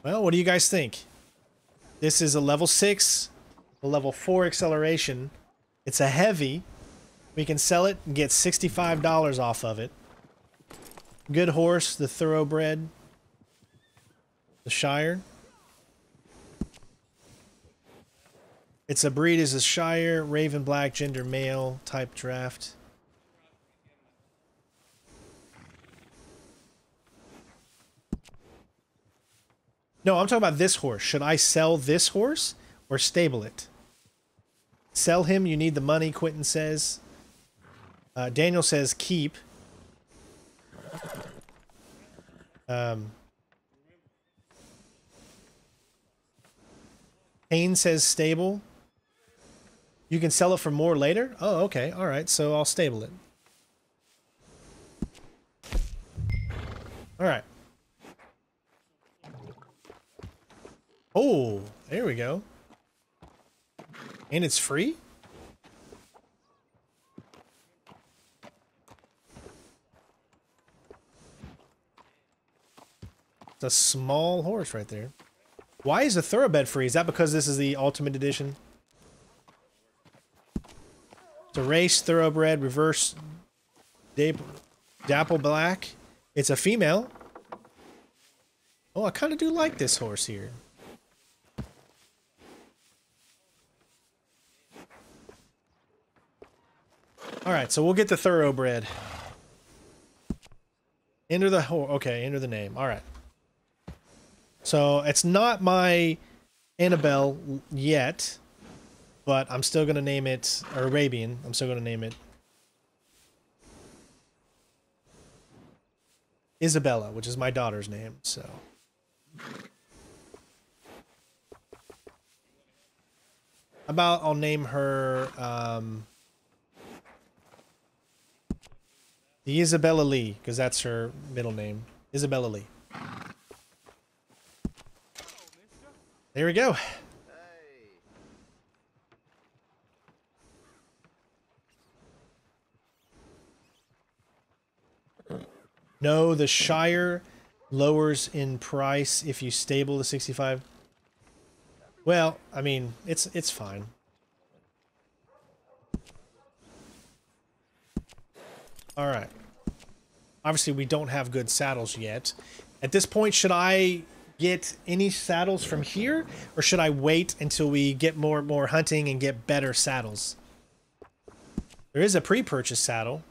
Well, what do you guys think? This is a level 6, a level 4 acceleration. It's a heavy. We can sell it and get $65 off of it. Good horse, the thoroughbred. The Shire. It's a breed is a Shire, Raven Black, gender male, type draft. No, I'm talking about this horse. Should I sell this horse or stable it? Sell him, you need the money, Quentin says. Uh, Daniel says keep. Um, says stable. You can sell it for more later? Oh, okay. All right. So I'll stable it. All right. Oh, there we go. And it's free? It's a small horse right there. Why is the thoroughbred free? Is that because this is the ultimate edition? It's a race thoroughbred reverse dapple black. It's a female. Oh, I kind of do like this horse here. All right, so we'll get the thoroughbred. Enter the horse. okay, enter the name. All right. So it's not my Annabelle yet, but I'm still gonna name it Arabian. I'm still gonna name it Isabella, which is my daughter's name. So. About I'll name her um, The Isabella Lee, because that's her middle name. Isabella Lee. There we go. No, the Shire lowers in price if you stable the 65. Well, I mean, it's it's fine. All right. Obviously, we don't have good saddles yet. At this point, should I get any saddles from here? Or should I wait until we get more more hunting and get better saddles? There is a pre-purchase saddle.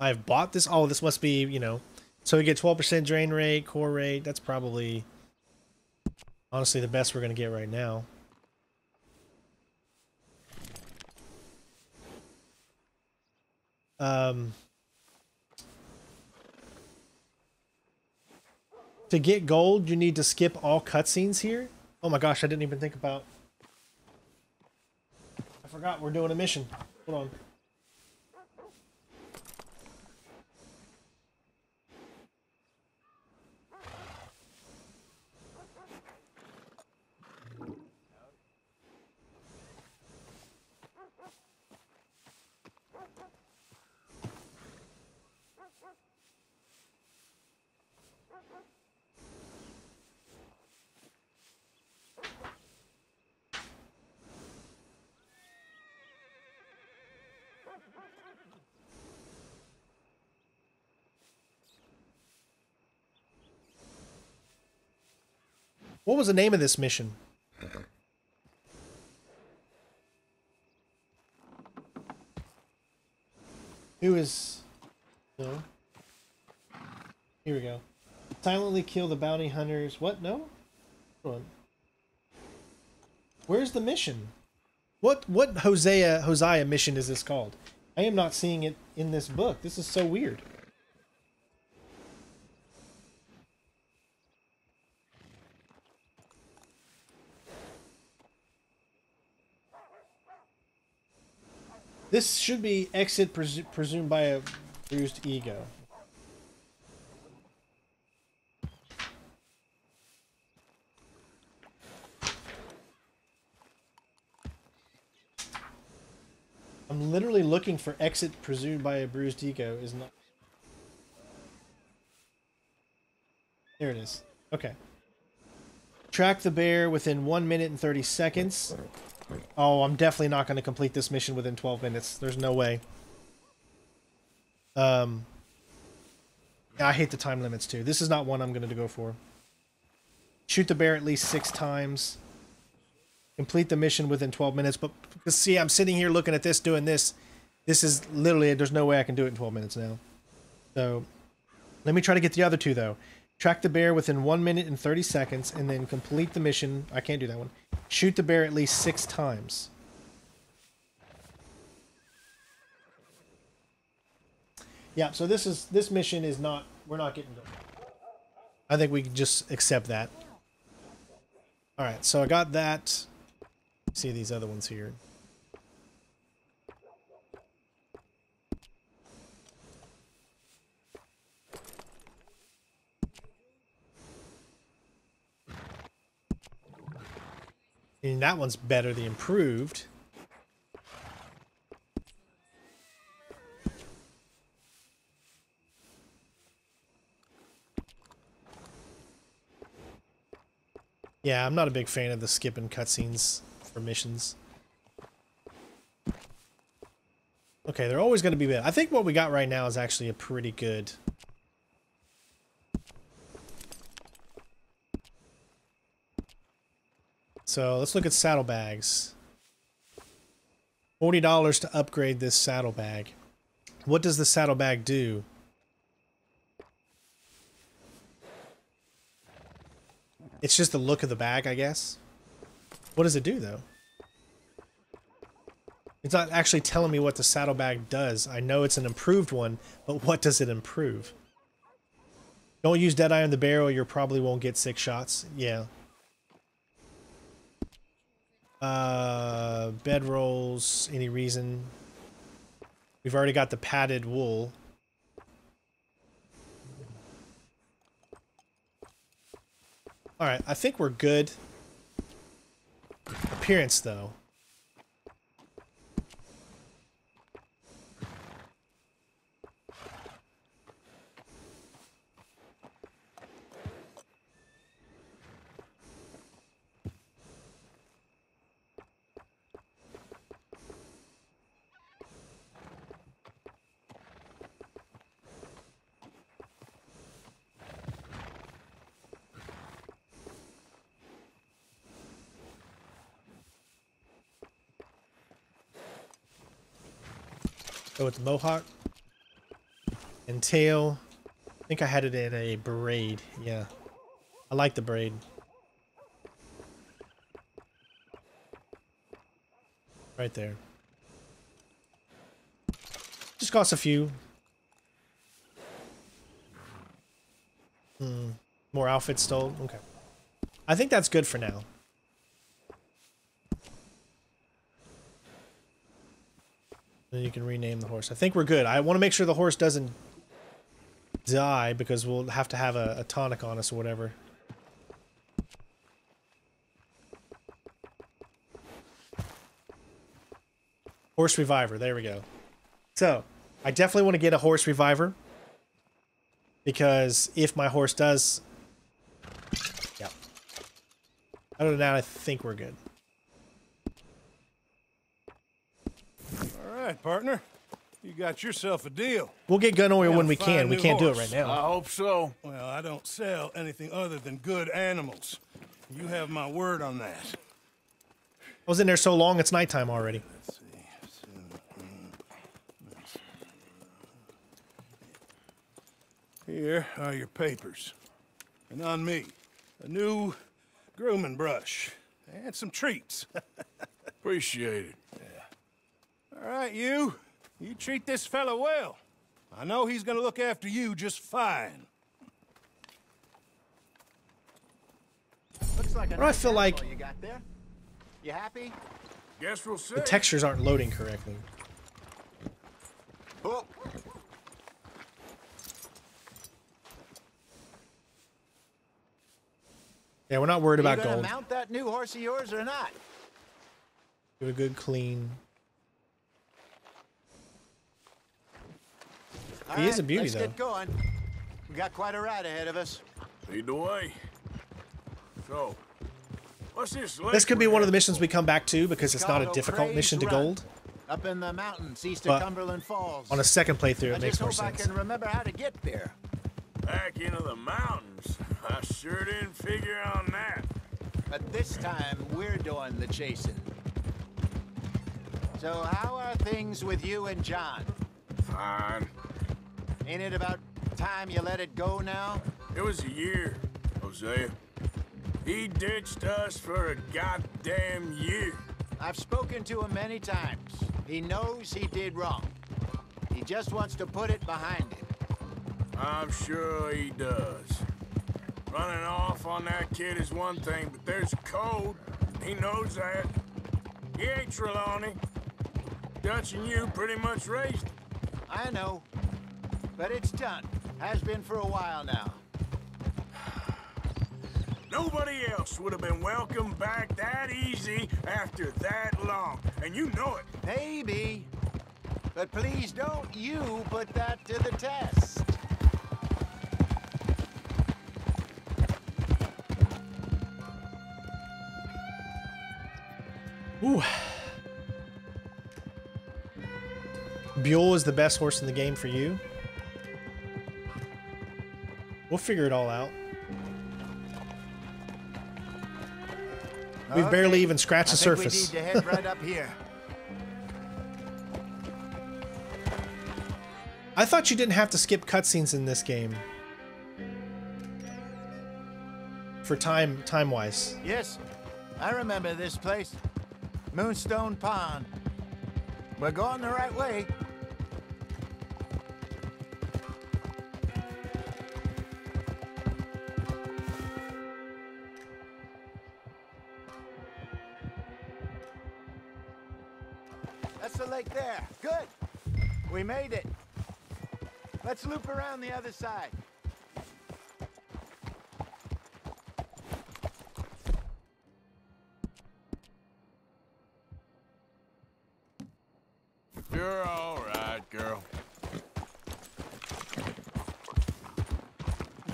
I've bought this. Oh, this must be, you know. So we get 12% drain rate, core rate. That's probably, honestly, the best we're going to get right now. Um, to get gold, you need to skip all cutscenes here. Oh my gosh, I didn't even think about... I forgot we're doing a mission. Hold on. What was the name of this mission? Who is... No. Here we go. Silently kill the bounty hunters. What? No? Where's the mission? What what Hosea Hosea mission is this called? I am not seeing it in this book. This is so weird. This should be exit presu pursued by a bruised ego. I'm literally looking for exit pursued by a bruised ego is not There it is. Okay. Track the bear within 1 minute and 30 seconds. Oh, I'm definitely not going to complete this mission within 12 minutes. There's no way. Um, I hate the time limits too. This is not one I'm going to go for. Shoot the bear at least six times. Complete the mission within 12 minutes. But see, I'm sitting here looking at this, doing this. This is literally, there's no way I can do it in 12 minutes now. So let me try to get the other two though. Track the bear within 1 minute and 30 seconds and then complete the mission. I can't do that one. Shoot the bear at least six times. Yeah, so this is this mission is not we're not getting. I think we can just accept that. Alright, so I got that. See these other ones here. And that one's better, the improved. Yeah, I'm not a big fan of the skipping cutscenes for missions. Okay, they're always going to be bad. I think what we got right now is actually a pretty good... So let's look at saddlebags. $40 to upgrade this saddlebag. What does the saddlebag do? It's just the look of the bag, I guess. What does it do, though? It's not actually telling me what the saddlebag does. I know it's an improved one, but what does it improve? Don't use Deadeye on the barrel, you probably won't get six shots. Yeah. Uh, bed rolls, any reason. We've already got the padded wool. Alright, I think we're good. Appearance, though. With the mohawk. And tail. I think I had it in a braid. Yeah. I like the braid. Right there. Just costs a few. Hmm. More outfits stole? Okay. I think that's good for now. Then you can rename the horse. I think we're good. I want to make sure the horse doesn't die because we'll have to have a, a tonic on us or whatever. Horse reviver. There we go. So, I definitely want to get a horse reviver. Because if my horse does... Yeah. Other than that, I think we're good. All right, partner. You got yourself a deal. We'll get gun oil Gotta when we can. We can't do it right now. I hope so. Well, I don't sell anything other than good animals. You have my word on that. I was in there so long, it's nighttime already. Here are your papers. And on me, a new grooming brush and some treats. <laughs> Appreciate it. All right, you. You treat this fella well. I know he's gonna look after you just fine. Looks like a Or I feel like- animal you got there. You happy? Guess we'll see. The textures aren't loading correctly. Oh, Yeah, we're not worried you about gonna gold. mount that new horse of yours or not? Do a good clean. All He is a beauty, let's though. get going. We got quite a ride ahead of us. Lead the way. So, what's this? This could be one of the missions we come back to because it's not a difficult mission to gold. Up in the mountains east But of Cumberland Falls. On a second playthrough, it makes more just more hope I can remember how to get there. Back into the mountains. I sure didn't figure on that. But this time, we're doing the chasing. So how are things with you and John? Fine. Ain't it about time you let it go now? It was a year, Hosea. He ditched us for a goddamn year. I've spoken to him many times. He knows he did wrong. He just wants to put it behind him. I'm sure he does. Running off on that kid is one thing, but there's code. He knows that. He ain't Trelawney. Dutch and you pretty much raised him. I know. But it's done. Has been for a while now. Nobody else would have been welcomed back that easy after that long. And you know it. Maybe. But please don't you put that to the test. Ooh. Buell is the best horse in the game for you. We'll figure it all out. We've barely even scratched I the surface. We need to head right up here. I thought you didn't have to skip cutscenes in this game. For time time wise. Yes, I remember this place. Moonstone Pond. We're going the right way. We made it. Let's loop around the other side. You're all right, girl.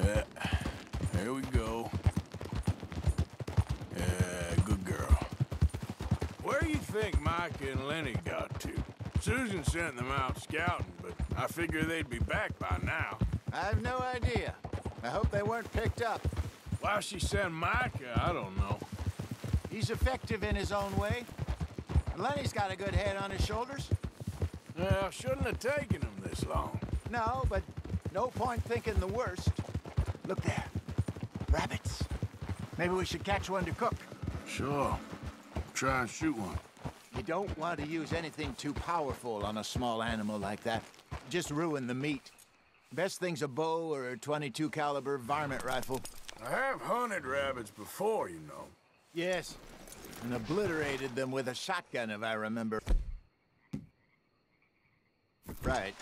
Yeah, there we go. Yeah, good girl. Where do you think Micah and Lenny got? Susan sent them out scouting, but I figure they'd be back by now. I have no idea. I hope they weren't picked up. Why she sent Micah, I don't know. He's effective in his own way. Lenny's got a good head on his shoulders. Well, shouldn't have taken him this long. No, but no point thinking the worst. Look there. Rabbits. Maybe we should catch one to cook. Sure. Try and shoot one. Don't want to use anything too powerful on a small animal like that. Just ruin the meat. Best thing's a bow or a 22 caliber varmint rifle. I have hunted rabbits before, you know. Yes. And obliterated them with a shotgun, if I remember. Right.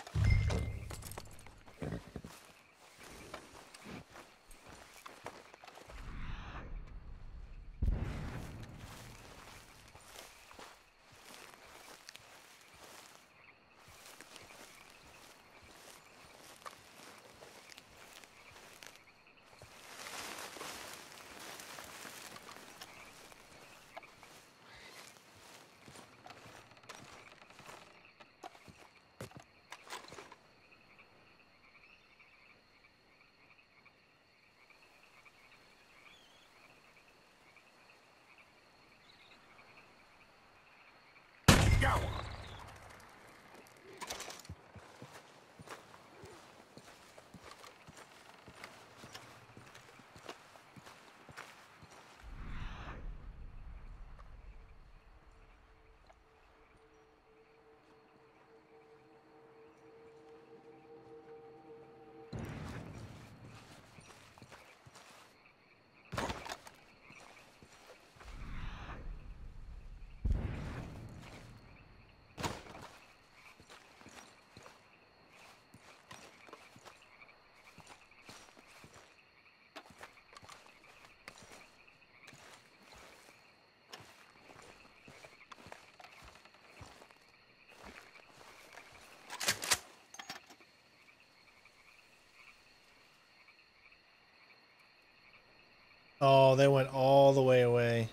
Oh, they went all the way away.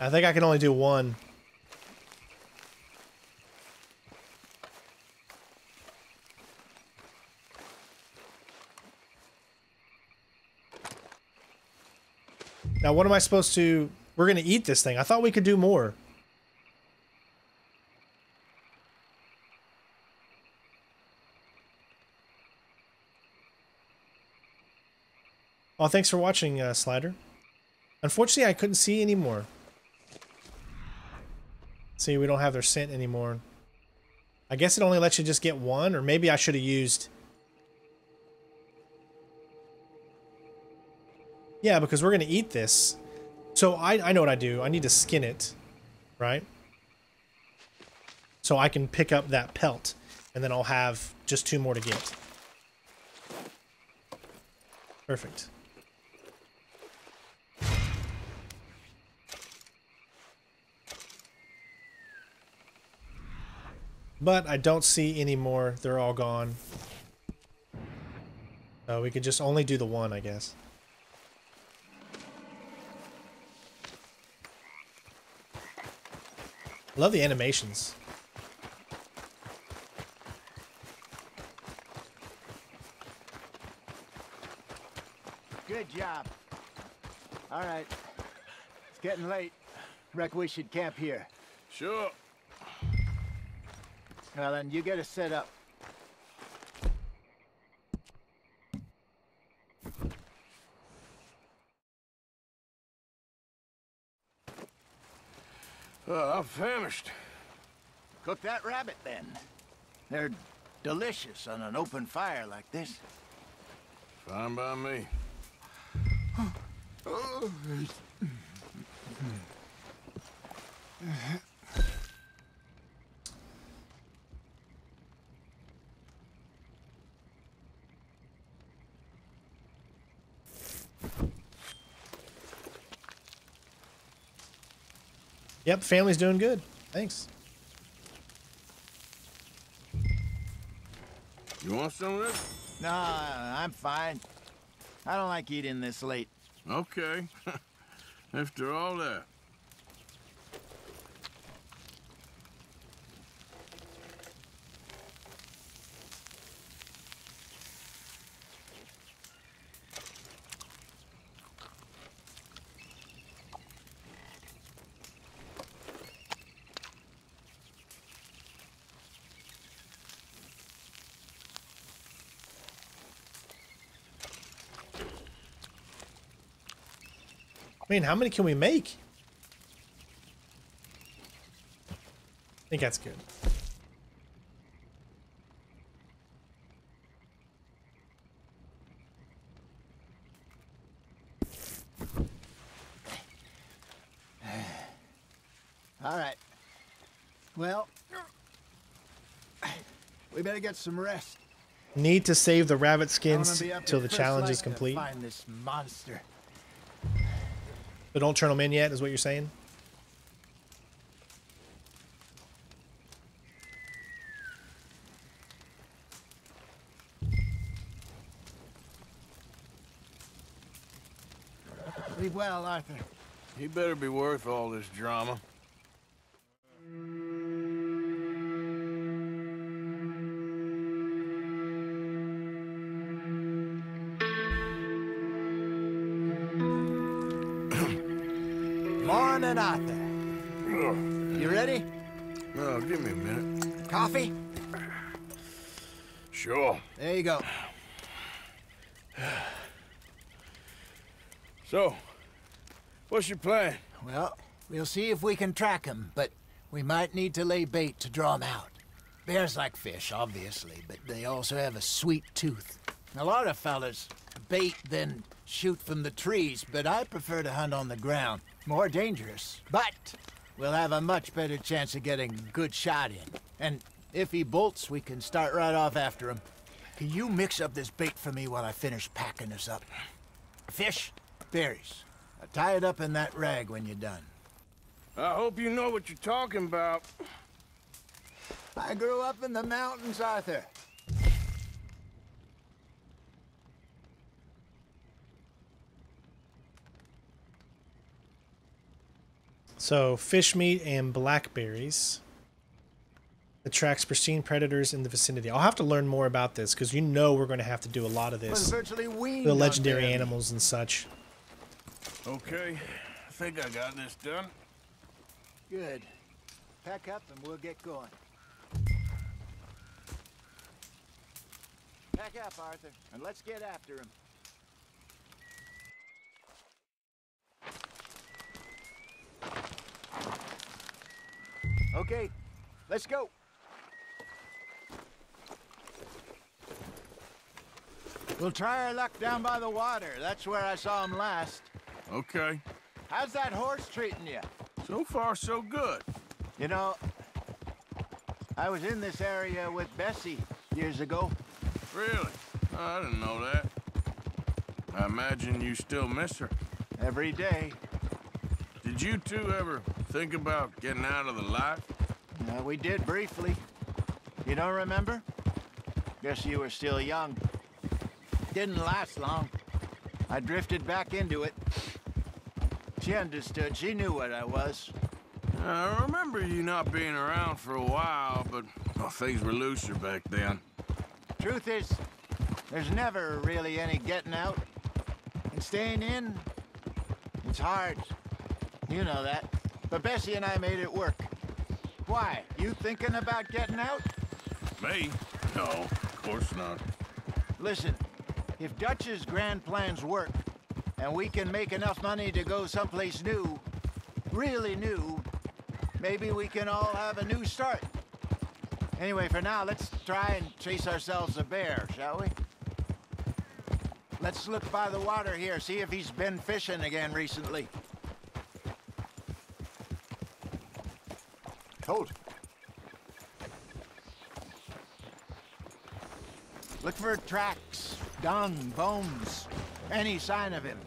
I think I can only do one. Now, what am I supposed to... We're going to eat this thing. I thought we could do more. Oh, thanks for watching, uh, Slider. Unfortunately, I couldn't see anymore. See, we don't have their scent anymore. I guess it only lets you just get one, or maybe I should have used... Yeah, because we're going to eat this. So I, I know what I do. I need to skin it, right? So I can pick up that pelt, and then I'll have just two more to get. Perfect. But I don't see any more. They're all gone. So we could just only do the one, I guess. Love the animations. Good job. All right. It's getting late. Reckon we should camp here. Sure. Well, then you get us set up. Uh, I'm famished. Cook that rabbit, then. They're delicious on an open fire like this. Fine by me. Yep, family's doing good. Thanks. You want some of this? No, I'm fine. I don't like eating this late. Okay. <laughs> After all that. I mean, how many can we make? I think that's good. All right. Well, we better get some rest. Need to save the rabbit skins wanna be up till the challenge is complete. Find this monster. But don't turn them in yet, is what you're saying? Sleep well, Arthur. He better be worth all this drama. Then, Arthur. You ready? Oh, give me a minute. Coffee? Sure. There you go. So, what's your plan? Well, we'll see if we can track him, but we might need to lay bait to draw him out. Bears like fish, obviously, but they also have a sweet tooth. A lot of fellas bait, then shoot from the trees, but I prefer to hunt on the ground. More dangerous. But we'll have a much better chance of getting a good shot in. And if he bolts, we can start right off after him. Can you mix up this bait for me while I finish packing this up? Fish, berries. I'll tie it up in that rag when you're done. I hope you know what you're talking about. I grew up in the mountains, Arthur. So, fish meat and blackberries attracts pristine predators in the vicinity. I'll have to learn more about this because you know we're going to have to do a lot of this. The legendary animals and such. Okay, I think I got this done. Good. Pack up and we'll get going. Pack up, Arthur, and let's get after him. Okay, let's go. We'll try our luck down by the water. That's where I saw him last. Okay. How's that horse treating you? So far, so good. You know, I was in this area with Bessie years ago. Really? Oh, I didn't know that. I imagine you still miss her. Every day. Did you two ever think about getting out of the life? Uh, we did briefly. You don't remember? Guess you were still young. Didn't last long. I drifted back into it. She understood. She knew what I was. I remember you not being around for a while, but well, things were looser back then. Truth is, there's never really any getting out. And staying in, it's hard. You know that. But Bessie and I made it work. Why? You thinking about getting out? Me? No, of course not. Listen, if Dutch's grand plans work, and we can make enough money to go someplace new, really new, maybe we can all have a new start. Anyway, for now, let's try and chase ourselves a bear, shall we? Let's look by the water here, see if he's been fishing again recently. Hold. Look for tracks, dung, bones, any sign of him.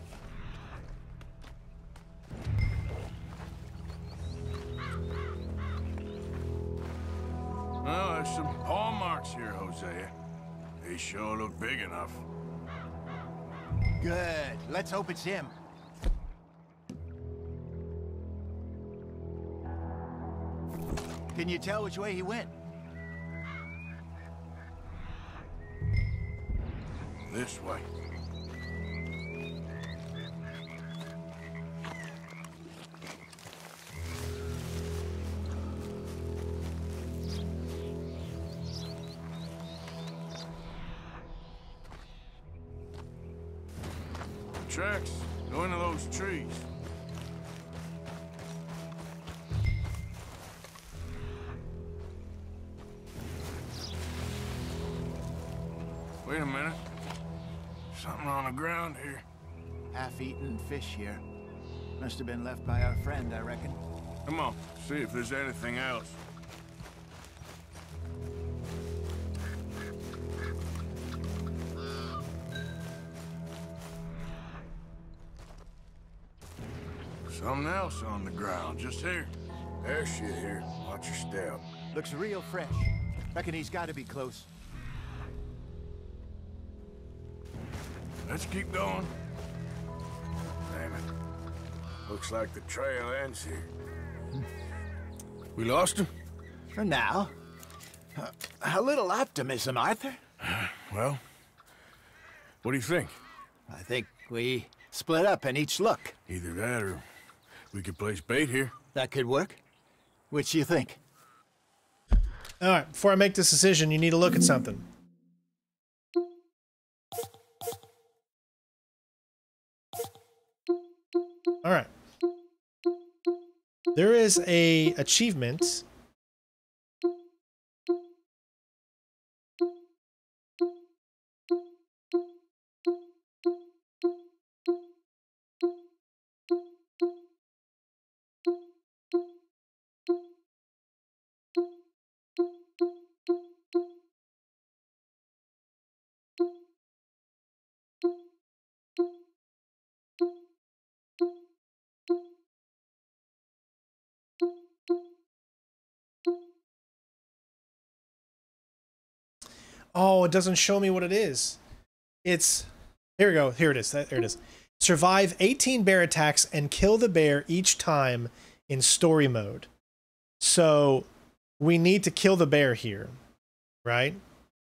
Well, there's some paw marks here, Hosea. They sure look big enough. Good. Let's hope it's him. Can you tell which way he went? This way. Wait a minute. Something on the ground here. Half-eaten fish here. Must have been left by our friend, I reckon. Come on, see if there's anything else. Something else on the ground, just here. There's shit here. Watch your step. Looks real fresh. Reckon he's got to be close. Let's keep going. Damn it. Looks like the trail ends here. We lost him? For now. Uh, a little optimism, Arthur. <sighs> Well, what do you think? I think we split up and each look. Either that or We could place bait here. That could work. Which do you think? All right, before I make this decision, you need to look at something. All right. There is a achievement. Oh, it doesn't show me what it is. It's here we go. Here it is. There it is. Survive 18 bear attacks and kill the bear each time in story mode. So we need to kill the bear here, right?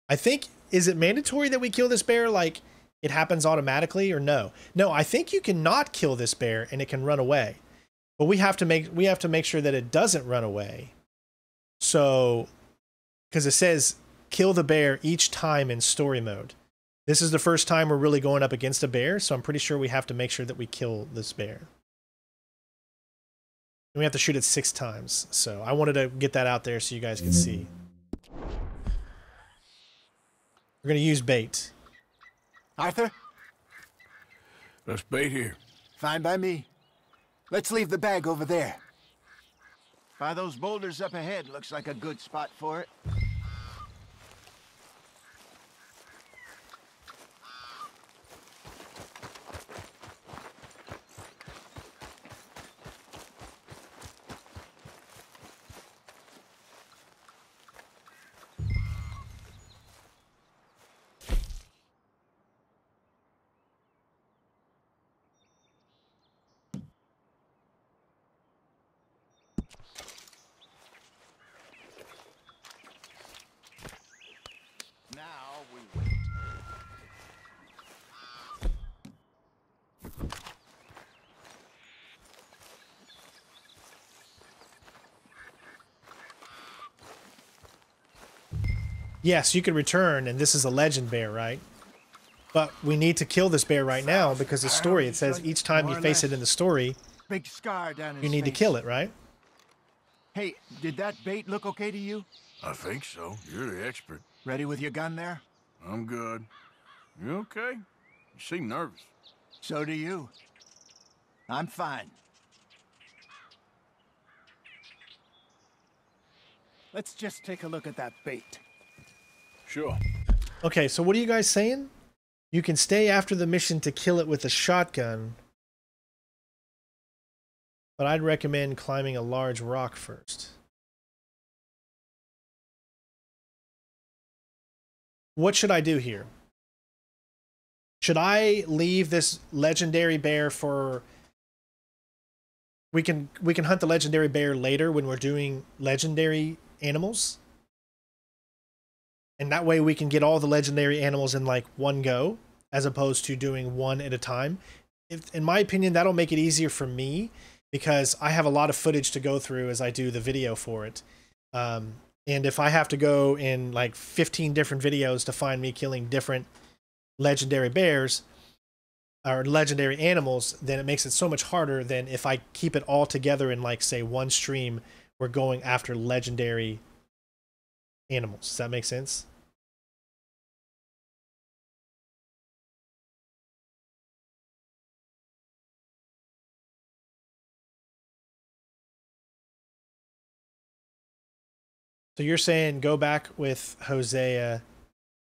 I think is it mandatory that we kill this bear like it happens automatically or no? No, I think you cannot kill this bear and it can run away. But we have to make we have to make sure that it doesn't run away. So cuz it says kill the bear each time in story mode. This is the first time we're really going up against a bear, so I'm pretty sure we have to make sure that we kill this bear. And we have to shoot it six times, so I wanted to get that out there so you guys can mm. see. We're going to use bait. Arthur? Let's bait here. Fine by me. Let's leave the bag over there. By those boulders up ahead, looks like a good spot for it. Now we wait. Yes, you can return, and this is a legend bear, right? But we need to kill this bear right now because the story, it says each time you face it in the story, Big scar down his you need to kill it, right? Hey, did that bait look okay to you? I think so. You're the expert. Ready with your gun there? I'm good. You okay? You seem nervous. So do you. I'm fine. Let's just take a look at that bait. Sure. Okay, so what are you guys saying? You can stay after the mission to kill it with a shotgun. But I'd recommend climbing a large rock first. What should I do here? Should I leave this legendary bear for we can we can hunt the legendary bear later when we're doing legendary animals? And that way we can get all the legendary animals in like one go as opposed to doing one at a time. If, in my opinion that'll make it easier for me because i have a lot of footage to go through as i do the video for it. Um, and if i have to go in like 15 different videos to find me killing different legendary bears or legendary animals then it makes it so much harder than if i keep it all together in like say one stream we're going after legendary animals does that make sense So you're saying go back with Hosea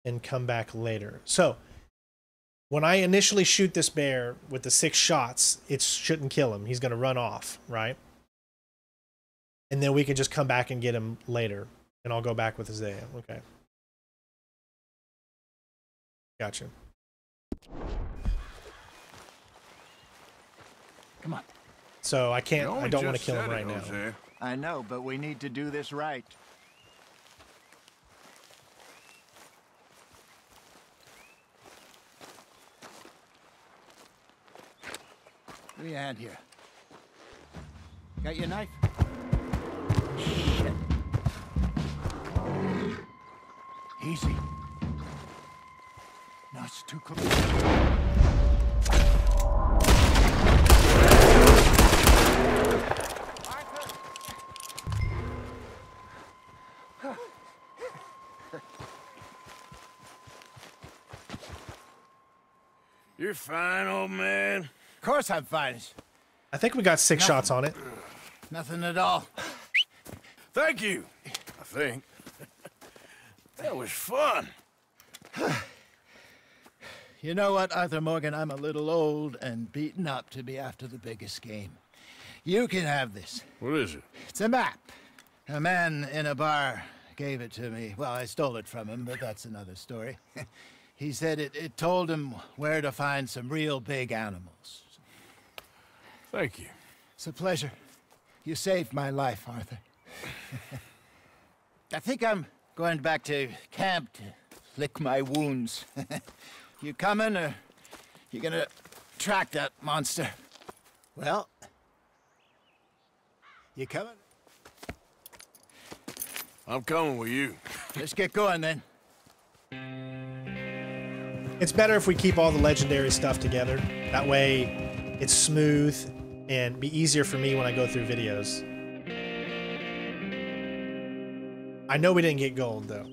and come back later. So when I initially shoot this bear with the six shots, it shouldn't kill him. He's going to run off, right? And then we can just come back and get him later. And I'll go back with Hosea. Okay. Gotcha. Come on. So I can't, I don't want to kill him right it, now. Hosea. I know, but we need to do this right. Give me a hand here. Got your knife? Easy. No, it's too close. You're fine, old man. Of course I'm fine. I think we got six Nothing. shots on it. Nothing at all. Thank you. I think. That was fun. <sighs> You know what, Arthur Morgan? I'm a little old and beaten up to be after the biggest game. You can have this. What is it? It's a map. A man in a bar gave it to me. Well, I stole it from him, but that's another story. <laughs> he said it, it told him where to find some real big animals. Thank you. It's a pleasure. You saved my life, Arthur. <laughs> I think I'm going back to camp to lick my wounds. <laughs> you coming, or you gonna track that monster? Well, you coming? I'm coming with you. Let's get going then. It's better if we keep all the legendary stuff together. That way, it's smooth and be easier for me when I go through videos. I know we didn't get gold though.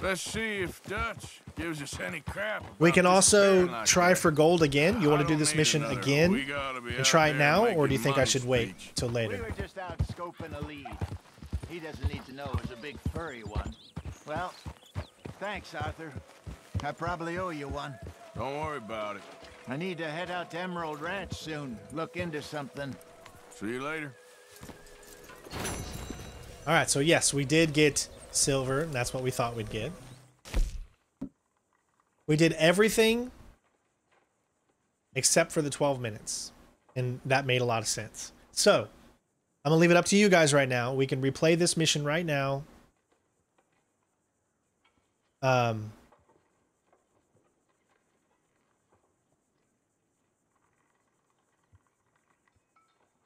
Let's see if Dutch gives us any crap. We can also like try that. for gold again. You want to do this mission another. again We gotta be and try it now, or do you think I money should wait till We later? were just out scoping a lead. He doesn't need to know it was a big furry one. Well, thanks, Arthur. I probably owe you one. Don't worry about it. I need to head out to Emerald Ranch soon. Look into something. See you later. All right, so yes, we did get silver, and that's what we thought we'd get. We did everything except for the 12 minutes, and that made a lot of sense. So, I'm gonna leave it up to you guys right now. We can replay this mission right now. Um,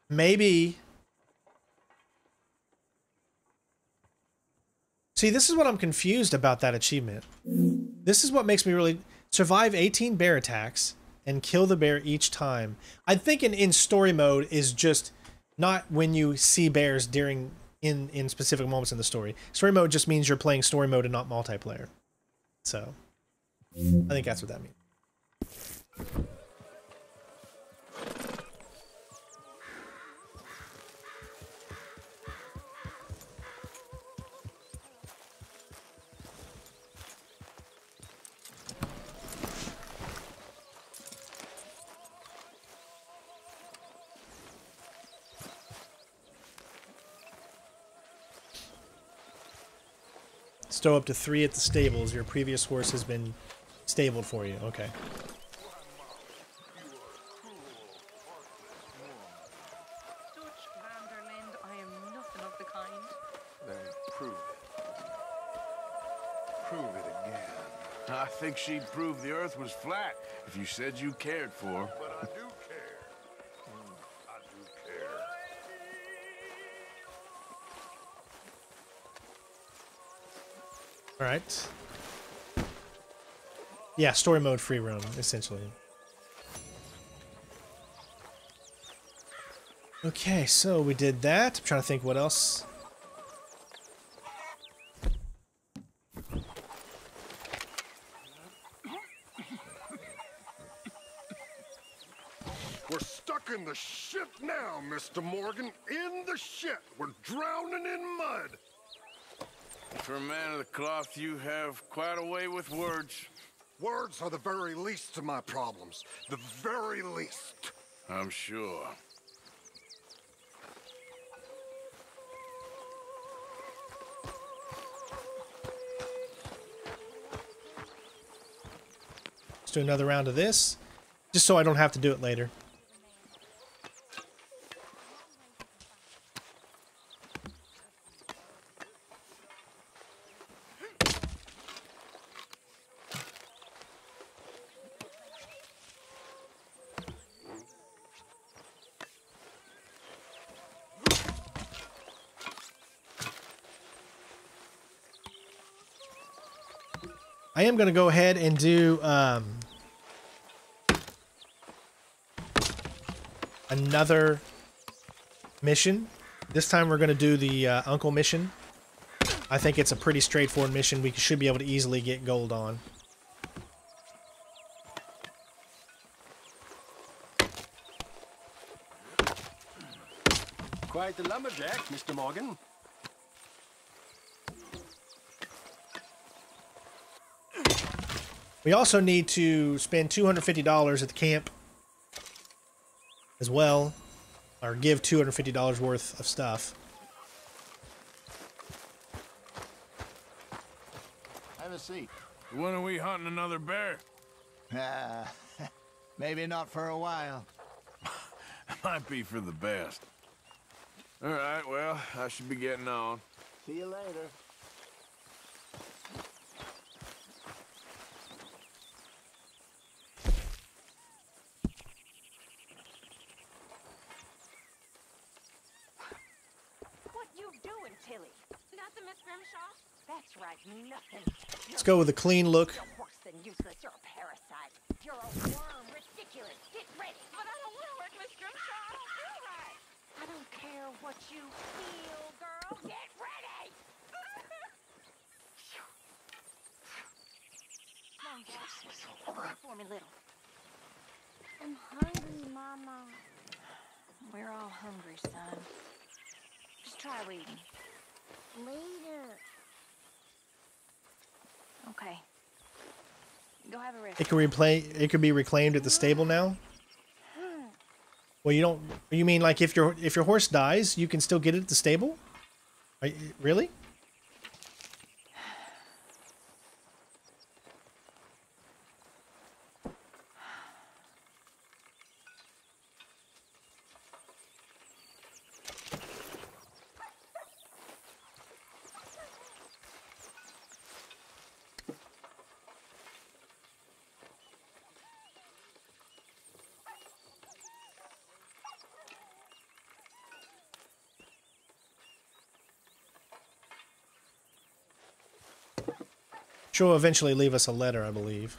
maybe See, this is what I'm confused about that achievement. This is what makes me really survive 18 bear attacks and kill the bear each time. I think in, in story mode is just not when you see bears during in in specific moments in the story. Story mode just means you're playing story mode and not multiplayer. So, I think that's what that means. Stow up to three at the stables. Your previous horse has been stabled for you. Okay. I am nothing of the kind. Then prove it. Prove it again. I think she'd prove the earth was flat if you said you cared for her. All right. Yeah, story mode free roam, essentially. Okay, so we did that. I'm trying to think what else. We're stuck in the shit now, Mr. Morgan. In the shit. We're drowning in mud. For a man of the cloth, you have quite a way with words. Words are the very least of my problems. The very least. I'm sure. Let's do another round of this, just so I don't have to do it later. Going to go ahead and do um, another mission. This time we're going to do the uh, Uncle mission. I think it's a pretty straightforward mission. We should be able to easily get gold on. Quite the lumberjack, Mr. Morgan. We also need to spend $250 at the camp as well, or give $250 worth of stuff. Have a seat. When are we hunting another bear? Ah, <laughs> maybe not for a while. <laughs> Might be for the best. All right, well, I should be getting on. See you later. What you doing, Tilly? Nothing, Miss Grimshaw. That's right, nothing. Let's go with a clean look. You're worse than useless. You're a parasite. You're a worm. Ridiculous. Get ready. But I don't want to work, Miss Grimshaw. I don't feel right. I don't care what you feel, girl. Get ready. Come on, Jack. For me, little. I'm hungry, Mama. We're all hungry, son. Just try reading. Later. Okay. Go have a rest. It can replay. It could be reclaimed at the stable now. Well, you don't. You mean like if your if your horse dies, you can still get it at the stable? You- really? She'll eventually leave us a letter, I believe.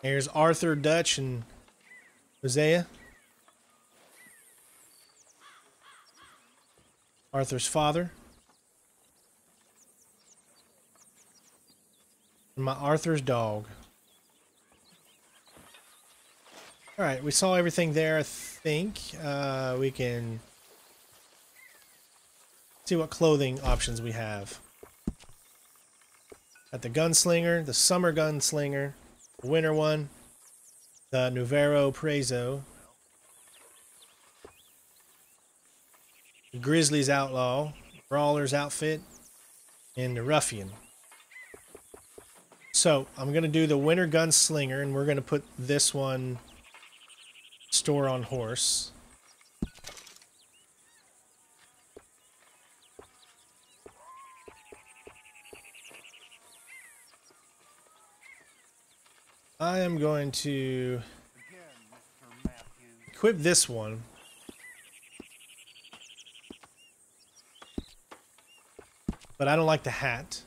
Here's Arthur, Dutch, and Hosea. Arthur's father. And my Arthur's dog. All right, we saw everything there, I think. Uh, we can see what clothing options we have. Got the gunslinger, the summer gunslinger, the winter one, the Nuevo Paraiso, the Grizzly's Outlaw, Brawler's Outfit, and the Ruffian. So I'm going to do the Winter Gunslinger, and we're going to put this one store on horse. I am going to equip this one. But I don't like the hat.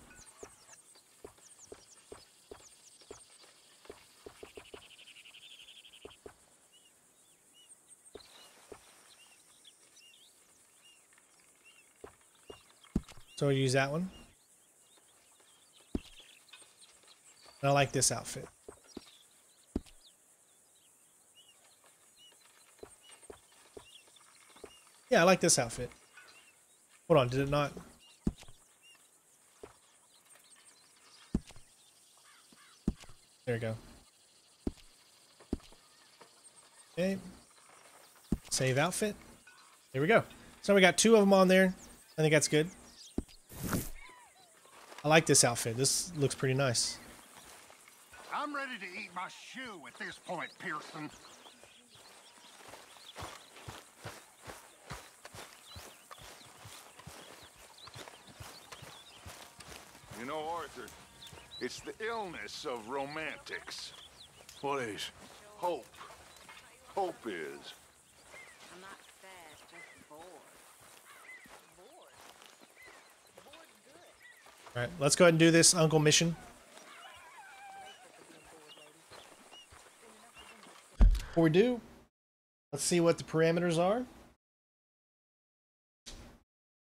So I'll use that one. I like this outfit. Yeah, I like this outfit. Hold on, did it not? There we go. Okay. Save outfit. There we go. So we got two of them on there. I think that's good. I like this outfit. This looks pretty nice. I'm ready to eat my shoe at this point, Pearson. Know, Arthur, it's the illness of romantics. What is? Hope. Hope is. I'm not sad, just bored. All right, let's go ahead and do this uncle mission. Before we do, let's see what the parameters are.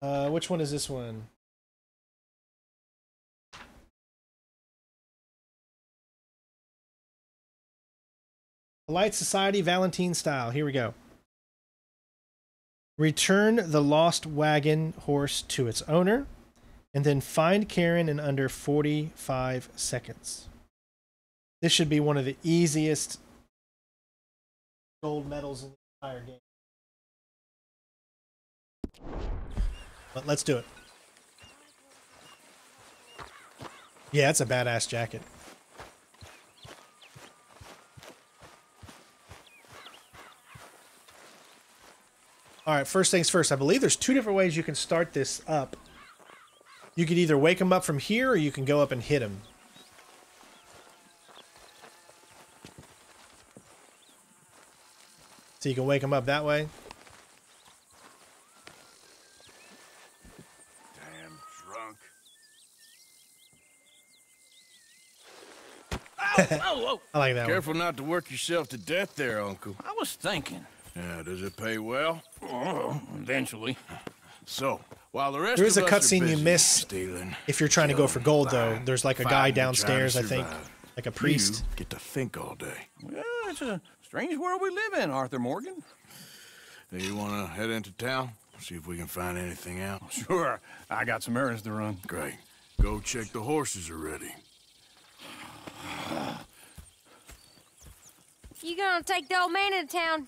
Uh, which one is this one? Polite Society Valentine style. Here we go. Return the lost wagon horse to its owner, and then find Karen in under 45 seconds. This should be one of the easiest gold medals in the entire game. But let's do it. Yeah, it's a badass jacket. All right, first things first. I believe there's two different ways you can start this up. You could either wake him up from here or you can go up and hit him. So you can wake him up that way. Damn drunk. <laughs> Ow, oh, I like that one. Careful not to work yourself to death there, Uncle. I was thinking. Yeah, does it pay well? Oh, eventually. So, while the rest There is a of us are cutscene you busy miss stealing, if you're trying to go for gold, though. There's like a guy fighting and trying to downstairs, I think, like a priest. you get to think all day. Well, it's a strange world we live in, Arthur Morgan. Do you want to head into town? See if we can find anything out? <laughs> Sure. I got some errands to run. Great. Go check the horses are ready. You gonna take the old man into town?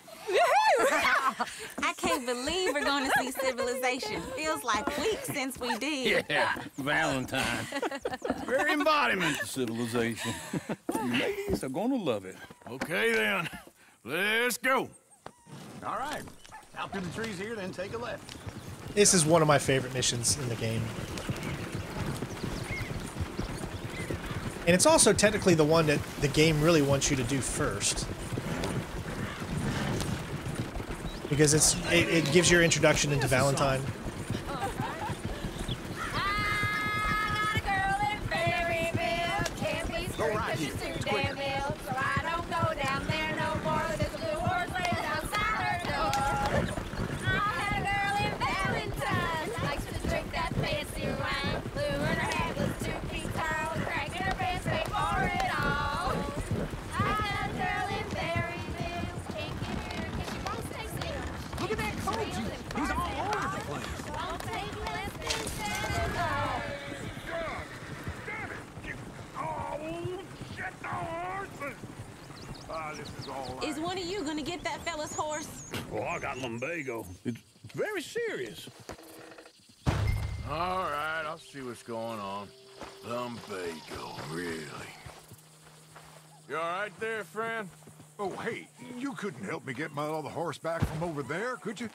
I can't believe we're going to see civilization. Feels like weeks since we did. Yeah, Valentine. Very embodiment of civilization. you ladies are gonna love it. Okay then. Let's go. All right. Out through the trees here, then take a left. This is one of my favorite missions in the game. And it's also technically the one that the game really wants you to do first. Because it's it, it gives your introduction into Valentine. Right is one of you gonna get that fella's horse? Well, I got lumbago. It's very serious. All right, I'll see what's going on. Lumbago, really? You all right there, friend? Oh, hey, you couldn't help me get my other horse back from over there, could you?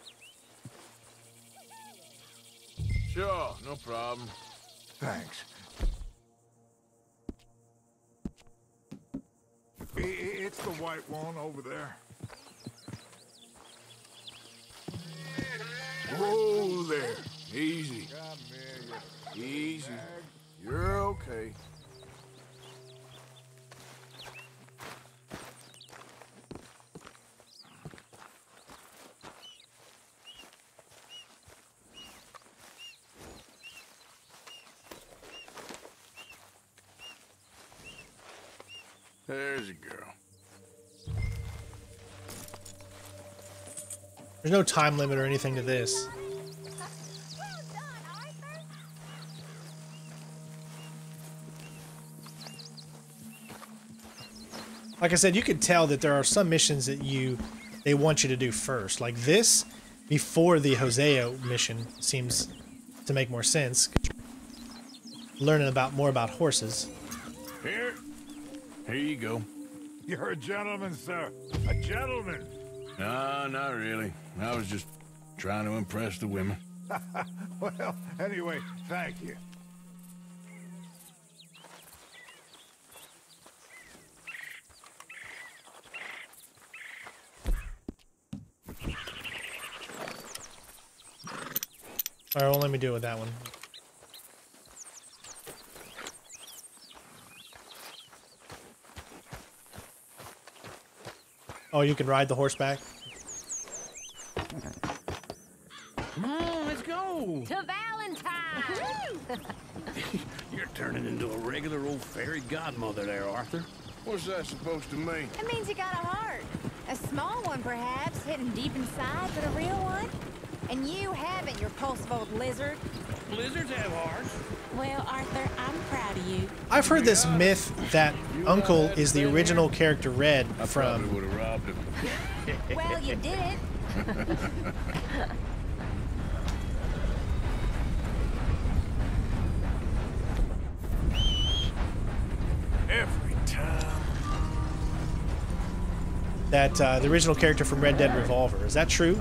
Sure, no problem. Thanks. It's the white one over there. Whoa there. Easy. Easy. You're okay. There's a girl. There's no time limit or anything to this. Like I said, you could tell that there are some missions that you they want you to do first. Like this, before the Hosea mission, seems to make more sense. Learning about more about horses. Here. Here you go. You're a gentleman, sir. A gentleman. No, not really. I was just trying to impress the women. <laughs> well, anyway, thank you. All right, well, let me do it with that one. Oh, you can ride the horseback? Come on, let's go. To Valentine! <laughs> You're turning into a regular old fairy godmother there, Arthur. What's that supposed to mean? It means you got a heart. A small one, perhaps, hidden deep inside, but a real one. And you haven't, you repulsive old lizard. Lizards have hearts. Well, Arthur, I'm proud of you. I've heard this myth that Uncle is the original character Red I from. would have robbed him. <laughs> Well, you did. <laughs> Every time. That uh, the original character from Red Dead Revolver. Is that true?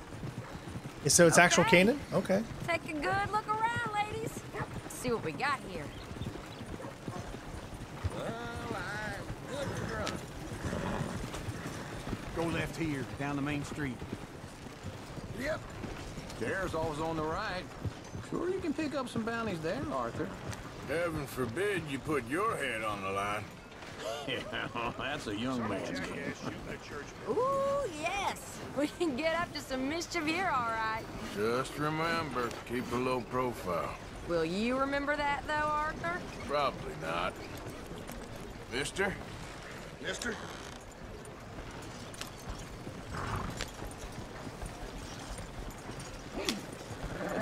So it's actual Canaan? Okay. Take a good look around, ladies. See what we got here. Go left here, down the main street. Yep. There's always on the right. Sure you can pick up some bounties there, Arthur. Heaven forbid you put your head on the line. <laughs> Yeah, oh, that's a young man's game. <laughs> Ooh, yes. <laughs> We can get up to some mischief here, all right. Just remember, keep a low profile. Will you remember that, though, Arthur? Probably not. Mister? Mister?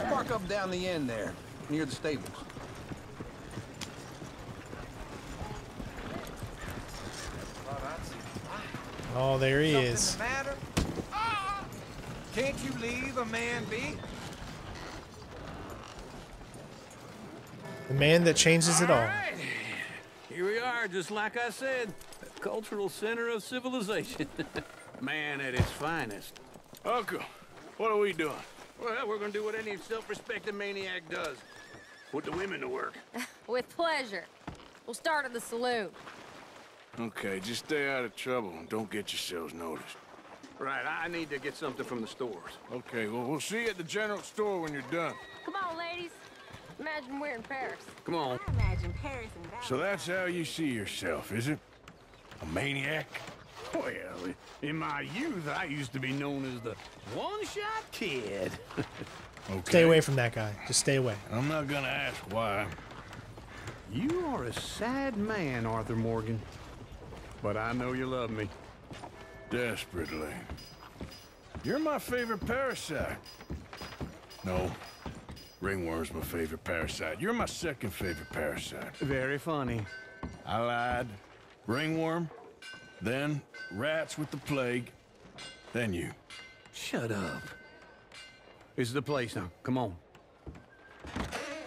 Park up down the end there, near the stables. Oh, there he is. matter? Ah! Can't you leave a man be? The man that changes it all. Here we are, just like I said. A cultural center of civilization. <laughs> Man at his finest. Uncle, what are we doing? Well, we're gonna do what any self-respecting maniac does. Put the women to work. <laughs> With pleasure. We'll start at the saloon. Okay, just stay out of trouble and don't get yourselves noticed. Right, I need to get something from the stores. Okay, well, we'll see you at the general store when you're done. Come on, ladies. Imagine we're in Paris. Come on. I imagine Paris and So that's how you see yourself, is it? A maniac? Well, in my youth, I used to be known as the one-shot kid. <laughs> Okay. Stay away from that guy. Just stay away. I'm not gonna ask why. You are a sad man, Arthur Morgan. But I know you love me. Desperately. You're my favorite parasite. No. Ringworm's my favorite parasite. You're my second favorite parasite. Very funny. I lied. Ringworm, then rats with the plague, then you. Shut up. This is the place now. Come on.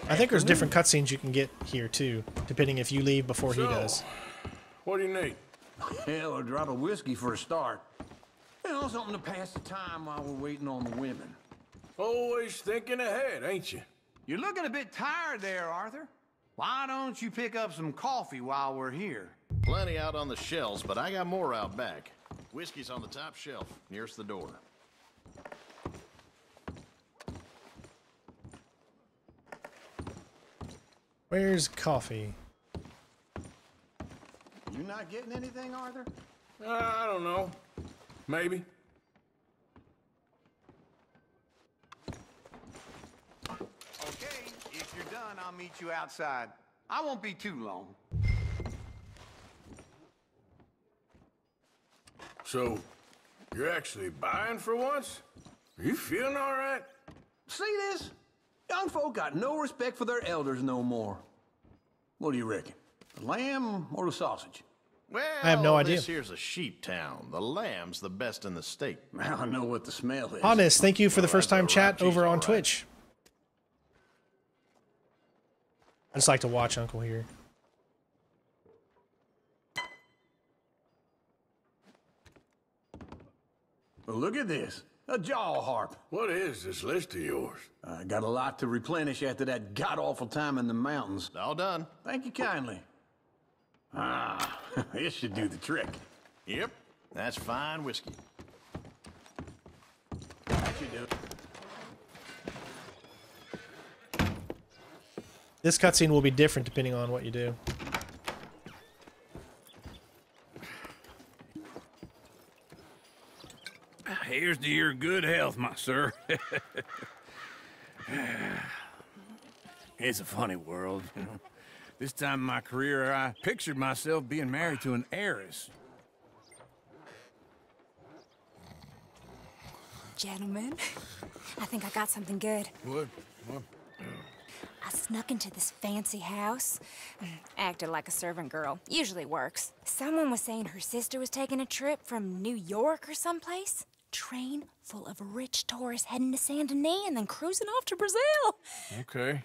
I think there's different cutscenes you can get here too, depending if you leave before he does. What do you need? Hell, a drop of whiskey for a start. You know, something to pass the time while we're waiting on the women. Always thinking ahead, ain't you? You're looking a bit tired there, Arthur. Why don't you pick up some coffee while we're here? Plenty out on the shelves, but I got more out back. Whiskey's on the top shelf, nearest the door. Where's coffee? You not getting anything, Arthur? Uh, I don't know. Maybe. Okay, if you're done, I'll meet you outside. I won't be too long. So, you're actually buying for once? Are you feeling all right? See this? Young folk got no respect for their elders no more. What do you reckon? The lamb or the sausage? Well, I have no idea. This here's a sheep town. The lamb's the best in the state. I know what the smell is. Honest, thank you for the first time chat over on. Twitch. I just like to watch Uncle here. Look at this. A jaw harp. What is this list of yours? I got a lot to replenish after that god-awful time in the mountains. All done. Thank you kindly. Ah, <laughs> this should do the trick. Yep, that's fine whiskey. That should do it. This cutscene will be different depending on what you do. Here's to your good health, my sir. <laughs> it's a funny world, you know. This time in my career, I pictured myself being married to an heiress. Gentlemen, I think I got something good. What? What? I snuck into this fancy house, acted like a servant girl. Usually works. Someone was saying her sister was taking a trip from New York or someplace. Train full of rich tourists heading to Saint Denis and then cruising off to Brazil. Okay.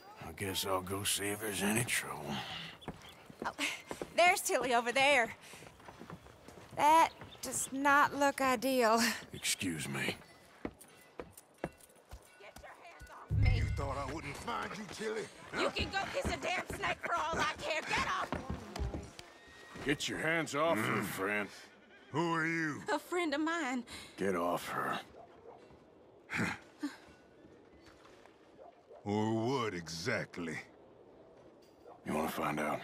I guess I'll go see if there's any trouble. Oh, there's Tilly over there. That does not look ideal. Excuse me. Get your hands off me. You thought I wouldn't find you, Tilly? You can go kiss a damn snake for all I care. Get off! Get your hands off her, mm. friend. Who are you? A friend of mine. Get off her. <laughs> Or what exactly? You want to find out?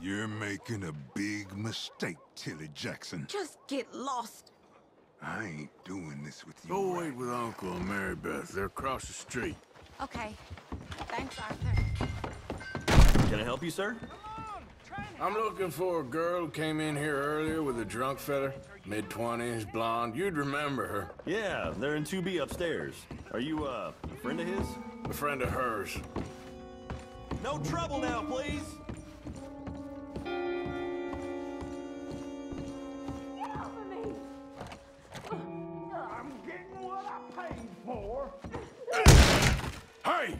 You're making a big mistake, Tilly Jackson. Just get lost. I ain't doing this with you. Go wait with Uncle and Mary Beth. They're across the street. Okay. Thanks, Arthur. Can I help you, sir? I'm looking for a girl who came in here earlier with a drunk fella. Mid-twenties, blonde. You'd remember her. Yeah, they're in 2B upstairs. Are you, uh, a friend of his? A friend of hers. No trouble now, please! I'm getting what I paid for. Hey!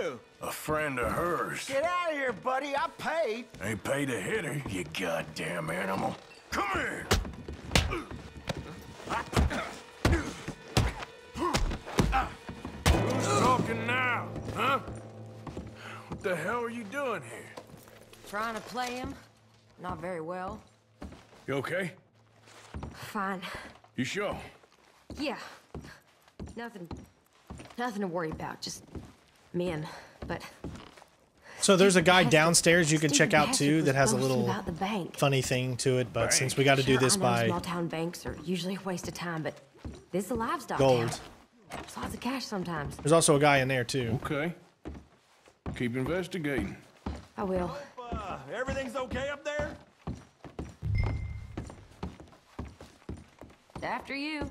Hey, you! A friend of hers. Get out of here, buddy. I paid. Ain't paid to hit her, you goddamn animal. Come here! Who's talking now, huh? What the hell are you doing here? Trying to play him. Not very well. You okay? Fine. You sure? Yeah. Nothing. Nothing to worry about. Just men. But So there's a guy downstairs you can check out too that has a little the bank. funny thing to it, but since we got to do this I by small town banks are usually a waste of time, but this is a livestock gold, town. There's lots of cash sometimes. there's also a guy in there too. Okay. Keep investigating. I will. Uh, everything's okay up there? After you.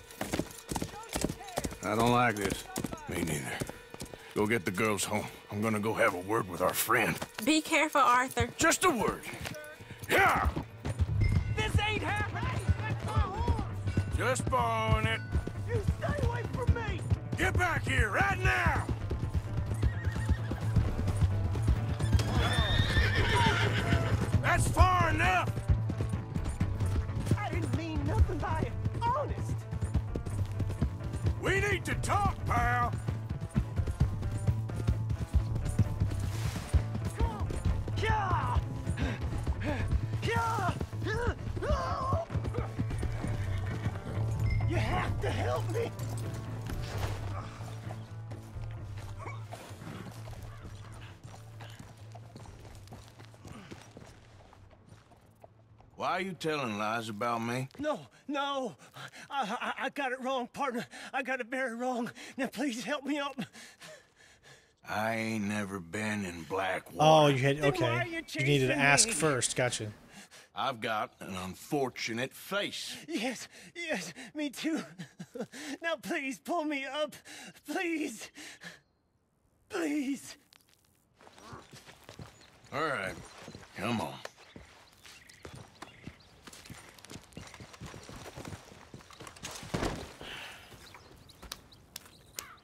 I don't like this. Me neither. Go get the girls home. I'm gonna go have a word with our friend. Be careful, Arthur. Just a word. Yeah! This ain't happening. Just borrowing it. You stay away from me. Get back here right now! That's far enough! I didn't mean nothing by it. We need to talk, pal! You have to help me. Why are you telling lies about me? No, no. I, I, I got it wrong, partner. I got it very wrong. Now, please help me up. I ain't never been in Blackwater. Oh, you had Then okay. you You needed to ask me? first. Gotcha. I've got an unfortunate face. Yes, yes, me too. Now, please pull me up. Please. Please. All right, come on.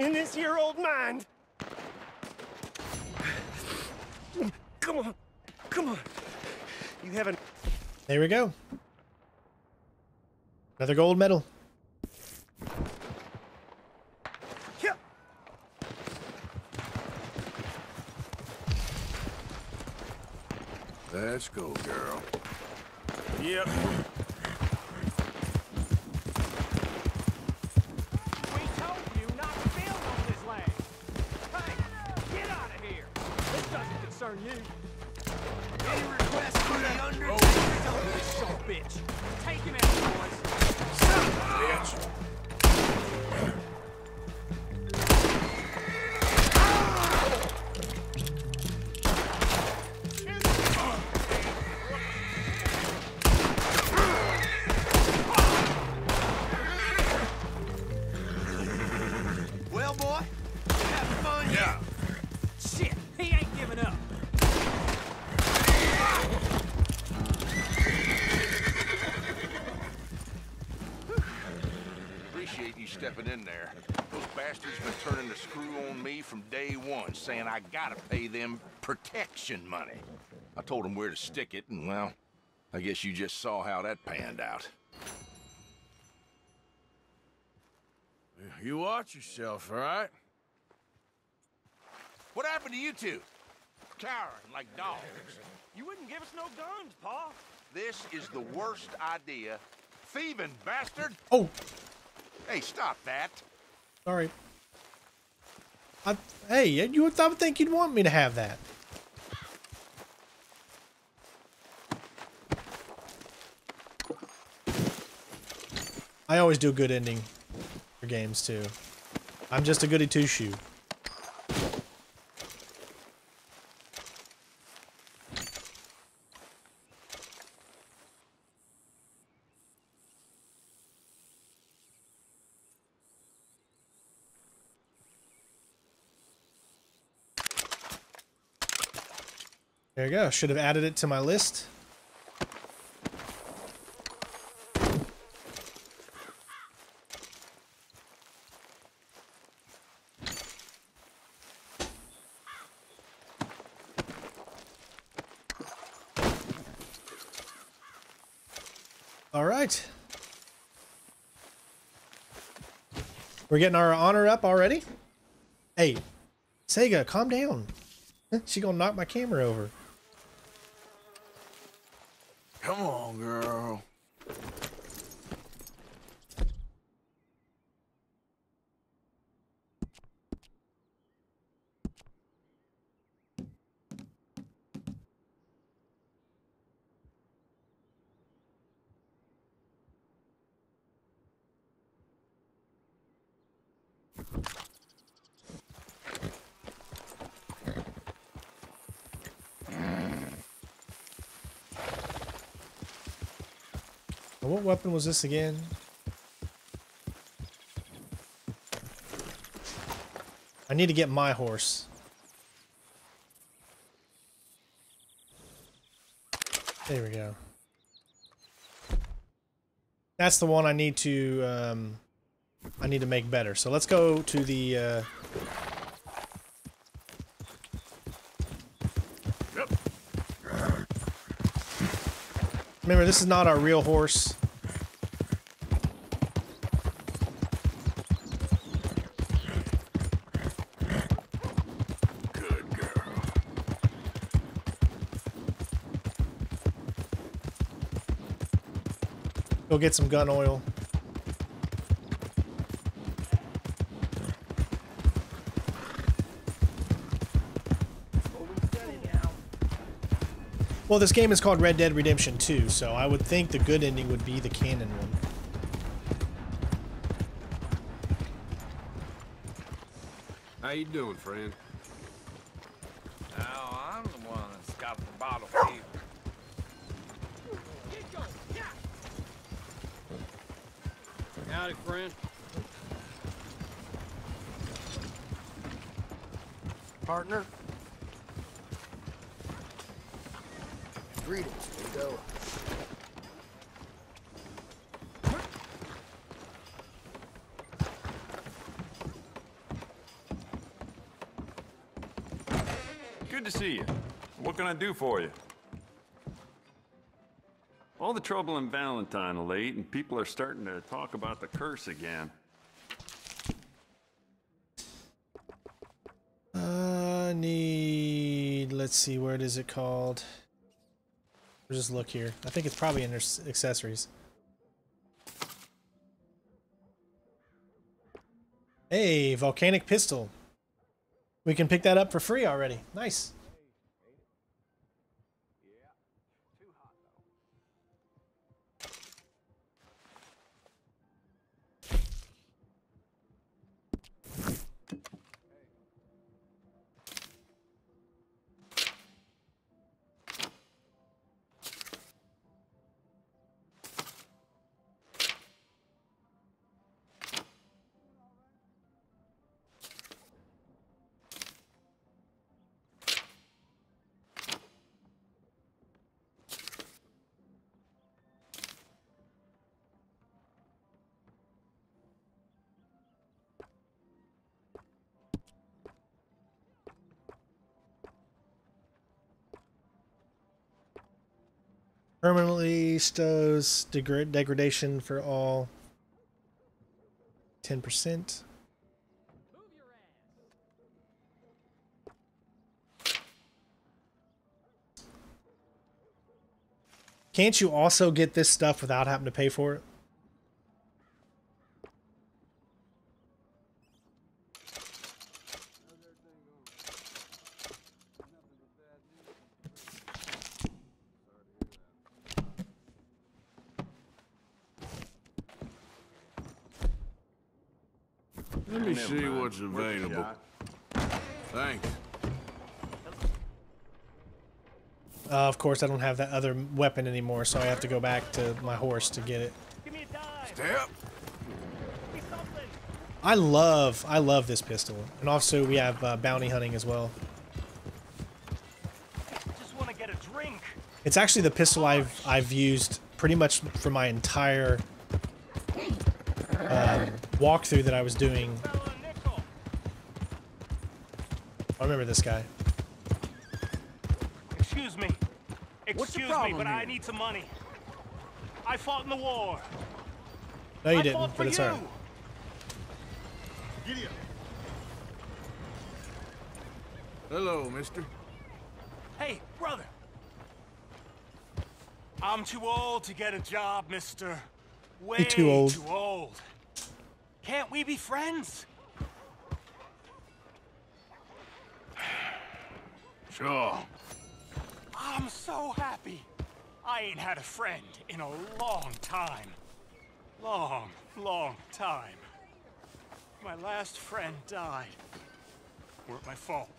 in this year old mind. Come on. Come on. You haven't. There we go. Another gold medal. Yeah. Let's go, girl. Yep. We told you not to build on this land. Hey, get out of here. This doesn't concern you. Any requests for the under? Oh, bitch. Take him out, boys. Bitch. Protection money. I told him where to stick it, and well, I guess you just saw how that panned out. You watch yourself, all right? What happened to you two? Cowering like dogs. You wouldn't give us no guns, Pa. This is the worst idea. Thieving bastard! Oh, Hey, stop that. Sorry. I, hey, you would, I would think you'd want me to have that. I always do a good ending for games too. I'm just a goody two There you go. Should have added it to my list. All right. We're getting our honor up already? Hey, Sega, calm down. <laughs> She gonna knock my camera over. Come girl. What weapon was this again? I need to get my horse. There we go. That's the one I need to um, I need to make better. So let's go to the uh, Remember, this is not our real horse. Get some gun oil. Well, this game is called Red Dead Redemption 2, so I would think the good ending would be the canon one. How you doing, friend? Now I'm the one that's got the bottle fever. Howdy, friend. Partner? Greetings, Vigo. Good to see you. What can I do for you? All the trouble in Valentine late, and people are starting to talk about the curse again. Uh, need, let's see, where is it called? We'll just look here. I think it's probably in accessories. Hey, volcanic pistol. We can pick that up for free already. Nice. Degra- degradation for all. 10%. Can't you also get this stuff without having to pay for it? Let me Never see mind. what's Worth a available. shot. Thanks. Uh, of course, I don't have that other weapon anymore, so I have to go back to my horse to get it. Step. I love, I love this pistol, and also we have uh, bounty hunting as well. Just want to get a drink. It's actually the pistol I've I've used pretty much for my entire um, walkthrough that I was doing. I remember this guy. What's the me, problem but I need some money. I fought in the war. No, you I didn't, for but it's you. alright. Giddy up. Hello, mister. Hey, brother. I'm too old to get a job, mister. Way too old. too old. Can't we be friends? Sure. I'm so happy. I ain't had a friend in a long time. Long, long time. My last friend died. Weren't my fault.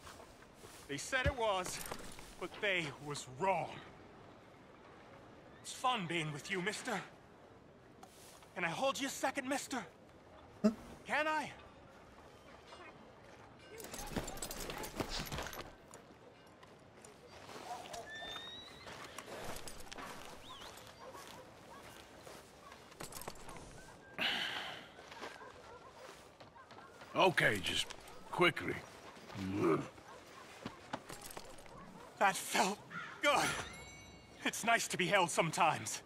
They said it was, but they was wrong. It's fun being with you, mister. Can I hold you a second, mister? Can I? Okay, just quickly. That felt good. It's nice to be held sometimes.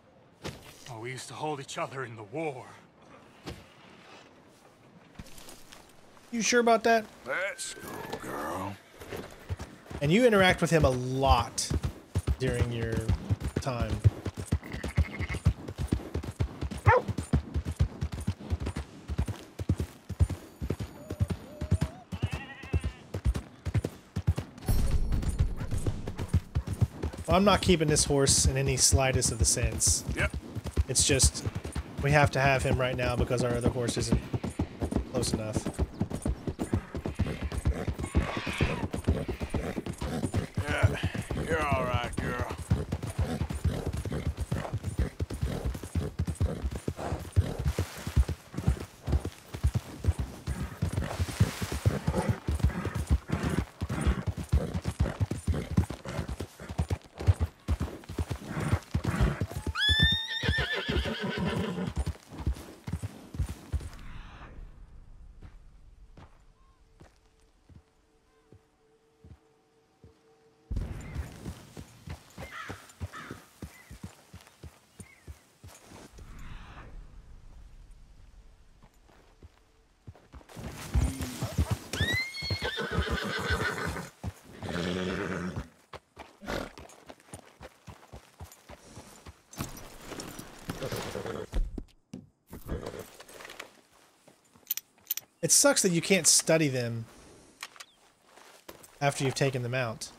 Oh, we used to hold each other in the war. You sure about that? Let's go, girl. And you interact with him a lot during your time. Well, I'm not keeping this horse in any slightest of the sense. Yep. It's just we have to have him right now because our other horse isn't close enough. Yeah, you're all right, girl. It sucks that you can't study them after you've taken them out.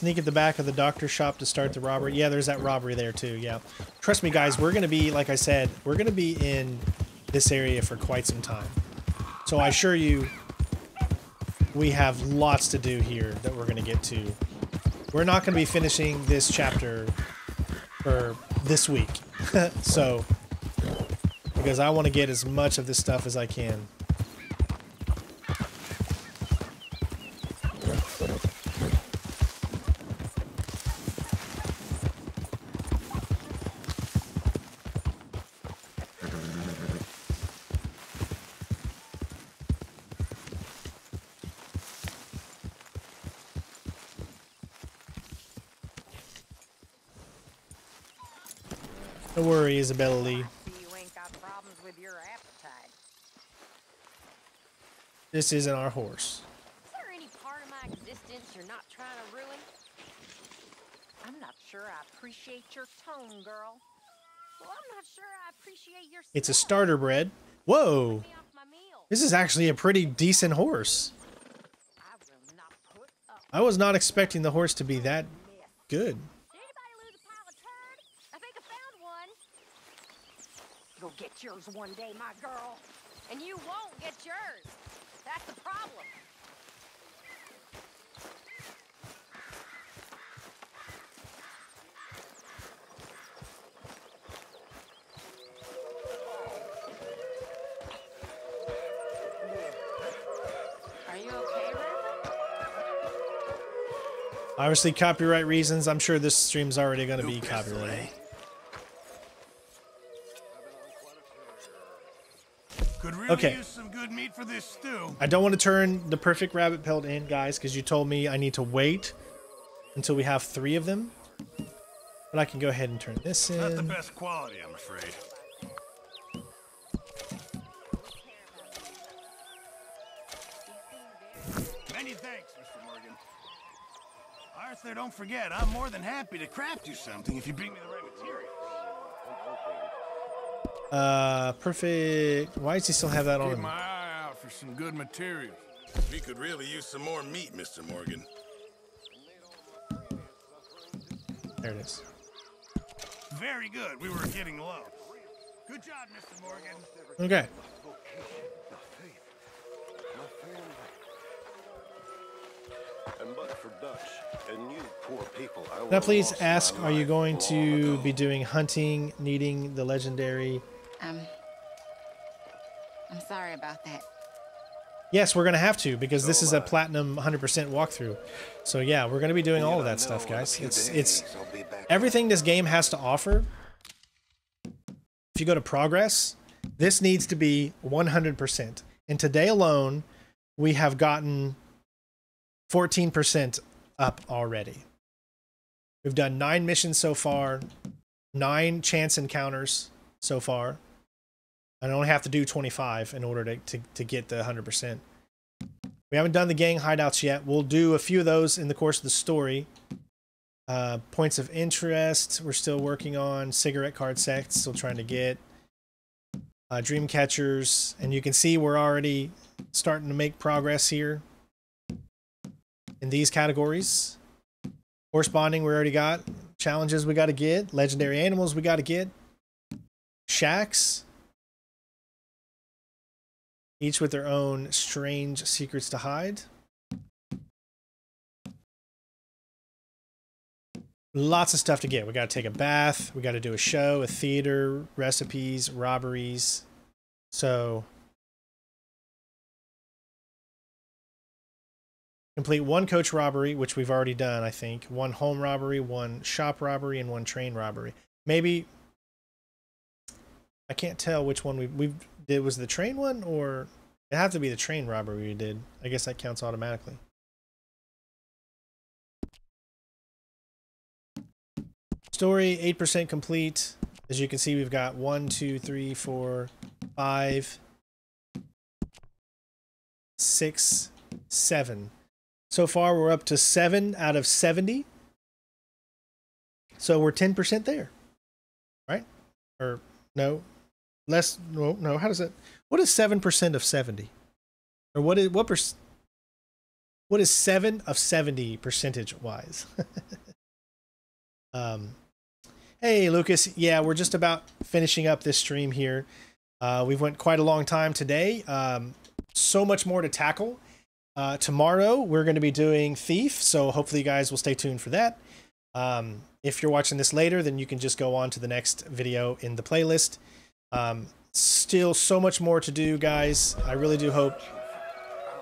Sneak at the back of the doctor's shop to start the robbery. Yeah, there's that robbery there too. Yeah. Trust me, guys, we're going to be, like I said, we're going to be in this area for quite some time. So I assure you, we have lots to do here that we're going to get to. We're not going to be finishing this chapter for this week. <laughs> so, because I want to get as much of this stuff as I can. Appetite. This isn't our horse. Is there any part of my existence you're not trying to ruin? I'm not sure I appreciate your tone, girl. Well, I'm not sure I appreciate your It's a starter bred. Whoa! This is actually a pretty decent horse. I was not expecting the horse to be that good. You'll get yours one day, my girl. And you won't get yours. That's the problem. Are you okay, Obviously, copyright reasons. I'm sure this stream's already going to be copyrighted. Okay. use some good meat for this stew. I don't want to turn the perfect rabbit pelt in, guys, because you told me I need to wait until we have three of them. But I can go ahead and turn this in. Not the best quality, I'm afraid. Many thanks, Mr. Morgan. Arthur, don't forget, I'm more than happy to craft you something if you bring me the right. Uh, perfect. Why does he still have that on Keep my eye out for some good materials. We could really use some more meat, Mr. Morgan. There it is. Very good. We were getting low. Good job, Mr. Morgan. Okay. And but for Dutch and you poor people, I Now, please ask: Are you going to ago. be doing hunting, needing the legendary? Um, I'm sorry about that. Yes, we're gonna have to because this is a platinum 100% walkthrough. So yeah, we're gonna be doing all of that stuff, guys. It's it's everything this game has to offer. If you go to progress, this needs to be 100%. And today alone, we have gotten 14% up already. We've done nine missions so far, nine chance encounters so far. I only have to do 25 in order to, to, to get the 100%. We haven't done the gang hideouts yet. We'll do a few of those in the course of the story. Uh, points of interest, we're still working on. Cigarette card sets, still trying to get. Uh, dream catchers, and you can see we're already starting to make progress here in these categories. Corresponding, we already got. Challenges we got to get. Legendary animals we got to get. Shacks, each with their own strange secrets to hide. Lots of stuff to get. We got to take a bath. We got to do a show, a theater, recipes, robberies. So, complete one coach robbery, which we've already done, I think. One home robbery, one shop robbery, and one train robbery. Maybe I can't tell which one we we did. Was the train one or it have to be the train robbery we did? I guess that counts automatically. Story eight percent complete. As you can see, we've got one, two, three, four, five, six, seven. So far, we're up to seven out of seventy. So we're ten percent there, right? Or no, less. No, no. How does that What is seven percent of seventy? Or what is what per, What is seven of seventy percentage wise? <laughs> um. Hey, Lucas. Yeah, we're just about finishing up this stream here. Uh, we've went quite a long time today. Um, so much more to tackle. Uh, tomorrow we're going to be doing Thief, so hopefully you guys will stay tuned for that. Um, if you're watching this later, then you can just go on to the next video in the playlist. Um, still so much more to do, guys. I really do hope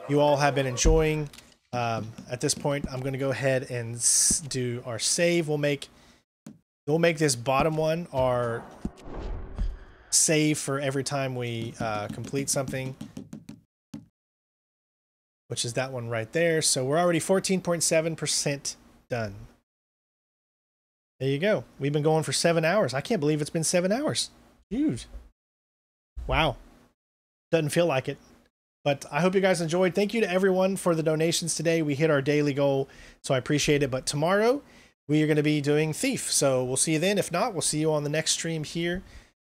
you all have been enjoying. Um, at this point, I'm going to go ahead and do our save. We'll make we'll make this bottom one our save for every time we uh, complete something which is that one right there. So we're already 14.7% done. There you go. We've been going for seven hours. I can't believe it's been seven hours. Huge. Wow. Doesn't feel like it. But I hope you guys enjoyed. Thank you to everyone for the donations today. We hit our daily goal, so I appreciate it. But tomorrow, we are going to be doing Thief. So we'll see you then. If not, we'll see you on the next stream here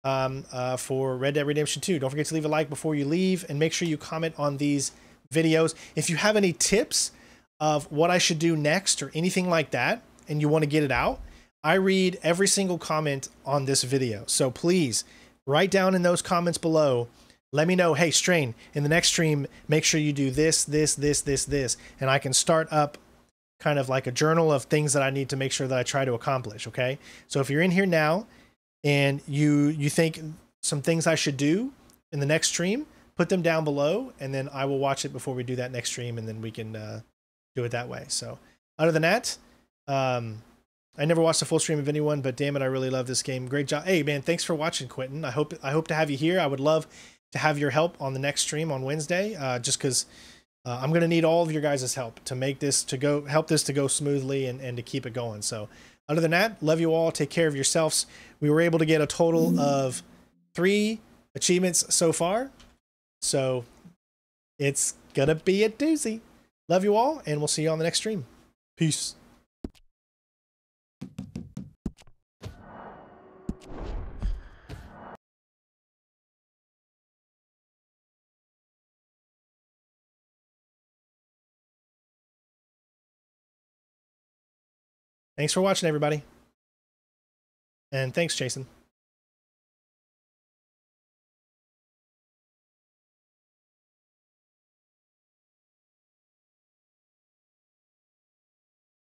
um, uh, for Red Dead Redemption 2. Don't forget to leave a like before you leave and make sure you comment on these videos. If you have any tips of what I should do next or anything like that, and you want to get it out, I read every single comment on this video. So please write down in those comments below. Let me know, hey, Strain, in the next stream, make sure you do this, this, this, this, this. And I can start up kind of like a journal of things that I need to make sure that I try to accomplish. Okay. So if you're in here now and you you think some things I should do in the next stream, put them down below, and then I will watch it before we do that next stream, and then we can uh, do it that way. So other than that, um, I never watched a full stream of anyone, but damn it, I really love this game. Great job. Hey man, thanks for watching, Quentin. I hope I hope to have you here. I would love to have your help on the next stream on Wednesday, uh, just because uh, I'm gonna need all of your guys' help to make this to go help this to go smoothly and, and to keep it going. So other than that, love you all. Take care of yourselves. We were able to get a total of three achievements so far. So it's gonna be a doozy. Love you all, and we'll see you on the next stream. Peace. Thanks for watching, everybody. And thanks, Jason.